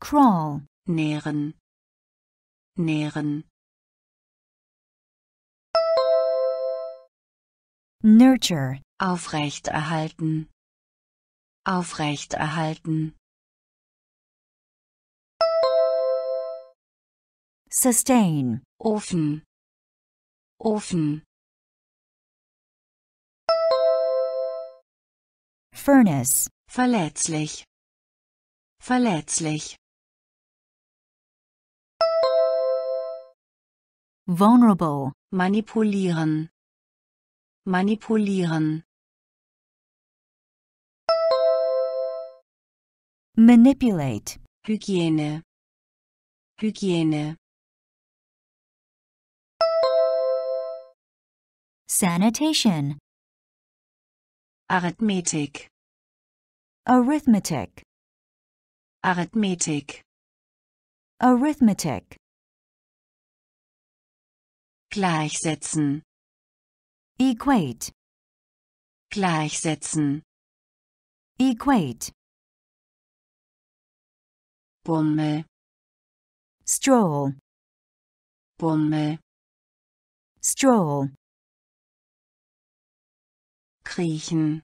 crawl, nähren, nähren, nurture, aufrechterhalten, aufrechterhalten, sustain, Ofen, Ofen, furnace, verletzlich, verletzlich, vulnerable, manipulieren, manipulieren, manipulate, Hygiene, Hygiene, sanitation, Arithmetik, arithmetic, Arithmetik, arithmetic, gleichsetzen, equate, gleichsetzen, equate, Bummel, stroll, Bummel, stroll, kriechen,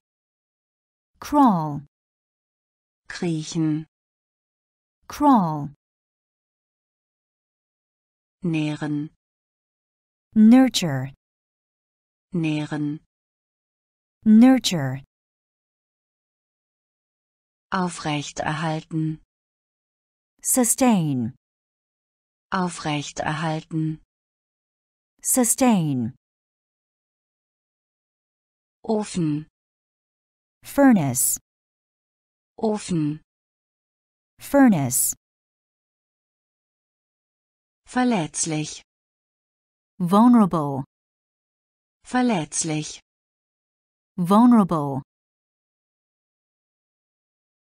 crawl, kriechen, crawl, nähren, nurture, nähren, nurture, aufrechterhalten, sustain, aufrechterhalten, sustain, Ofen, furnace, Ofen, furnace, verletzlich, vulnerable, verletzlich, vulnerable,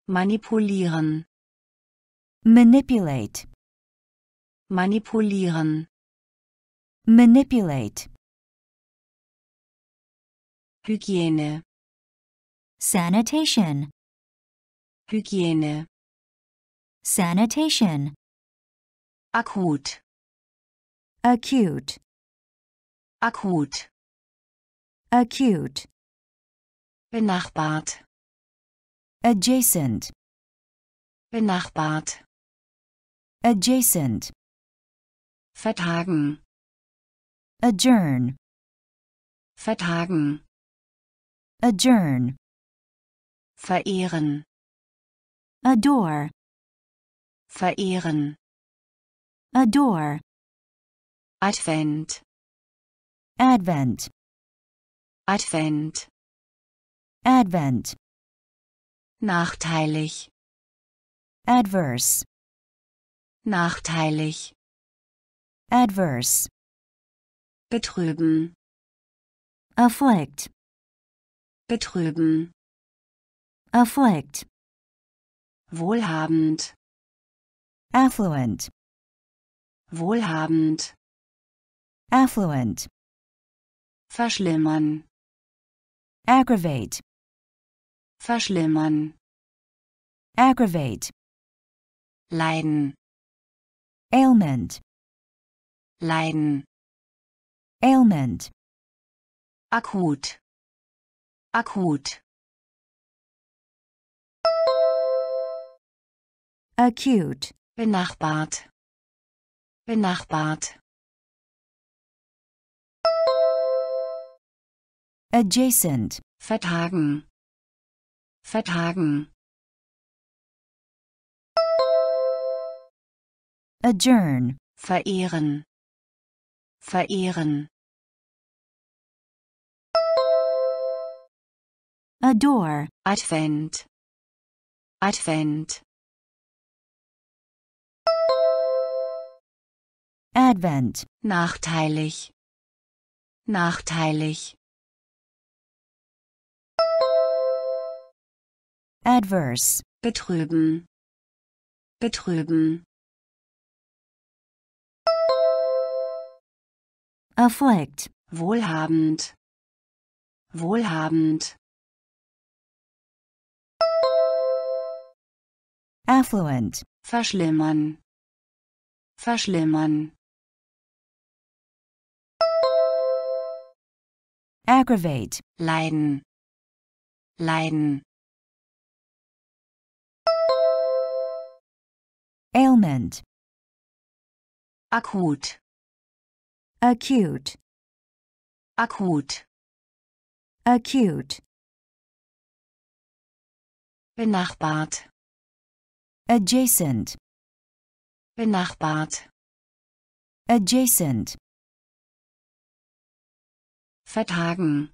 manipulieren, manipulate, manipulieren, manipulate, Hygiene, sanitation, Hygiene, sanitation, akut, acute, akut, acute, benachbart, adjacent, benachbart, adjacent, vertagen, adjourn, vertagen, adjourn, verehren, adore, verehren, adore, Advent, advent, Advent, advent, nachteilig, adverse, nachteilig, adverse, betrüben, afflict, betrüben, afflict, wohlhabend, affluent, wohlhabend, affluent, verschlimmern, aggravate, verschlimmern, aggravate, leiden, ailment, leiden, ailment, akut, akut, acute, benachbart, benachbart, adjacent, vertagen, vertagen, adjourn, verehren, verehren, adore, Advent, Advent, advent, nachteilig, nachteilig, adverse, betrüben, betrüben, afflict, wohlhabend, wohlhabend, affluent, verschlimmern, verschlimmern, aggravate, leiden, leiden, ailment, akut, acute, akut, acute, benachbart, adjacent, benachbart, adjacent, vertagen,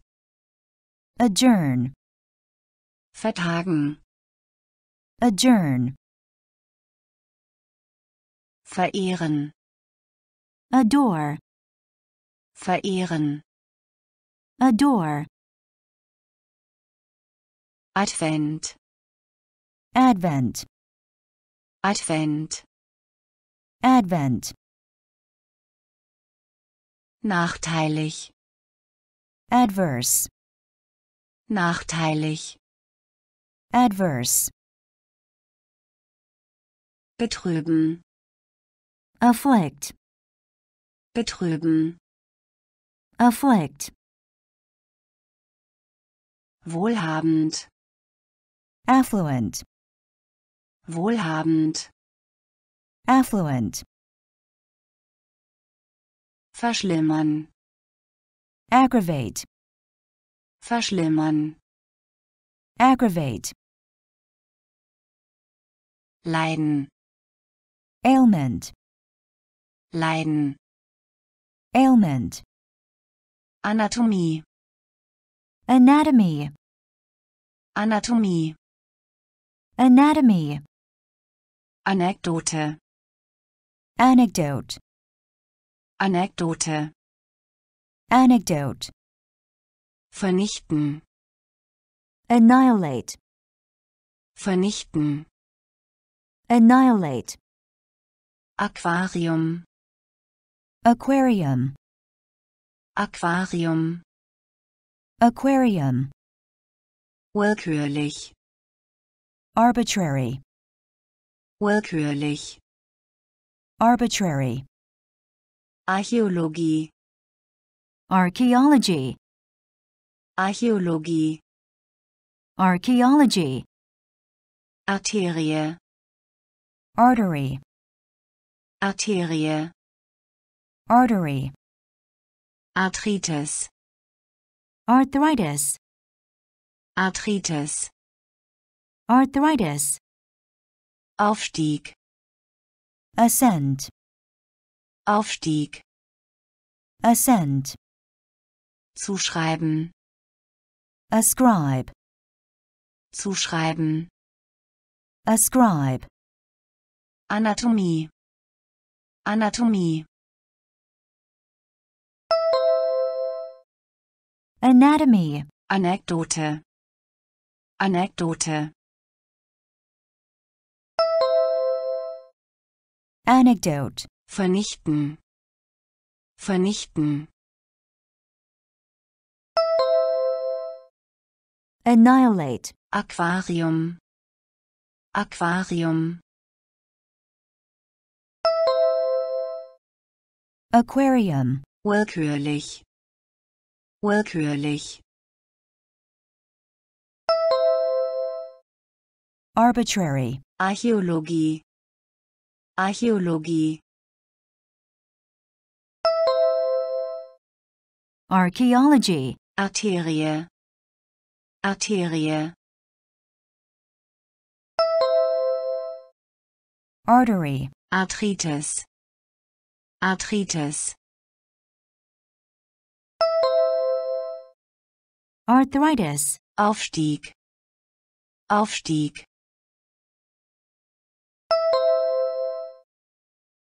adjourn, vertagen, adjourn, verehren, adore, verehren, adore, Advent, advent, Advent, advent, nachteilig, adverse, nachteilig, adverse, betrüben, afflict, betrüben, afflict, wohlhabend, affluent, wohlhabend, affluent, verschlimmern, aggravate, verschlimmern, aggravate, leiden, ailment, leiden, ailment, Anatomie, anatomy, Anatomie, anatomy, Anekdote, anecdote, Anekdote, anecdote, vernichten, annihilate, vernichten, annihilate, Aquarium, aquarium, Aquarium, aquarium, willkürlich, arbitrary, willkürlich, arbitrary, Archäologie, archaeology, Archäologie, archaeology, Arterie, artery, Arterie, artery, Arthritis, arthritis, Arthritis, arthritis, Aufstieg, ascent, Aufstieg, ascent, zuschreiben, ascribe, zuschreiben, ascribe, Anatomie, Anatomie, anatomy, Anekdote, Anekdote, anecdote, vernichten, vernichten, annihilate, Aquarium, Aquarium, aquarium, willkürlich, willkürlich, arbitrary, Archäologie, Archäologie, archaeology, Arterie, Arterie, artery, Arthritis, Arthritis, arthritis, Aufstieg, Aufstieg,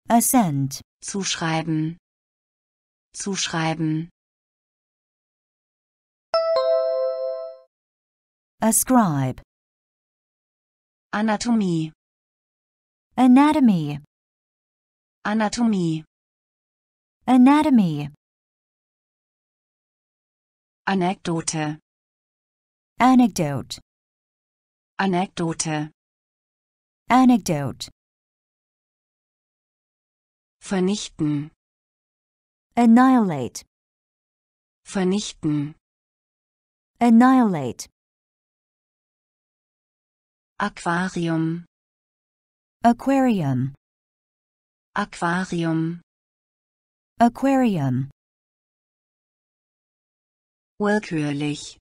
ascent, zuschreiben, zuschreiben, ascribe, Anatomie, anatomy, Anatomie, anatomy, Anekdote, anecdote, Anekdote, Anecdote. vernichten, Annihilate. vernichten, Annihilate. Aquarium, Aquarium. Aquarium, Aquarium. Willkürlich,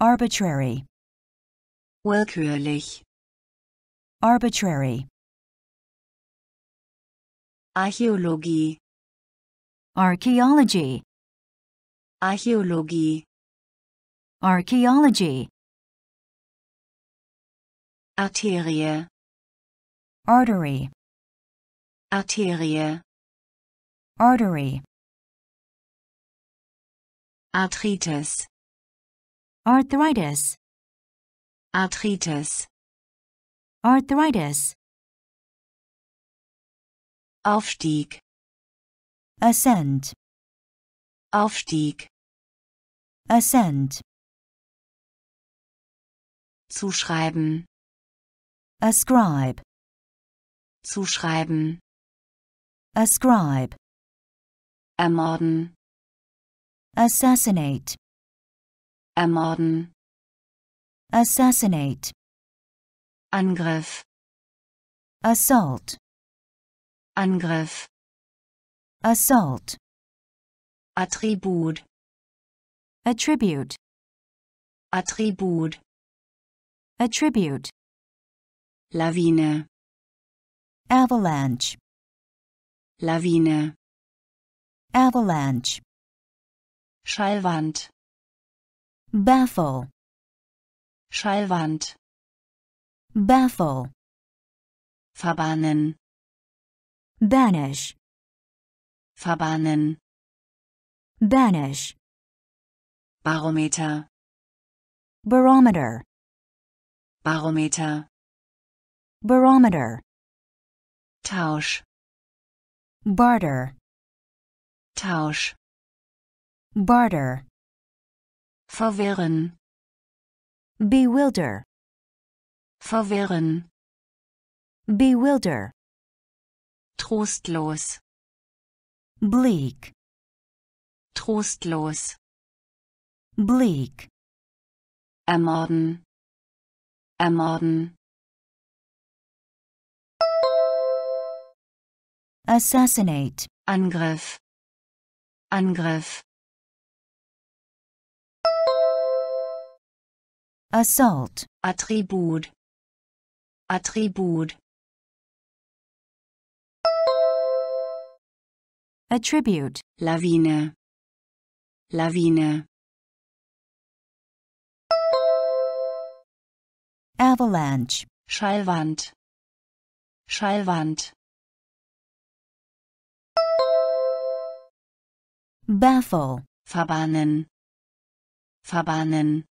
Arbitrary. willkürlich, Arbitrary. Archäologie, Archaeology. Archäologie, Archaeology. Arterie, Artery. Arterie, Artery. Arthritis, Arthritis. Arthritis, Arthritis. Aufstieg, Ascent. Aufstieg, Ascent. zuschreiben, Ascribe. zuschreiben, Ascribe. ermorden, Assassinate. ermorden, Assassinate. Angriff, Assault. Angriff, Assault. Attribut, Attribute. Attribut, Attribute. Lawine, Avalanche. Lawine, Avalanche. Schallwand, Baffle. Schallwand, Baffle. verbannen, Banish. verbannen, Banish. Barometer, Barometer. Barometer, Barometer. Tausch, Barter. Tausch, Barter. verwirren, Bewilder. verwirren, Bewilder. trostlos, Bleak. trostlos, Bleak. ermorden, ermorden, Assassinate. Angriff, Angriff, Assault. Attribut, Attribut, Attribute. Lawine, Lawine, Avalanche. Schallwand, Schallwand, Baffle. verbannen, verbannen,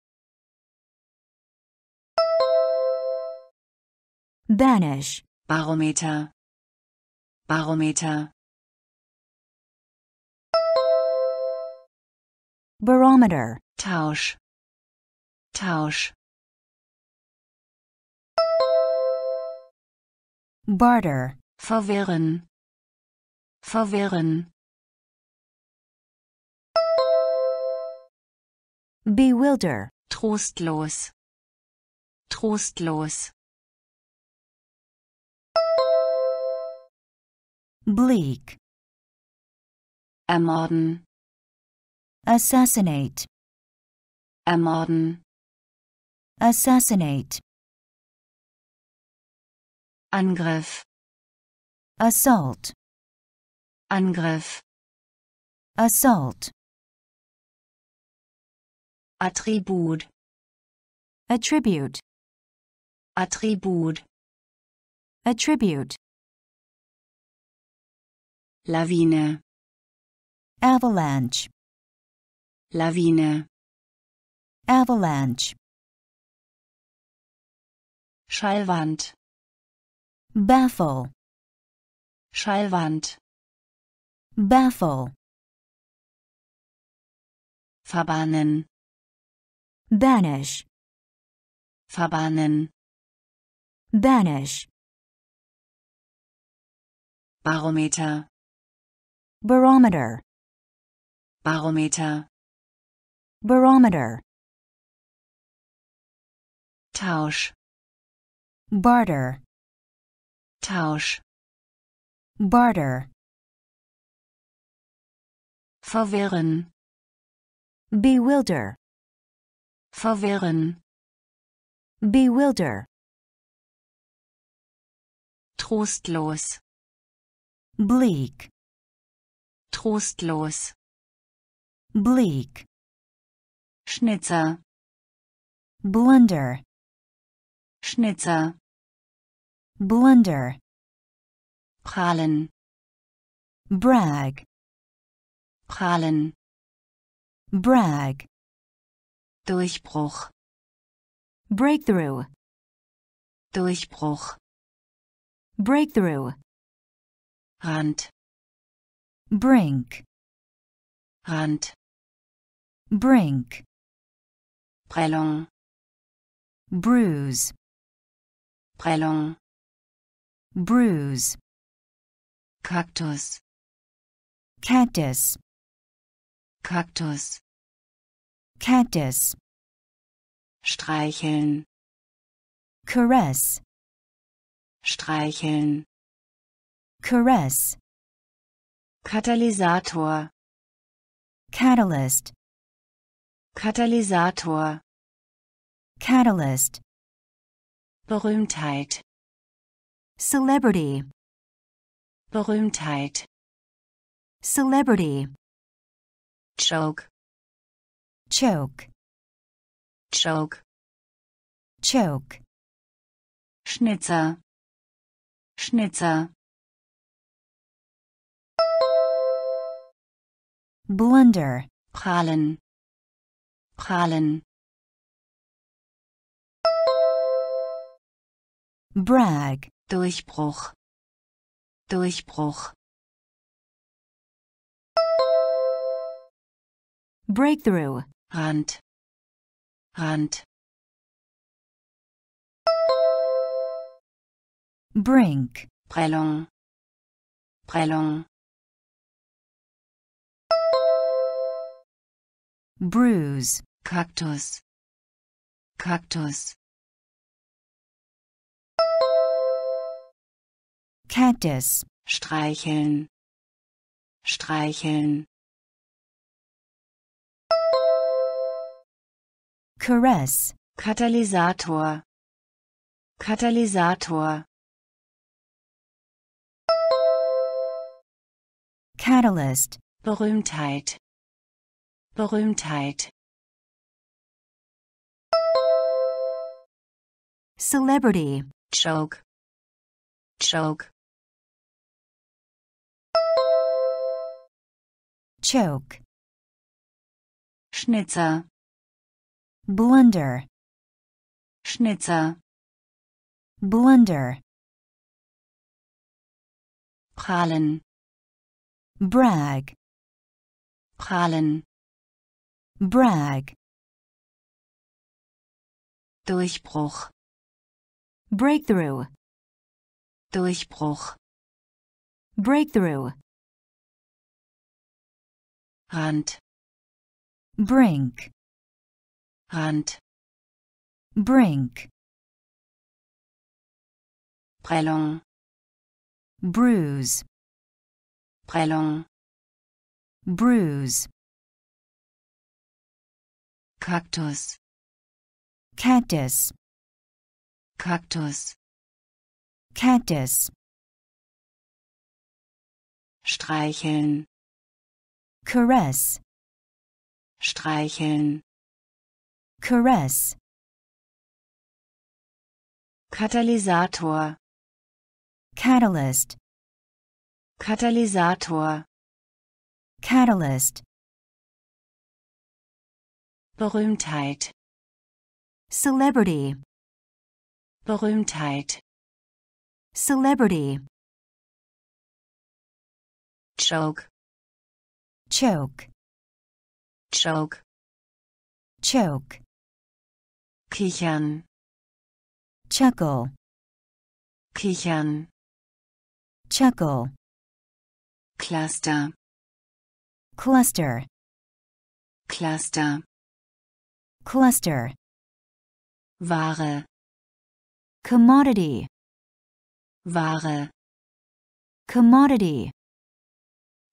Banish. Barometer, Barometer, Barometer. Tausch, Tausch, Barter. verwirren, verwirren, Bewilder. trostlos, trostlos, Bleak. ermorden, Assassinate. ermorden, Assassinate. Angriff, Assault. Angriff, Assault. Attribut, Attribute. Attribut, Attribute. Lawine, Avalanche. Lawine, Avalanche. Schallwand, Baffle. Schallwand, Baffle. verbannen, Banish. verbannen, banish, Barometer, barometer, Barometer, barometer, Tausch, barter, Tausch, barter, verwirren, bewilder, verwirren, bewilder, trostlos, bleak, trostlos, bleak, Schnitzer, blunder, Schnitzer, blunder, prahlen, brag, prahlen, brag, Durchbruch, breakthrough, Durchbruch, breakthrough, Rand, brink, Rand, brink, Prellung, bruise, Prellung, bruise, Kaktus, cactus, Kaktus, cactus, streicheln, caress, streicheln, caress, Katalysator, catalyst, Katalysator, catalyst, Berühmtheit, celebrity, Berühmtheit, celebrity, Choke, choke, Choke, choke, Schnitzer, Schnitzer, blunder, prahlen, prahlen, brag, Durchbruch, Durchbruch, breakthrough, Rand, Rand, brink, Prellung, Prellung, bruise, Kaktus, Kaktus, cactus, streicheln, streicheln, caress, Katalysator, Katalysator, catalyst, Berühmtheit, Berühmtheit, celebrity, Choke, Choke, choke, Schnitzer, blunder, Schnitzer, blunder, prahlen, brag, prahlen, brag, Durchbruch, breakthrough, Durchbruch, breakthrough, Rand, brink, Rand, brink, Prellung, bruise, Prellung, bruise, Kaktus, cactus, Kaktus, cactus, streicheln, caress, streicheln, caress, Katalysator, catalyst, Katalysator, catalyst, Berühmtheit, celebrity, Berühmtheit, celebrity, Choke, choke, Choke, choke, kichern, chuckle, kichern, chuckle, Cluster, cluster, Cluster, cluster, Ware, commodity, Ware, commodity,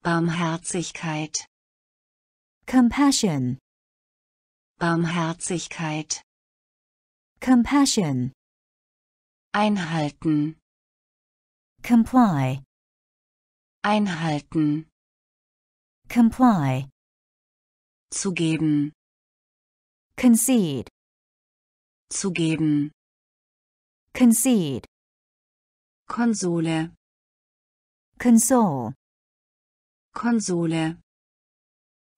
Barmherzigkeit, compassion, Barmherzigkeit, compassion, einhalten, comply, einhalten, comply, zugeben, concede, zugeben, concede, Konsole, console, Konsole,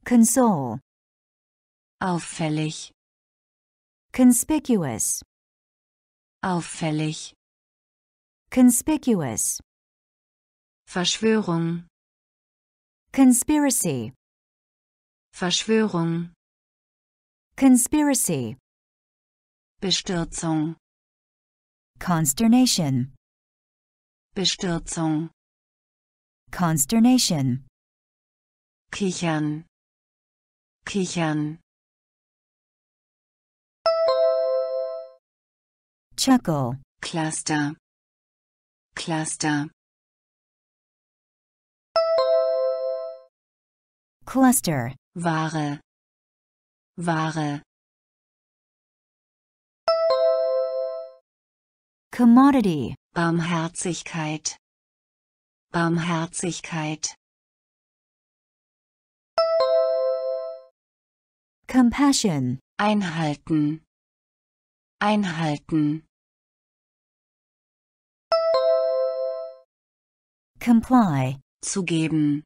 console, auffällig, conspicuous, auffällig, conspicuous, Verschwörung, conspiracy, Verschwörung, conspiracy, Bestürzung, consternation, Bestürzung, consternation, kichern, kichern, chuckle, Cluster, Cluster, cluster, Ware, Ware, commodity, Barmherzigkeit, Barmherzigkeit, compassion, einhalten, einhalten, comply, zugeben,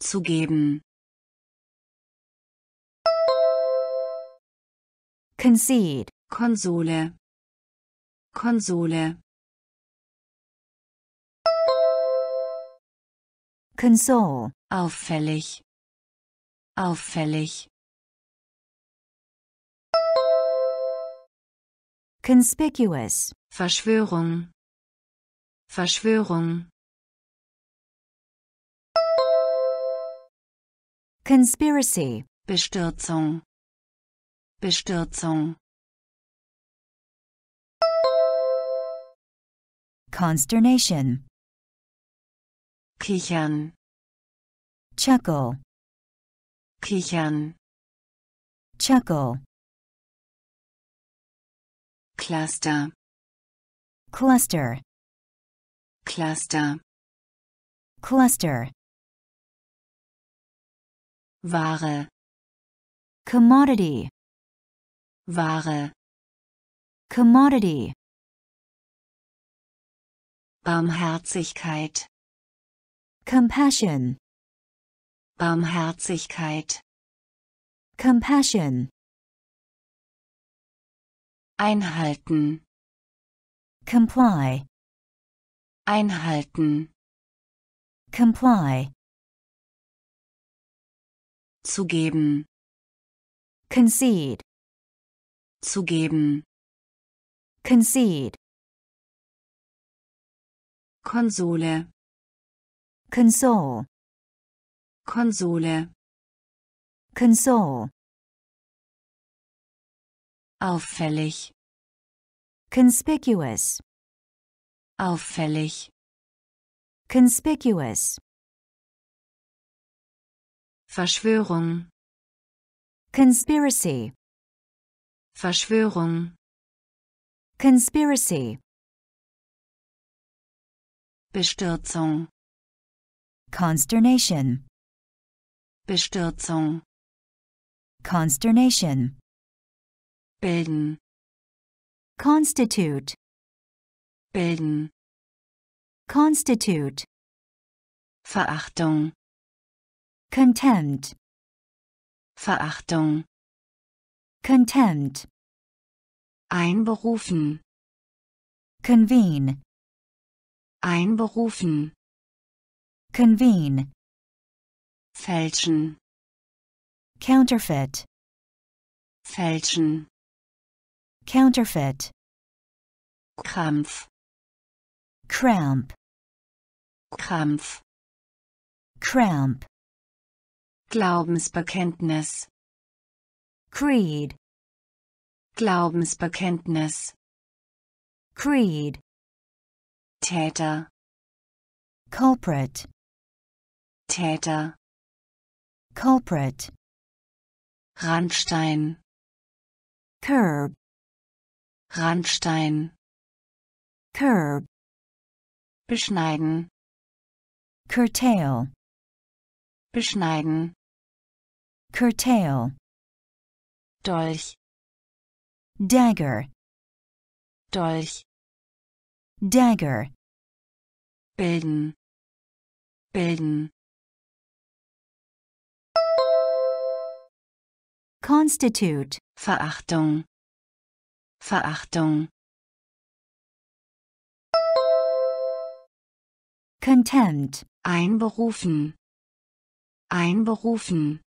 zugeben, concede, Konsole, Konsole, console, auffällig, auffällig, conspicuous, Verschwörung, Verschwörung, conspiracy, Bestürzung, Bestürzung, consternation, kichern, chuckle, kichern, chuckle, Cluster, cluster, Cluster, cluster, Ware, commodity, Ware, commodity, Barmherzigkeit, compassion, Barmherzigkeit, compassion, einhalten, comply, einhalten, comply, zugeben, concede, zugeben, concede, Konsole, console, Konsole, console, auffällig, conspicuous, auffällig, conspicuous, Verschwörung, conspiracy, Verschwörung, conspiracy, Bestürzung, consternation, Bestürzung, consternation, bilden, constitute, bilden, constitute, Verachtung, contempt, Verachtung, contempt, einberufen, convene, einberufen, convene, fälschen, counterfeit, fälschen, counterfeit, Krampf, cramp, Krampf, cramp, Glaubensbekenntnis, creed, Glaubensbekenntnis, creed, Täter, culprit, Täter, culprit, Randstein, curb, Randstein, curb, beschneiden, curtail, beschneiden, curtail, Dolch, dagger, Dolch, dagger, bilden, bilden, constitute, Verachtung, Verachtung, contempt, einberufen, einberufen,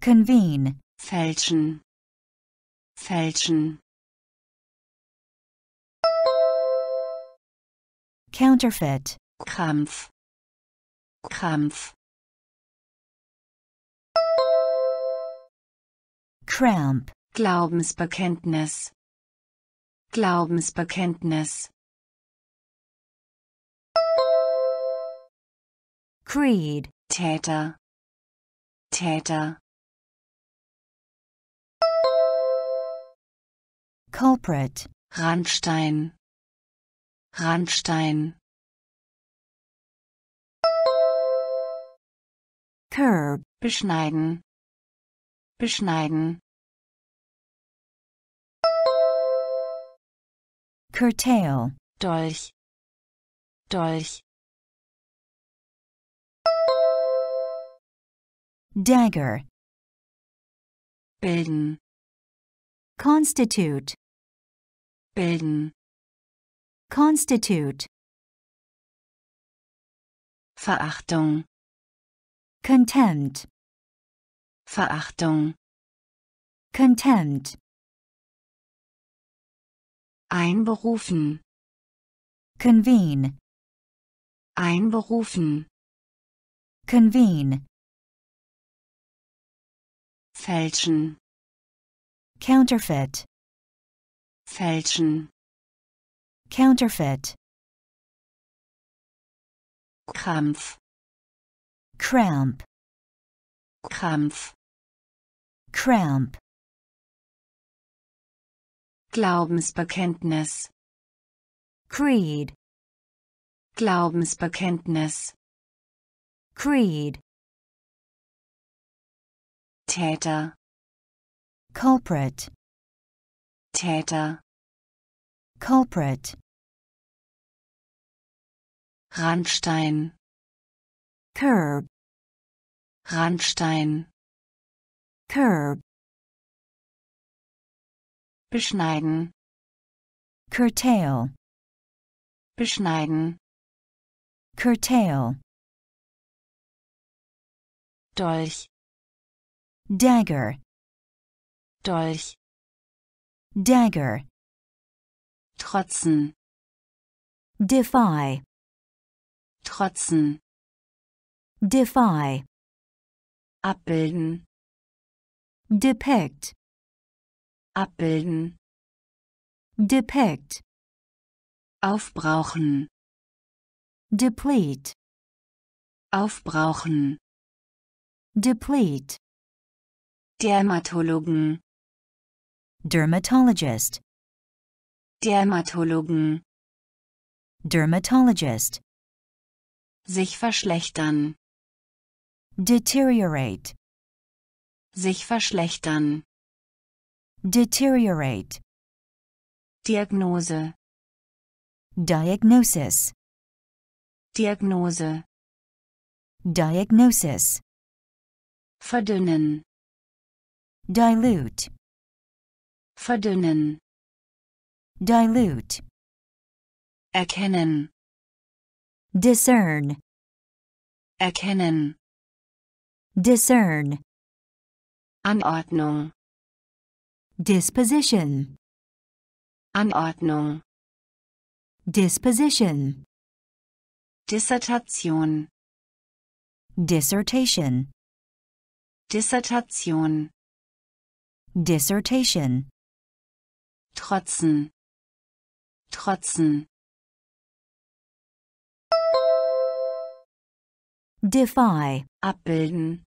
convene, fälschen, fälschen, counterfeit, Krampf, Krampf, cramp, Glaubensbekenntnis, Glaubensbekenntnis, creed, Täter, Täter, culprit, Randstein, Randstein, curb, beschneiden, beschneiden, curtail, Dolch, Dolch, dagger, bilden, constitute, bilden, constitute, Verachtung, contempt, Verachtung, contempt, einberufen, convene, einberufen, convene, fälschen, counterfeit, fälschen, counterfeit, Krampf, cramp, Krampf, cramp, Glaubensbekenntnis, creed, Glaubensbekenntnis, creed, Täter, culprit, Täter, culprit, Randstein, curb, Randstein, curb, beschneiden, curtail, beschneiden, curtail, Dolch, dagger, Dolch, dagger, trotzen, defy, trotzen, defy, abbilden, depict, abbilden, depict, aufbrauchen, deplete, aufbrauchen, deplete, Dermatologen, dermatologist, Dermatologen, dermatologist, sich verschlechtern, deteriorate, sich verschlechtern, deteriorate, Diagnose, diagnosis, Diagnose, diagnosis, verdünnen, dilute, verdünnen, dilute, erkennen, discern, erkennen, discern, Anordnung, disposition, Anordnung, disposition, Dissertation, dissertation, Dissertation, dissertation, trotzen, trotzen, defy, abbilden,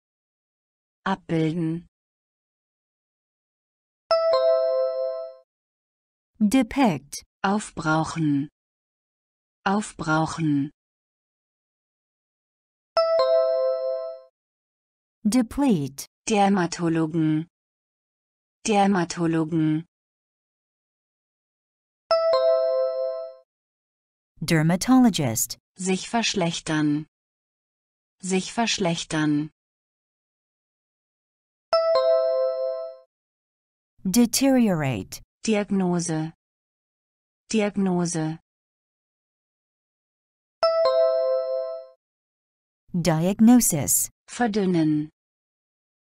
abbilden, depict, aufbrauchen, aufbrauchen, deplete, Dermatologen, Dermatologen, dermatologist, sich verschlechtern, sich verschlechtern, deteriorate, Diagnose, Diagnose, diagnosis, verdünnen,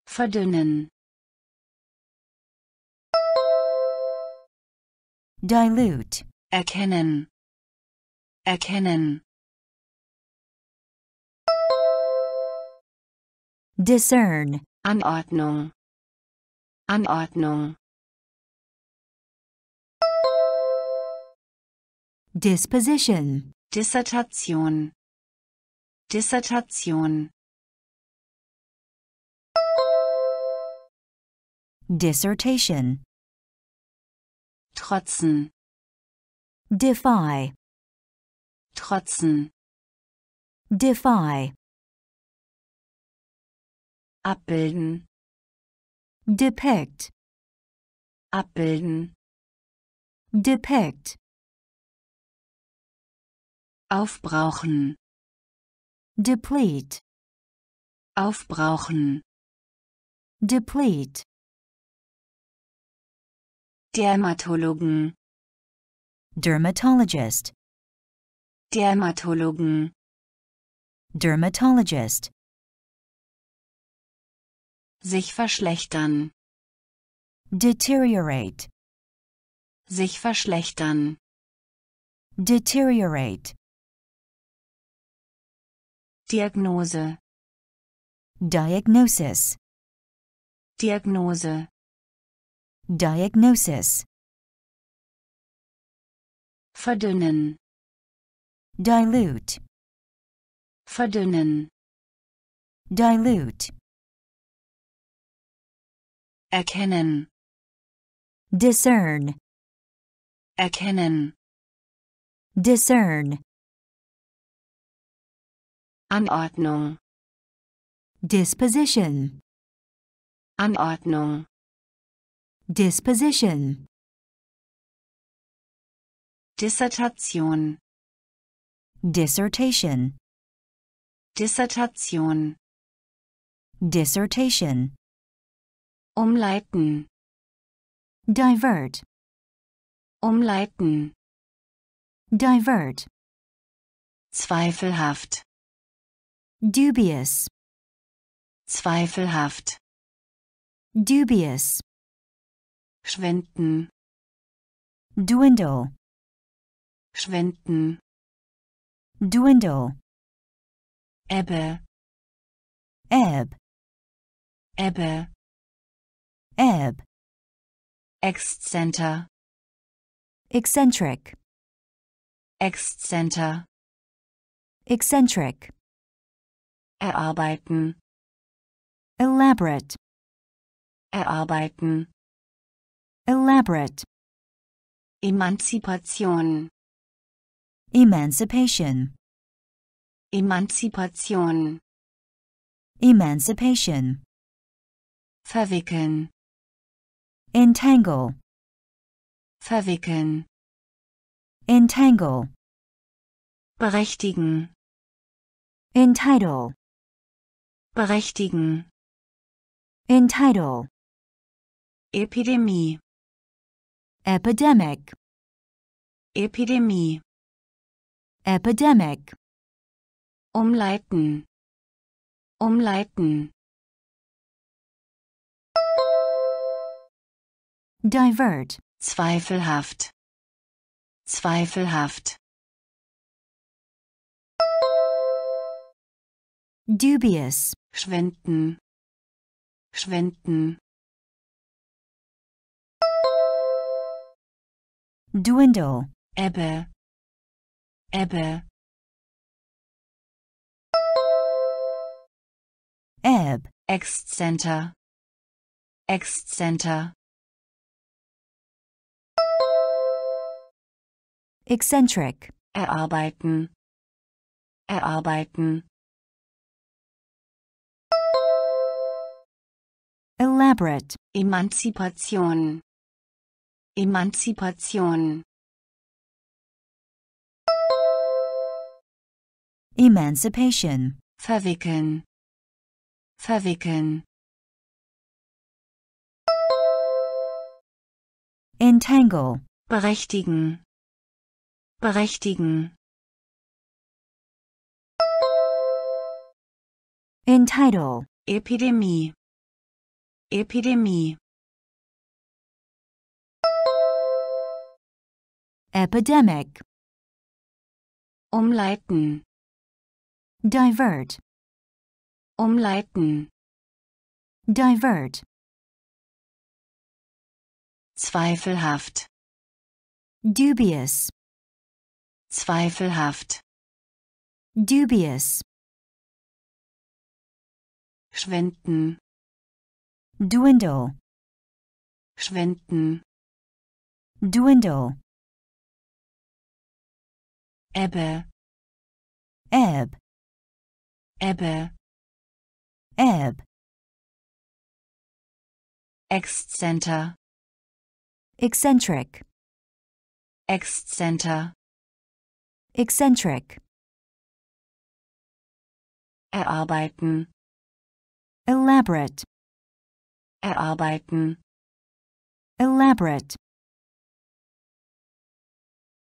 verdünnen, dilute, erkennen, erkennen, discern, Anordnung, Anordnung, disposition, Dissertation, Dissertation, dissertation, trotzen, defy, trotzen, defy, abbilden, depict, abbilden, depict, aufbrauchen, deplete, aufbrauchen, deplete, Dermatologen, dermatologist, Dermatologen, dermatologist, sich verschlechtern, deteriorate, sich verschlechtern, deteriorate, Diagnose, diagnosis, Diagnose, diagnosis, verdünnen, dilute, verdünnen, dilute, erkennen, discern, erkennen, discern, Anordnung, disposition, Anordnung, disposition, Dissertation, dissertation, Dissertation, dissertation, umleiten, divert, umleiten, divert, zweifelhaft, dubious, zweifelhaft, dubious, schwinden, dwindle, schwinden, dwindle, Ebbe, ebb, Ebbe, ebb, excenter eccentric, excenter eccentric, erarbeiten, elaborate, erarbeiten, elaborate, Emanzipation, emancipation, Emanzipation, emancipation, verwickeln, entangle, verwickeln, entangle, berechtigen, entitle, berechtigen, entitle, Epidemie, epidemic, Epidemie, epidemic, umleiten, umleiten, divert, zweifelhaft, zweifelhaft, dubious, schwenden, schwenden, dwindle, Ebbe, Ebbe, ebb, Exzenter, Exzenter, eccentric, erarbeiten, erarbeiten, elaborate, Emanzipation, Emanzipation, emancipation, verwickeln, verwickeln, entangle, berechtigen, berechtigen, entitle, Epidemie, Epidemie, epidemic, umleiten, divert, umleiten, divert, zweifelhaft, dubious, zweifelhaft, dubious, schwenden, dwindle, schwenden, dwindle, Ebbe, ebb, Ebbe, ebb, Exzenter, eccentric, Exzenter, eccentric, erarbeiten, elaborate, erarbeiten, elaborate,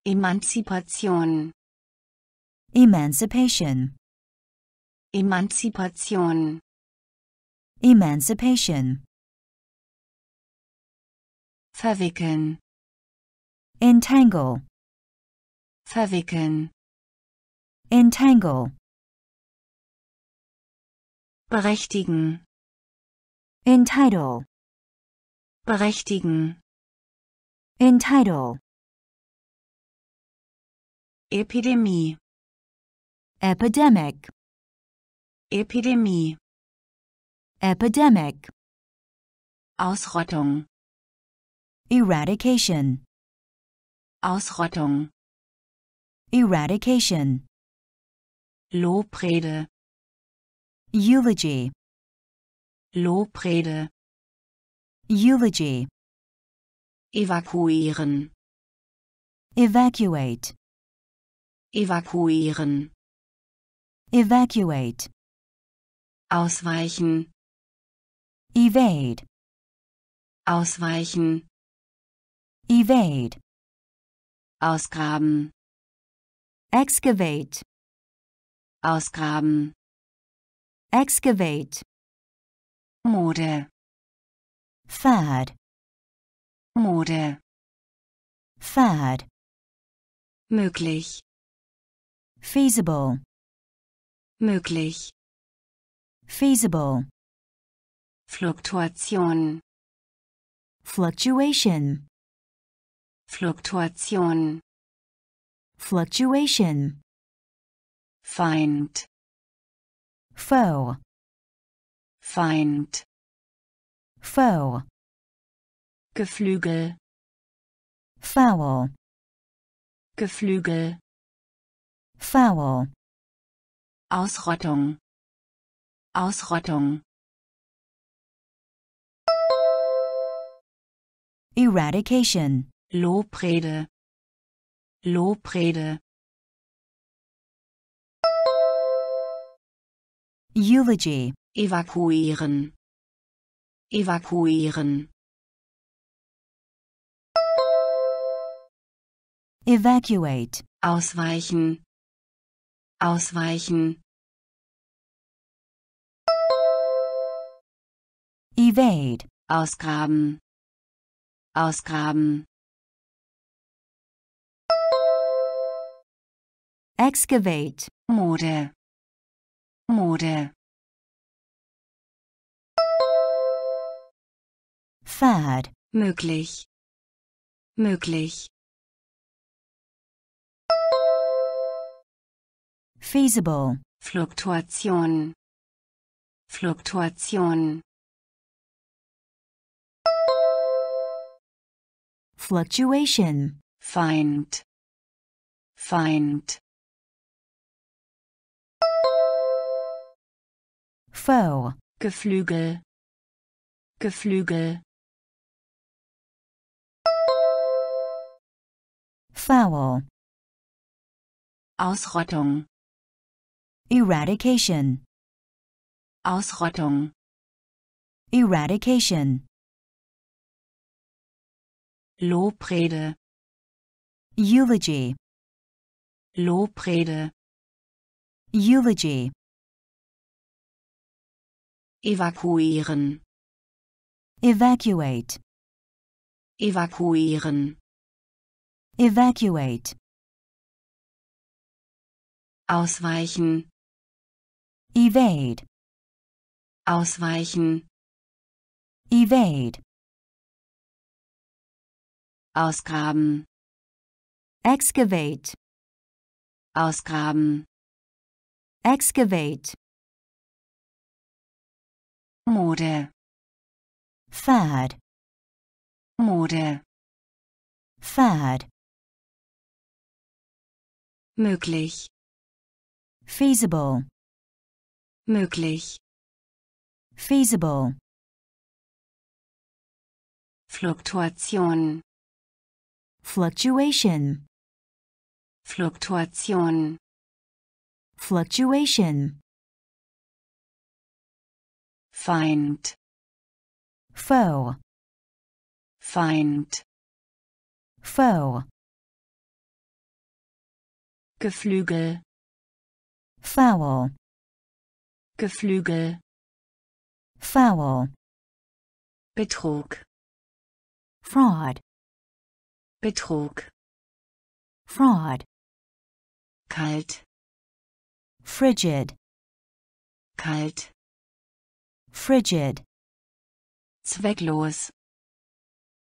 Emanzipation, emancipation, Emanzipation, emancipation, verwickeln, entangle, verwickeln, entangle, berechtigen, entitle, berechtigen, entitle, Epidemie, epidemic, Epidemie, epidemic, Ausrottung, eradication, Ausrottung, eradication, Lobrede, eulogy, Lobrede, eulogy, evakuieren, evacuate, evakuieren, evacuate, ausweichen, evade, ausweichen, evade, ausgraben, excavate, ausgraben, excavate, Mode, fad, Mode, fad, möglich, feasible, möglich, feasible, Fluktuation, fluctuation, Fluktuation, fluctuation, Feind, foe, Feind, foe, Geflügel, foul, Geflügel, foul, Ausrottung, Ausrottung, eradication, Lobrede, Lobrede, eulogy, evakuieren, evakuieren, evacuate, ausweichen, ausweichen, evade, ausgraben, ausgraben, excavate, Mode, Mode, fad, möglich, möglich, feasible, Fluktuation, Fluktuation, fluctuation, find. Find. Foe, Geflügel, Geflügel, foul, Ausrottung, eradication, Ausrottung, eradication, Lobrede, eulogy, Lobrede, eulogy, evakuieren, evacuate, evakuieren, evacuate, ausweichen, evade, ausweichen, evade, ausgraben, excavate, ausgraben, excavate, Mode, fad, Mode, fad, möglich, feasible, möglich, feasible, Fluktuation, fluctuation, Fluktuation, fluctuation, Feind, foe, Feind, foe, Geflügel, foul, Geflügel, foul, Betrug, fraud, Betrug, fraud, kalt, frigid, kalt, frigid, zwecklos,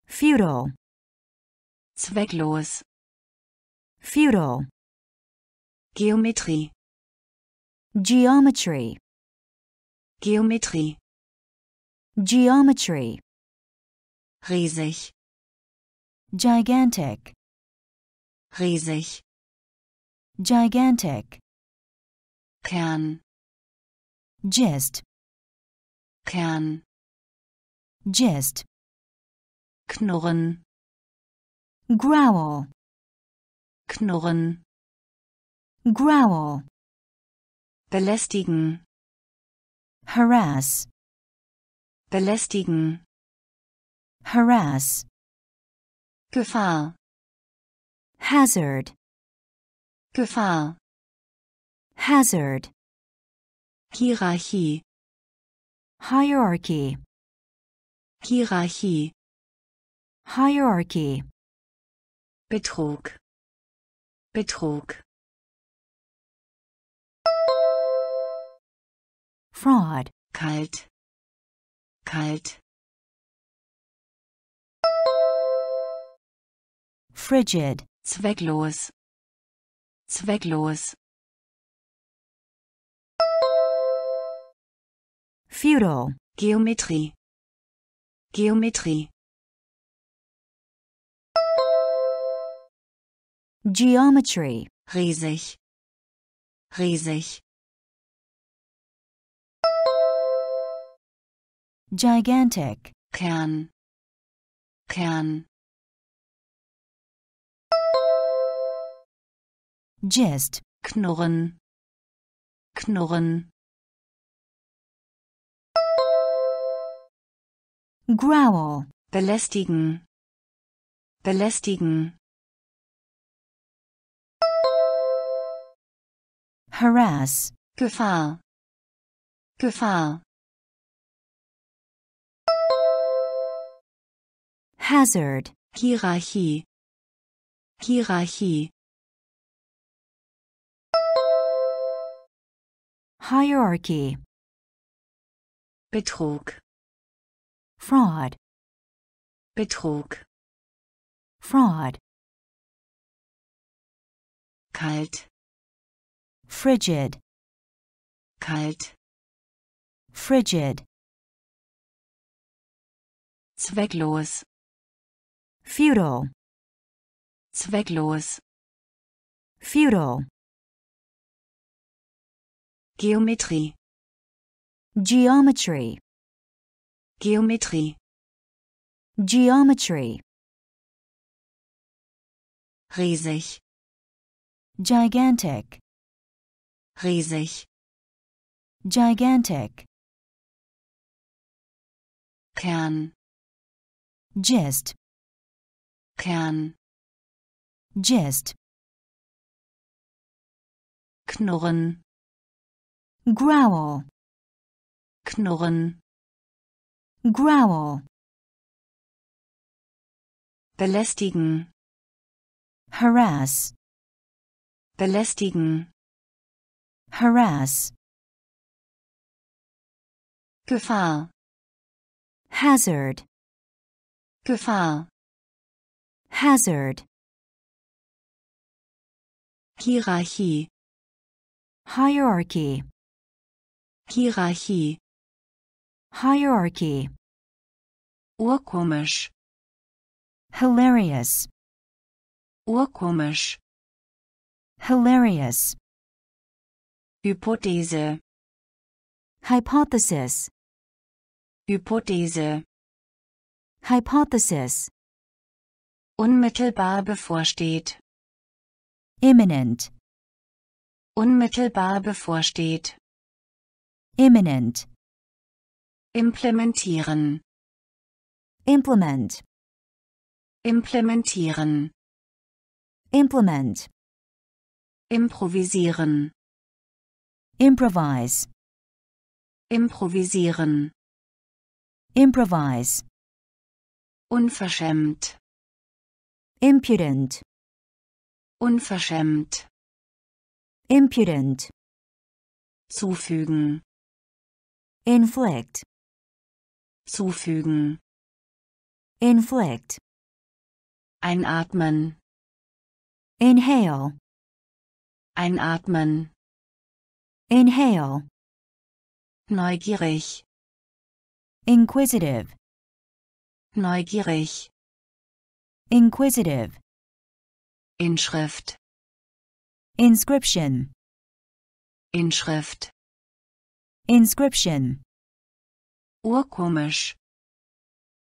futile, zwecklos, futile, Geometrie, geometry, Geometrie, geometry, riesig, gigantic, riesig, gigantic, Kern, gist, Kern, gist, knurren, growl, knurren, growl, belästigen, harass, belästigen, harass, Gefahr, hazard, Gefahr, hazard, Hierarchie, hierarchy, Hierarchie, hierarchy, Betrug, Betrug, fraud, kalt, kalt, frigid, zwecklos, zwecklos, futile, Geometrie, Geometrie, geometry, riesig, riesig, gigantic, Kern, Kern, gist, knurren, knurren, growl, belästigen, belästigen, harass, Gefahr, Gefahr, hazard, Hierarchie, Hierarchie, hierarchy, Betrug, fraud, Betrug, fraud, kalt, frigid, kalt, frigid, zwecklos, futile, zwecklos, futile, Geometrie, geometry, Geometrie, geometry, riesig, gigantic, riesig, gigantic, Kern, gist, Kern, gist, knurren, growl, knurren, growl, belästigen, harass, belästigen, harass, Gefahr, hazard, Gefahr, hazard, Hierarchie, hierarchy, Hierarchie, hierarchy, urkomisch, hilarious, urkomisch, hilarious, Hypothese, hypothesis, Hypothese, hypothesis, unmittelbar bevorsteht, imminent, unmittelbar bevorsteht, imminent, implementieren, implement, implementieren, implement, improvisieren, improvise, improvisieren, improvise, unverschämt, impudent, unverschämt, impudent, zufügen, inflict, zufügen, inflict, einatmen, inhale, einatmen, inhale, neugierig, inquisitive, neugierig, inquisitive, Inschrift, inscription, Inschrift, inscription, urkomisch,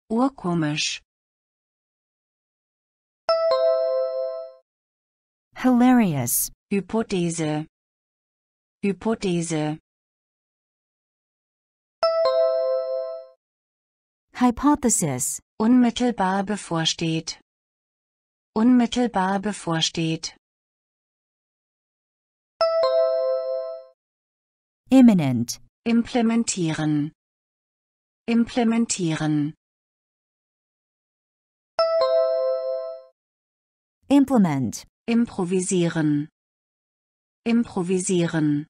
urkomisch, hilarious, Hypothese, Hypothese, hypothesis, unmittelbar bevorsteht, unmittelbar bevorsteht, imminent, implementieren, implementieren, implement, improvisieren, improvisieren,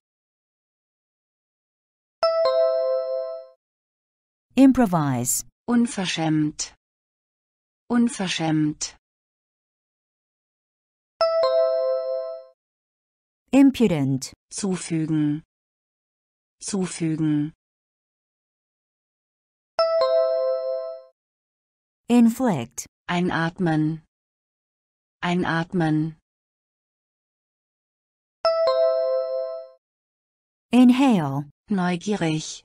improvise, unverschämt, unverschämt, impudent, zufügen, zufügen, inflict, einatmen, einatmen, inhale, neugierig,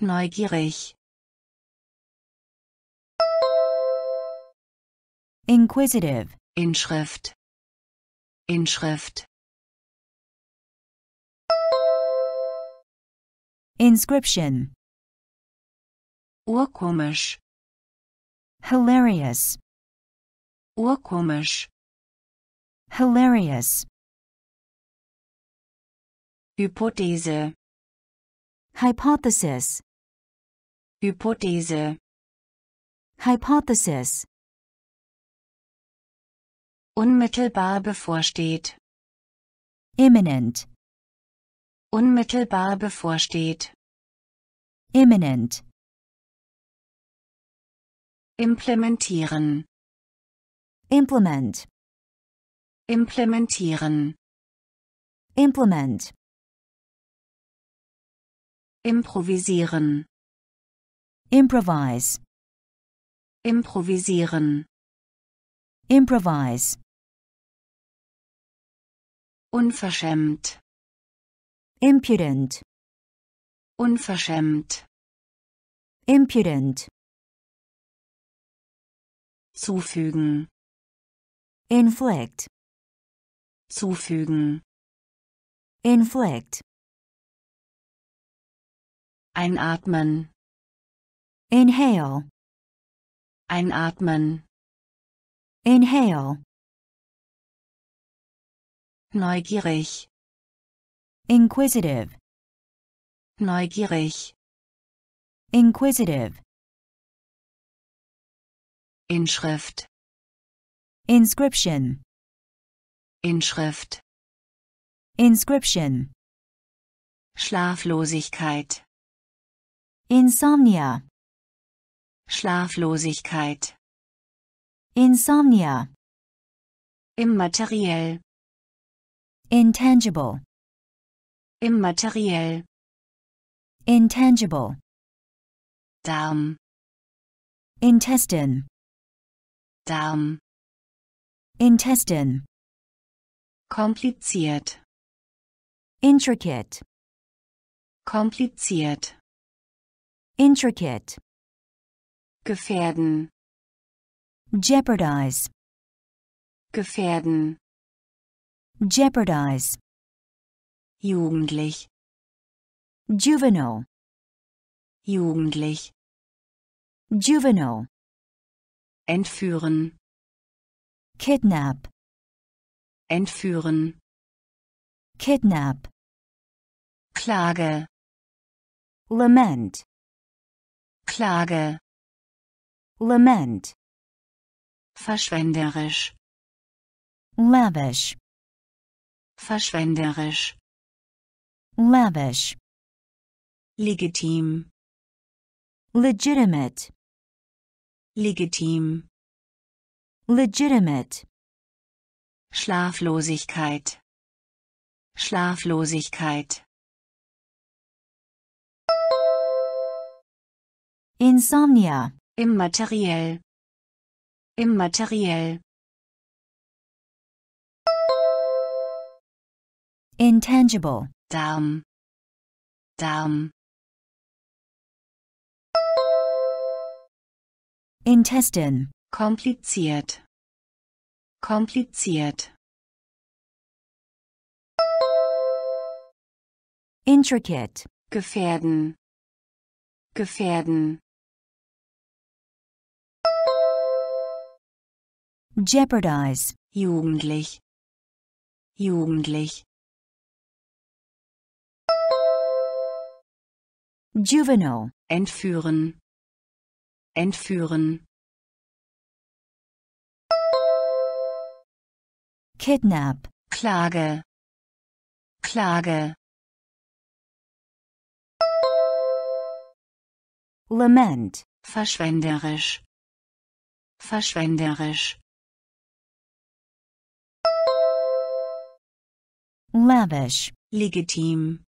neugierig, inquisitive, Inschrift, Inschrift, inscription, urkomisch, hilarious, urkomisch, hilarious, Hypothese, hypothesis, Hypothese, hypothesis, unmittelbar bevorsteht, imminent, Unmittelbar bevorsteht. imminent, Implementieren. implement, Implementieren. implement, Improvisieren. improvise, Improvisieren. improvise, Unverschämt. Impudent, Unverschämt. impudent, Zufügen. inflict, Zufügen. inflict, Einatmen. inhale, Einatmen. inhale, Neugierig. Inquisitive, Neugierig. inquisitive, Inschrift. inscription, Inschrift. inscription, Schlaflosigkeit. insomnia, Schlaflosigkeit. insomnia, Immateriell. intangible, Immateriell. intangible, Darm. intestine, Darm. intestine, Kompliziert. intricate, Kompliziert. intricate, Gefährden. jeopardize, Gefährden. jeopardize, Jugendlich. juvenile, Jugendlich. juvenile, Entführen. kidnap, Entführen. kidnap, Klage. lament, Klage. lament, Verschwenderisch. lavish, Verschwenderisch. Lavish, Legitim. legitimate, Legitim. legitimate, Schlaflosigkeit. Schlaflosigkeit. insomnia, Immateriell. Immateriell. Intangible, Darm. Darm. intestine, Kompliziert. Kompliziert. intricate, Gefährden. Gefährden. jeopardize, Jugendlich. Jugendlich. Juvenile, Entführen. Entführen. kidnap, Klage. Klage. lament, Verschwenderisch. Verschwenderisch. lavish, Legitim.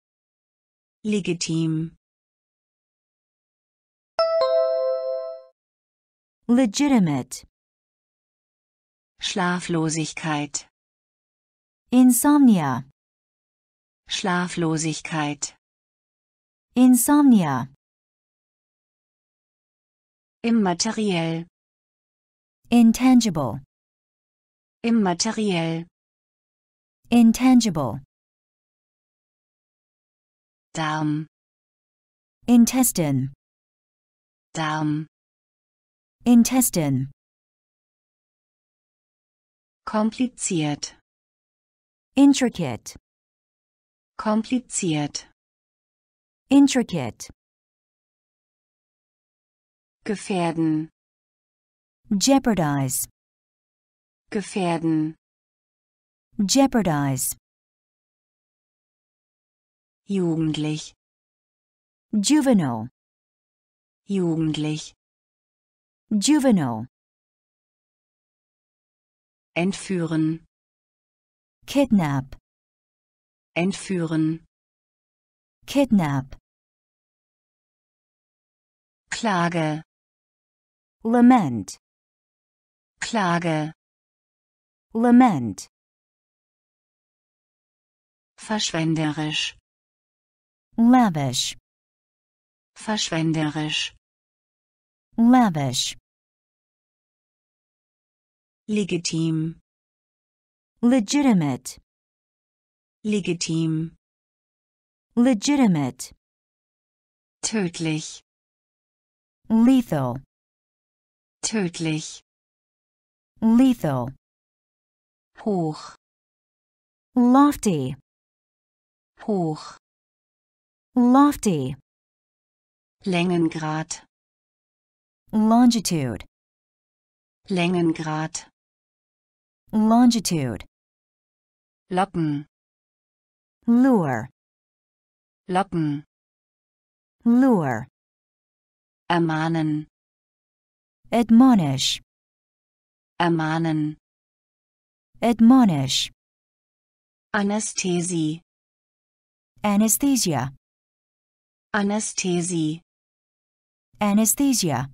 Legitim. Legitimate, Schlaflosigkeit. insomnia, Schlaflosigkeit. insomnia, Immateriell. intangible, Immateriell. intangible, Darm. intestine, Darm. Intestine, Kompliziert. intricate, Kompliziert. intricate, Gefährden. jeopardize, Gefährden. jeopardize, jugendlich, juvenile, jugendlich, juvenile, entführen, kidnap, entführen, kidnap, Klage, lament, Klage, lament, verschwenderisch, lavish, verschwenderisch, lavish, legitim, legitimate, legitim, legitimate, tödlich, lethal, tödlich, lethal, hoch, lofty, hoch, lofty, Längengrad, longitude, Längengrad, longitude, locken, lure, locken, lure, ermahnen, admonish, ermahnen, admonish, Anästhesie, anesthesia, Anästhesie, anesthesia,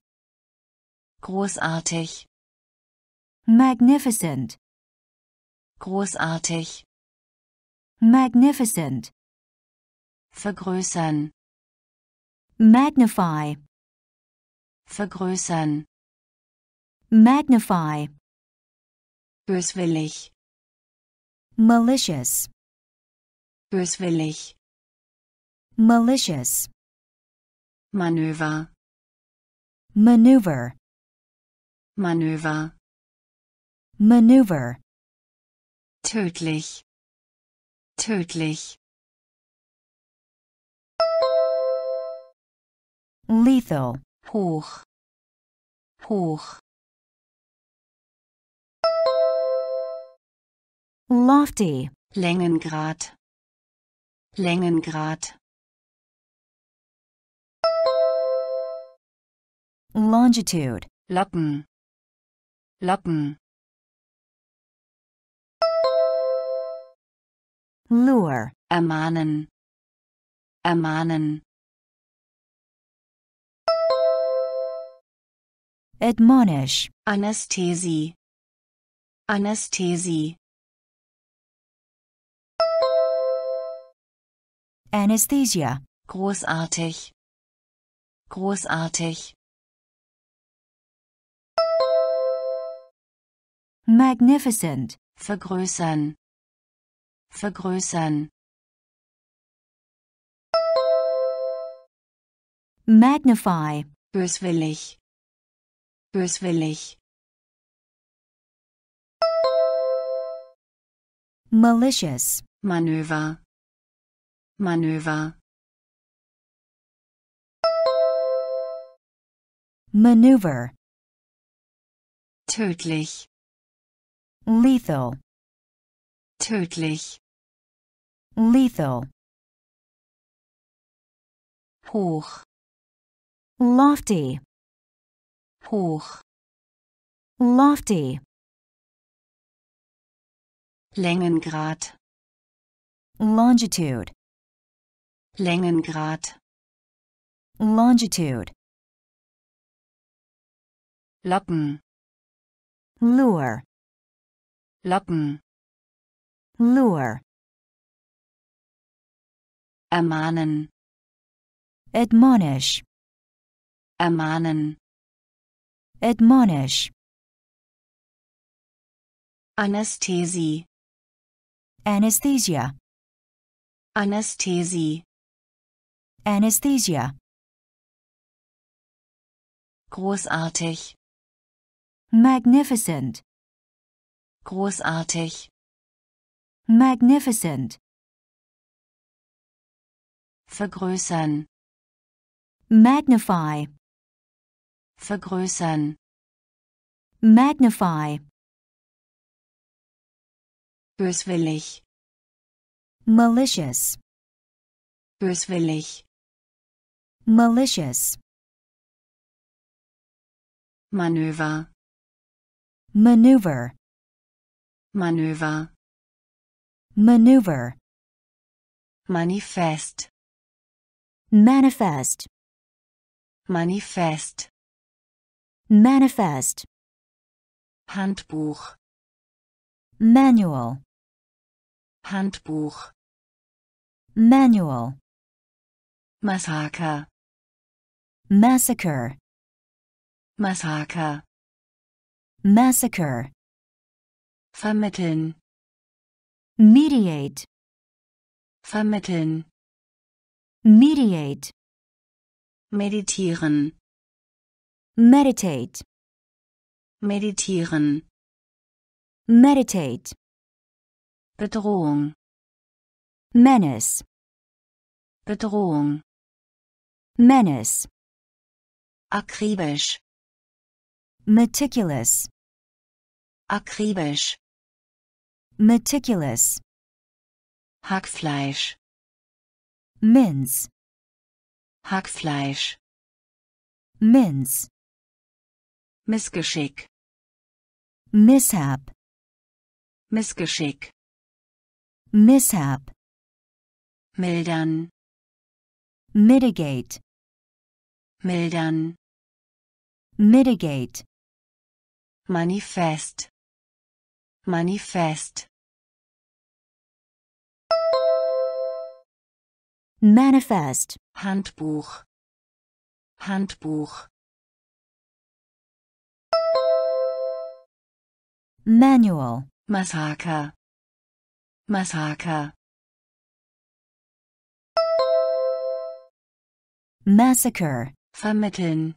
großartig, magnificent, großartig, magnificent, vergrößern, magnify, vergrößern, magnify, böswillig, malicious, böswillig, malicious, Manöver, maneuver, Manöver, maneuver, tödlich, tödlich, lethal, hoch, hoch, lofty, Längengrad, Längengrad, longitude, locken, locken, lure, ermahnen, ermahnen, admonish, Anästhesie, Anästhesie, anesthesia, großartig, großartig, magnificent, vergrößern, vergrößern, magnify, böswillig, böswillig, malicious, Manöver, Manöver, maneuver, tödlich, lethal, tödlich, lethal, hoch, lofty, hoch, lofty, Längengrad, longitude, Längengrad, longitude, locken, lure, locken, lure, ermahnen, admonish, ermahnen, admonish, Anästhesie, anesthesia, Anästhesie, anesthesia, großartig, magnificent, großartig, magnificent, vergrößern, magnify, vergrößern, magnify, böswillig, malicious, böswillig, malicious, Manöver, maneuver, Manöver, maneuver, Manifest, manifest, Manifest, manifest, Handbuch, manual, Handbuch, manual, Massaker, massacre, Massaker, massacre, vermitteln, mediate, vermitteln, mediate, meditieren, meditate, meditieren, meditate, Bedrohung, menace, Bedrohung, menace, akribisch, meticulous, akribisch, meticulous, Hackfleisch, mince, Hackfleisch, mince, Missgeschick, mishap, Missgeschick, mishap, mildern, mitigate, mildern, mitigate, Manifest, Manifest, manifest, Handbuch, Handbuch, manual, Massaker, Massaker, massacre, vermitteln,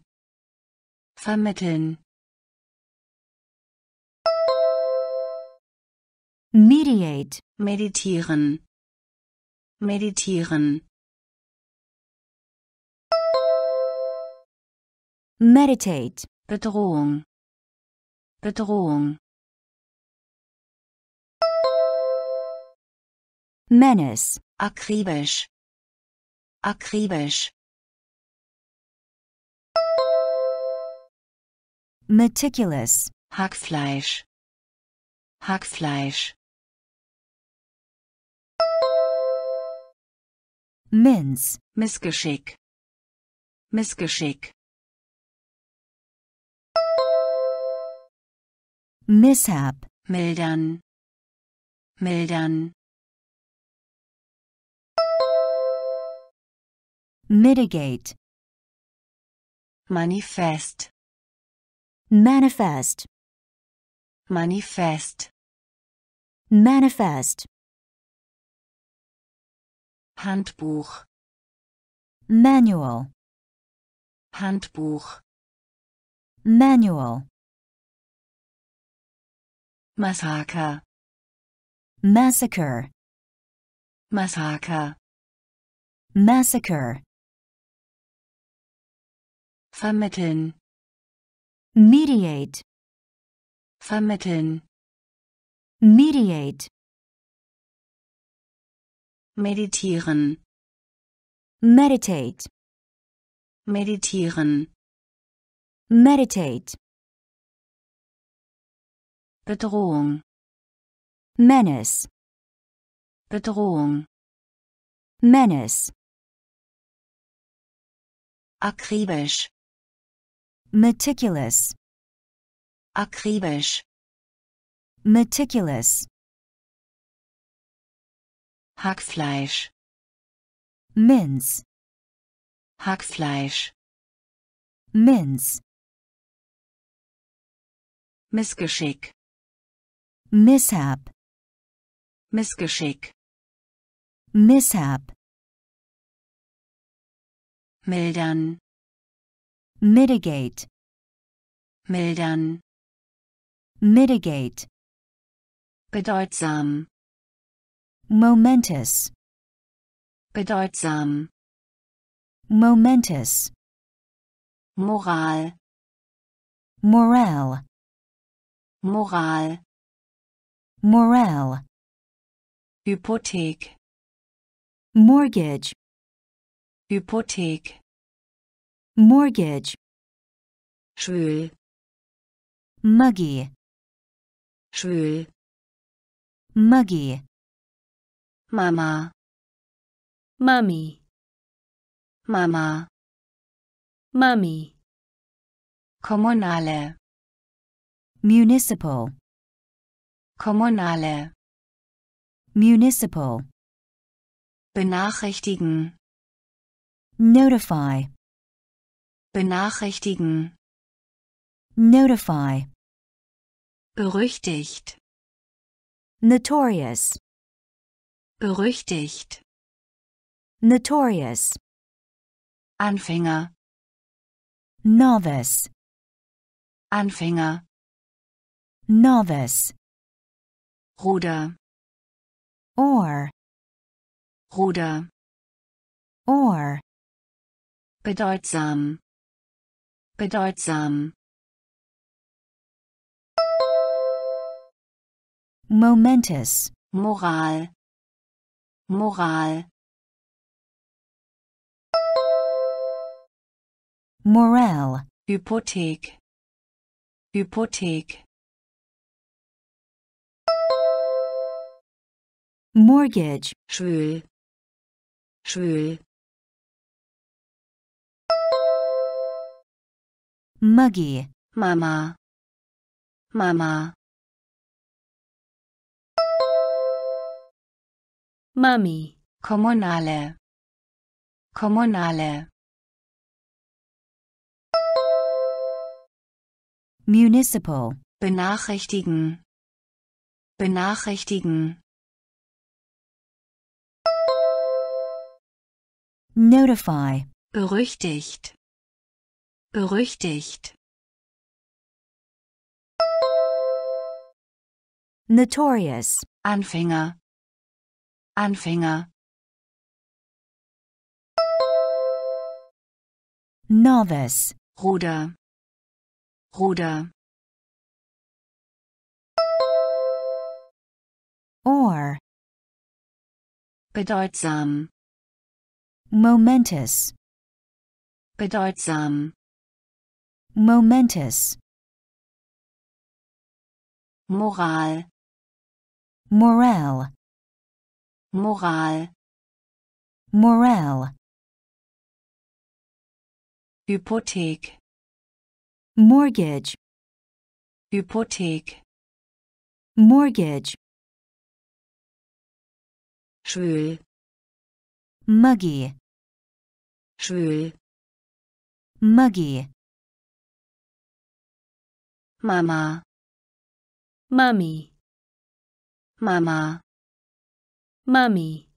vermitteln, mediate, meditieren, meditieren, meditate, Bedrohung, Bedrohung, menace, akribisch, akribisch, meticulous, Hackfleisch, Hackfleisch, mince, Missgeschick, Missgeschick, mishap, mildern, mildern, mitigate, Manifest, manifest, Manifest, manifest, Handbuch, manual, Handbuch, manual, Massaker, massacre, Massaker, massacre, vermitteln, mediate, vermitteln, mediate, meditieren, meditate, meditieren, meditate, Bedrohung, menace, Bedrohung, menace, akribisch, meticulous, akribisch, meticulous, Hackfleisch, mince, Hackfleisch, mince, Missgeschick, mishap, Missgeschick, mishap, mildern, mitigate, mildern, mitigate, bedeutsam, momentous, bedeutsam, momentous, Moral, morale, Moral, morale, Hypothek, mortgage, Hypothek, mortgage, schwül, muggy, schwül, muggy, Mama, mummy, Mama, mummy, kommunale, municipal, kommunale, municipal, benachrichtigen, notify, benachrichtigen, notify, berüchtigt, notorious, berüchtigt, notorious, Anfänger, novice, Anfänger, novice, Ruder, or, Ruder, or, bedeutsam, bedeutsam, momentous, Moral, Moral, morale, Hypothek, Hypothek, mortgage, schwül, schwül, muggy, Mama, Mama, mummy, kommunale, kommunale, municipal, benachrichtigen, benachrichtigen, notify, berüchtigt, berüchtigt, notorious, Anfänger, Anfänger, novice, Ruder, Ruder, or, bedeutsam, momentous, bedeutsam, momentous, Moral, morale, Moral, morale, Hypothek, mortgage, Hypothek, mortgage, schwül, muggy, schwül, muggy, Mama, mummy, Mama, mummy,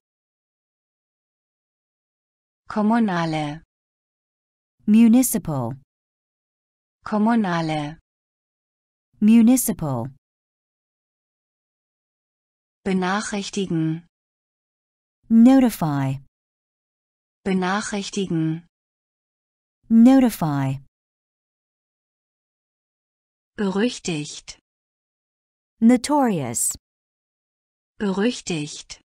kommunale, municipal, kommunale, municipal, benachrichtigen, notify, benachrichtigen, notify, berüchtigt, notorious, berüchtigt,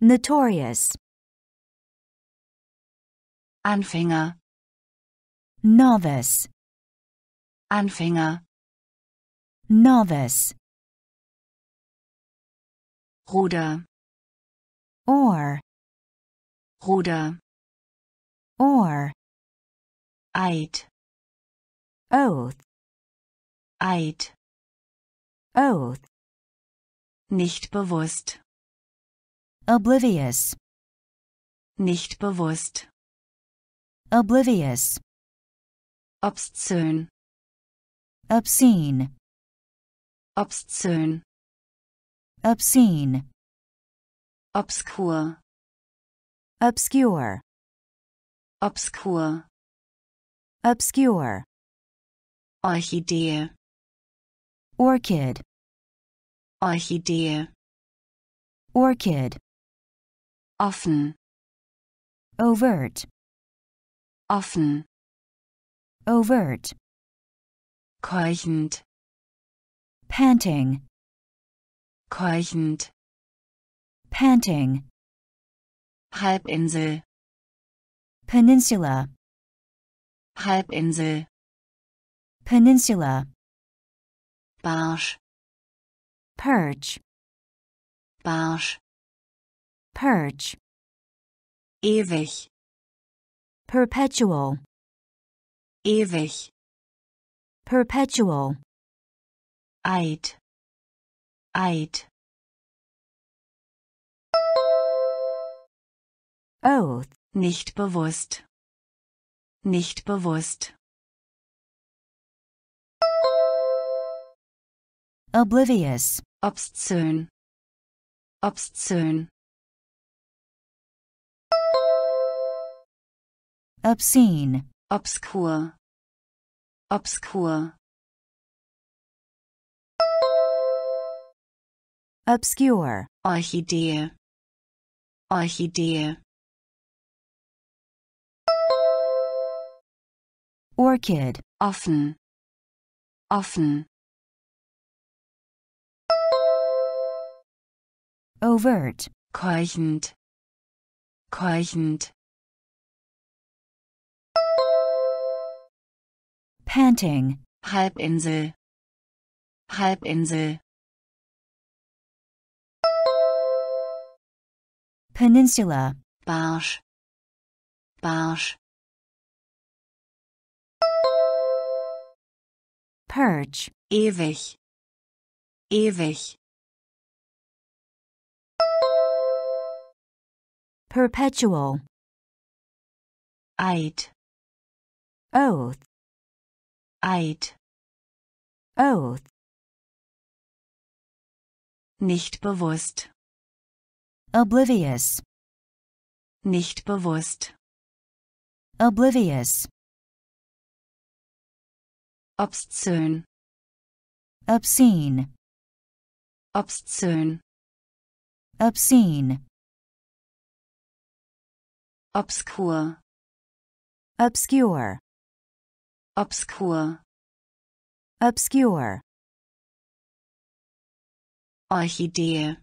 notorious, Anfänger, novice, Anfänger, novice, Ruder, or, Ruder, or, Eid, oath, Eid, oath, nicht bewusst, oblivious, nicht bewusst, oblivious, obszön, obscene, obszön, obscene, obskur, obscure, obskur, obscure, Orchidee, orchid, Orchidee, orchid, offen, overt, offen, overt, keuchend, panting, keuchend, panting, Halbinsel, Peninsula. Halbinsel, Peninsula. Barsch, Perch. Barsch, Perch. ewig, Perpetual. ewig, Perpetual. Eid, Eid, Oath. nicht bewusst, nicht bewusst, Oblivious. obszön, obszön, Obscene. obskur, obskur, Obscure. Orchidee, Orchidee, Orchid. offen, offen, Overt. keuchend, keuchend, Panting. Halbinsel, Halbinsel, Peninsula. Barsch, Barsch, Perch. ewig, ewig, Perpetual. Eid, Oath. Eid, Oath. nicht bewusst, Oblivious. nicht bewusst, Oblivious. Obszön, Obscene. obszön, Obscene. obskur, Obscure. obskur, Obscure. Orchidee,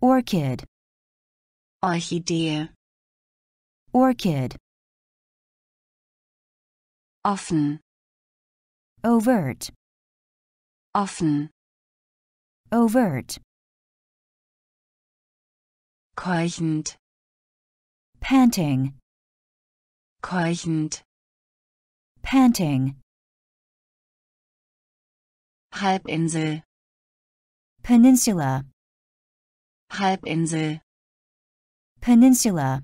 Orchid. Orchidee, Orchid. offen, Overt. offen, Overt. keuchend, Panting. keuchend, Panting. Halbinsel, Peninsula. Halbinsel, Peninsula.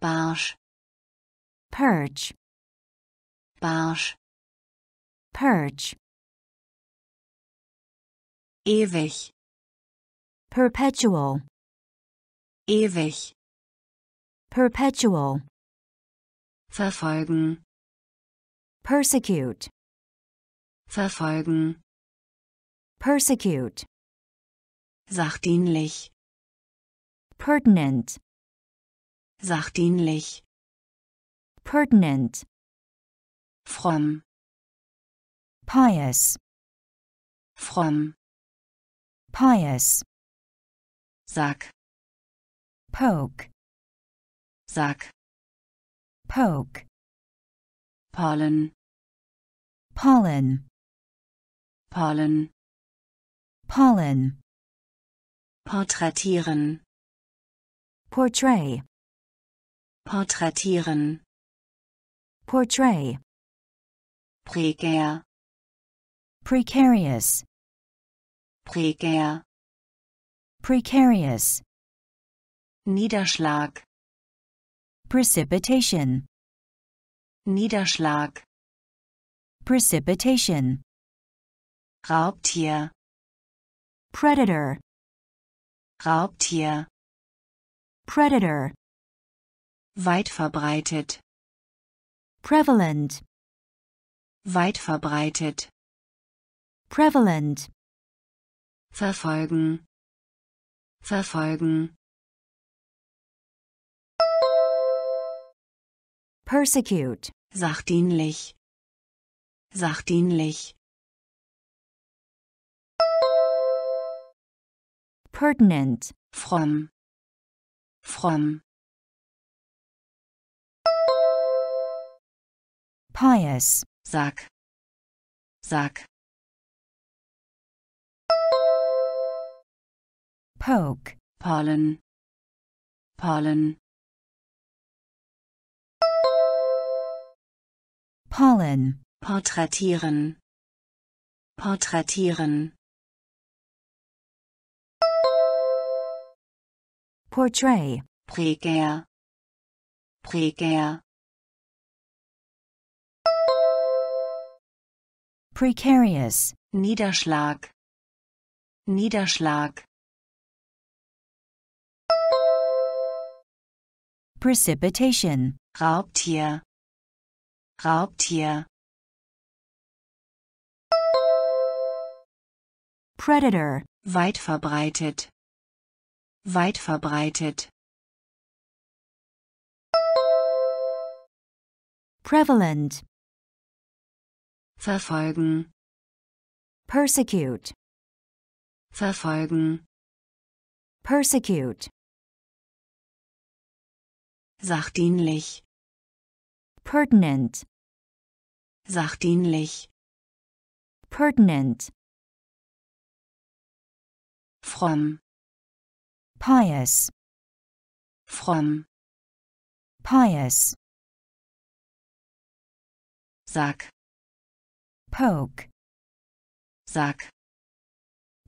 Barsch, Perch. Barsch, Perch. ewig, Perpetual. ewig, Perpetual. verfolgen, Persecute. verfolgen, Persecute. sachdienlich, Pertinent. sachdienlich, Pertinent. Fromm, Pious. from Pious. Sack, Poke. Sack, Poke. Pollen, Pollen. Pollen, Pollen. porträtieren, Portray. porträtieren, Portray. Prekär, Precarious. prekär, Precarious. Niederschlag, Precipitation. Niederschlag, Precipitation. Raubtier, Predator. Raubtier, Predator. weit verbreitet, Prevalent weit verbreitet. Prevalent. Verfolgen. Verfolgen. Persecute. Sachdienlich. Sachdienlich. Pertinent. Fromm. Fromm. Pious. Sack, Sack, poke, Pollen, Pollen, pollen, porträtieren, porträtieren, portray, prekär, prekär, precarious, Niederschlag, Niederschlag, precipitation, Raubtier, Raubtier, predator, weit verbreitet, weit verbreitet, prevalent, verfolgen, persecute, verfolgen, persecute, sachdienlich, pertinent, sachdienlich, pertinent, fromm, pious, fromm, pious, Sack, poke, Sack,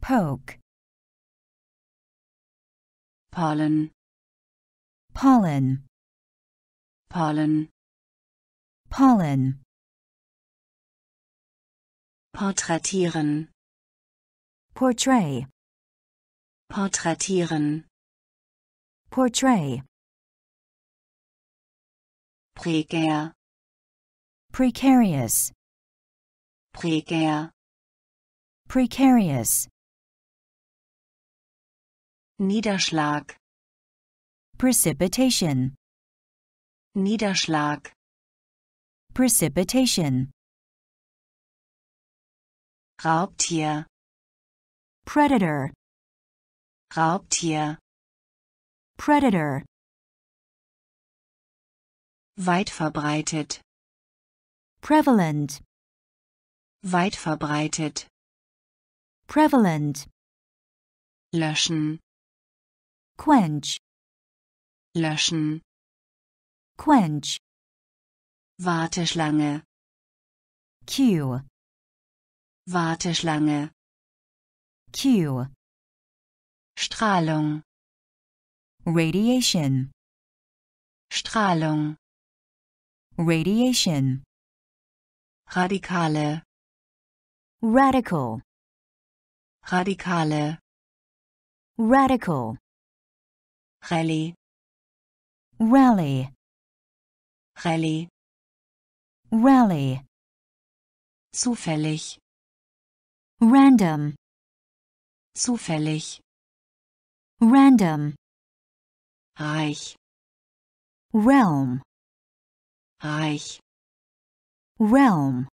poke, Pollen, pollen, Pollen, pollen, porträtieren, portray, porträtieren, portray, prekär, precarious, prekär, precarious, Niederschlag, precipitation, Niederschlag, precipitation, Raubtier, predator, Raubtier, predator, weit verbreitet, prevalent, weit verbreitet, prevalent, löschen, quench, löschen, quench, Warteschlange, queue, Warteschlange, queue, Strahlung, radiation, Strahlung, radiation, Radikale, radical, Radikale, radical, Rallye, rally, Rallye, rally, zufällig, random, zufällig, random, reich, realm, reich, realm,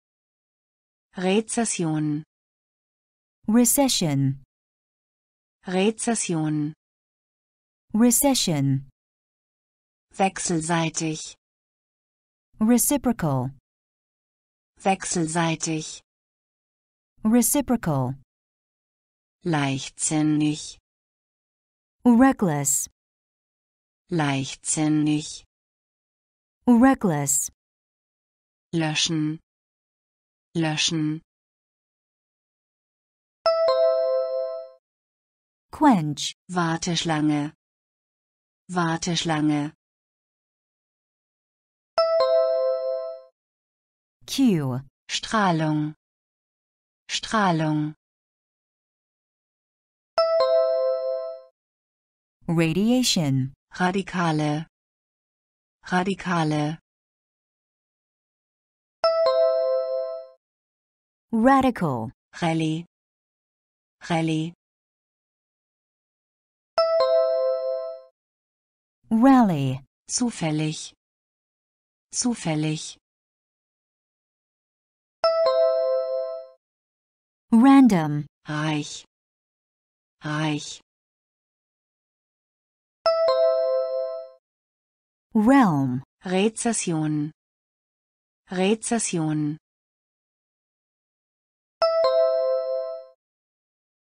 Rezession, recession, Rezession, recession, wechselseitig, reciprocal, wechselseitig, reciprocal, leichtsinnig, reckless, leichtsinnig, reckless, löschen, löschen, quench, Warteschlange, Warteschlange, queue, Strahlung, Strahlung, radiation, Radikale, Radikale, radical, Rallye, Rallye, rally, zufällig, zufällig, random, reich, reich, realm, Rezession, Rezession,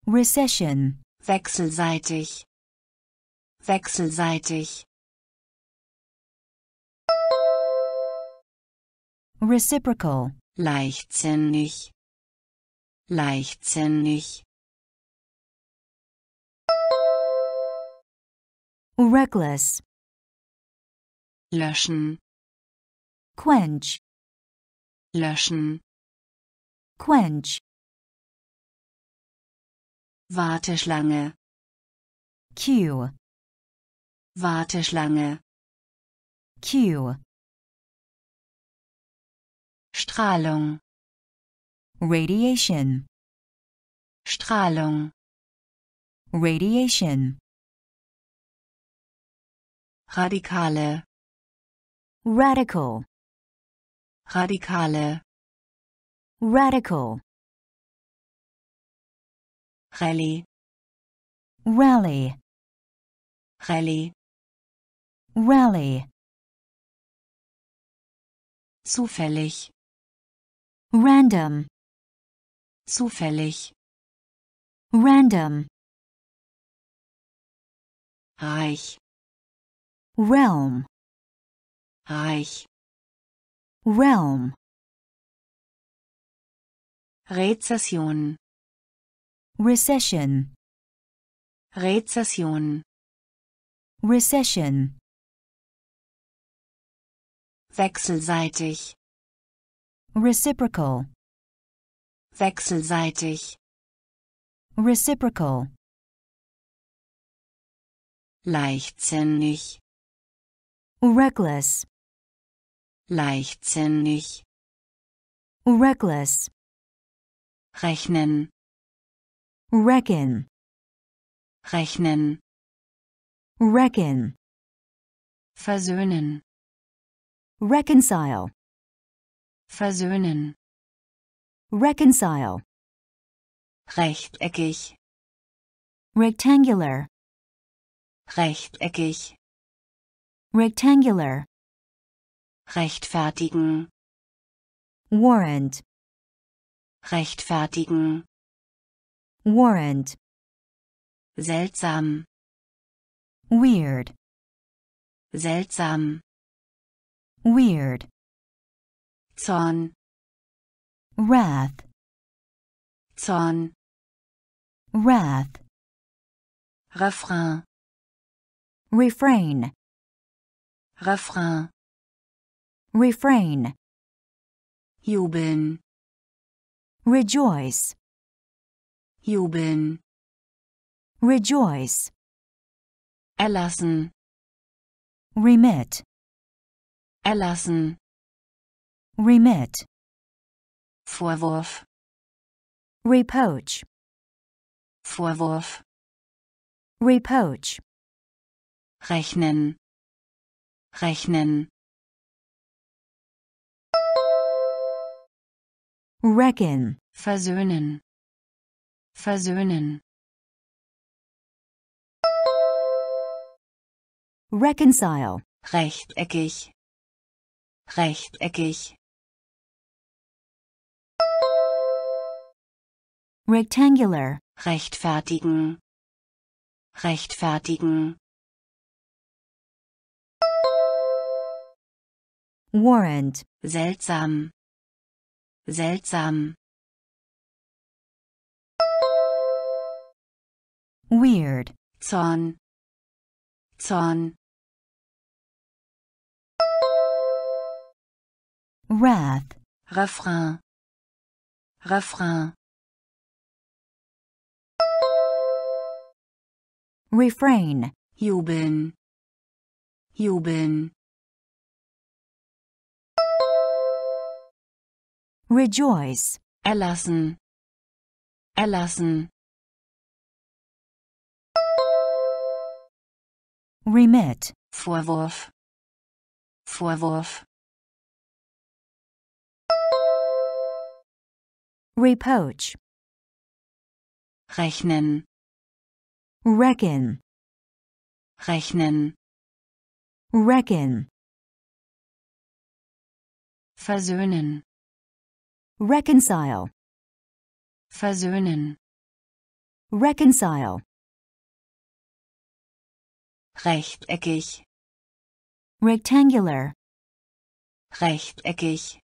recession, wechselseitig, wechselseitig, reciprocal, leichtsinnig, leichtsinnig, reckless, löschen, quench, löschen, quench, Warteschlange, queue, Warteschlange, queue, Strahlung, radiation, Strahlung, radiation, radikale, radical, radikale, radical, Rallye, rally, Rallye, rally, zufällig, random, zufällig, random, reich, realm, reich, realm, Rezession, recession, Rezession, recession, wechselseitig, reciprocal, wechselseitig, reciprocal, leichtsinnig, reckless, leichtsinnig, reckless, rechnen, reckon, rechnen, reckon, versöhnen, reconcile, versöhnen, reconcile, rechteckig, rectangular, rechteckig, rectangular, rechtfertigen, warrant, rechtfertigen, warrant, seltsam, weird, seltsam, weird, Zorn, wrath, Zorn, wrath, Refrain, refrain, Refrain, refrain, jubeln, rejoice, jubeln, rejoice, erlassen, remit, erlassen, remit, Vorwurf, reproach, Vorwurf, reproach, rechnen, rechnen, reckon, versöhnen, versöhnen, reconcile, rechteckig, rechteckig, rectangular, rechtfertigen, rechtfertigen, warrant, seltsam, seltsam, weird, Zorn, Zorn, wrath, Refrain, Refrain, refrain, jubeln, jubeln, rejoice, erlassen, erlassen, remit, Vorwurf, Vorwurf, reproach, rechnen, reckon, rechnen, reckon, versöhnen, reconcile, versöhnen, reconcile, rechteckig, rectangular, rechteckig,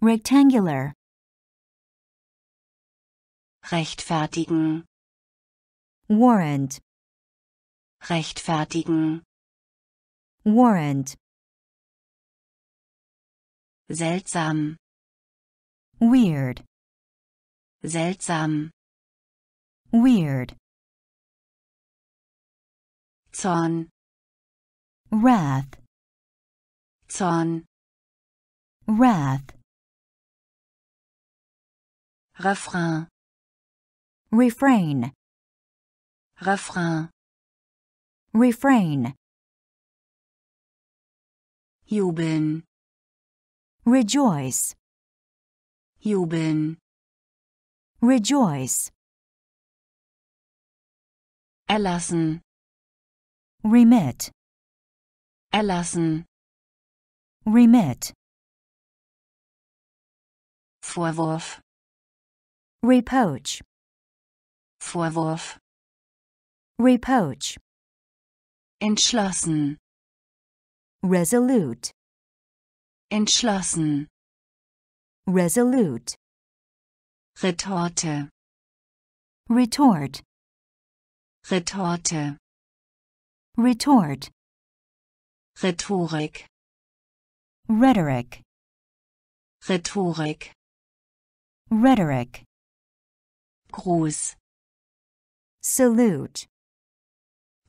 rectangular, rechtfertigen, warrant, rechtfertigen, warrant, seltsam, weird, seltsam, weird, Zorn, wrath, Zorn, wrath, Refrain, refrain, Refrain, refrain, jubeln, rejoice, jubeln, rejoice, erlassen, remit, erlassen, remit, Vorwurf, reproach, Vorwurf, reproach, entschlossen, resolute, entschlossen, resolute, Retorte, retort, Retorte, retort, Rhetorik, rhetoric, Rhetorik, rhetoric, Gruß, salute,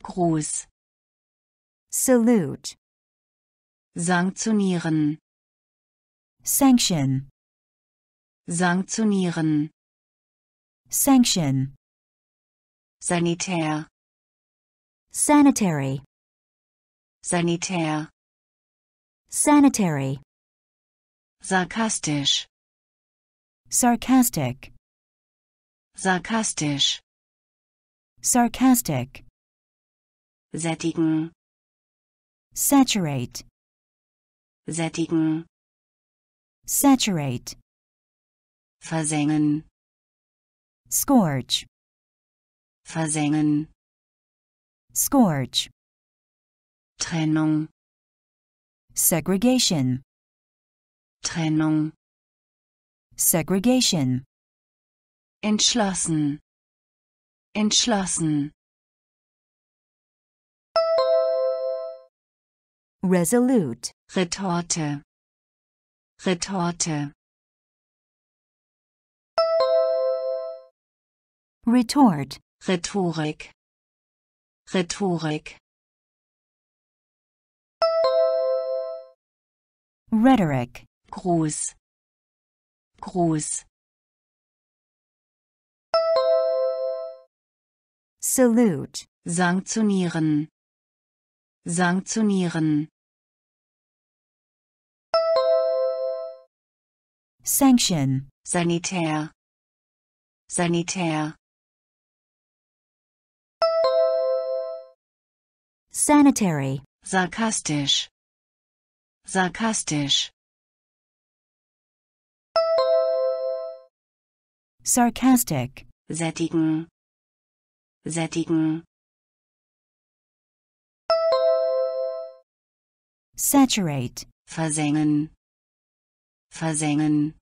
Gruß, salute, sanktionieren, sanction, sanktionieren, sanction, sanitär, sanitary, sanitär, sanitary, sarkastisch, sarcastic, sarkastisch, sarcastic, sättigen, saturate, sättigen, saturate, versengen, scorch, versengen, scorch, Trennung, segregation, Trennung, segregation, entschlossen, entschlossen, resolute, Retorte, Retorte, retort, Rhetorik, Rhetorik, rhetoric, Gruß, Gruß, salute, sanktionieren, sanktionieren, sanction, sanitär, sanitär, sanitary, sarkastisch, sarkastisch, sarcastic, sättigen, sättigen, saturate, versengen, versengen,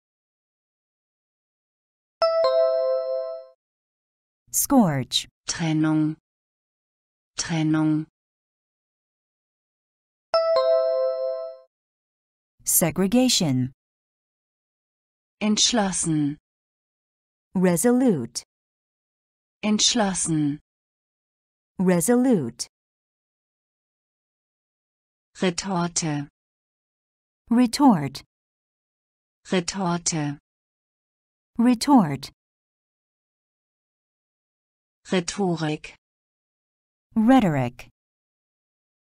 scorch, Trennung, Trennung, segregation, entschlossen, resolute, entschlossen, resolute, Retorte, retort, Retorte, retort, Rhetorik, rhetoric,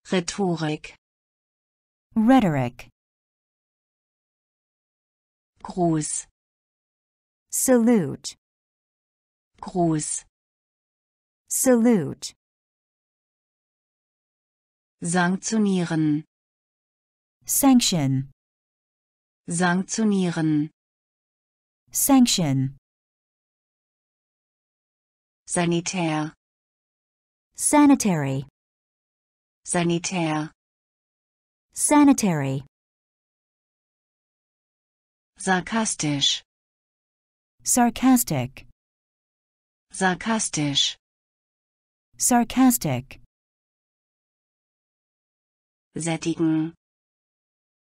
Rhetorik, rhetoric, Gruß, salute, Gruß, salute, sanktionieren, sanction, Sanktionieren. sanction, Sanitär. sanitary, Sanitär. sanitary, Sarkastisch. sarcastic, Sarkastisch. sarcastic, Sättigen.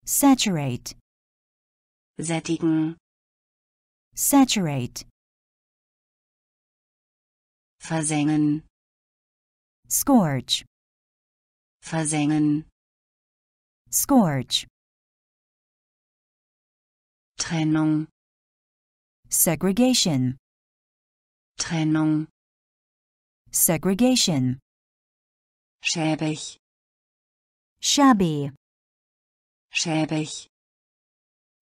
saturate, Sättigen. saturate, Versengen. scourge, Versengen. scourge, Trennung. segregation, Trennung. segregation, Schäbig. shabby, Schäbig.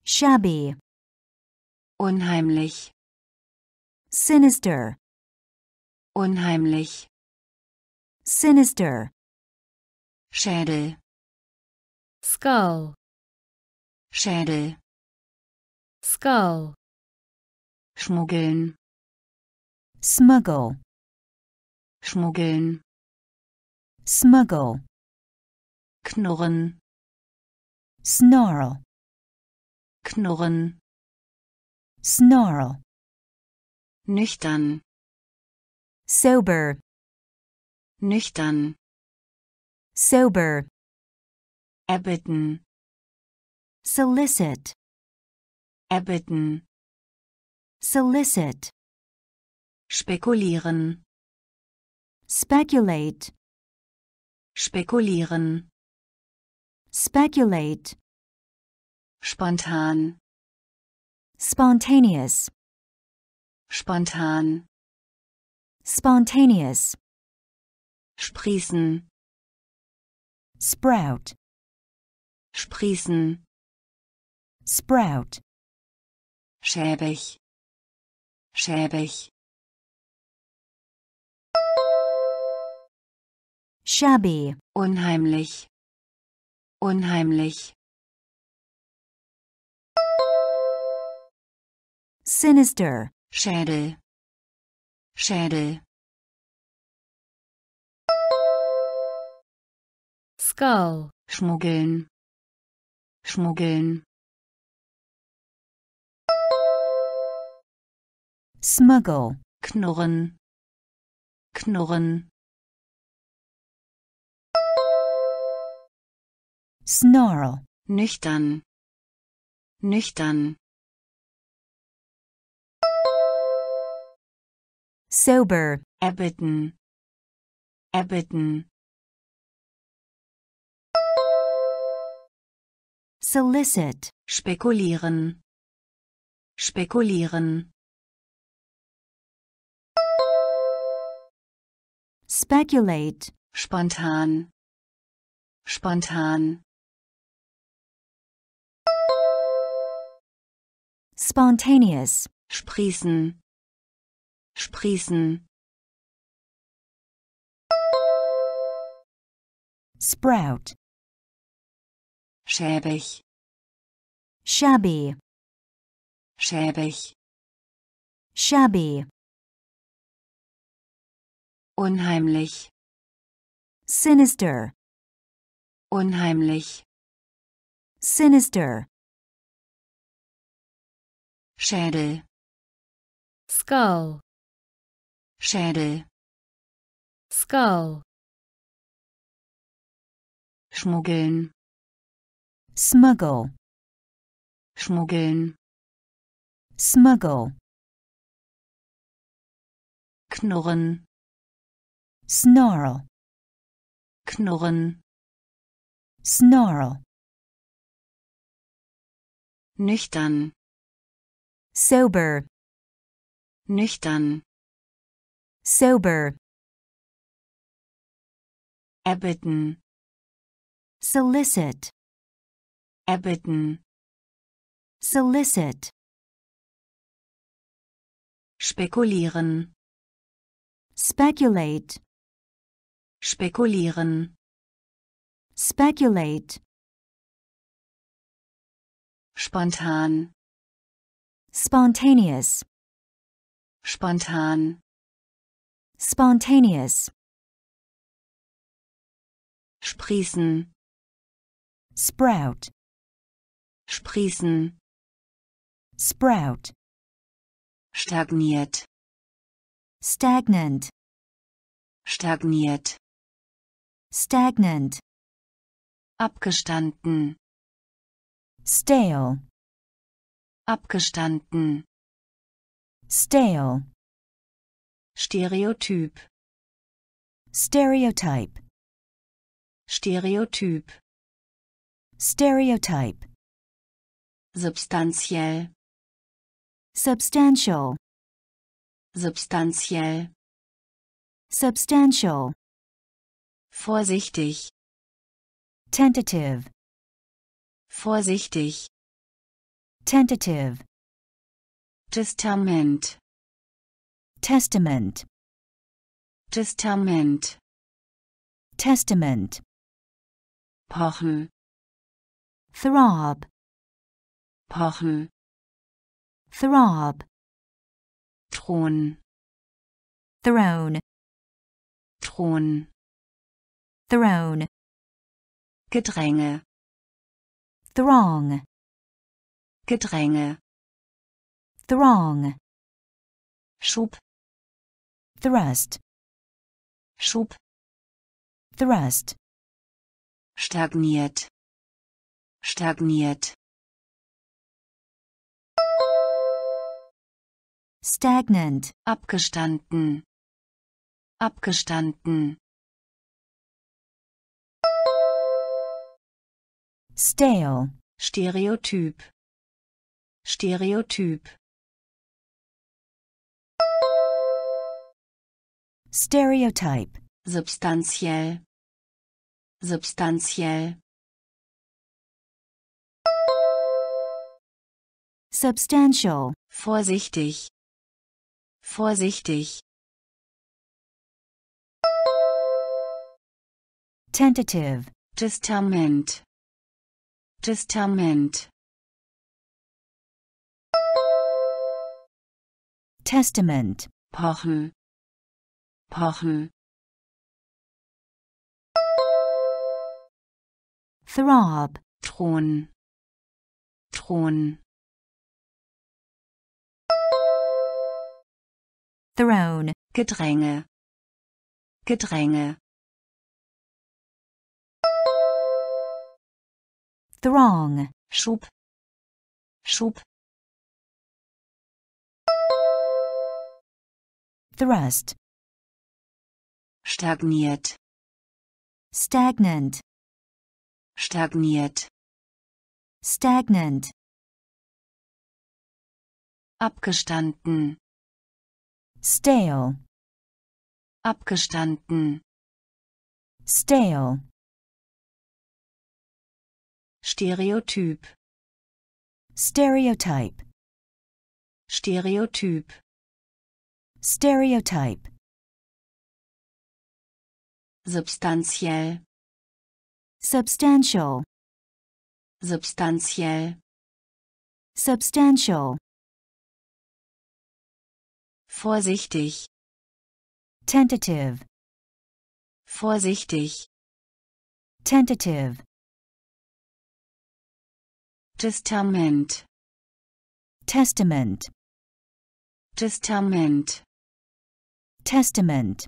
shabby, Unheimlich. sinister, Unheimlich. sinister, Schädel. skull, Schädel. Skull, Schmuggeln. smuggle, Schmuggeln. smuggle, Knurren. snarl, Knurren. snarl, Nüchtern. sober, Nüchtern. sober, Erbitten. solicit, Erbitten. solicit, Spekulieren. speculate, Spekulieren. speculate, Spontan. spontaneous, Spontan. spontaneous, Sprießen. sprout, Sprießen. sprout, Schäbig. Schäbig. shabby, Unheimlich. Unheimlich. sinister, Schädel. Schädel. skull, Schmuggeln. Schmuggeln. Smuggle, Knurren. Knurren. snarl, Nüchtern. Nüchtern. sober, Erbitten. Erbitten. solicit, Spekulieren. Spekulieren. Speculate, Spontan. Spontan. spontaneous, Sprießen. Sprießen. sprout, Schäbig. shabby, Schäbig. shabby, Unheimlich. sinister, Unheimlich. sinister, Schädel. skull, Schädel. skull, Schmuggeln. smuggle, Schmuggeln. smuggle, Knurren. Snarl, Knurren. snarl, Nüchtern. sober, Nüchtern. sober, Erbitten. solicit, Erbitten. solicit, Spekulieren. speculate, Spekulieren. speculate, spontan, spontaneous, spontan, spontaneous, sprießen, sprout, sprießen, sprout, stagniert, stagnant, stagniert, stagnant, abgestanden, stale, abgestanden, stale, Stereotyp, stereotype, Stereotyp, stereotype, substanziell, substantial, substanziell, substantial, vorsichtig, tentative, vorsichtig, tentative, Testament, testament, Testament, testament, pochen, throb, pochen, throb, Thron, throne, Thron, throne, Gedränge, throng, Gedränge, throng, Schub, thrust, Schub, thrust, stagniert, stagniert, stagnant, abgestanden, abgestanden, stale, Stereotyp, Stereotyp, stereotype, substanziell, substanziell, substantial, vorsichtig, vorsichtig, tentative, Testament, Testament, testament, pochen, pochen, throb, Thron, Thron, throne, Gedränge, Gedränge, throng, Schub, Schub, thrust, stagniert, stagnant, stagniert, stagnant, abgestanden, stale, abgestanden, stale, Stereotyp, stereotype, Stereotyp, stereotype, substanziell, substantial, substanziell, substantial, vorsichtig, tentative, vorsichtig, tentative, Testament, testament, Testament, testament,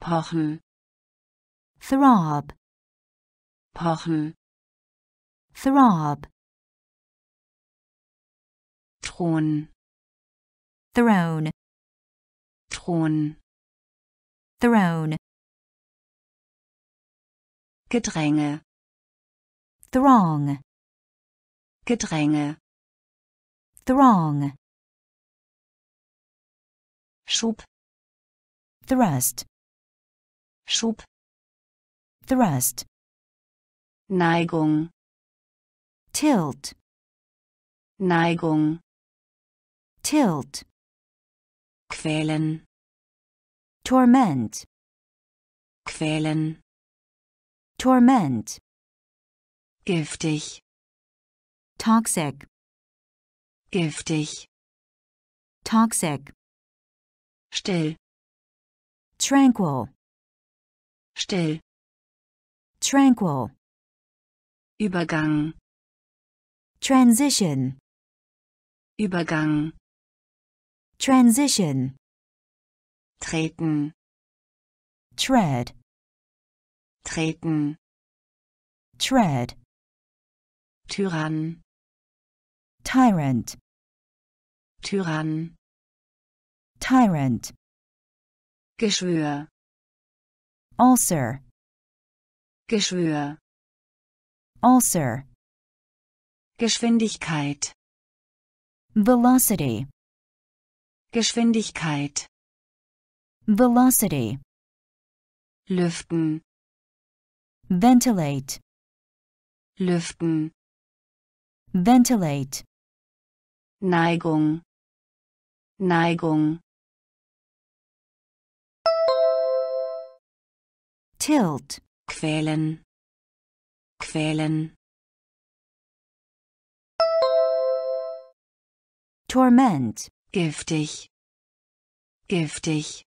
pochen, throb, pochen, throb, Thron, throne, Thron, throne, Gedränge, throng, Gedränge, throng, Schub, thrust, Schub, thrust, Neigung, tilt, Neigung, tilt, quälen, torment, quälen, torment, giftig, toxic, giftig, toxic, still, tranquil, still, tranquil, Übergang, transition, Übergang, transition, treten, tread, treten, tread, Tyrann, tyrant, Tyrann, tyrant, Geschwür, ulcer, Geschwür, ulcer, Geschwindigkeit, velocity, Geschwindigkeit, velocity, lüften, ventilate, lüften, ventilate, Neigung, Neigung, tilt, quälen, quälen, torment, giftig, giftig,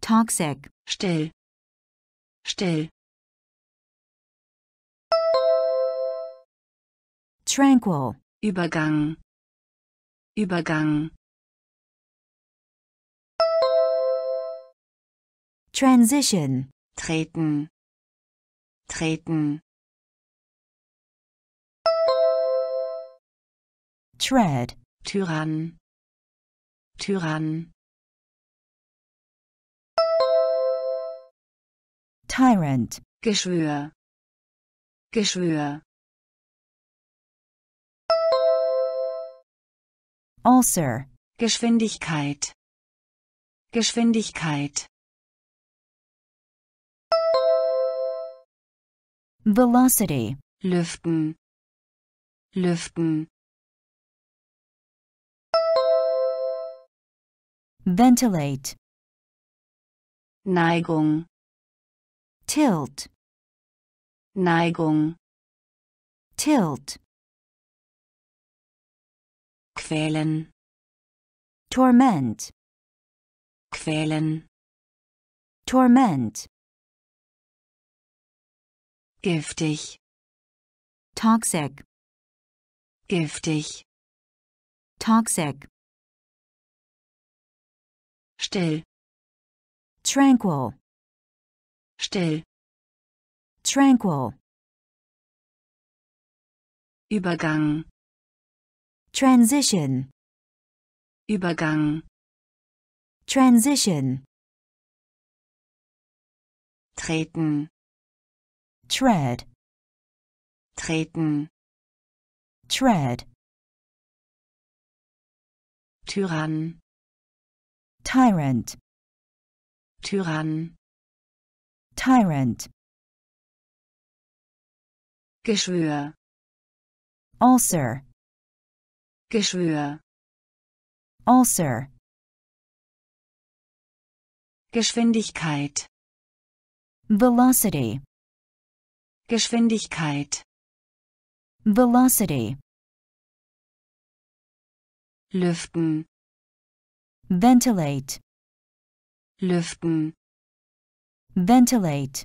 toxic, still, still, tranquil, Übergang, Übergang, transition, treten, treten, tread, Tyrann, Tyrann, tyrant, Geschwür, Geschwür, ulcer, Geschwindigkeit, Geschwindigkeit, velocity, lüften, lüften, ventilate, Neigung, tilt, Neigung, tilt, quälen, torment, quälen, torment, giftig, toxic, giftig, toxic, still, tranquil, still, tranquil, Übergang, transition, Übergang, transition, treten, tread, treten, tread, Tyrann, tyrant, Tyrann, tyrant, Geschwür, ulcer, Geschwür, ulcer, Geschwindigkeit, velocity, Geschwindigkeit, velocity, lüften, ventilate, lüften, ventilate,